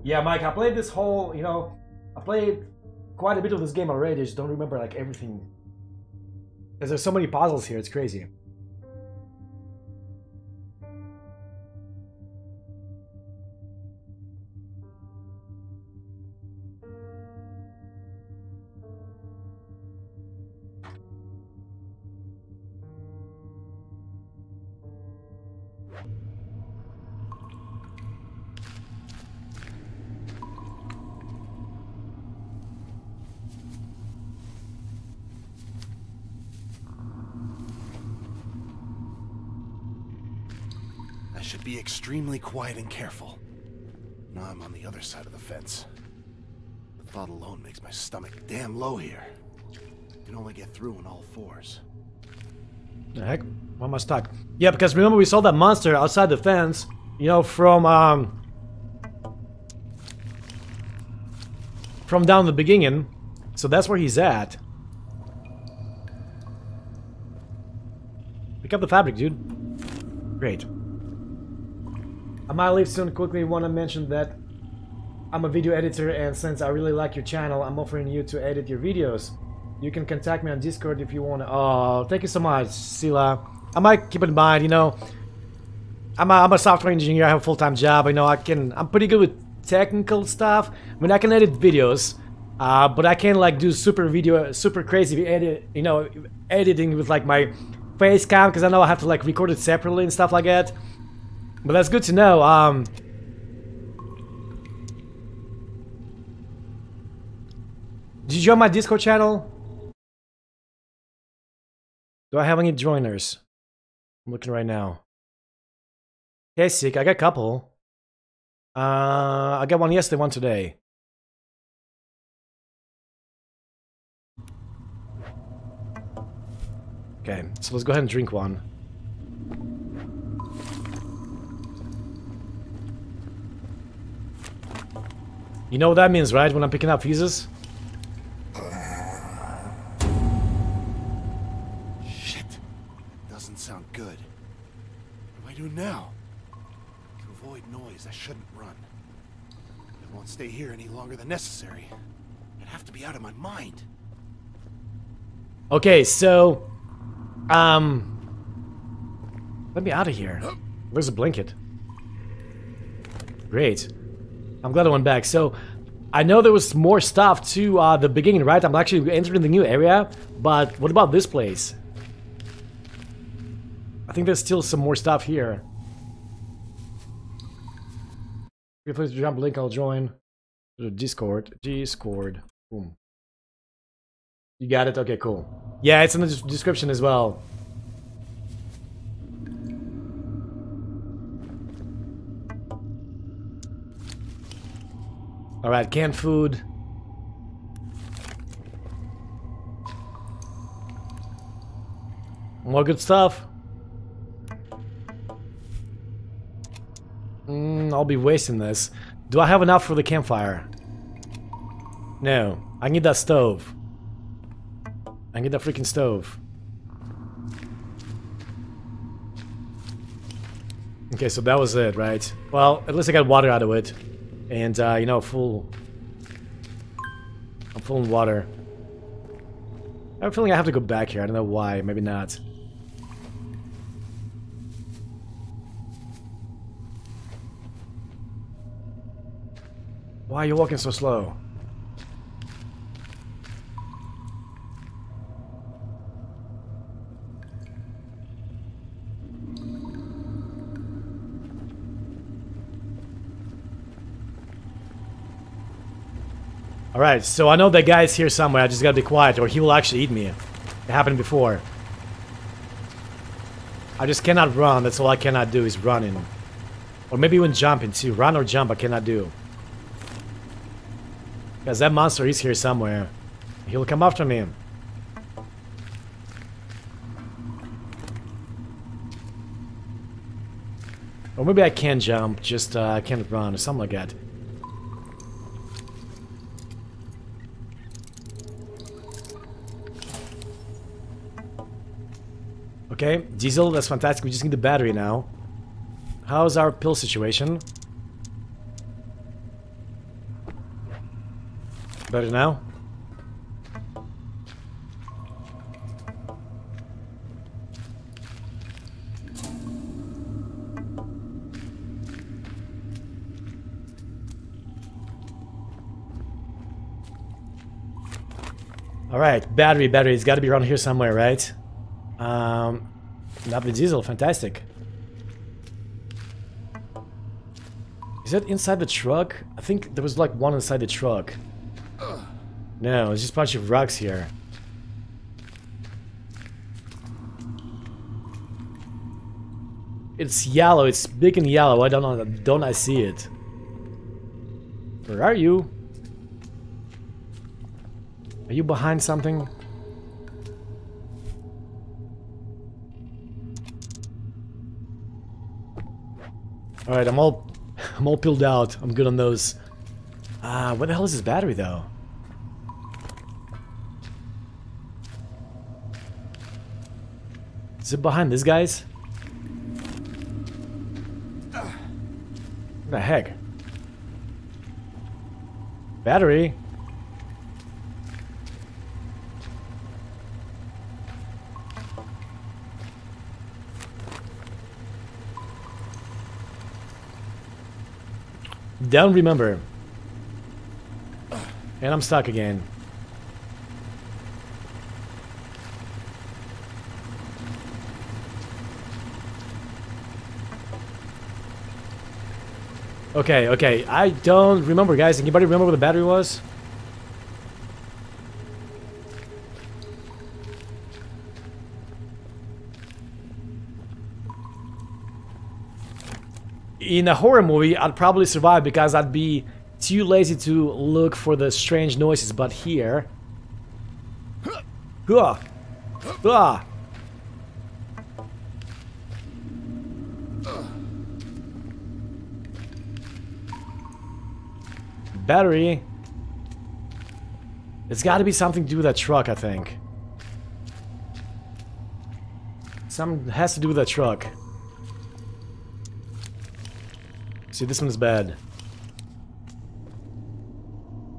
Yeah, Mike, I played this whole, you know, I played quite a bit of this game already, I just don't remember like everything. Because there's so many puzzles here, it's crazy. Extremely quiet and careful. Now I'm on the other side of the fence. The thought alone makes my stomach damn low here. You Can only get through on all fours. The heck? Why am I stuck? Yeah, because remember we saw that monster outside the fence, you know, from, um... From down the beginning. So that's where he's at. Pick up the fabric, dude. Great. I might leave soon. Quickly want to mention that I'm a video editor and since I really like your channel, I'm offering you to edit your videos. You can contact me on Discord if you want to. Oh, thank you so much, Sila. I might keep in mind, you know. I'm a, I'm a software engineer, I have a full-time job, you know, I can, I'm pretty good with technical stuff. I mean, I can edit videos, uh, but I can't like do super video, super crazy edit, you know, editing with like my face cam because I know I have to like record it separately and stuff like that. But that's good to know. Um, did you join my Discord channel? Do I have any joiners? I'm looking right now. Okay, sick. I got a couple. Uh, I got one yesterday, one today. Okay, so let's go ahead and drink one. You know what that means, right? When I'm picking up fuses? Shit. Doesn't sound good. What do I do now? To avoid noise, I shouldn't run. I won't stay here any longer than necessary. I'd have to be out of my mind. Okay, so... Um... Let me out of here. There's a blanket? Great. I'm glad I went back. So, I know there was more stuff to uh, the beginning, right? I'm actually entering the new area, but what about this place? I think there's still some more stuff here. If you please jump link, I'll join. Discord. Discord. Boom. You got it? Okay, cool. Yeah, it's in the description as well. Alright, canned food. More good stuff. Mm, I'll be wasting this. Do I have enough for the campfire? No. I need that stove. I need that freaking stove. Okay, so that was it, right? Well, at least I got water out of it. And, uh, you know, full... I'm full in water. I have a feeling I have to go back here. I don't know why. Maybe not. Why are you walking so slow? Alright, so I know that is here somewhere, I just gotta be quiet or he will actually eat me. It happened before. I just cannot run, that's all I cannot do is running. Or maybe even jumping too. Run or jump I cannot do. Because that monster is here somewhere. He'll come after me. Or maybe I can jump, just uh, I can't run or something like that. Okay, diesel, that's fantastic. We just need the battery now. How's our pill situation? Better now? Alright, battery, battery. It's gotta be around here somewhere, right? Um, the diesel, fantastic. Is that inside the truck? I think there was like one inside the truck. No, it's just a bunch of rocks here. It's yellow, it's big and yellow. Why don't I, don't I see it? Where are you? Are you behind something? Alright, I'm all I'm all peeled out. I'm good on those. Ah, uh, what the hell is this battery though? Is it behind this guy's? What the heck? Battery? Don't remember. And I'm stuck again. Okay, okay. I don't remember, guys. Anybody remember where the battery was? In a horror movie, I'd probably survive because I'd be too lazy to look for the strange noises. But here, huh, huh. Battery. It's got to be something to do with that truck, I think. Something has to do with that truck. See, this one's bad.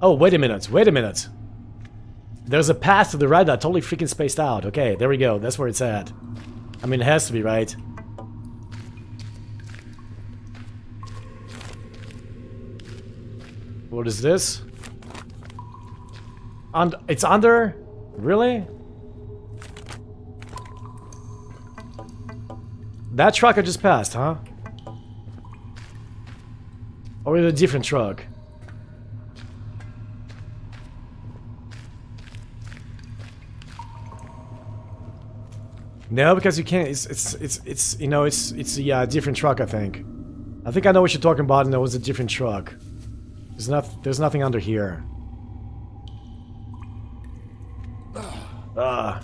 Oh, wait a minute, wait a minute. There's a path to the right that totally freaking spaced out. Okay, there we go. That's where it's at. I mean, it has to be, right? What is this? And it's under? Really? That truck I just passed, huh? Or with a different truck? No, because you can't. It's it's it's it's you know it's it's a different truck. I think. I think I know what you're talking about, and it was a different truck. There's not. There's nothing under here. Ah.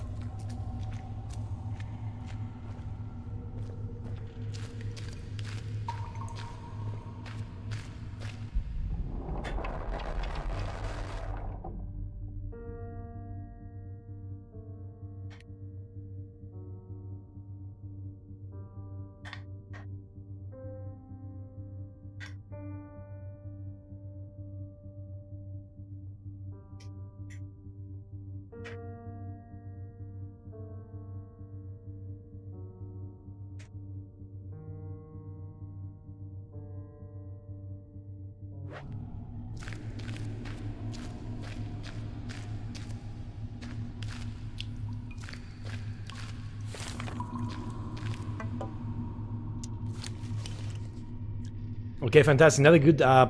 Okay, fantastic. Another good uh,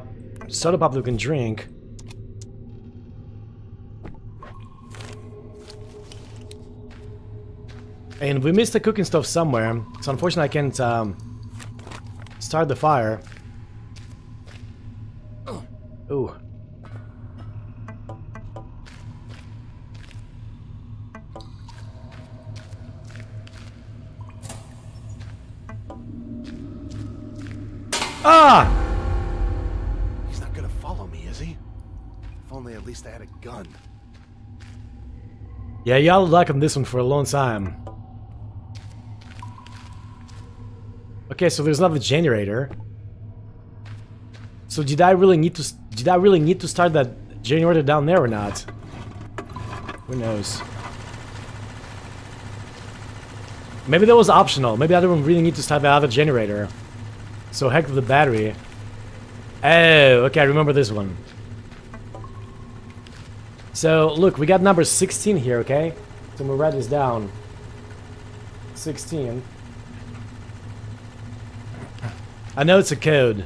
soda pop we can drink. And we missed the cooking stuff somewhere, so unfortunately I can't um, start the fire. Yeah, y'all luck on this one for a long time. Okay, so there's another generator. So did I really need to did I really need to start that generator down there or not? Who knows? Maybe that was optional. Maybe I don't really need to start that other generator. So heck with the battery. Oh, okay, I remember this one. So, look, we got number 16 here, okay? So we'll write this down. 16. I know it's a code.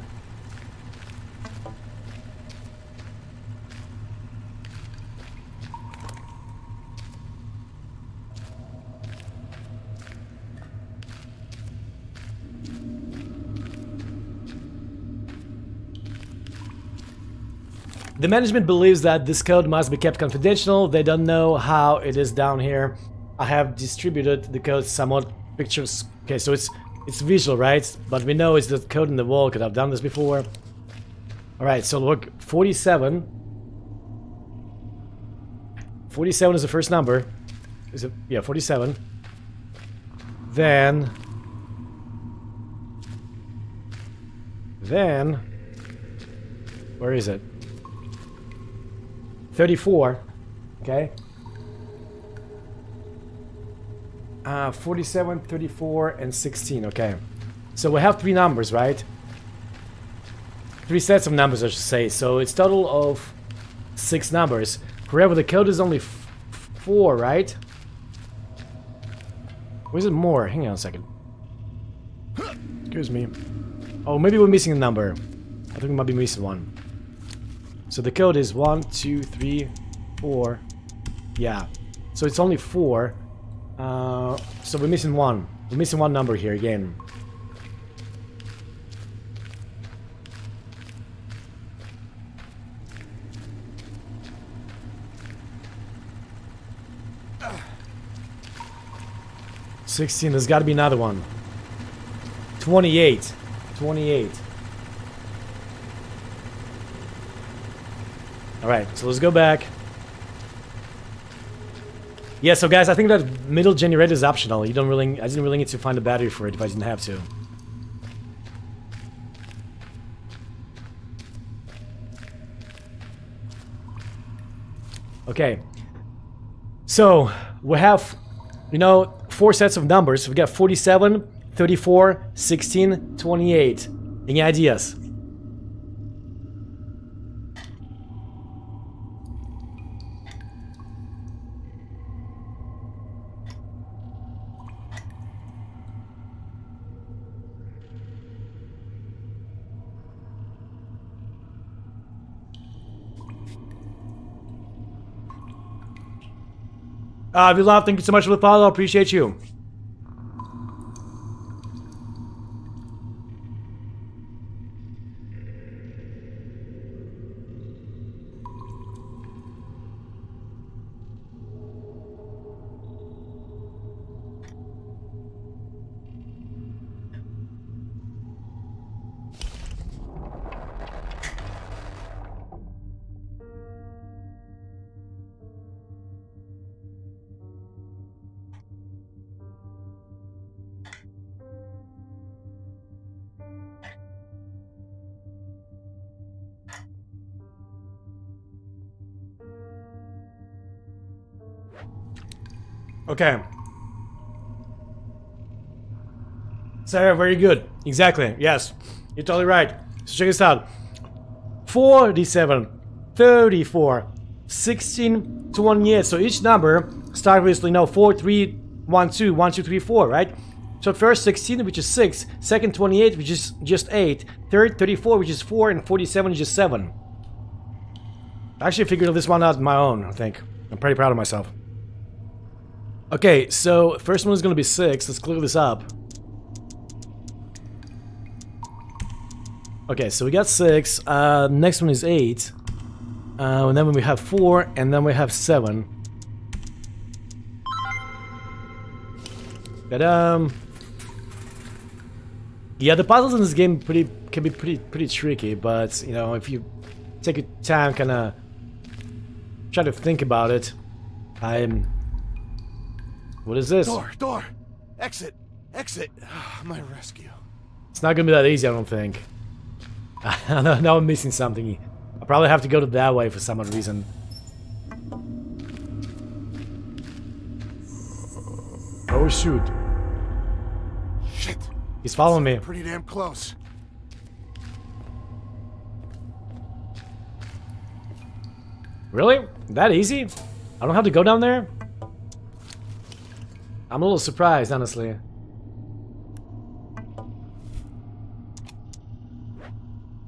The management believes that this code must be kept confidential. They don't know how it is down here. I have distributed the code somewhat pictures. Okay, so it's it's visual, right? But we know it's the code in the wall because I've done this before. All right, so look, 47. 47 is the first number. Is it? Yeah, 47. Then then where is it? 34. Okay. Uh, 47, 34, and 16. Okay. So we have three numbers, right? Three sets of numbers, I should say. So it's total of six numbers. However, the code is only four, right? Or is it more? Hang on a second. Excuse me. Oh, maybe we're missing a number. I think we might be missing one. So the code is one, two, three, four. Yeah. So it's only four. Uh, so we're missing one. We're missing one number here again. Sixteen. There's got to be another one. Twenty-eight. Twenty-eight. Alright, so let's go back. Yeah, so guys, I think that middle generator is optional. You don't really, I didn't really need to find a battery for it if I didn't have to. Okay. So, we have, you know, four sets of numbers. We got 47, 34, 16, 28. Any ideas? Uh, Vilov, thank you so much for the follow. Appreciate you. Okay. Sarah, very good. Exactly. Yes. You're totally right. So check this out. 47, 34, 16, 28. So each number starts with, you know, 4, 3, 1, 2, 1, 2, 3, 4, right? So first 16, which is 6. Second 28, which is just 8. Third 34, which is 4. And 47, which is 7. I actually figured this one out on my own, I think. I'm pretty proud of myself. Okay, so first one is going to be 6. Let's clear this up. Okay, so we got 6. Uh, next one is 8. Uh, and then we have 4, and then we have 7. But, um... Yeah, the puzzles in this game pretty can be pretty pretty tricky, but you know if you take your time, kind of try to think about it. I'm. What is this? Door, door, exit, exit. Ah, my rescue. It's not gonna be that easy, I don't think. now I'm missing something. I probably have to go to that way for some reason. Oh shoot. Shit. He's following me. Pretty damn close. Really? That easy? I don't have to go down there? I'm a little surprised, honestly.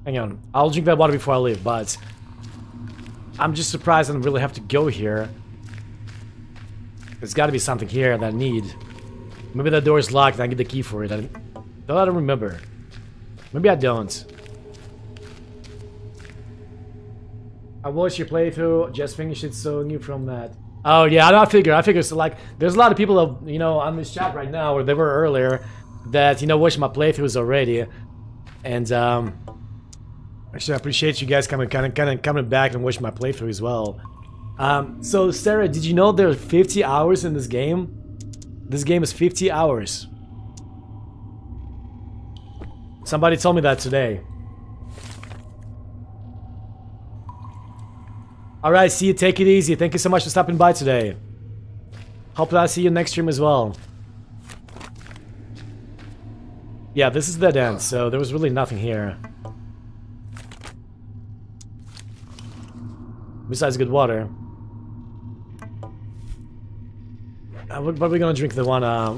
Hang on. I'll drink that water before I leave, but... I'm just surprised I don't really have to go here. There's gotta be something here that I need. Maybe that door is locked and I get the key for it. I, though I don't remember. Maybe I don't. I watched your playthrough, just finished it, so new from that. Oh yeah, I figure. I figure. So like, there's a lot of people that you know on this chat right now, or they were earlier, that you know watched my playthroughs already, and um, actually I appreciate you guys coming, kind of, kind of coming back and watching my playthrough as well. Um, so Sarah, did you know there are 50 hours in this game? This game is 50 hours. Somebody told me that today. Alright, see you. Take it easy. Thank you so much for stopping by today. Hope I see you next stream as well. Yeah, this is dead end, so there was really nothing here. Besides good water. Uh, what, what are we gonna drink? The one, uh,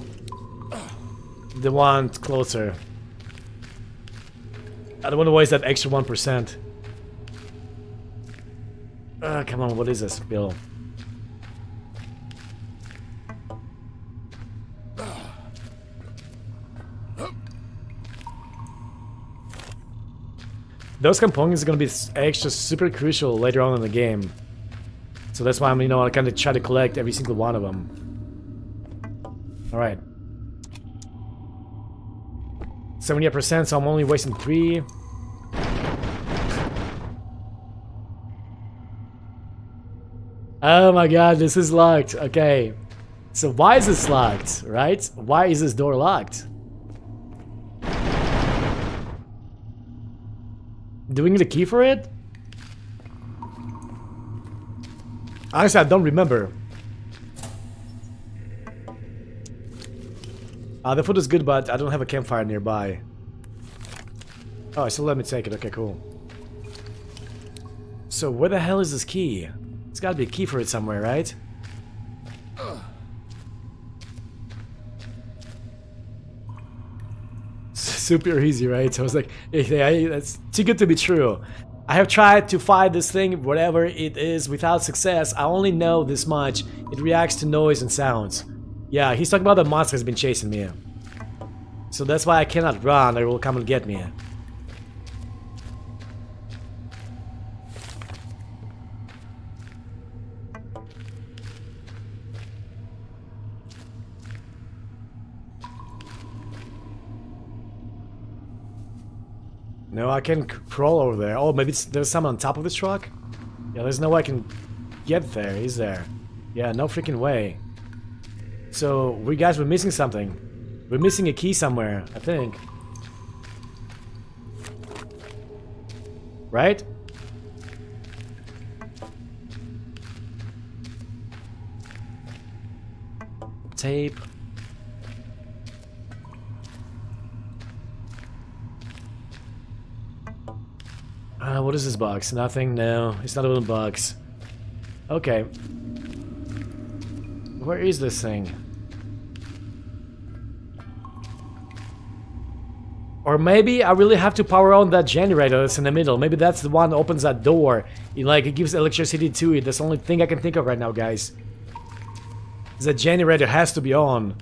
the one closer. I don't want to waste that extra 1%. Uh, come on, what is this, Bill? Those components are gonna be extra super crucial later on in the game. So that's why I'm, you know, I kind of try to collect every single one of them. Alright. 78%, so I'm only wasting three. Oh my god, this is locked. Okay. So why is this locked, right? Why is this door locked? Do we need a key for it? Honestly, I don't remember. Uh, the food is good, but I don't have a campfire nearby. Oh, so let me take it. Okay, cool. So where the hell is this key? Gotta be a key for it somewhere, right? Super easy, right? So I was like, that's too good to be true. I have tried to fight this thing, whatever it is, without success. I only know this much. It reacts to noise and sounds. Yeah, he's talking about the monster has been chasing me. So that's why I cannot run, it will come and get me. No, I can crawl over there. Oh, maybe there's someone on top of this truck? Yeah, there's no way I can get there, is there? Yeah, no freaking way. So, we guys, we're missing something. We're missing a key somewhere, I think. Right? Tape. Uh, what is this box? Nothing? No, it's not a little box. Okay. Where is this thing? Or maybe I really have to power on that generator that's in the middle. Maybe that's the one that opens that door. It, like, it gives electricity to it. That's the only thing I can think of right now, guys. The generator has to be on.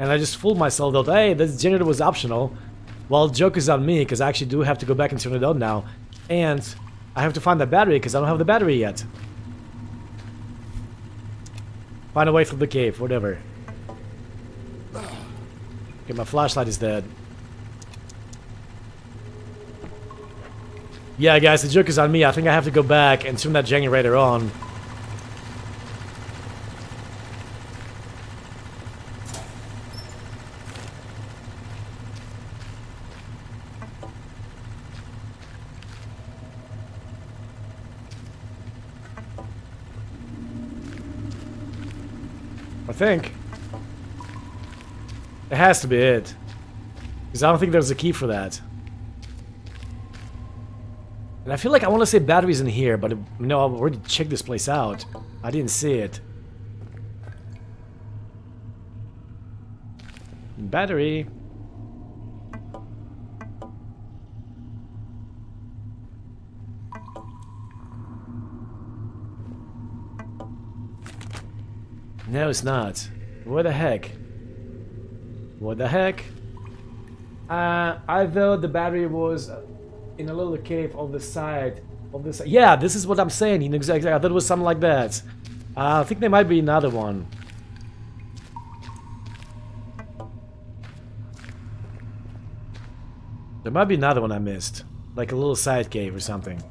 And I just fooled myself that, hey, this generator was optional. Well, joke is on me, because I actually do have to go back and turn it on now. And I have to find the battery, because I don't have the battery yet. Find a way through the cave, whatever. Okay, my flashlight is dead. Yeah, guys, the joke is on me. I think I have to go back and turn that generator on. Think. It has to be it. Because I don't think there's a key for that. And I feel like I want to say batteries in here, but you know, I've already checked this place out. I didn't see it. Battery. No, it's not. What the heck? What the heck? Uh, I thought the battery was in a little cave on the side of this. Yeah, this is what I'm saying. You know, exactly. I thought it was something like that. Uh, I think there might be another one. There might be another one I missed. Like a little side cave or something.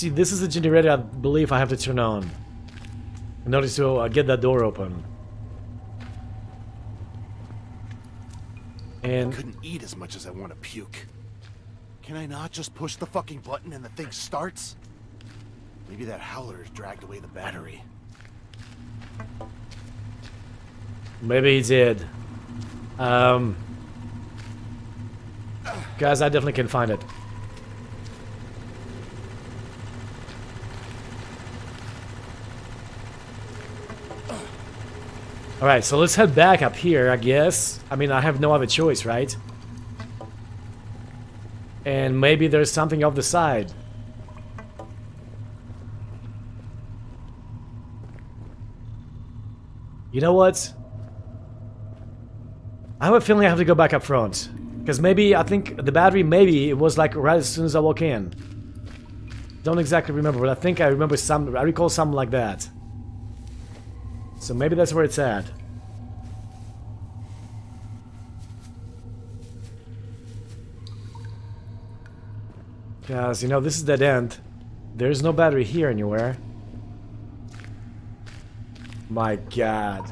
See, this is the generator I believe I have to turn on. In order to uh, get that door open. And I couldn't eat as much as I want to puke. Can I not just push the fucking button and the thing starts? Maybe that howler has dragged away the battery. maybe he did. Um, guys, I definitely can find it. Alright, so let's head back up here, I guess. I mean, I have no other choice, right? And maybe there's something off the side. You know what? I have a feeling I have to go back up front. Because maybe, I think the battery, maybe, it was like right as soon as I walk in. Don't exactly remember, but I think I remember some, I recall something like that. So maybe that's where it's at. Guys, you know, this is dead end. There's no battery here anywhere. My god.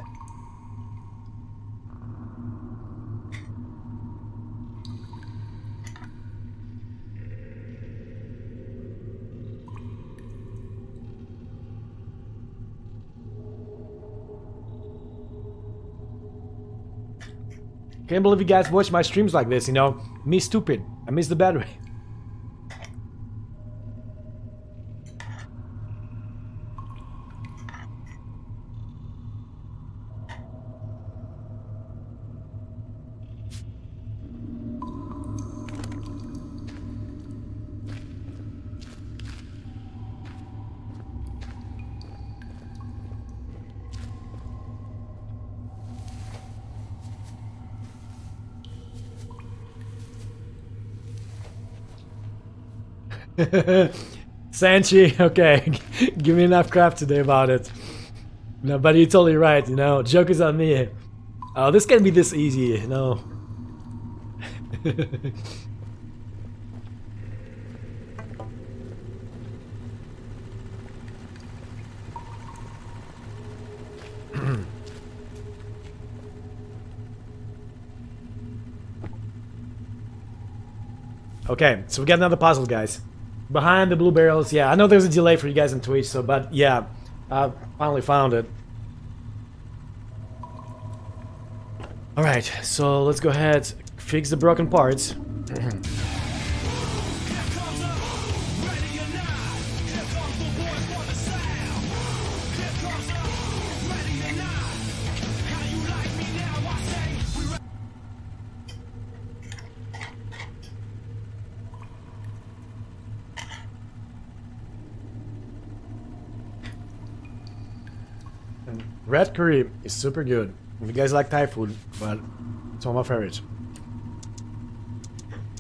Can't believe you guys watch my streams like this, you know? Me stupid. I miss the battery. Sanchi, okay, give me enough crap today about it. No, but you're totally right, you know, joke is on me. Oh, this can't be this easy, no. okay, so we got another puzzle, guys. Behind the blue barrels, yeah. I know there's a delay for you guys on Twitch, so but yeah, I finally found it. All right, so let's go ahead, fix the broken parts. Red curry is super good. If you guys like Thai food, but it's one of my favorites.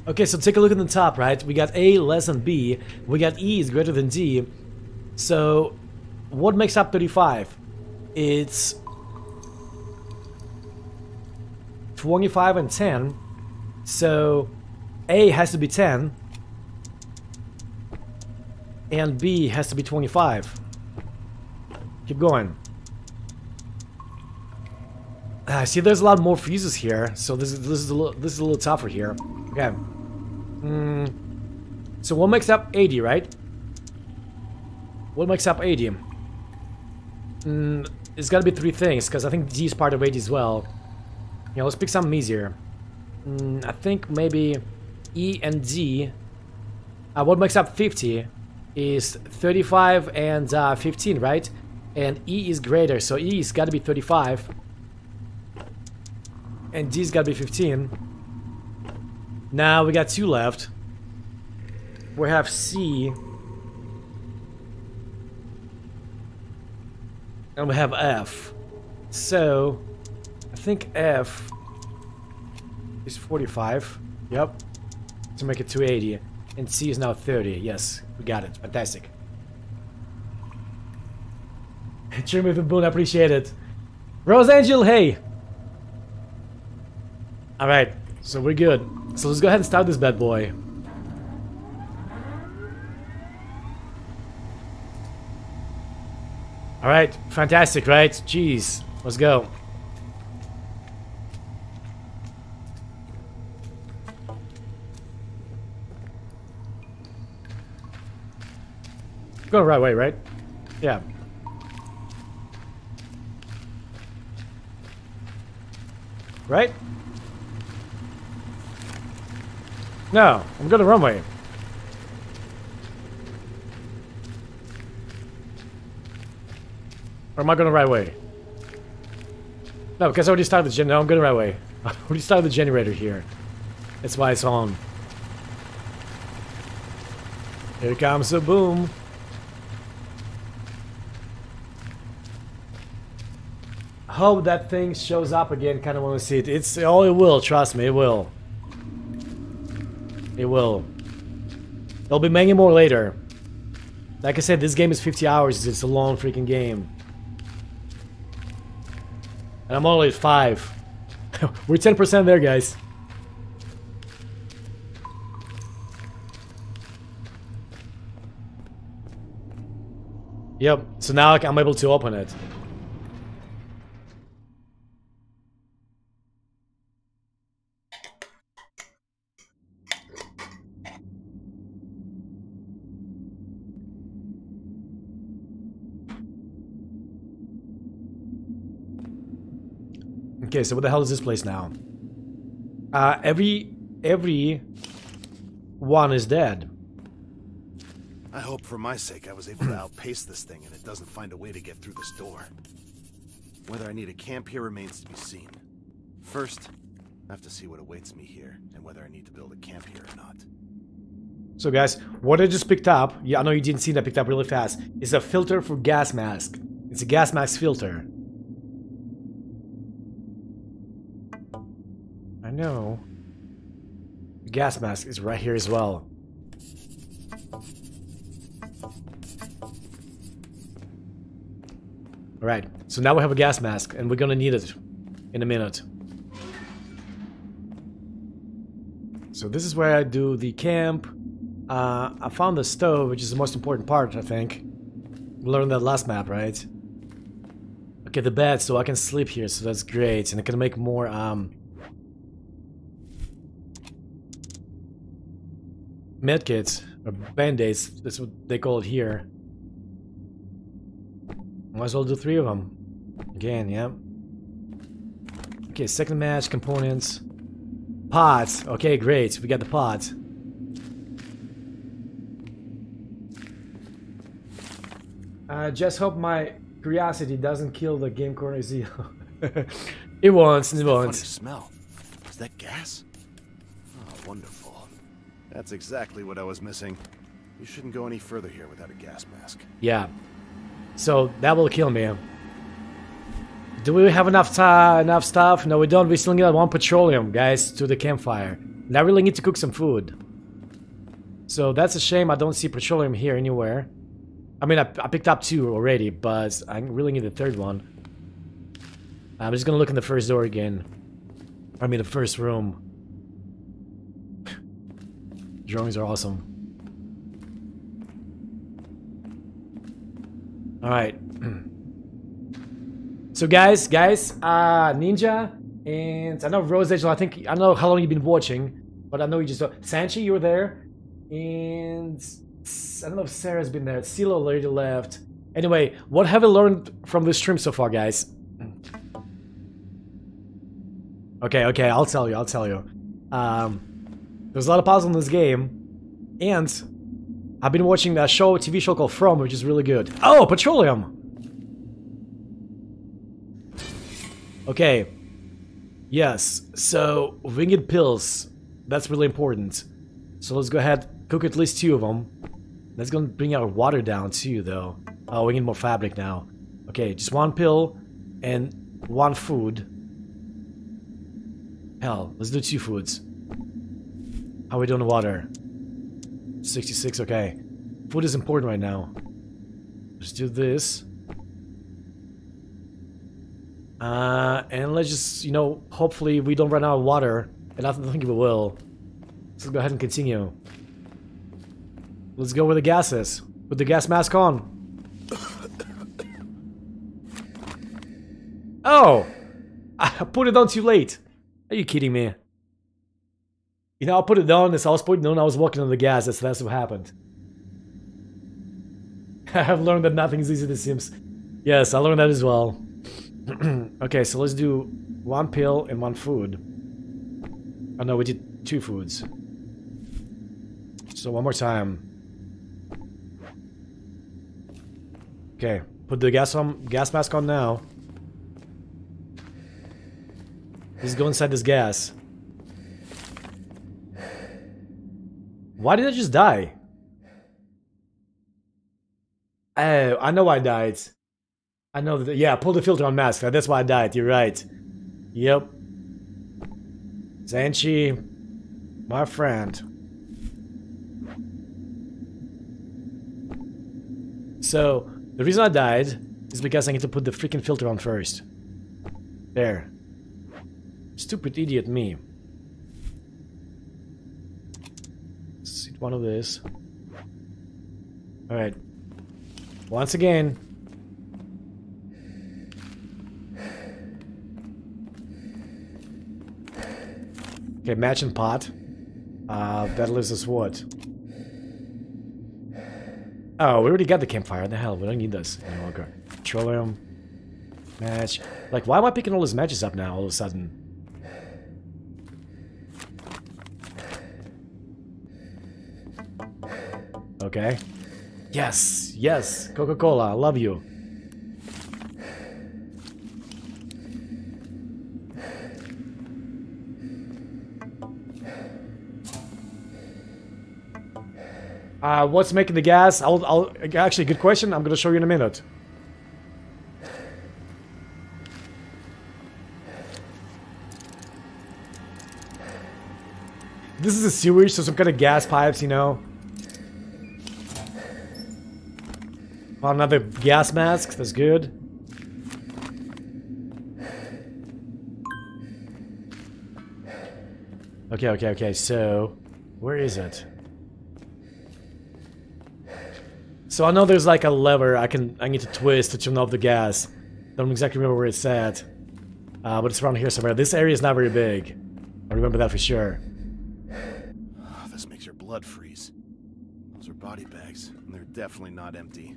Okay, so take a look at the top, right? We got A less than B. We got E is greater than D. So, what makes up 35? It's 25 and 10. So A has to be 10. And B has to be 25. Keep going. I uh, see there's a lot more fuses here, so this is this is a little this is a little tougher here. Okay. Mm. So what makes up 80, right? What makes up 80? Mm, it's gotta be three things, because I think D is part of 80 as well. Yeah, let's pick something easier. Mm, I think maybe E and D. Uh, what makes up 50 is 35 and uh, 15, right? And E is greater, so E is gotta be 35. And D's gotta be 15. Now we got two left. We have C. And we have F. So, I think F is 45. Yep. To make it 280. And C is now 30. Yes, we got it. Fantastic. Jimmy the Boon, appreciate it. Rose Angel, hey! Alright, so we're good. So let's go ahead and start this bad boy. Alright, fantastic, right? Jeez, let's go. The right way, right? Yeah. Right? No, I'm going the wrong way. Or am I going the right way? No, because I already started the gen- no, I'm going the right way. I already started the generator here. That's why it's on. Here comes the boom. Hope that thing shows up again, kinda wanna see it. It's- oh, it will, trust me, it will. It will. There'll be many more later. Like I said, this game is 50 hours. It's a long freaking game. And I'm only at 5. We're 10% there, guys. Yep, so now I'm able to open it. Okay, so what the hell is this place now? Uh, every... every... one is dead. I hope for my sake I was able to outpace this thing and it doesn't find a way to get through this door. Whether I need a camp here remains to be seen. First, I have to see what awaits me here, and whether I need to build a camp here or not. So guys, what I just picked up, yeah, I know you didn't see that picked up really fast, is a filter for gas mask. It's a gas mask filter. Know. The gas mask is right here as well. Alright, so now we have a gas mask, and we're gonna need it in a minute. So this is where I do the camp. Uh, I found the stove, which is the most important part, I think. We learned that last map, right? Okay, the bed, so I can sleep here, so that's great. And I can make more, um... Medkits, or band-aids, that's what they call it here. Might as well do three of them. Again, yeah. Okay, second match, components. Pots. Okay, great. We got the pots. I just hope my curiosity doesn't kill the GameCornerZ. it won't, it won't. Funny smell. Is that gas? Oh, wonderful. That's exactly what I was missing. You shouldn't go any further here without a gas mask. Yeah. So that will kill me. Do we have enough enough stuff? No, we don't. We still need one petroleum, guys, to the campfire. And I really need to cook some food. So that's a shame I don't see petroleum here anywhere. I mean, I, I picked up two already, but I really need the third one. I'm just gonna look in the first door again. I mean, the first room. Drawings are awesome. Alright. so guys, guys, uh, Ninja, and I know Rose Angel, I think, I know how long you've been watching, but I know you just, Sanchi, you were there, and I don't know if Sarah's been there, Silo already left. Anyway, what have you learned from this stream so far, guys? Okay, okay, I'll tell you, I'll tell you. Um, there's a lot of puzzles in this game, and I've been watching that show, TV show called From, which is really good. Oh, petroleum! Okay. Yes, so winged pills. That's really important. So let's go ahead, cook at least two of them. That's gonna bring our water down too, though. Oh, we need more fabric now. Okay, just one pill and one food. Hell, let's do two foods. How are we doing the water? 66, okay. Food is important right now. Let's do this. Uh, and let's just, you know, hopefully we don't run out of water. And I don't think we will. Let's go ahead and continue. Let's go where the gas is. With the gas mask on. Oh! I put it on too late. Are you kidding me? You know, I put it down as I was putting on, I was walking on the gas, that's, that's what happened. I have learned that nothing is easy to Sims. Yes, I learned that as well. okay, so let's do one pill and one food. Oh no, we did two foods. So one more time. Okay, put the gas on gas mask on now. Let's go inside this gas. Why did I just die? Oh, I know I died. I know that. Yeah, pull the filter on mask. That's why I died. You're right. Yep. Zanchi, my friend. So, the reason I died is because I need to put the freaking filter on first. There. Stupid idiot me. Let's one of this. Alright. Once again. Okay, match and pot. Uh, that lives us what? Oh, we already got the campfire. The hell, we don't need this any longer. Petroleum. Match. Like, why am I picking all these matches up now all of a sudden? Okay. Yes, yes, Coca-Cola, I love you. Uh, what's making the gas? I'll, I'll, actually, good question. I'm gonna show you in a minute. This is a sewage, so some kind of gas pipes, you know. Oh, another gas mask. That's good. Okay, okay, okay. So, where is it? So I know there's like a lever I can I need to twist to turn off the gas. Don't exactly remember where it's at. Uh, but it's around here somewhere. This area is not very big. I remember that for sure. Oh, this makes your blood freeze. Those are body bags, and they're definitely not empty.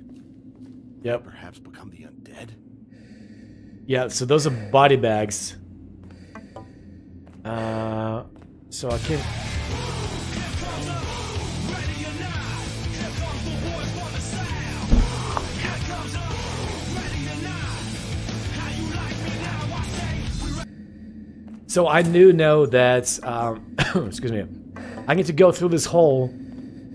Yep. Perhaps become the undead? Yeah, so those are body bags. Uh, so I can... So I do know that, um, excuse me, I need to go through this hole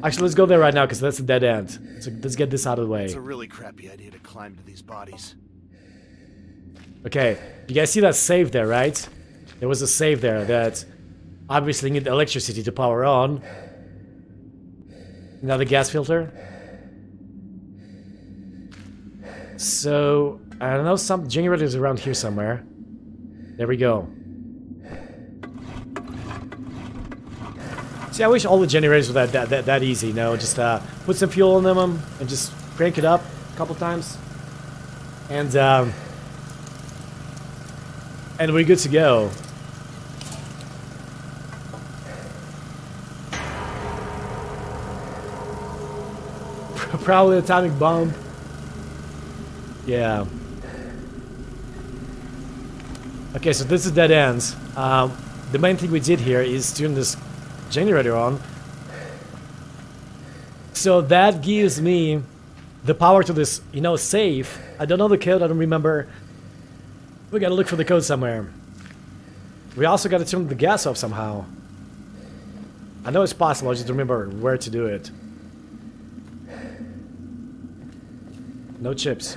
Actually, let's go there right now because that's a dead end. So let's get this out of the way. It's a really crappy idea to climb to these bodies. Okay, you guys see that save there, right? There was a save there that obviously need electricity to power on. Another gas filter. So, I don't know, some generators around here somewhere. There we go. See, I wish all the generators were that that, that, that easy, No. Just uh, put some fuel in them and just crank it up a couple times. And, um, and we're good to go. Probably atomic bomb. Yeah. Okay, so this is dead ends. Um, the main thing we did here is turn this generator on. So that gives me the power to this, you know, safe. I don't know the code, I don't remember. We gotta look for the code somewhere. We also gotta turn the gas off somehow. I know it's possible, I just remember where to do it. No chips.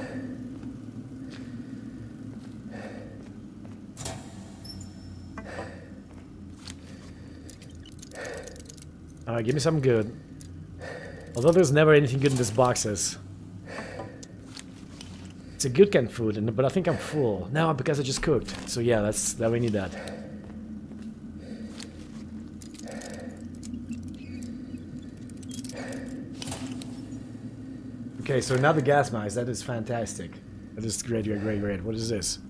Alright, give me something good. Although there's never anything good in these boxes. It's a good canned food, but I think I'm full. No, because I just cooked. So yeah, that's that we need that. Okay, so now the gas mask. That is fantastic. That is great, great, great, great. What is this?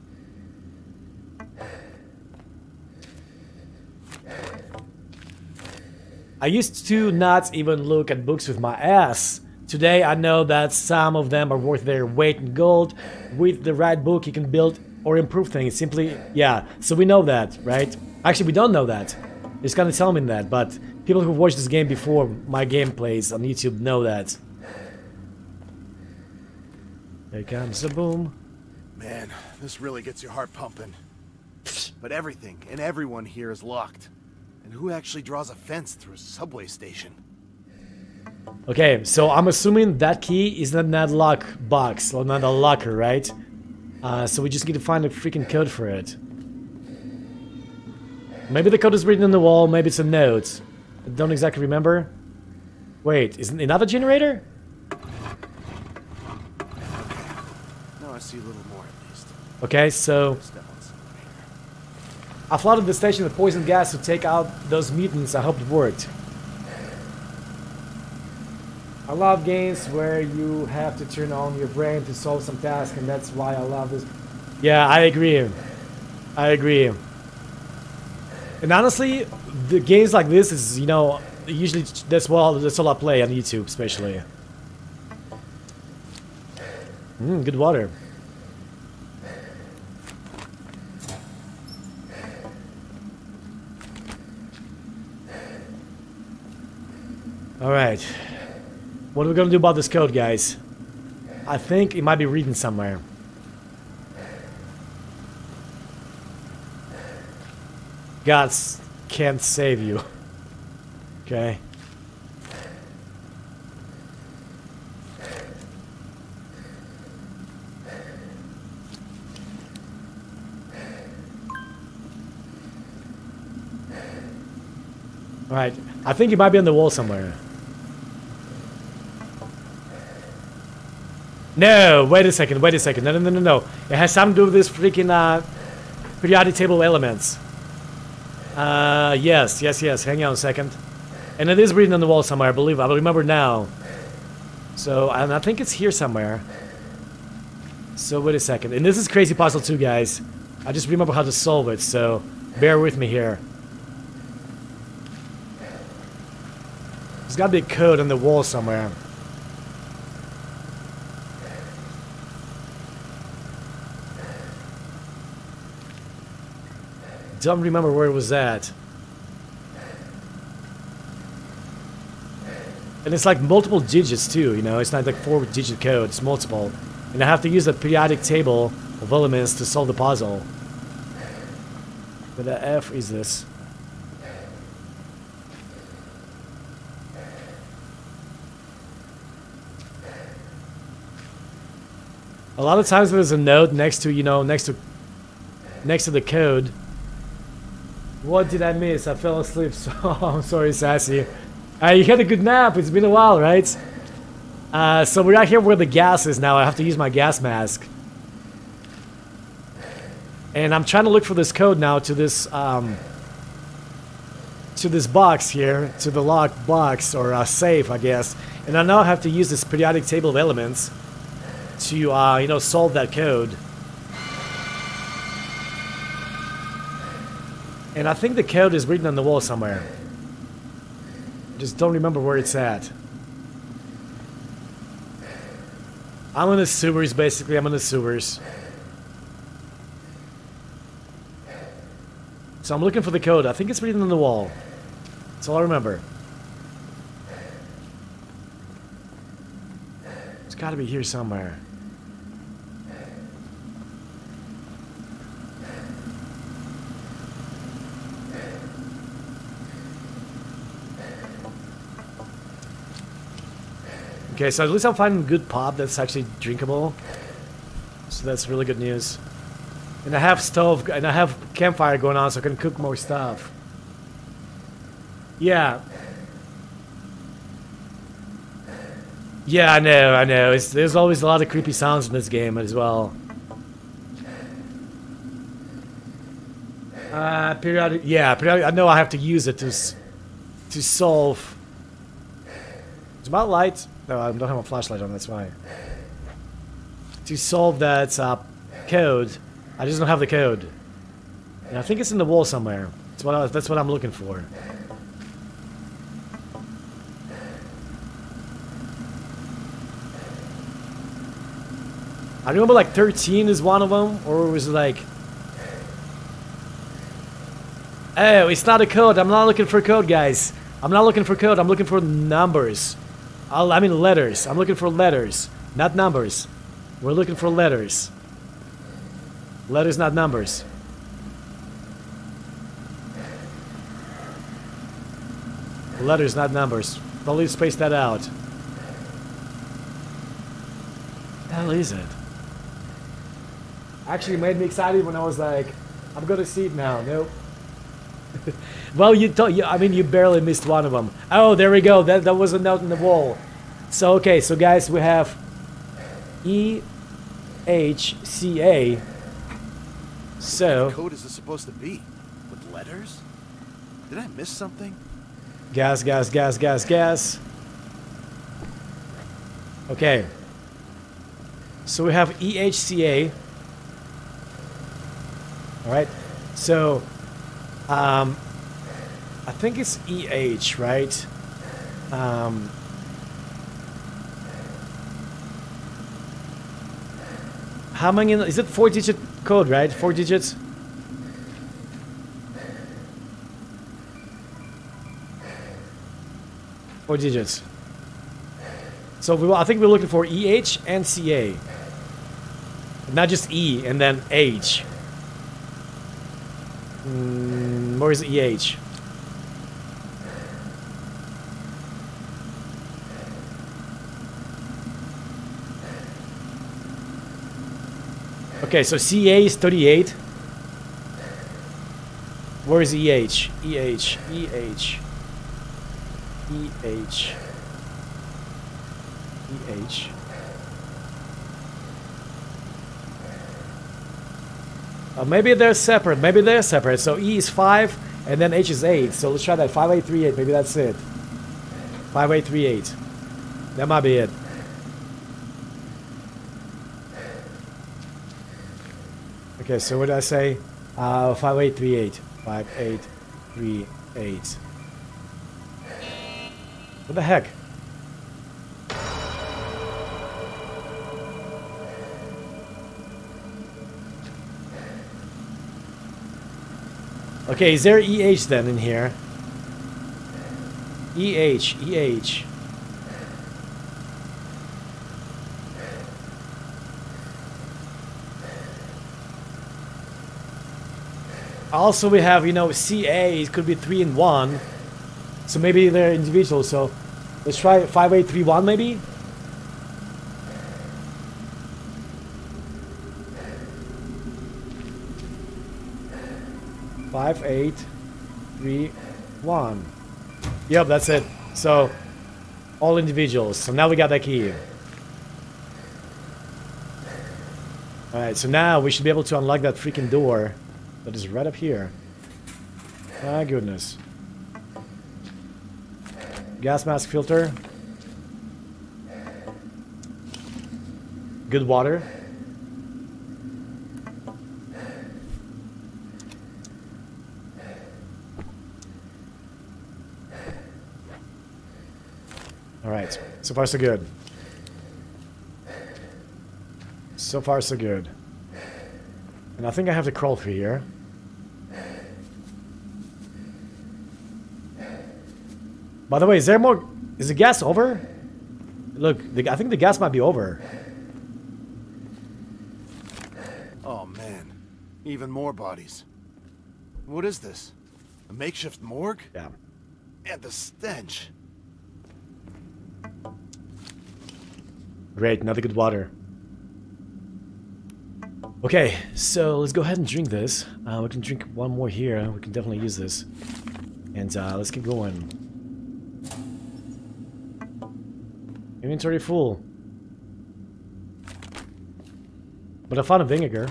I used to not even look at books with my ass. Today I know that some of them are worth their weight in gold. With the right book you can build or improve things. Simply, yeah. So we know that, right? Actually, we don't know that. It's gonna tell me that, but people who've watched this game before my gameplays on YouTube know that. There comes a boom. Man, this really gets your heart pumping. But everything and everyone here is locked. And who actually draws a fence through a subway station? Okay, so I'm assuming that key is not that lock box, or not a locker, right? Uh, so we just need to find a freaking code for it. Maybe the code is written on the wall, maybe it's a note. I don't exactly remember. Wait, isn't another generator? Now I see a little more at least. Okay, so Step on someone here. I flooded the station with poison gas to take out those mutants. I hope it worked. I love games where you have to turn on your brain to solve some task, and that's why I love this. Yeah, I agree. I agree. And honestly, the games like this is, you know, usually that's well, that's all I play on YouTube, especially. Mm, good water. All right. What are we gonna do about this code, guys? I think it might be reading somewhere. Gods can't save you. Okay. All right. I think it might be on the wall somewhere. No, wait a second, wait a second. No, no, no, no, no. It has something to do with this freaking uh, periodic table elements. Uh, yes, yes, yes. Hang on a second. And it is written on the wall somewhere, I believe. I remember now. So, and I think it's here somewhere. So, wait a second. And this is crazy puzzle too, guys. I just remember how to solve it, so bear with me here. There's gotta be a code on the wall somewhere. Don't remember where it was at. And it's like multiple digits too, you know, it's not like four digit code, it's multiple. And I have to use a periodic table of elements to solve the puzzle. But the F is this? A lot of times there's a note next to, you know, next to next to the code. What did I miss? I fell asleep. So I'm sorry, Sassy. Uh, you had a good nap. It's been a while, right? Uh, so we're out here where the gas is now. I have to use my gas mask. And I'm trying to look for this code now to this, um, to this box here, to the locked box or a safe, I guess, and I now have to use this periodic table of elements to, uh, you know, solve that code. And I think the code is written on the wall somewhere. I Just don't remember where it's at. I'm in the sewers, basically. I'm in the sewers. So I'm looking for the code. I think it's written on the wall. That's all I remember. It's gotta be here somewhere. Okay, so at least I'm finding good pop that's actually drinkable. So that's really good news. And I have stove, and I have campfire going on so I can cook more stuff. Yeah. Yeah, I know, I know. It's, there's always a lot of creepy sounds in this game as well. Uh, periodic, yeah, periodic, I know I have to use it to, to solve. It's about light. No, I don't have a flashlight on, that's why. To solve that uh, code, I just don't have the code. And I think it's in the wall somewhere. That's what, I, that's what I'm looking for. I remember like 13 is one of them, or was it like... Oh, it's not a code. I'm not looking for code, guys. I'm not looking for code. I'm looking for numbers. I'll, I mean letters. I'm looking for letters, not numbers. We're looking for letters. Letters, not numbers. Letters, not numbers. Probably space that out. The hell is it? Actually made me excited when I was like, I'm gonna see it now. Nope. well, you you, I mean, you barely missed one of them. Oh, there we go. That, that was a note in the wall. So, okay, so guys, we have E H C A. So, What code is this supposed to be? With letters? Did I miss something? gas, gas, gas, gas, gas. Okay. So we have E EHCA. All right. So, um, I think it's EH, right? Um, how many? Is it four-digit code, right? Four digits. Four digits. So we, I think we're looking for EH and CA. Not just E and then H. Mm, where is EH? Okay, so CA is 38. Where is EH? EH, EH. EH. EH. Uh, maybe they're separate. Maybe they're separate. So E is 5 and then H is 8. So let's try that. 5838. Maybe that's it. 5838. That might be it. Okay, so what did I say? Uh, 5838. 5838. What the heck? Okay, is there EH then in here? EH, EH. Also, we have, you know, CA, it could be 3 and 1. So maybe they're individual, so let's try 5831 maybe? Five, eight, three, one. Yep, that's it. So, all individuals. So now we got that key. Alright, so now we should be able to unlock that freaking door that is right up here. My goodness. gas mask filter. Good water. Alright, so far so good. So far so good. And I think I have to crawl through here. By the way, is there more... Is the gas over? Look, the, I think the gas might be over. Oh man, even more bodies. What is this? A makeshift morgue? Yeah. And the stench. Great, another good water. Okay, so let's go ahead and drink this. Uh, we can drink one more here. We can definitely use this. And uh, let's keep going. Inventory full. But I found a vinegar.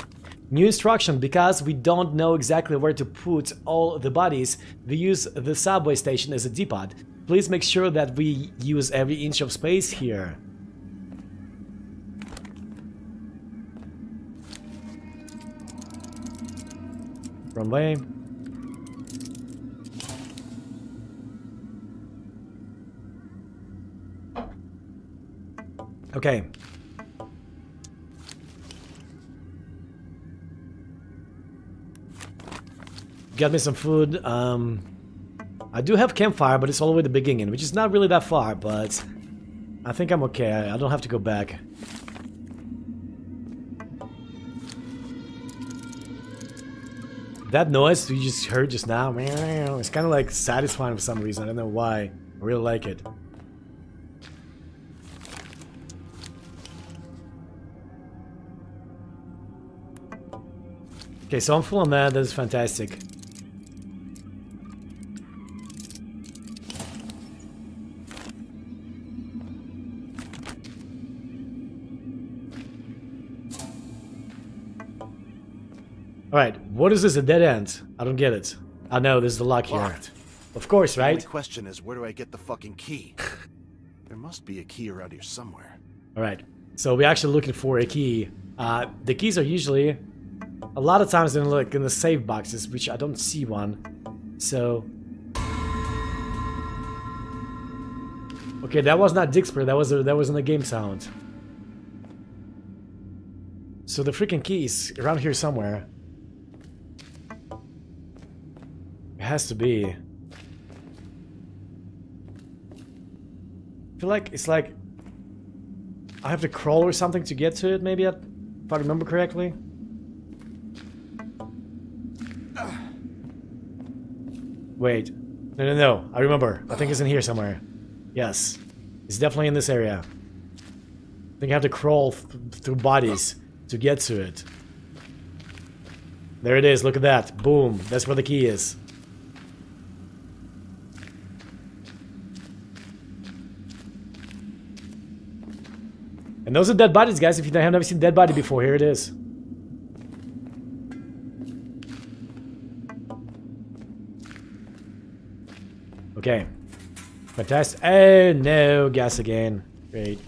New instruction, because we don't know exactly where to put all the bodies, we use the subway station as a depot. Please make sure that we use every inch of space here. Wrong way. Okay. Get me some food. Um, I do have campfire, but it's all the way the beginning, which is not really that far, but I think I'm okay. I don't have to go back. That noise you just heard just now, it's kind of like satisfying for some reason. I don't know why. I really like it. Okay, so I'm full on that. That is fantastic. Alright, what is this, a dead end? I don't get it. I know, there's the lock here. Of course, right? The question is, where do I get the fucking key? there must be a key around here somewhere. Alright, so we're actually looking for a key. Uh, the keys are usually, a lot of times, in like in the safe boxes, which I don't see one. So... Okay, that was not Dixper, that was a, that was in the game sound. So the freaking key is around here somewhere. It has to be. I feel like it's like I have to crawl or something to get to it, maybe, if I remember correctly. Wait. No, no, no. I remember. I think it's in here somewhere. Yes. It's definitely in this area. I think I have to crawl th through bodies to get to it. There it is. Look at that. Boom. That's where the key is. And those are dead bodies, guys. If you have never seen dead body before, here it is. Okay. Fantastic. Oh, eh, no. Gas again. Great.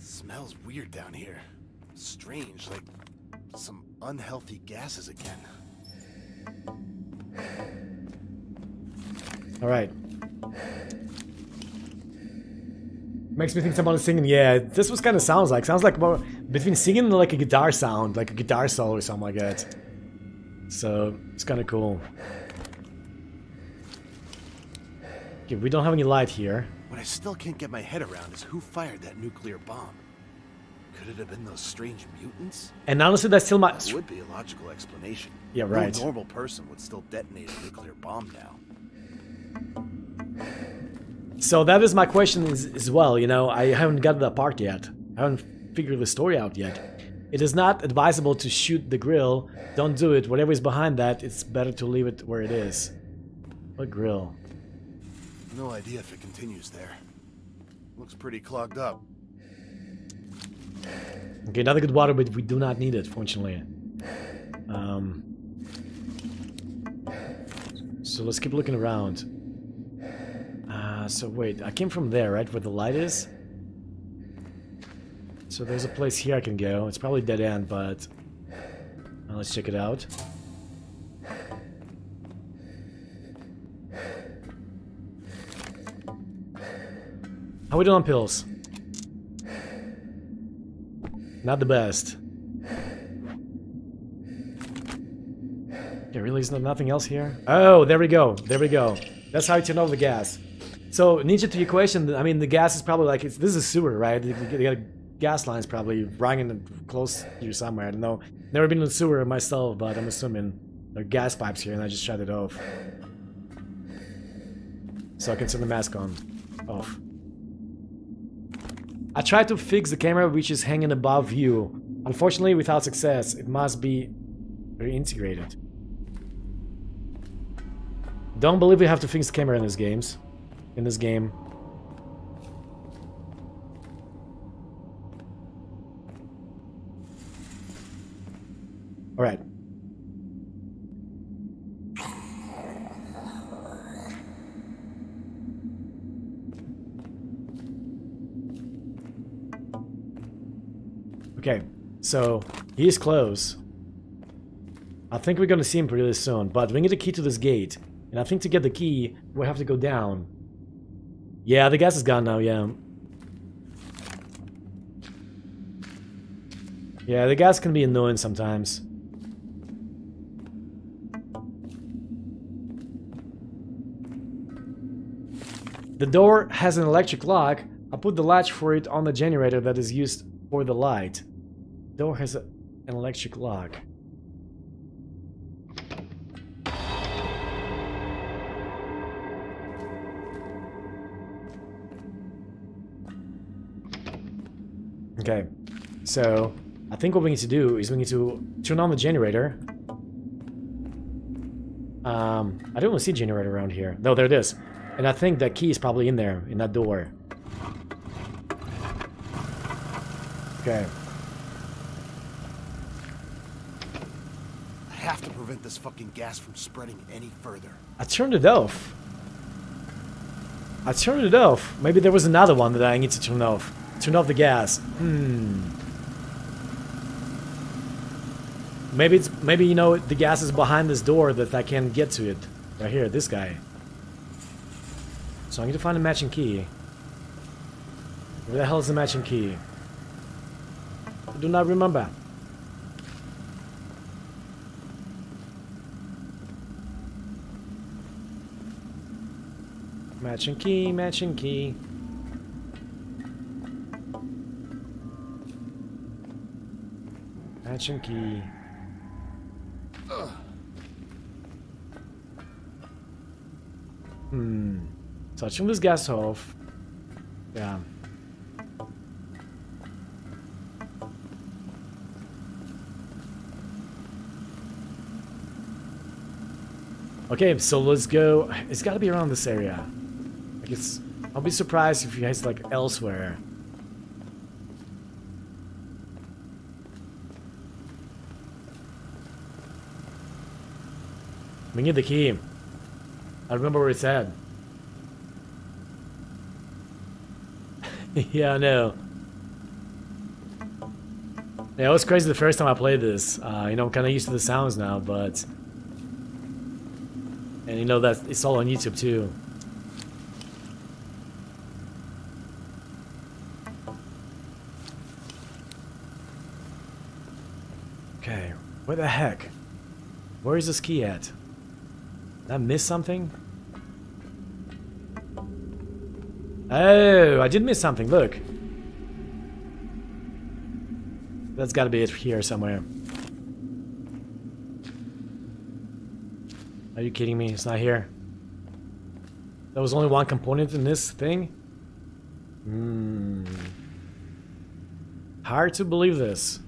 Smells weird down here. Strange, like some unhealthy gases again. All right. Makes me think someone is singing. Yeah, this was kind of sounds like. Sounds like more between singing and like a guitar sound, like a guitar solo or something like that. So it's kind of cool. Okay, we don't have any light here. What I still can't get my head around is who fired that nuclear bomb. Could it have been those strange mutants? And honestly, that's still my. That would be a logical explanation. Yeah, right. No normal person would still detonate a nuclear bomb now. So that is my question as, as well. You know, I haven't got that part yet. I haven't figured the story out yet. It is not advisable to shoot the grill. Don't do it. Whatever is behind that, it's better to leave it where it is. What grill? No idea if it continues there. Looks pretty clogged up. Okay, another good water, but we do not need it, fortunately. Um, so let's keep looking around. Uh, so wait, I came from there, right? Where the light is? So there's a place here I can go. It's probably dead end, but... Uh, let's check it out. How we doing on pills? Not the best. There really is no, nothing else here? Oh, there we go. There we go. That's how you turn off the gas. So, Ninja, to your question, I mean, the gas is probably like, this is a sewer, right? You got- got gas lines probably running close to you somewhere. I don't know. Never been in a sewer myself, but I'm assuming there are gas pipes here and I just shut it off. So I can turn the mask on. Off. I tried to fix the camera which is hanging above you. Unfortunately, without success, it must be reintegrated. Don't believe we have to fix the camera in these games. In this game. Alright. Okay, so he's close. I think we're gonna see him pretty soon, but we need a key to this gate. And I think to get the key, we have to go down. Yeah, the gas is gone now, yeah. Yeah, the gas can be annoying sometimes. The door has an electric lock. I put the latch for it on the generator that is used for the light. Door has a, an electric lock. Okay, so I think what we need to do is we need to turn on the generator. Um, I don't really see a generator around here. No, there it is. And I think that key is probably in there, in that door. Okay. I have to prevent this fucking gas from spreading any further. I turned it off. I turned it off. Maybe there was another one that I need to turn off. Turn off the gas. Hmm. Maybe it's maybe you know the gas is behind this door that I can't get to it. Right here, this guy. So I need to find a matching key. Where the hell is the matching key? I do not remember. Matching key, matching key. Key. Hmm. Touching this gas off. Yeah. Okay, so let's go. It's got to be around this area. I guess I'll be surprised if you guys like elsewhere. We need the key. I remember where it's at. yeah, I know. Yeah, it was crazy the first time I played this. Uh, you know, I'm kind of used to the sounds now, but... And you know that it's all on YouTube too. Okay, where the heck? Where is this key at? Did I miss something? Oh, I did miss something, look. That's gotta be it here somewhere. Are you kidding me? It's not here. There was only one component in this thing? Hmm. Hard to believe this.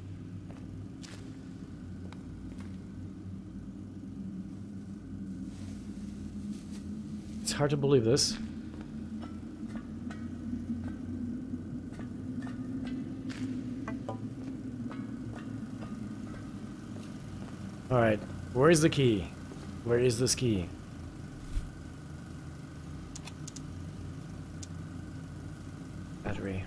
hard to believe this. Alright, where is the key? Where is this key? Battery.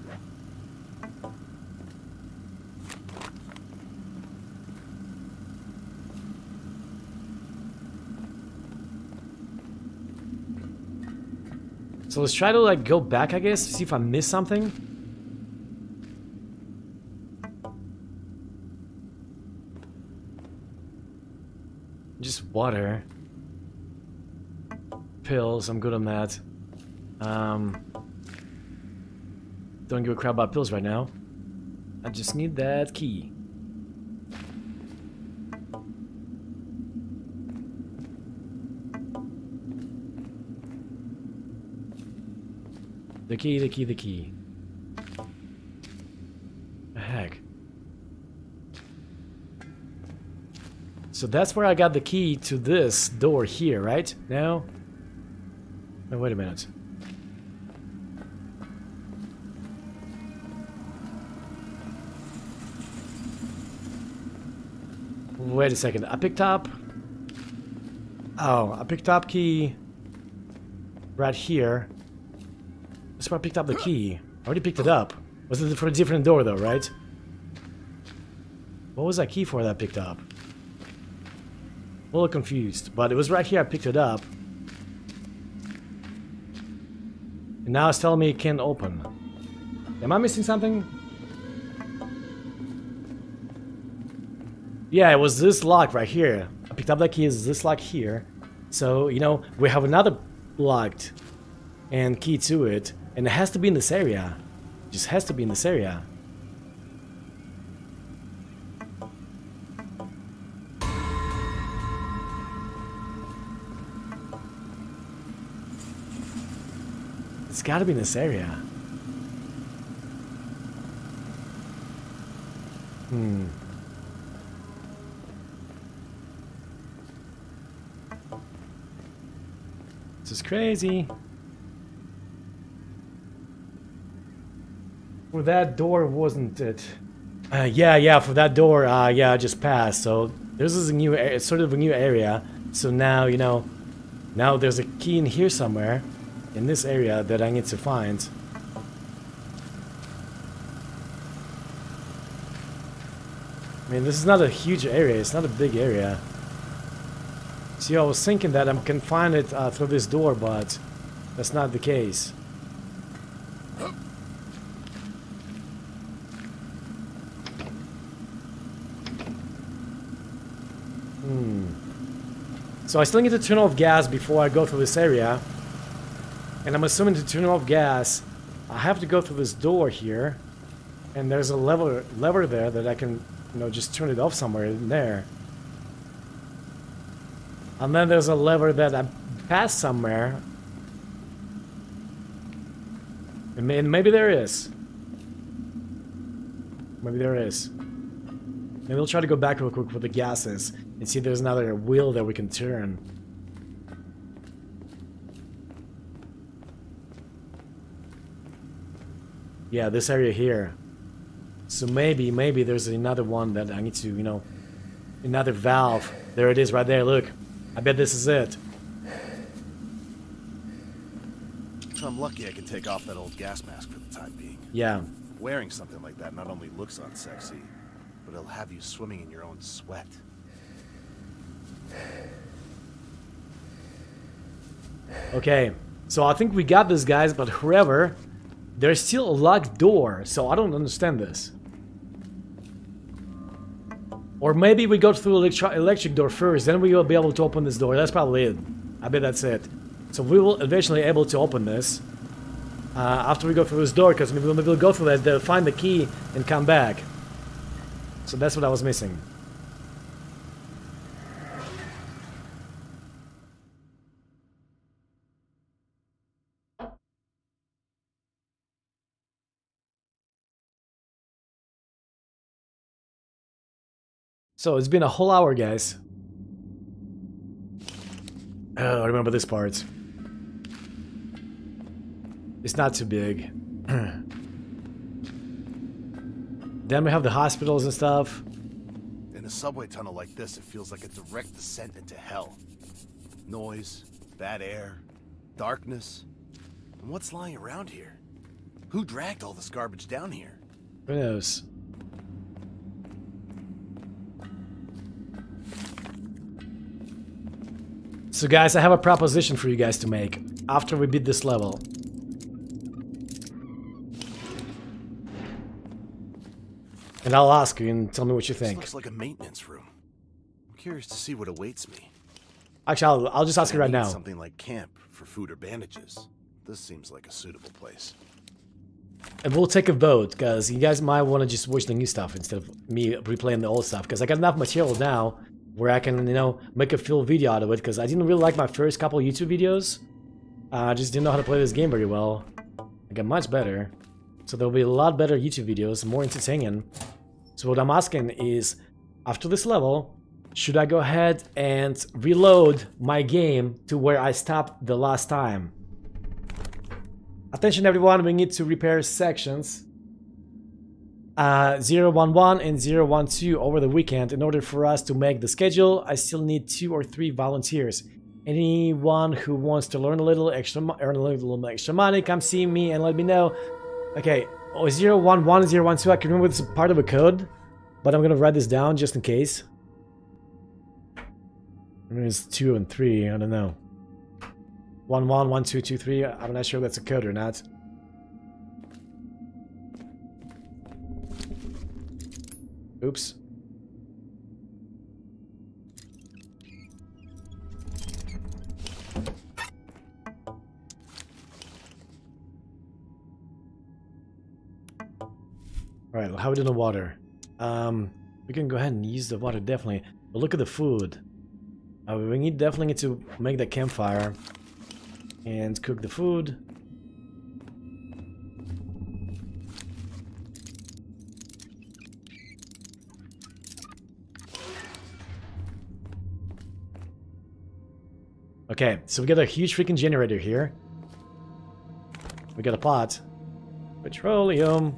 So let's try to like go back, I guess, see if I missed something. Just water. Pills, I'm good on that. Um, don't give a crap about pills right now. I just need that key. The key, the key, the key. The heck? So that's where I got the key to this door here, right? Now? No, oh, wait a minute. Wait a second. I picked up... Oh, I picked up key right here. That's where I picked up the key. I already picked it up. Was it for a different door though, right? What was that key for that I picked up? A little confused, but it was right here I picked it up. And now it's telling me it can't open. Am I missing something? Yeah, it was this lock right here. I picked up that key, it's this lock here. So, you know, we have another locked and key to it. And it has to be in this area. It just has to be in this area. It's gotta be in this area. Hmm. This is crazy. For that door, wasn't it? Uh, yeah, yeah, for that door, uh, yeah, I just passed. So this is a new, sort of a new area. So now, you know, now there's a key in here somewhere, in this area that I need to find. I mean, this is not a huge area. It's not a big area. See, I was thinking that I'm confined it uh, through this door, but that's not the case. Hmm. So I still need to turn off gas before I go through this area. And I'm assuming to turn off gas, I have to go through this door here. And there's a lever lever there that I can, you know, just turn it off somewhere in there. And then there's a lever that I passed somewhere. And may- and maybe there is. Maybe there is. Maybe we'll try to go back real quick with the gases and see there's another wheel that we can turn. Yeah, this area here. So maybe, maybe there's another one that I need to, you know, another valve. There it is right there, look. I bet this is it. So I'm lucky I can take off that old gas mask for the time being. Yeah. Wearing something like that not only looks unsexy, but it'll have you swimming in your own sweat. Okay. So I think we got this, guys, but whoever, there's still a locked door, so I don't understand this. Or maybe we go through electri electric door first, then we will be able to open this door. That's probably it. I bet that's it. So we will eventually able to open this uh, after we go through this door, because maybe, we'll go through that, they'll find the key and come back. So that's what I was missing. So it's been a whole hour, guys. Oh, I remember this part. It's not too big. then we have the hospitals and stuff. In a subway tunnel like this, it feels like a direct descent into hell. Noise, bad air, darkness. And what's lying around here? Who dragged all this garbage down here? Who knows? So guys, I have a proposition for you guys to make after we beat this level. And I'll ask you and tell me what you This think. looks like a maintenance room. I'm curious to see what awaits me. Actually, I'll, I'll just ask you right now. Something like camp for food or bandages. This seems like a suitable place. And we'll take a vote, because you guys might want to just watch the new stuff instead of me replaying the old stuff, because I got enough material now where I can, you know, make a full video out of it, because I didn't really like my first couple YouTube videos. Uh, I just didn't know how to play this game very well. I got much better. So there'll be a lot better YouTube videos, more entertaining. So what I'm asking is, after this level, should I go ahead and reload my game to where I stopped the last time? Attention everyone, we need to repair sections uh, 011 and 012 over the weekend. In order for us to make the schedule, I still need two or three volunteers. Anyone who wants to learn a little extra, earn a little extra money, come see me and let me know. Okay, oh, 011 and 012, I can remember this part of a code, but I'm gonna write this down just in case. I mean, it's 2 and 3, I don't know. One one one two two three. I'm not sure if that's a code or not. Oops. Alright, how we do the water? Um, we can go ahead and use the water definitely. But look at the food. Uh, we need definitely need to make the campfire and cook the food. Okay, so we got a huge freaking generator here. We got a pot. Petroleum.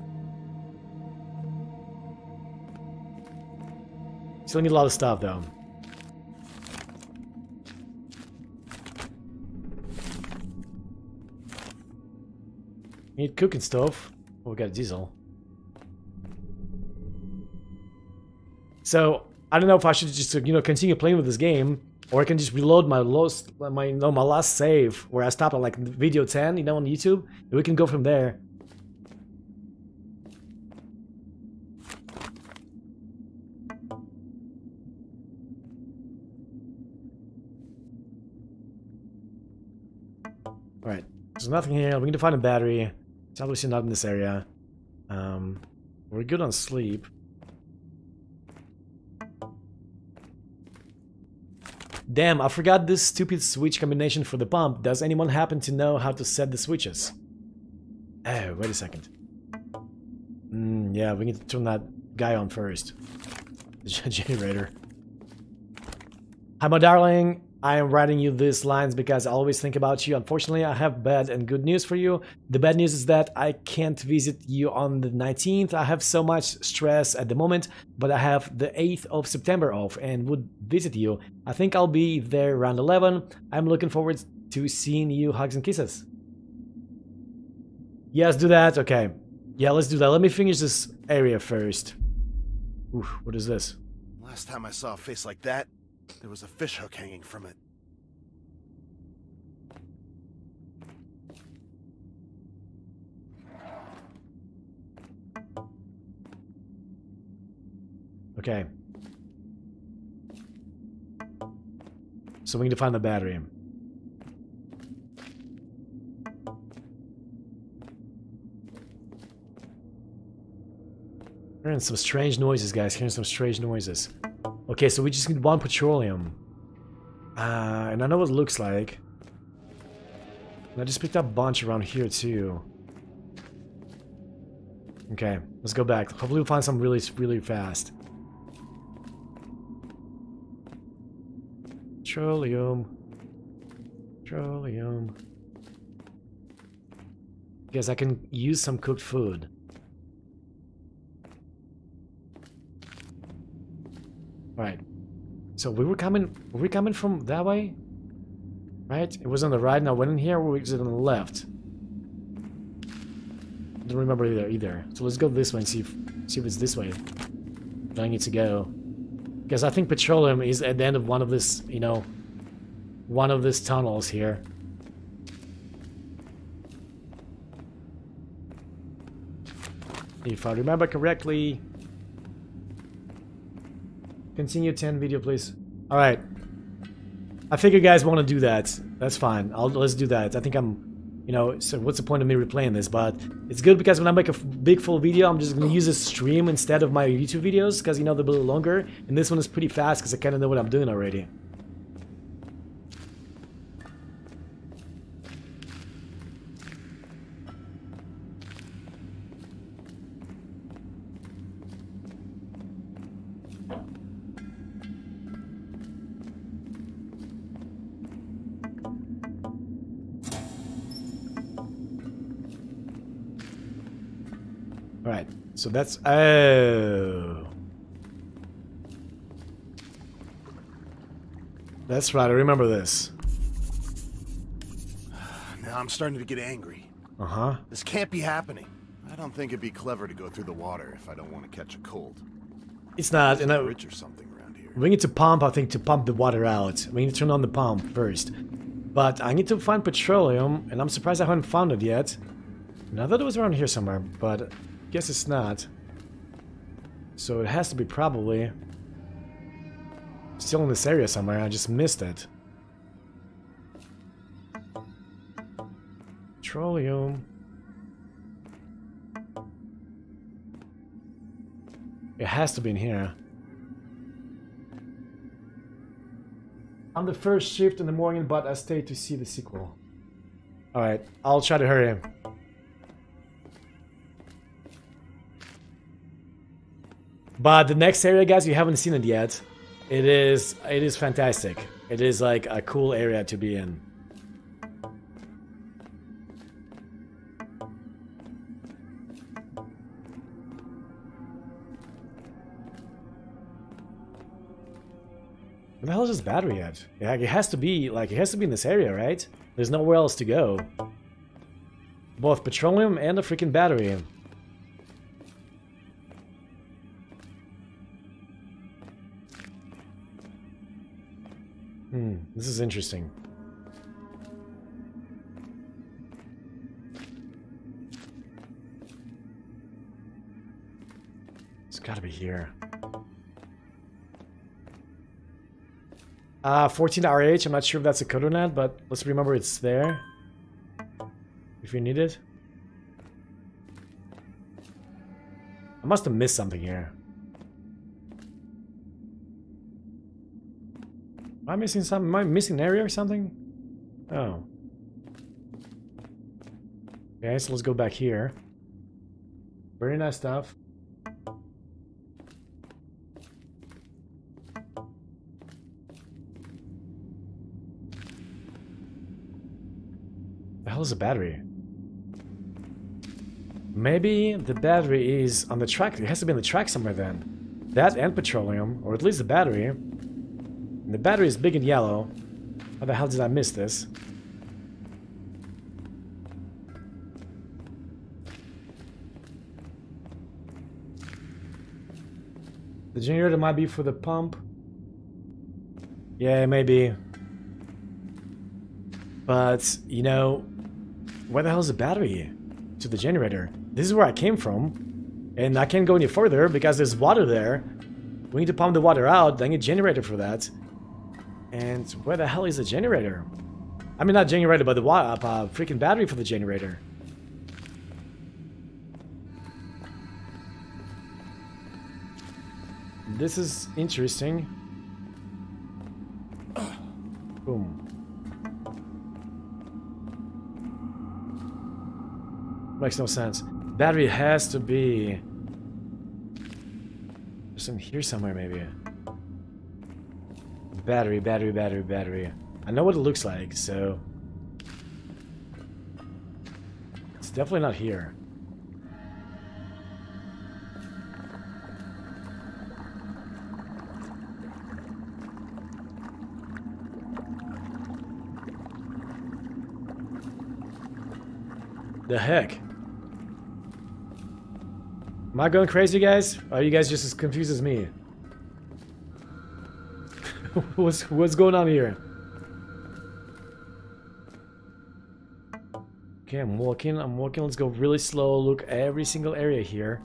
Still need a lot of stuff though. Need cooking stove. Oh, we got a diesel. So I don't know if I should just you know continue playing with this game, or I can just reload my last my no my last save where I stopped at like video 10, you know, on YouTube. And we can go from there. Right. There's nothing here. We need to find a battery. It's obviously not in this area. Um, we're good on sleep. Damn, I forgot this stupid switch combination for the pump. Does anyone happen to know how to set the switches? Oh, wait a second. Mm, yeah, we need to turn that guy on first. The generator. Hi, my darling. I am writing you these lines because I always think about you. Unfortunately, I have bad and good news for you. The bad news is that I can't visit you on the 19th. I have so much stress at the moment, but I have the 8th of September off and would visit you. I think I'll be there around 11. I'm looking forward to seeing you. Hugs and kisses. Yes, do that. Okay. Yeah, let's do that. Let me finish this area first. Oof, what is this? Last time I saw a face like that, there was a fishhook hanging from it. Okay. So we need to find the battery. Hearing some strange noises, guys. Hearing some strange noises. Okay, so we just need one petroleum. Uh, and I know what it looks like. And I just picked up a bunch around here, too. Okay, let's go back. Hopefully we'll find some really, really fast. Petroleum. Petroleum. Guess I can use some cooked food. Right. So we were coming were we coming from that way? Right? It was on the right and I went in here or was it on the left? don't remember either either. So let's go this way and see if see if it's this way. I need to go. Because I think petroleum is at the end of one of this, you know, one of these tunnels here. If I remember correctly. Continue 10 video, please. Alright. I figure you guys want to do that. That's fine. I'll let's do that. I think I'm you know, so what's the point of me replaying this? But it's good because when I make a big full video, I'm just gonna use a stream instead of my YouTube videos because you know they're a little longer. And this one is pretty fast because I kind of know what I'm doing already. So that's... Oh... That's right, I remember this. Now I'm starting to get angry. Uh-huh. This can't be happening. I don't think it'd be clever to go through the water if I don't want to catch a cold. It's not, and I, Bridge or something around here. we need to pump, I think, to pump the water out. We need to turn on the pump first. But I need to find petroleum, and I'm surprised I haven't found it yet. And I thought it was around here somewhere, but guess it's not. So it has to be probably still in this area somewhere. I just missed it. Petroleum. It has to be in here. I'm the first shift in the morning, but I stay to see the sequel. Alright, I'll try to hurry. But the next area, guys, you haven't seen it yet. It is it is fantastic. It is like a cool area to be in. Where the hell is this battery at? Yeah, it has to be like it has to be in this area, right? There's nowhere else to go. Both petroleum and a freaking battery. Hmm, this is interesting. It's gotta be here. Uh, 14 RH, I'm not sure if that's a code or not, but let's remember it's there. If you need it. I must have missed something here. Am I missing some? Am I missing an area or something? Oh. Okay, so let's go back here. Very nice stuff. The hell is a battery? Maybe the battery is on the track. It has to be on the track somewhere then. That and petroleum, or at least the battery. And the battery is big and yellow. How the hell did I miss this? The generator might be for the pump. Yeah, maybe. But, you know, where the hell is the battery to the generator? This is where I came from. And I can't go any further because there's water there. We need to pump the water out, then get generator for that. And where the hell is the generator? I mean, not generator, but the uh, freaking battery for the generator. This is interesting. Boom. Makes no sense. Battery has to be... There's in here somewhere, maybe. Battery, battery, battery, battery. I know what it looks like, so... It's definitely not here. The heck? Am I going crazy, guys? Or are you guys just as confused as me? what's what's going on here? Okay, I'm walking. I'm walking. Let's go really slow. Look every single area here.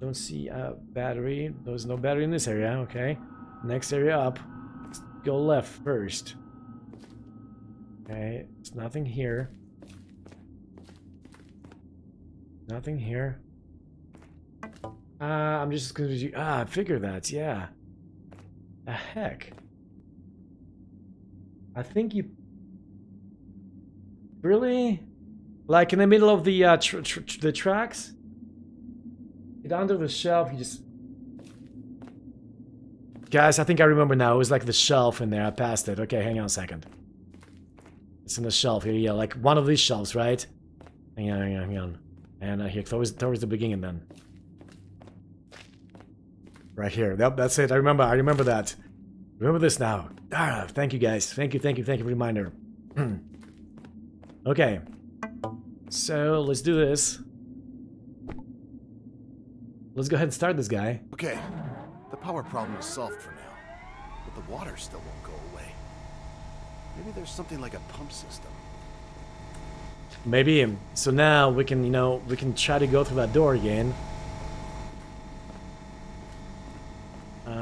Don't see a battery. There's no battery in this area. Okay. Next area up. Let's go left first. Okay. There's nothing here. Nothing here. Uh, I'm just gonna. Ah, I figured that. Yeah. The heck. I think you. Really? Like in the middle of the uh, tr tr the tracks? Get under the shelf. You just. Guys, I think I remember now. It was like the shelf in there. I passed it. Okay, hang on a second. It's in the shelf here. Yeah, like one of these shelves, right? Hang on, hang on, hang on. And uh, here, towards, towards the beginning then. Right here. Yep, that's it. I remember. I remember that. Remember this now. Ah, thank you guys. Thank you, thank you, thank you. for the Reminder. okay. So, let's do this. Let's go ahead and start this guy. Okay, the power problem is solved for now, but the water still won't go away. Maybe there's something like a pump system. Maybe. So now we can, you know, we can try to go through that door again.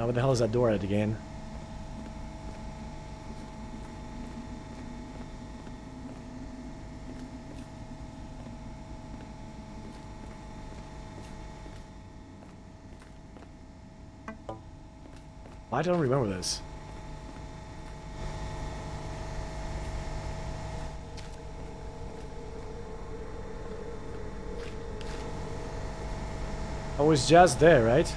What the hell is that door at again? I don't remember this. I was just there, right?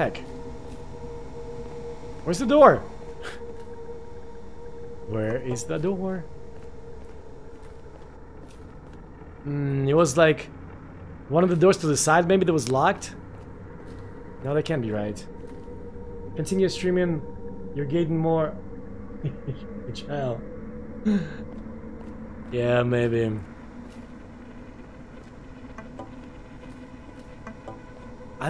Heck? Where's the door? Where is the door? Hmm, it was like one of the doors to the side, maybe that was locked? No, that can't be right. Continue streaming. You're getting more. Child. yeah, maybe.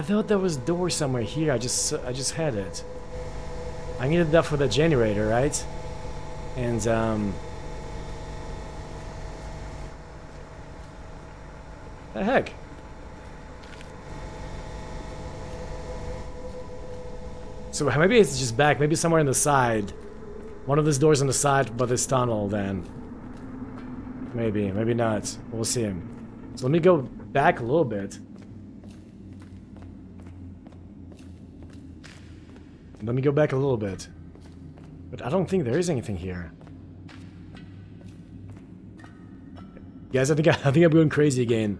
I thought there was door somewhere here. I just I just had it. I needed that for the generator, right? And um The heck? So maybe it's just back, maybe somewhere in the side. One of these doors on the side, but this tunnel then. Maybe, maybe not. We'll see. So let me go back a little bit. Let me go back a little bit. But I don't think there is anything here. Guys, I think I, I think I'm going crazy again.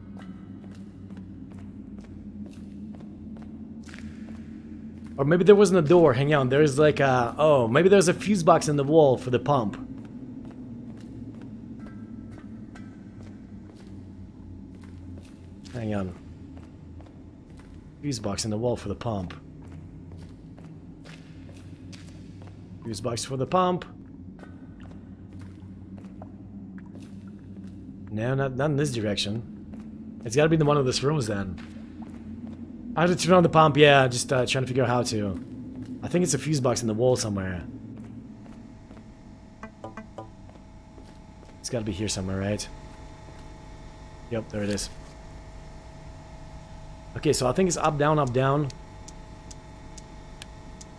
Or maybe there wasn't a door. Hang on. There's like a... Oh, maybe there's a fuse box in the wall for the pump. Hang on. Fuse box in the wall for the pump. Fuse box for the pump. No, not, not in this direction. It's gotta be in one of these rooms then. I have to turn on the pump, yeah, just uh, trying to figure out how to. I think it's a fuse box in the wall somewhere. It's gotta be here somewhere, right? Yep, there it is. Okay, so I think it's up, down, up, down.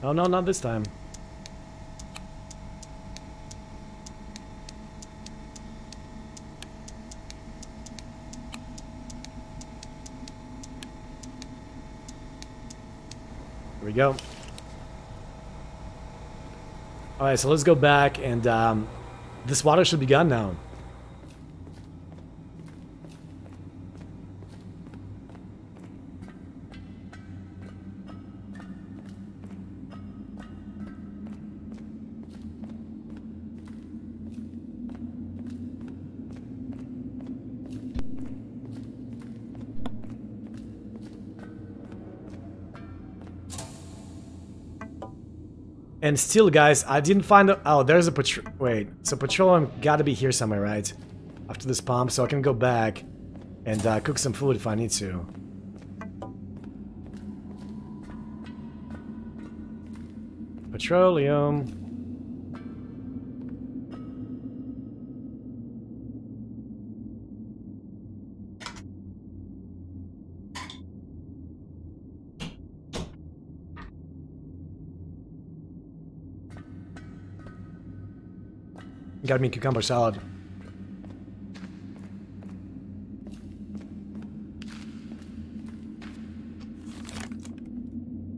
Oh no, not this time. We go. Alright, so let's go back and um, this water should be gone now. And still, guys, I didn't find... Oh, there's a patrol... Wait, so petroleum gotta be here somewhere, right? after this pump, so I can go back and uh, cook some food if I need to. Petroleum. Got me cucumber salad.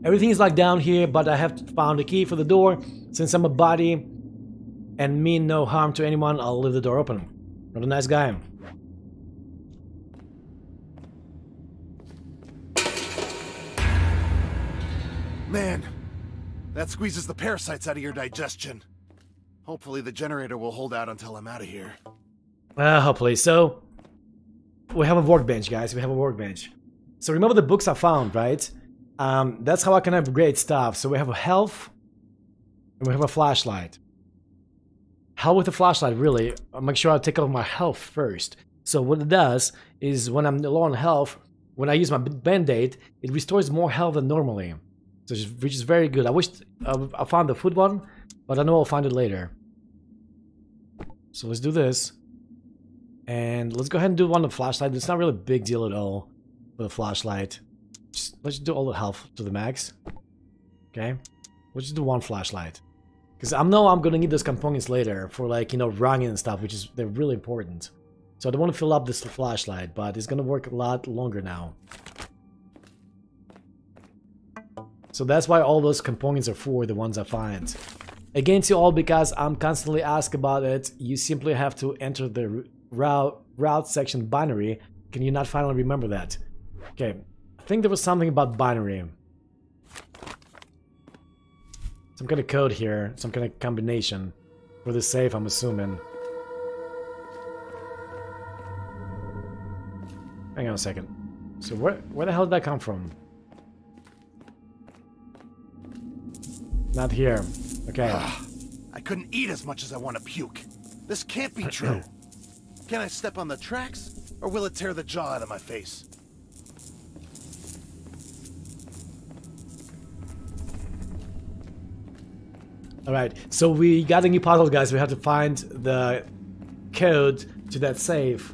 Everything is like down here, but I have found a key for the door. Since I'm a body and mean no harm to anyone, I'll leave the door open. Not a nice guy. Man, that squeezes the parasites out of your digestion. Hopefully the generator will hold out until I'm out of here. Uh, hopefully. So, we have a workbench, guys. We have a workbench. So remember the books I found, right? Um, that's how I can upgrade stuff. So we have a health, and we have a flashlight. Hell with the flashlight, really. I'll make sure I take off my health first. So what it does is when I'm low on health, when I use my band-aid, it restores more health than normally. So, which is very good. I wish uh, I found the food one, but I know I'll find it later. So let's do this. And let's go ahead and do one of the flashlight. It's not really a big deal at all with a flashlight. Just, let's do all the health to the max. Okay. We'll just do one flashlight. Because I know I'm gonna need those components later for like, you know, running and stuff, which is, they're really important. So I don't want to fill up this flashlight, but it's gonna work a lot longer now. So that's why all those components are for the ones I find. Against you all because I'm constantly asked about it, you simply have to enter the route, route section binary. Can you not finally remember that? Okay, I think there was something about binary. Some kind of code here, some kind of combination. For the safe, I'm assuming. Hang on a second. So where, where the hell did that come from? Not here. Okay. Ah, I couldn't eat as much as I want to puke. This can't be true. Can I step on the tracks, or will it tear the jaw out of my face? Alright, so we got a new puzzle, guys. We have to find the code to that save.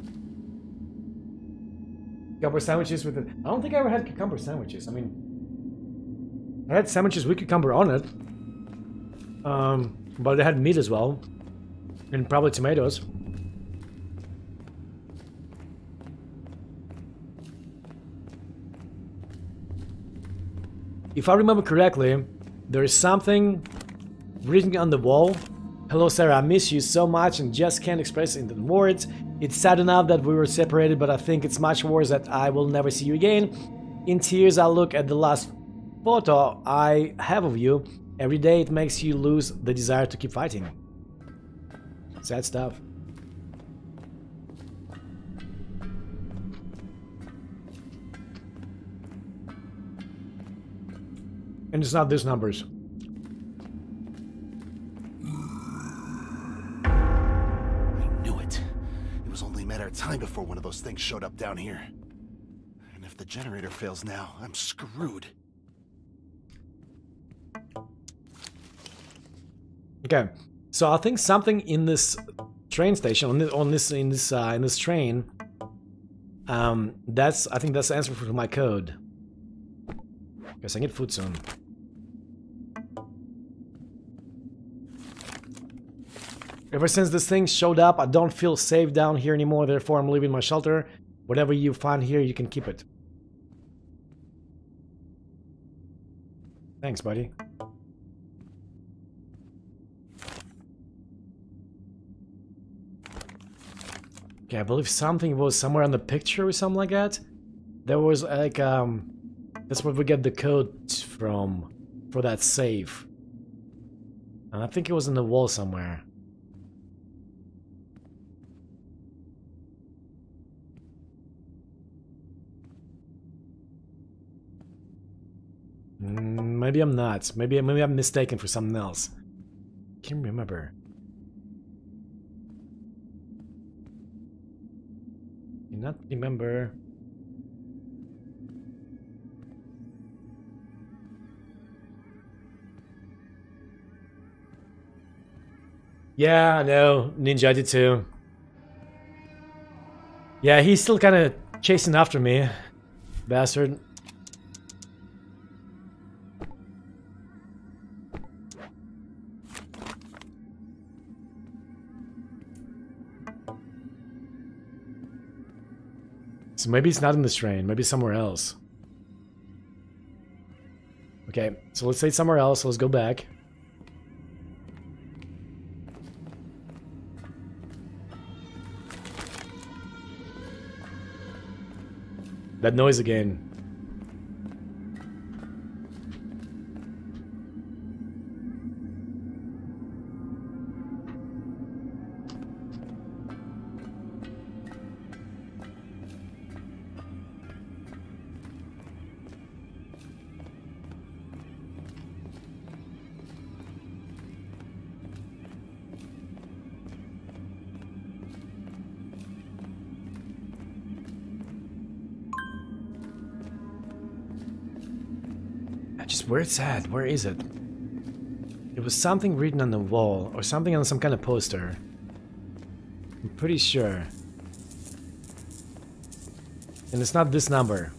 Cucumber sandwiches with it. I don't think I ever had cucumber sandwiches. I mean, I had sandwiches with cucumber on it. Um, but it had meat as well. And probably tomatoes. If I remember correctly, there is something written on the wall. Hello Sarah, I miss you so much and just can't express it in words. It's sad enough that we were separated, but I think it's much worse that I will never see you again. In tears, I look at the last photo I have of you Every day it makes you lose the desire to keep fighting. Sad stuff. And it's not these numbers. I knew it. It was only a matter of time before one of those things showed up down here. And if the generator fails now, I'm screwed. Okay, so I think something in this train station on this, on this in this uh, in this train. Um, that's I think that's the answer for my code. Guess I get food soon. Ever since this thing showed up, I don't feel safe down here anymore, therefore I'm leaving my shelter. Whatever you find here, you can keep it. Thanks, buddy. Okay, I believe something was somewhere on the picture or something like that. There was like, um, that's where we get the code from, for that save. And I think it was in the wall somewhere. Mm, maybe I'm not. Maybe maybe I'm mistaken for something else. Can't remember. Cannot remember. Yeah, I know. Ninja I did too. Yeah, he's still kind of chasing after me. Bastard. So maybe it's not in this train, maybe somewhere else. Okay, so let's say somewhere else, let's go back. That noise again. Just where it's at, where is it? It was something written on the wall, or something on some kind of poster. I'm pretty sure. And it's not this number.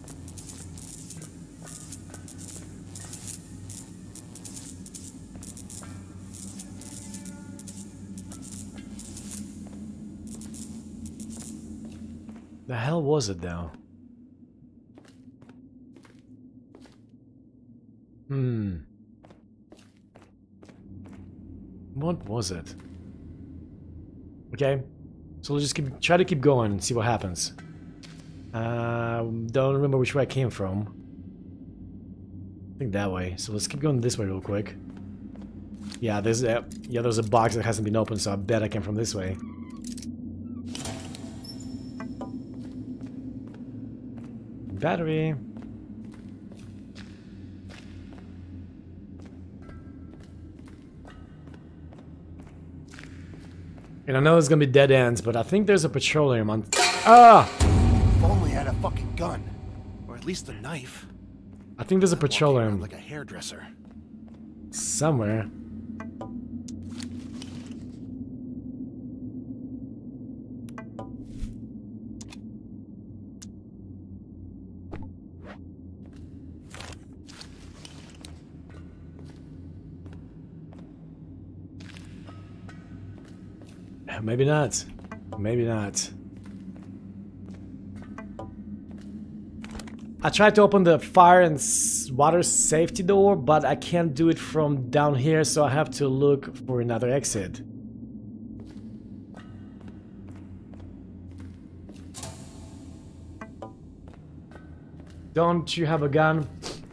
The hell was it though? Hmm. What was it? Okay. So we'll just keep, try to keep going and see what happens. Uh, don't remember which way I came from. I think that way. So let's keep going this way real quick. Yeah, there's a, yeah, there's a box that hasn't been opened, so I bet I came from this way. Battery. And I know it's gonna be dead ends, but I think there's a petroleum on. Ah! If only I had a fucking gun. Or at least a knife. I think there's a petroleum Like a hairdresser. somewhere. Maybe not. Maybe not. I tried to open the fire and water safety door, but I can't do it from down here, so I have to look for another exit. Don't you have a gun?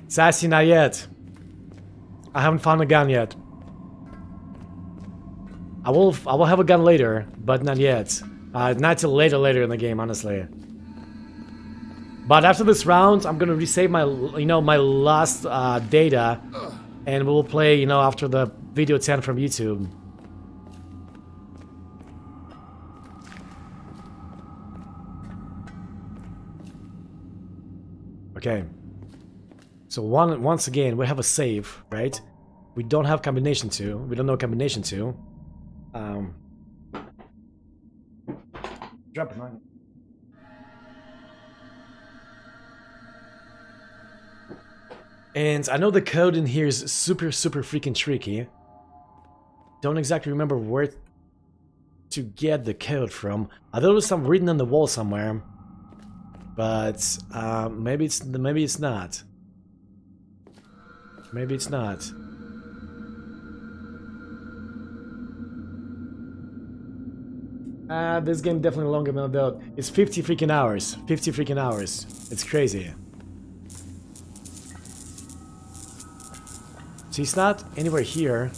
Sassy, not yet. I haven't found a gun yet. I will I will have a gun later, but not yet. Uh, not till later later in the game, honestly. But after this round, I'm gonna resave my you know my last uh, data, and we'll play you know after the video 10 from YouTube. Okay. So one once again we have a save, right? We don't have combination two. We don't know combination two. Um, drop it on. And I know the code in here is super, super freaking tricky. Don't exactly remember where to get the code from. I thought it was some written on the wall somewhere, but uh, maybe it's maybe it's not. Maybe it's not. Uh, this game definitely longer than I thought. It's 50 freaking hours. 50 freaking hours. It's crazy. See, it's not anywhere here.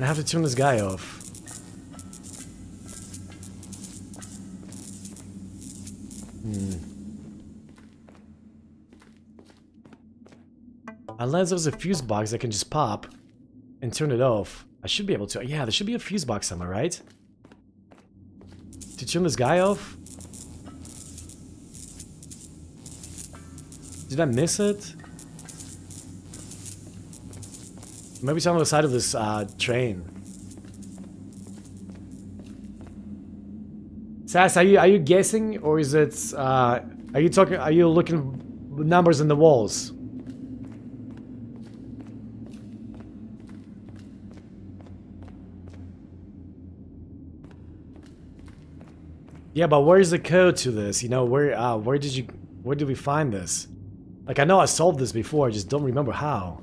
I have to turn this guy off. Hmm. Unless there's a fuse box that can just pop and turn it off. I should be able to. Yeah, there should be a fuse box somewhere, right? to turn this guy off? Did I miss it? Maybe it's on the side of this uh, train. Sass, are you are you guessing or is it uh, are you talking are you looking numbers in the walls? Yeah, but where is the code to this? You know, where uh where did you where did we find this? Like I know I solved this before, I just don't remember how.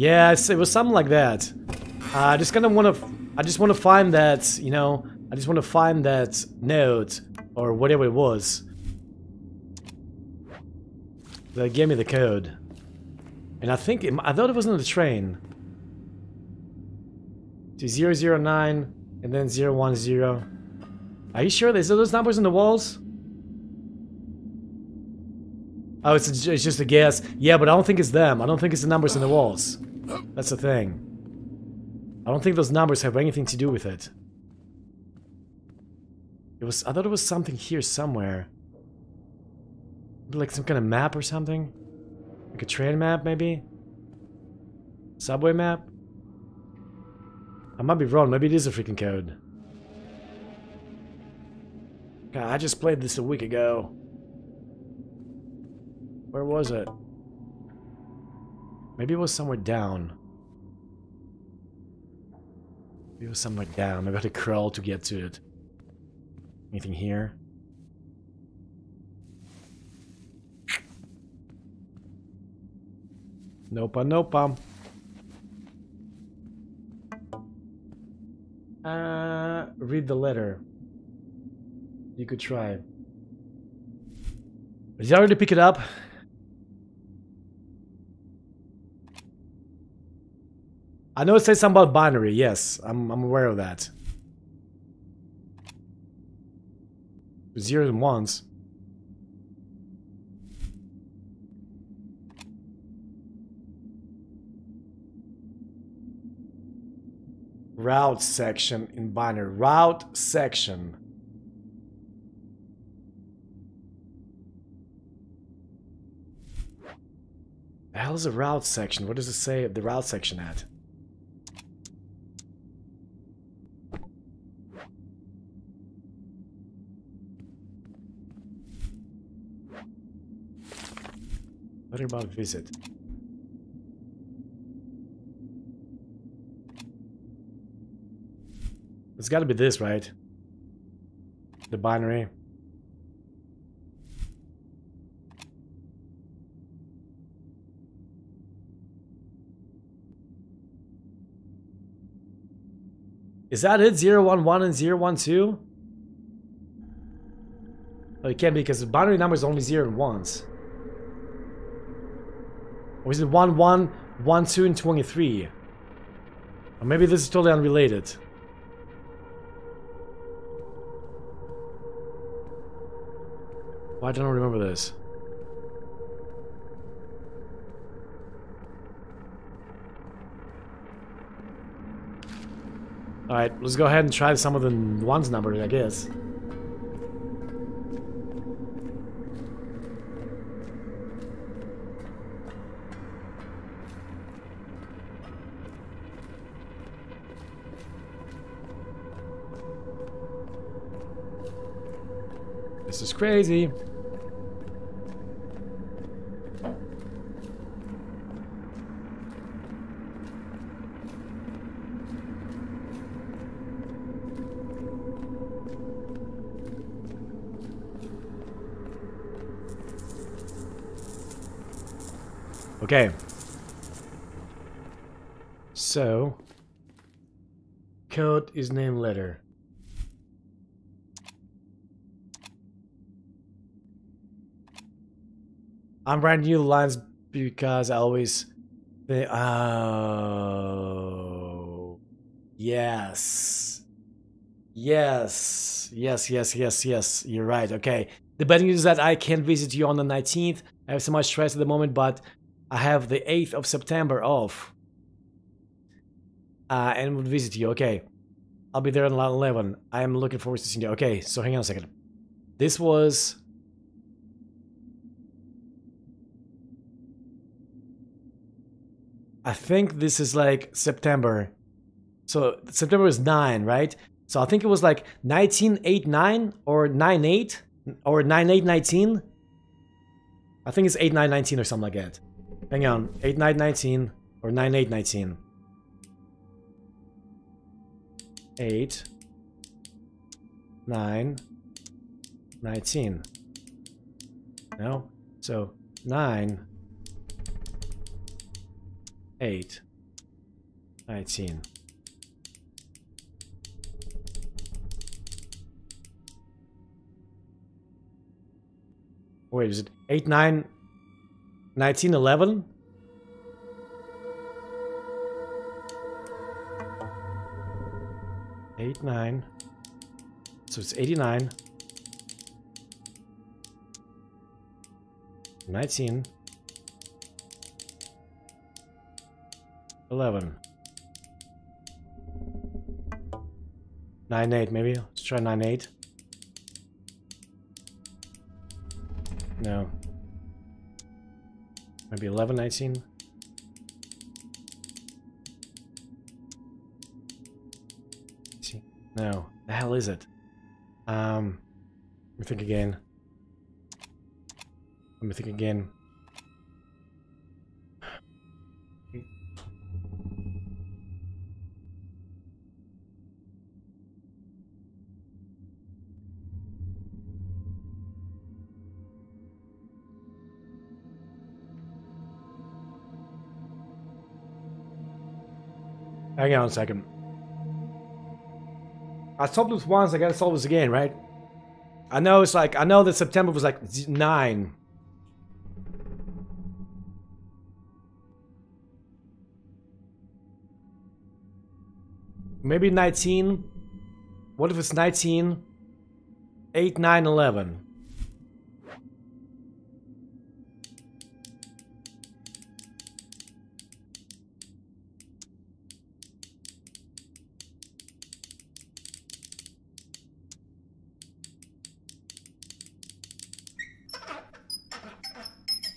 Yeah, it was something like that. Uh, I just kind of want to, I just want to find that, you know, I just want to find that note or whatever it was that gave me the code. And I think, it, I thought it was on the train. To 009 and then 010. Are you sure? Is those numbers in the walls? Oh, it's, a, it's just a guess. Yeah, but I don't think it's them. I don't think it's the numbers in the walls. That's the thing. I don't think those numbers have anything to do with it. It was- I thought it was something here somewhere. Like some kind of map or something? Like a train map, maybe? Subway map? I might be wrong, maybe it is a freaking code. God, I just played this a week ago. Where was it? Maybe it was somewhere down. Maybe it was somewhere down. Maybe I had to crawl to get to it. Anything here? Nope, uh, nope. Um. Uh, read the letter. You could try. Did you already pick it up? I know it says something about binary, yes. I'm, I'm aware of that. Zeros and ones. Route section in binary. Route section. The hell is a route section? What does it say the route section at? What about visit? It's gotta be this, right? The binary. Is that it? 011 and 012? Oh, it can't be because the binary number is only 0 and 1s. Or is it 1, 1, 1, 2, and 23? Or maybe this is totally unrelated. Why don't I remember this? Alright, let's go ahead and try some of the ones numbers, I guess. This is crazy. Okay. So, code is name letter. I'm writing the lines because I always think, oh, yes, yes, yes, yes, yes, yes, you're right, okay. The bad news is that I can't visit you on the 19th. I have so much stress at the moment, but I have the 8th of September off. uh, and would visit you. Okay. I'll be there on line 11. I am looking forward to seeing you. Okay, so hang on a second. This was... I think this is like September. So September is 9, right? So I think it was like 1989 or 98 or 9819. I think it's 8919 or something like that. Hang on, 8919 or 9819. 8 9 19 no. So 9 8 19 wait is it 8 9 19 11 Eight, nine. So it's 89. 19. 11. 9, 8 maybe. Let's try 9, 8. No. Maybe 11, 19. No. The hell is it? Um, let me think again. Let me think again. Hang on a second. I solved this once, I gotta solve this again, right? I know it's like, I know that September was like 9. Maybe 19? What if it's 19? 8, 9, 11.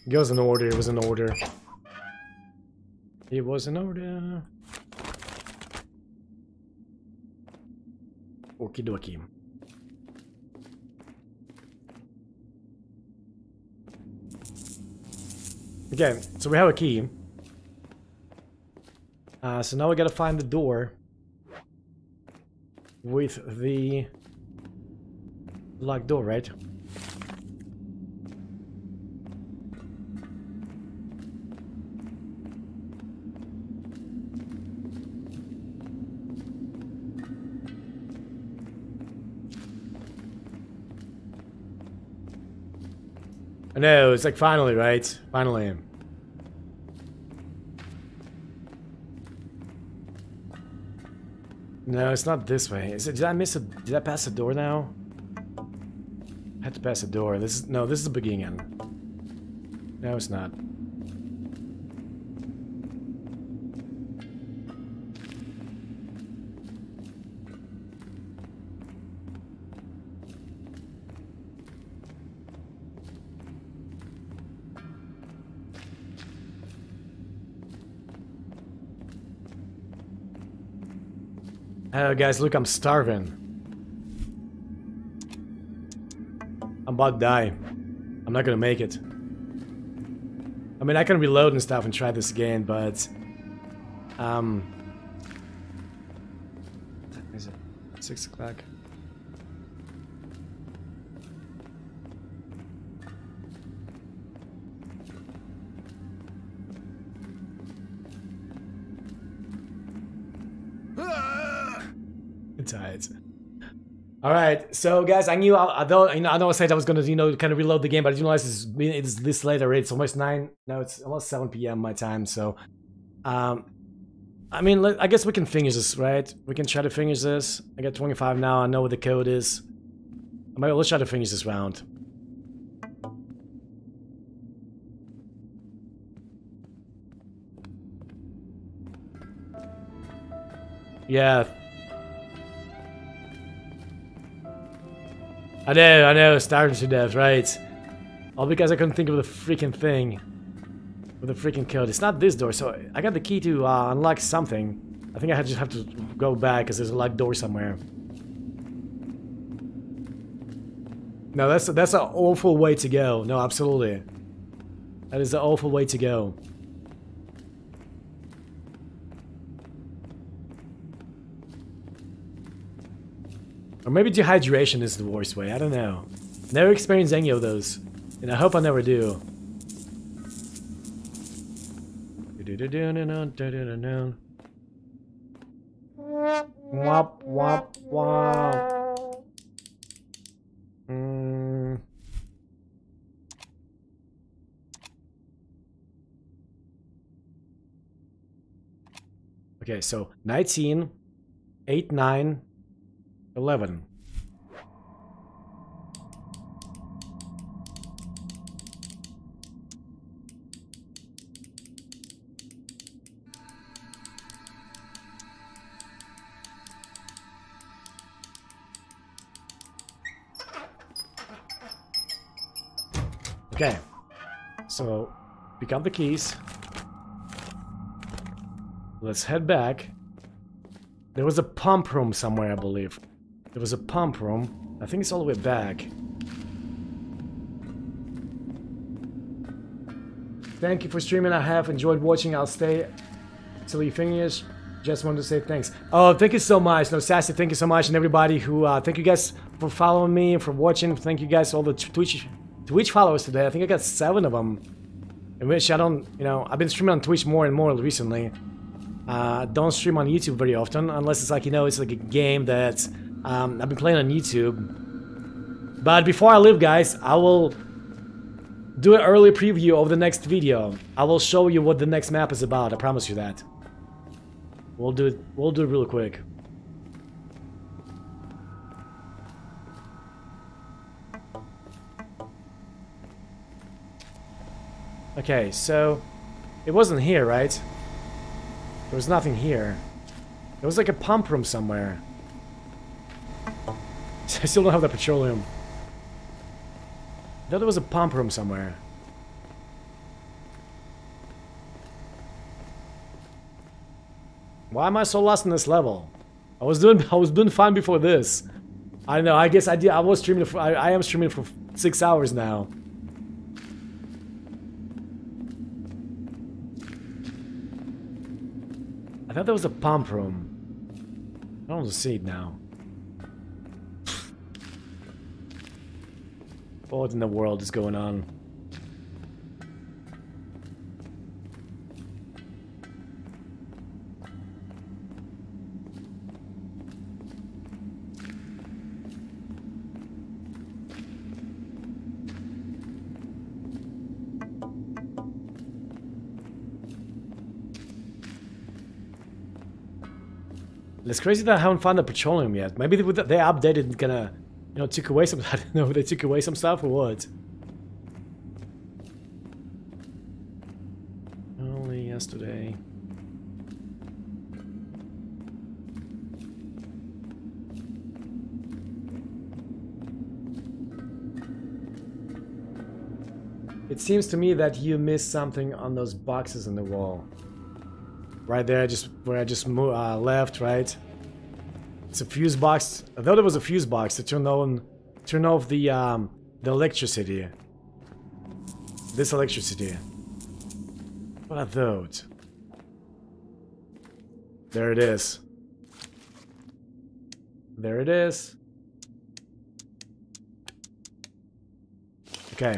It was in order, it was in order. It was in order. Okie dokie. Okay, so we have a key. Uh, so now we gotta find the door with the locked door, right? Know, it's like finally, right? Finally. No, it's not this way. Is it, did I miss a, did I pass a door now? I had to pass a door. This is, no, this is the beginning. No, it's not. Oh, guys, look, I'm starving. I'm about to die. I'm not gonna make it. I mean, I can reload and stuff and try this again, but... Um... Is it 6 o'clock? All right, so guys, I knew I, I you know I know I said I was gonna you know kind of reload the game, but I didn't realize it's, it's this late already. It's almost nine. No, it's almost seven p.m. my time. So, um, I mean, let, I guess we can finish this, right? We can try to finish this. I got twenty five now. I know what the code is. let's try to finish this round. Yeah. I know, I know, starving to death, right? All because I couldn't think of the freaking thing. With the freaking code. It's not this door, so I got the key to uh, unlock something. I think I just have to go back because there's a locked door somewhere. No, that's that's an awful way to go. No, absolutely. That is an awful way to go. Or maybe dehydration is the worst way. I don't know. Never experienced any of those. And I hope I never do. Wop, wop, wop. Okay, so 19, 8, 9, 11. Okay, so pick up the keys. Let's head back. There was a pump room somewhere, I believe. There was a pump room. I think it's all the way back. Thank you for streaming. I have enjoyed watching. I'll stay till you finish. Just wanted to say thanks. Oh, thank you so much. No, Sassy, thank you so much. And everybody who, uh, thank you guys for following me, and for watching. Thank you guys, all the Twitch, Twitch followers today. I think I got seven of them. In which I don't, you know, I've been streaming on Twitch more and more recently. Uh, don't stream on YouTube very often, unless it's like, you know, it's like a game that um, I've been playing on YouTube. But before I leave, guys, I will do an early preview of the next video. I will show you what the next map is about, I promise you that. We'll do it, we'll do it real quick. Okay, so it wasn't here, right? There was nothing here. There was like a pump room somewhere. I still don't have the petroleum. I thought there was a pump room somewhere. Why am I so lost in this level? I was doing I was doing fine before this. I know. I guess I did. I was streaming. For, I, I am streaming for six hours now. I thought there was a pump room. I don't see it now. What in the world is going on? It's crazy that I haven't found the petroleum yet. Maybe they, updated gonna, you know, took away some. I don't know. They took away some stuff or what. Only yesterday. It seems to me that you missed something on those boxes in the wall. Right there, just where I just uh, left, right? It's a fuse box. I thought it was a fuse box to turn on, turn off the um, the electricity. This electricity. What are those? There it is. There it is. Okay.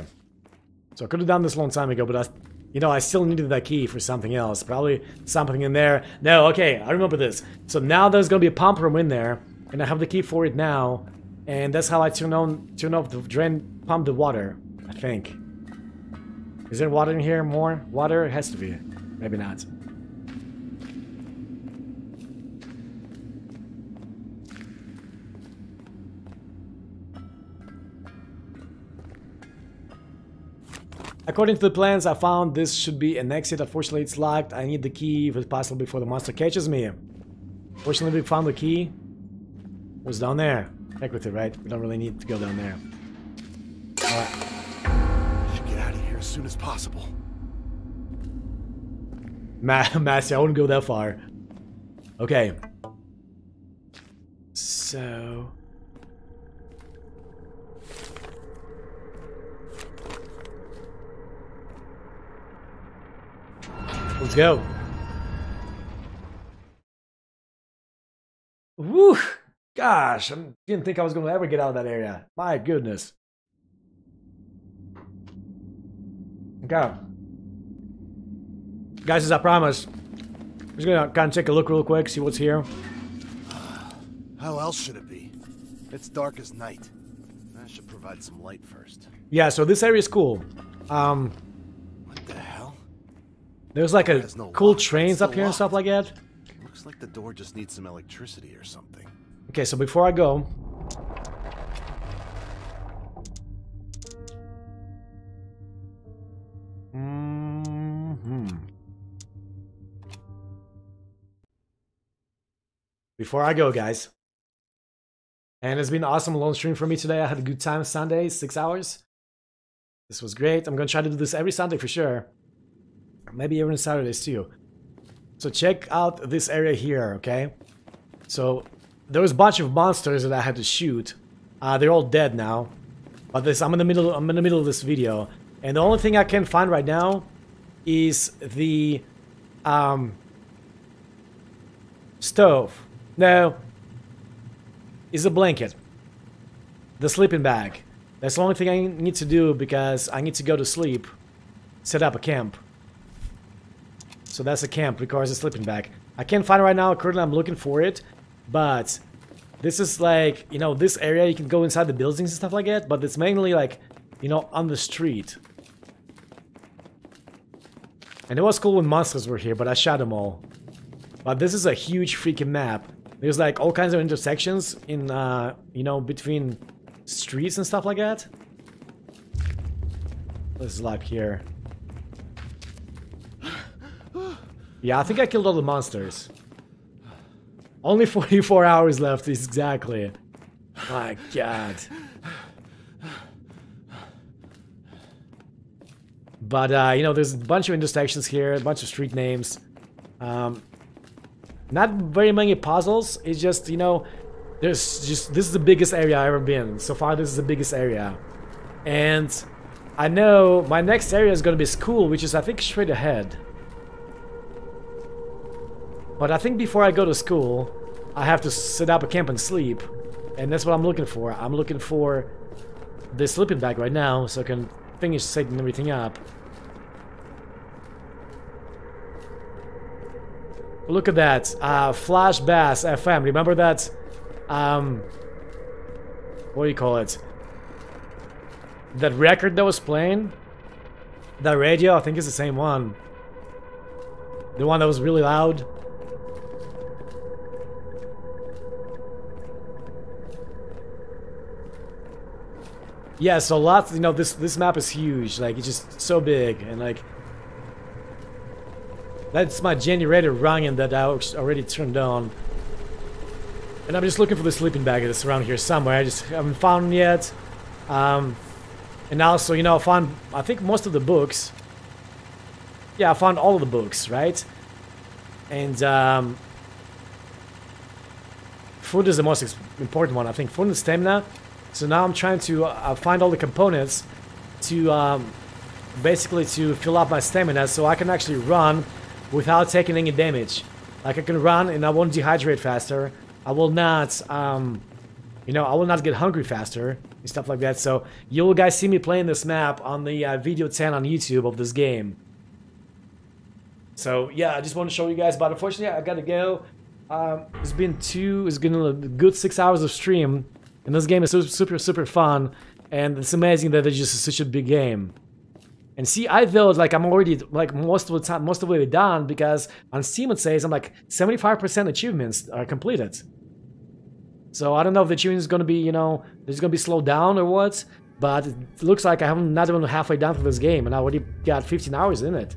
So I could have done this a long time ago, but I you know, I still needed that key for something else. Probably something in there. No, okay, I remember this. So now there's gonna be a pump room in there, and I have the key for it now. And that's how I turn on, turn off the drain, pump the water. I think. Is there water in here? More water? It has to be. Maybe not. According to the plans I found, this should be an exit. Unfortunately, it's locked. I need the key if it's possible before the monster catches me. Fortunately, we found the key. It was down there. Heck with it, right? We don't really need to go down there. Alright. Should get out of here as soon as possible. Ma Massey, I wouldn't go that far. Okay. So... Let's go. Woo! Gosh, I didn't think I was going to ever get out of that area. My goodness. Okay. Guys, as I promised, I'm just gonna kind of take a look real quick, see what's here. How else should it be? It's dark as night. I should provide some light first. Yeah, so this area is cool. Um, What the hell? There's like a There's no cool lock, trains up still here and stuff like that. Looks like the door just needs some electricity or something. Okay, so before I go, Mhm. Before I go, guys, and it's been an awesome long stream for me today. I had a good time Sunday, six hours. This was great. I'm gonna try to do this every Sunday for sure. Maybe even Saturdays too. So check out this area here, okay? So there was a bunch of monsters that I had to shoot. Uh, they're all dead now. But this, I'm in the middle. I'm in the middle of this video, and the only thing I can find right now is the um, stove. No, is a blanket. The sleeping bag. That's the only thing I need to do because I need to go to sleep. Set up a camp. So that's a camp, requires a sleeping bag. I can't find it right now. Currently, I'm looking for it. But this is like, you know, this area, you can go inside the buildings and stuff like that. But it's mainly like, you know, on the street. And it was cool when monsters were here, but I shot them all. But this is a huge freaking map. There's like all kinds of intersections in, uh, you know, between streets and stuff like that. This is like here. Yeah, I think I killed all the monsters. Only 44 hours left, exactly. My god. But, uh, you know, there's a bunch of intersections here, a bunch of street names. Um, not very many puzzles, it's just, you know, there's just, this is the biggest area I've ever been. So far, this is the biggest area. And I know my next area is gonna be school, which is, I think, straight ahead. But I think before I go to school, I have to set up a camp and sleep. And that's what I'm looking for. I'm looking for this sleeping bag right now so I can finish setting everything up. Look at that. Uh, Flash Bass FM. Remember that? Um, what do you call it? That record that was playing? That radio? I think it's the same one. The one that was really loud. Yeah, so lots, you know, this this map is huge. Like, it's just so big. And, like, that's my generator running that I already turned on. And I'm just looking for the sleeping bag that's around here somewhere. I just haven't found yet. Um, and also, you know, I found, I think, most of the books. Yeah, I found all of the books, right? And, um, food is the most important one. I think food and stamina. So now I'm trying to uh, find all the components to um, basically to fill up my stamina so I can actually run without taking any damage. Like I can run and I won't dehydrate faster. I will not, um, you know, I will not get hungry faster and stuff like that. So you will guys see me playing this map on the uh, video 10 on YouTube of this game. So yeah, I just want to show you guys. But unfortunately, I gotta go. Um, it's been two, it's been a good six hours of stream. And this game is super, super, fun. And it's amazing that it's just such a big game. And see, I feel like I'm already like most of the time, most of the way done because on Steam it says I'm like 75% achievements are completed. So I don't know if the achievement is gonna be, you know, it's gonna be slowed down or what. But it looks like I'm not even halfway done through this game, and I already got 15 hours in it.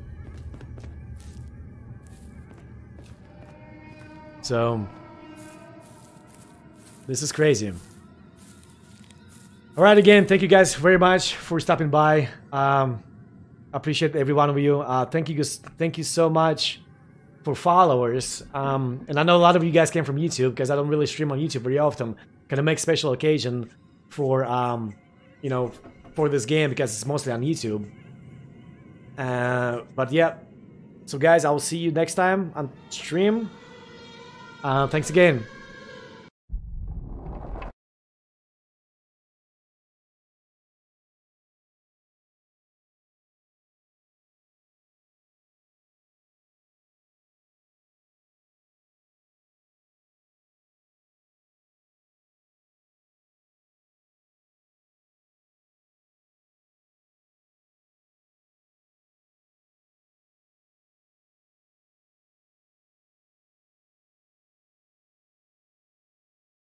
So, This is crazy. All right, again, thank you guys very much for stopping by. Um, appreciate every one of you. Uh, thank you, guys, thank you so much for followers. Um, and I know a lot of you guys came from YouTube because I don't really stream on YouTube very often. Gonna make special occasion for um, you know, for this game because it's mostly on YouTube. Uh, but yeah, so guys, I will see you next time on stream. Uh, thanks again.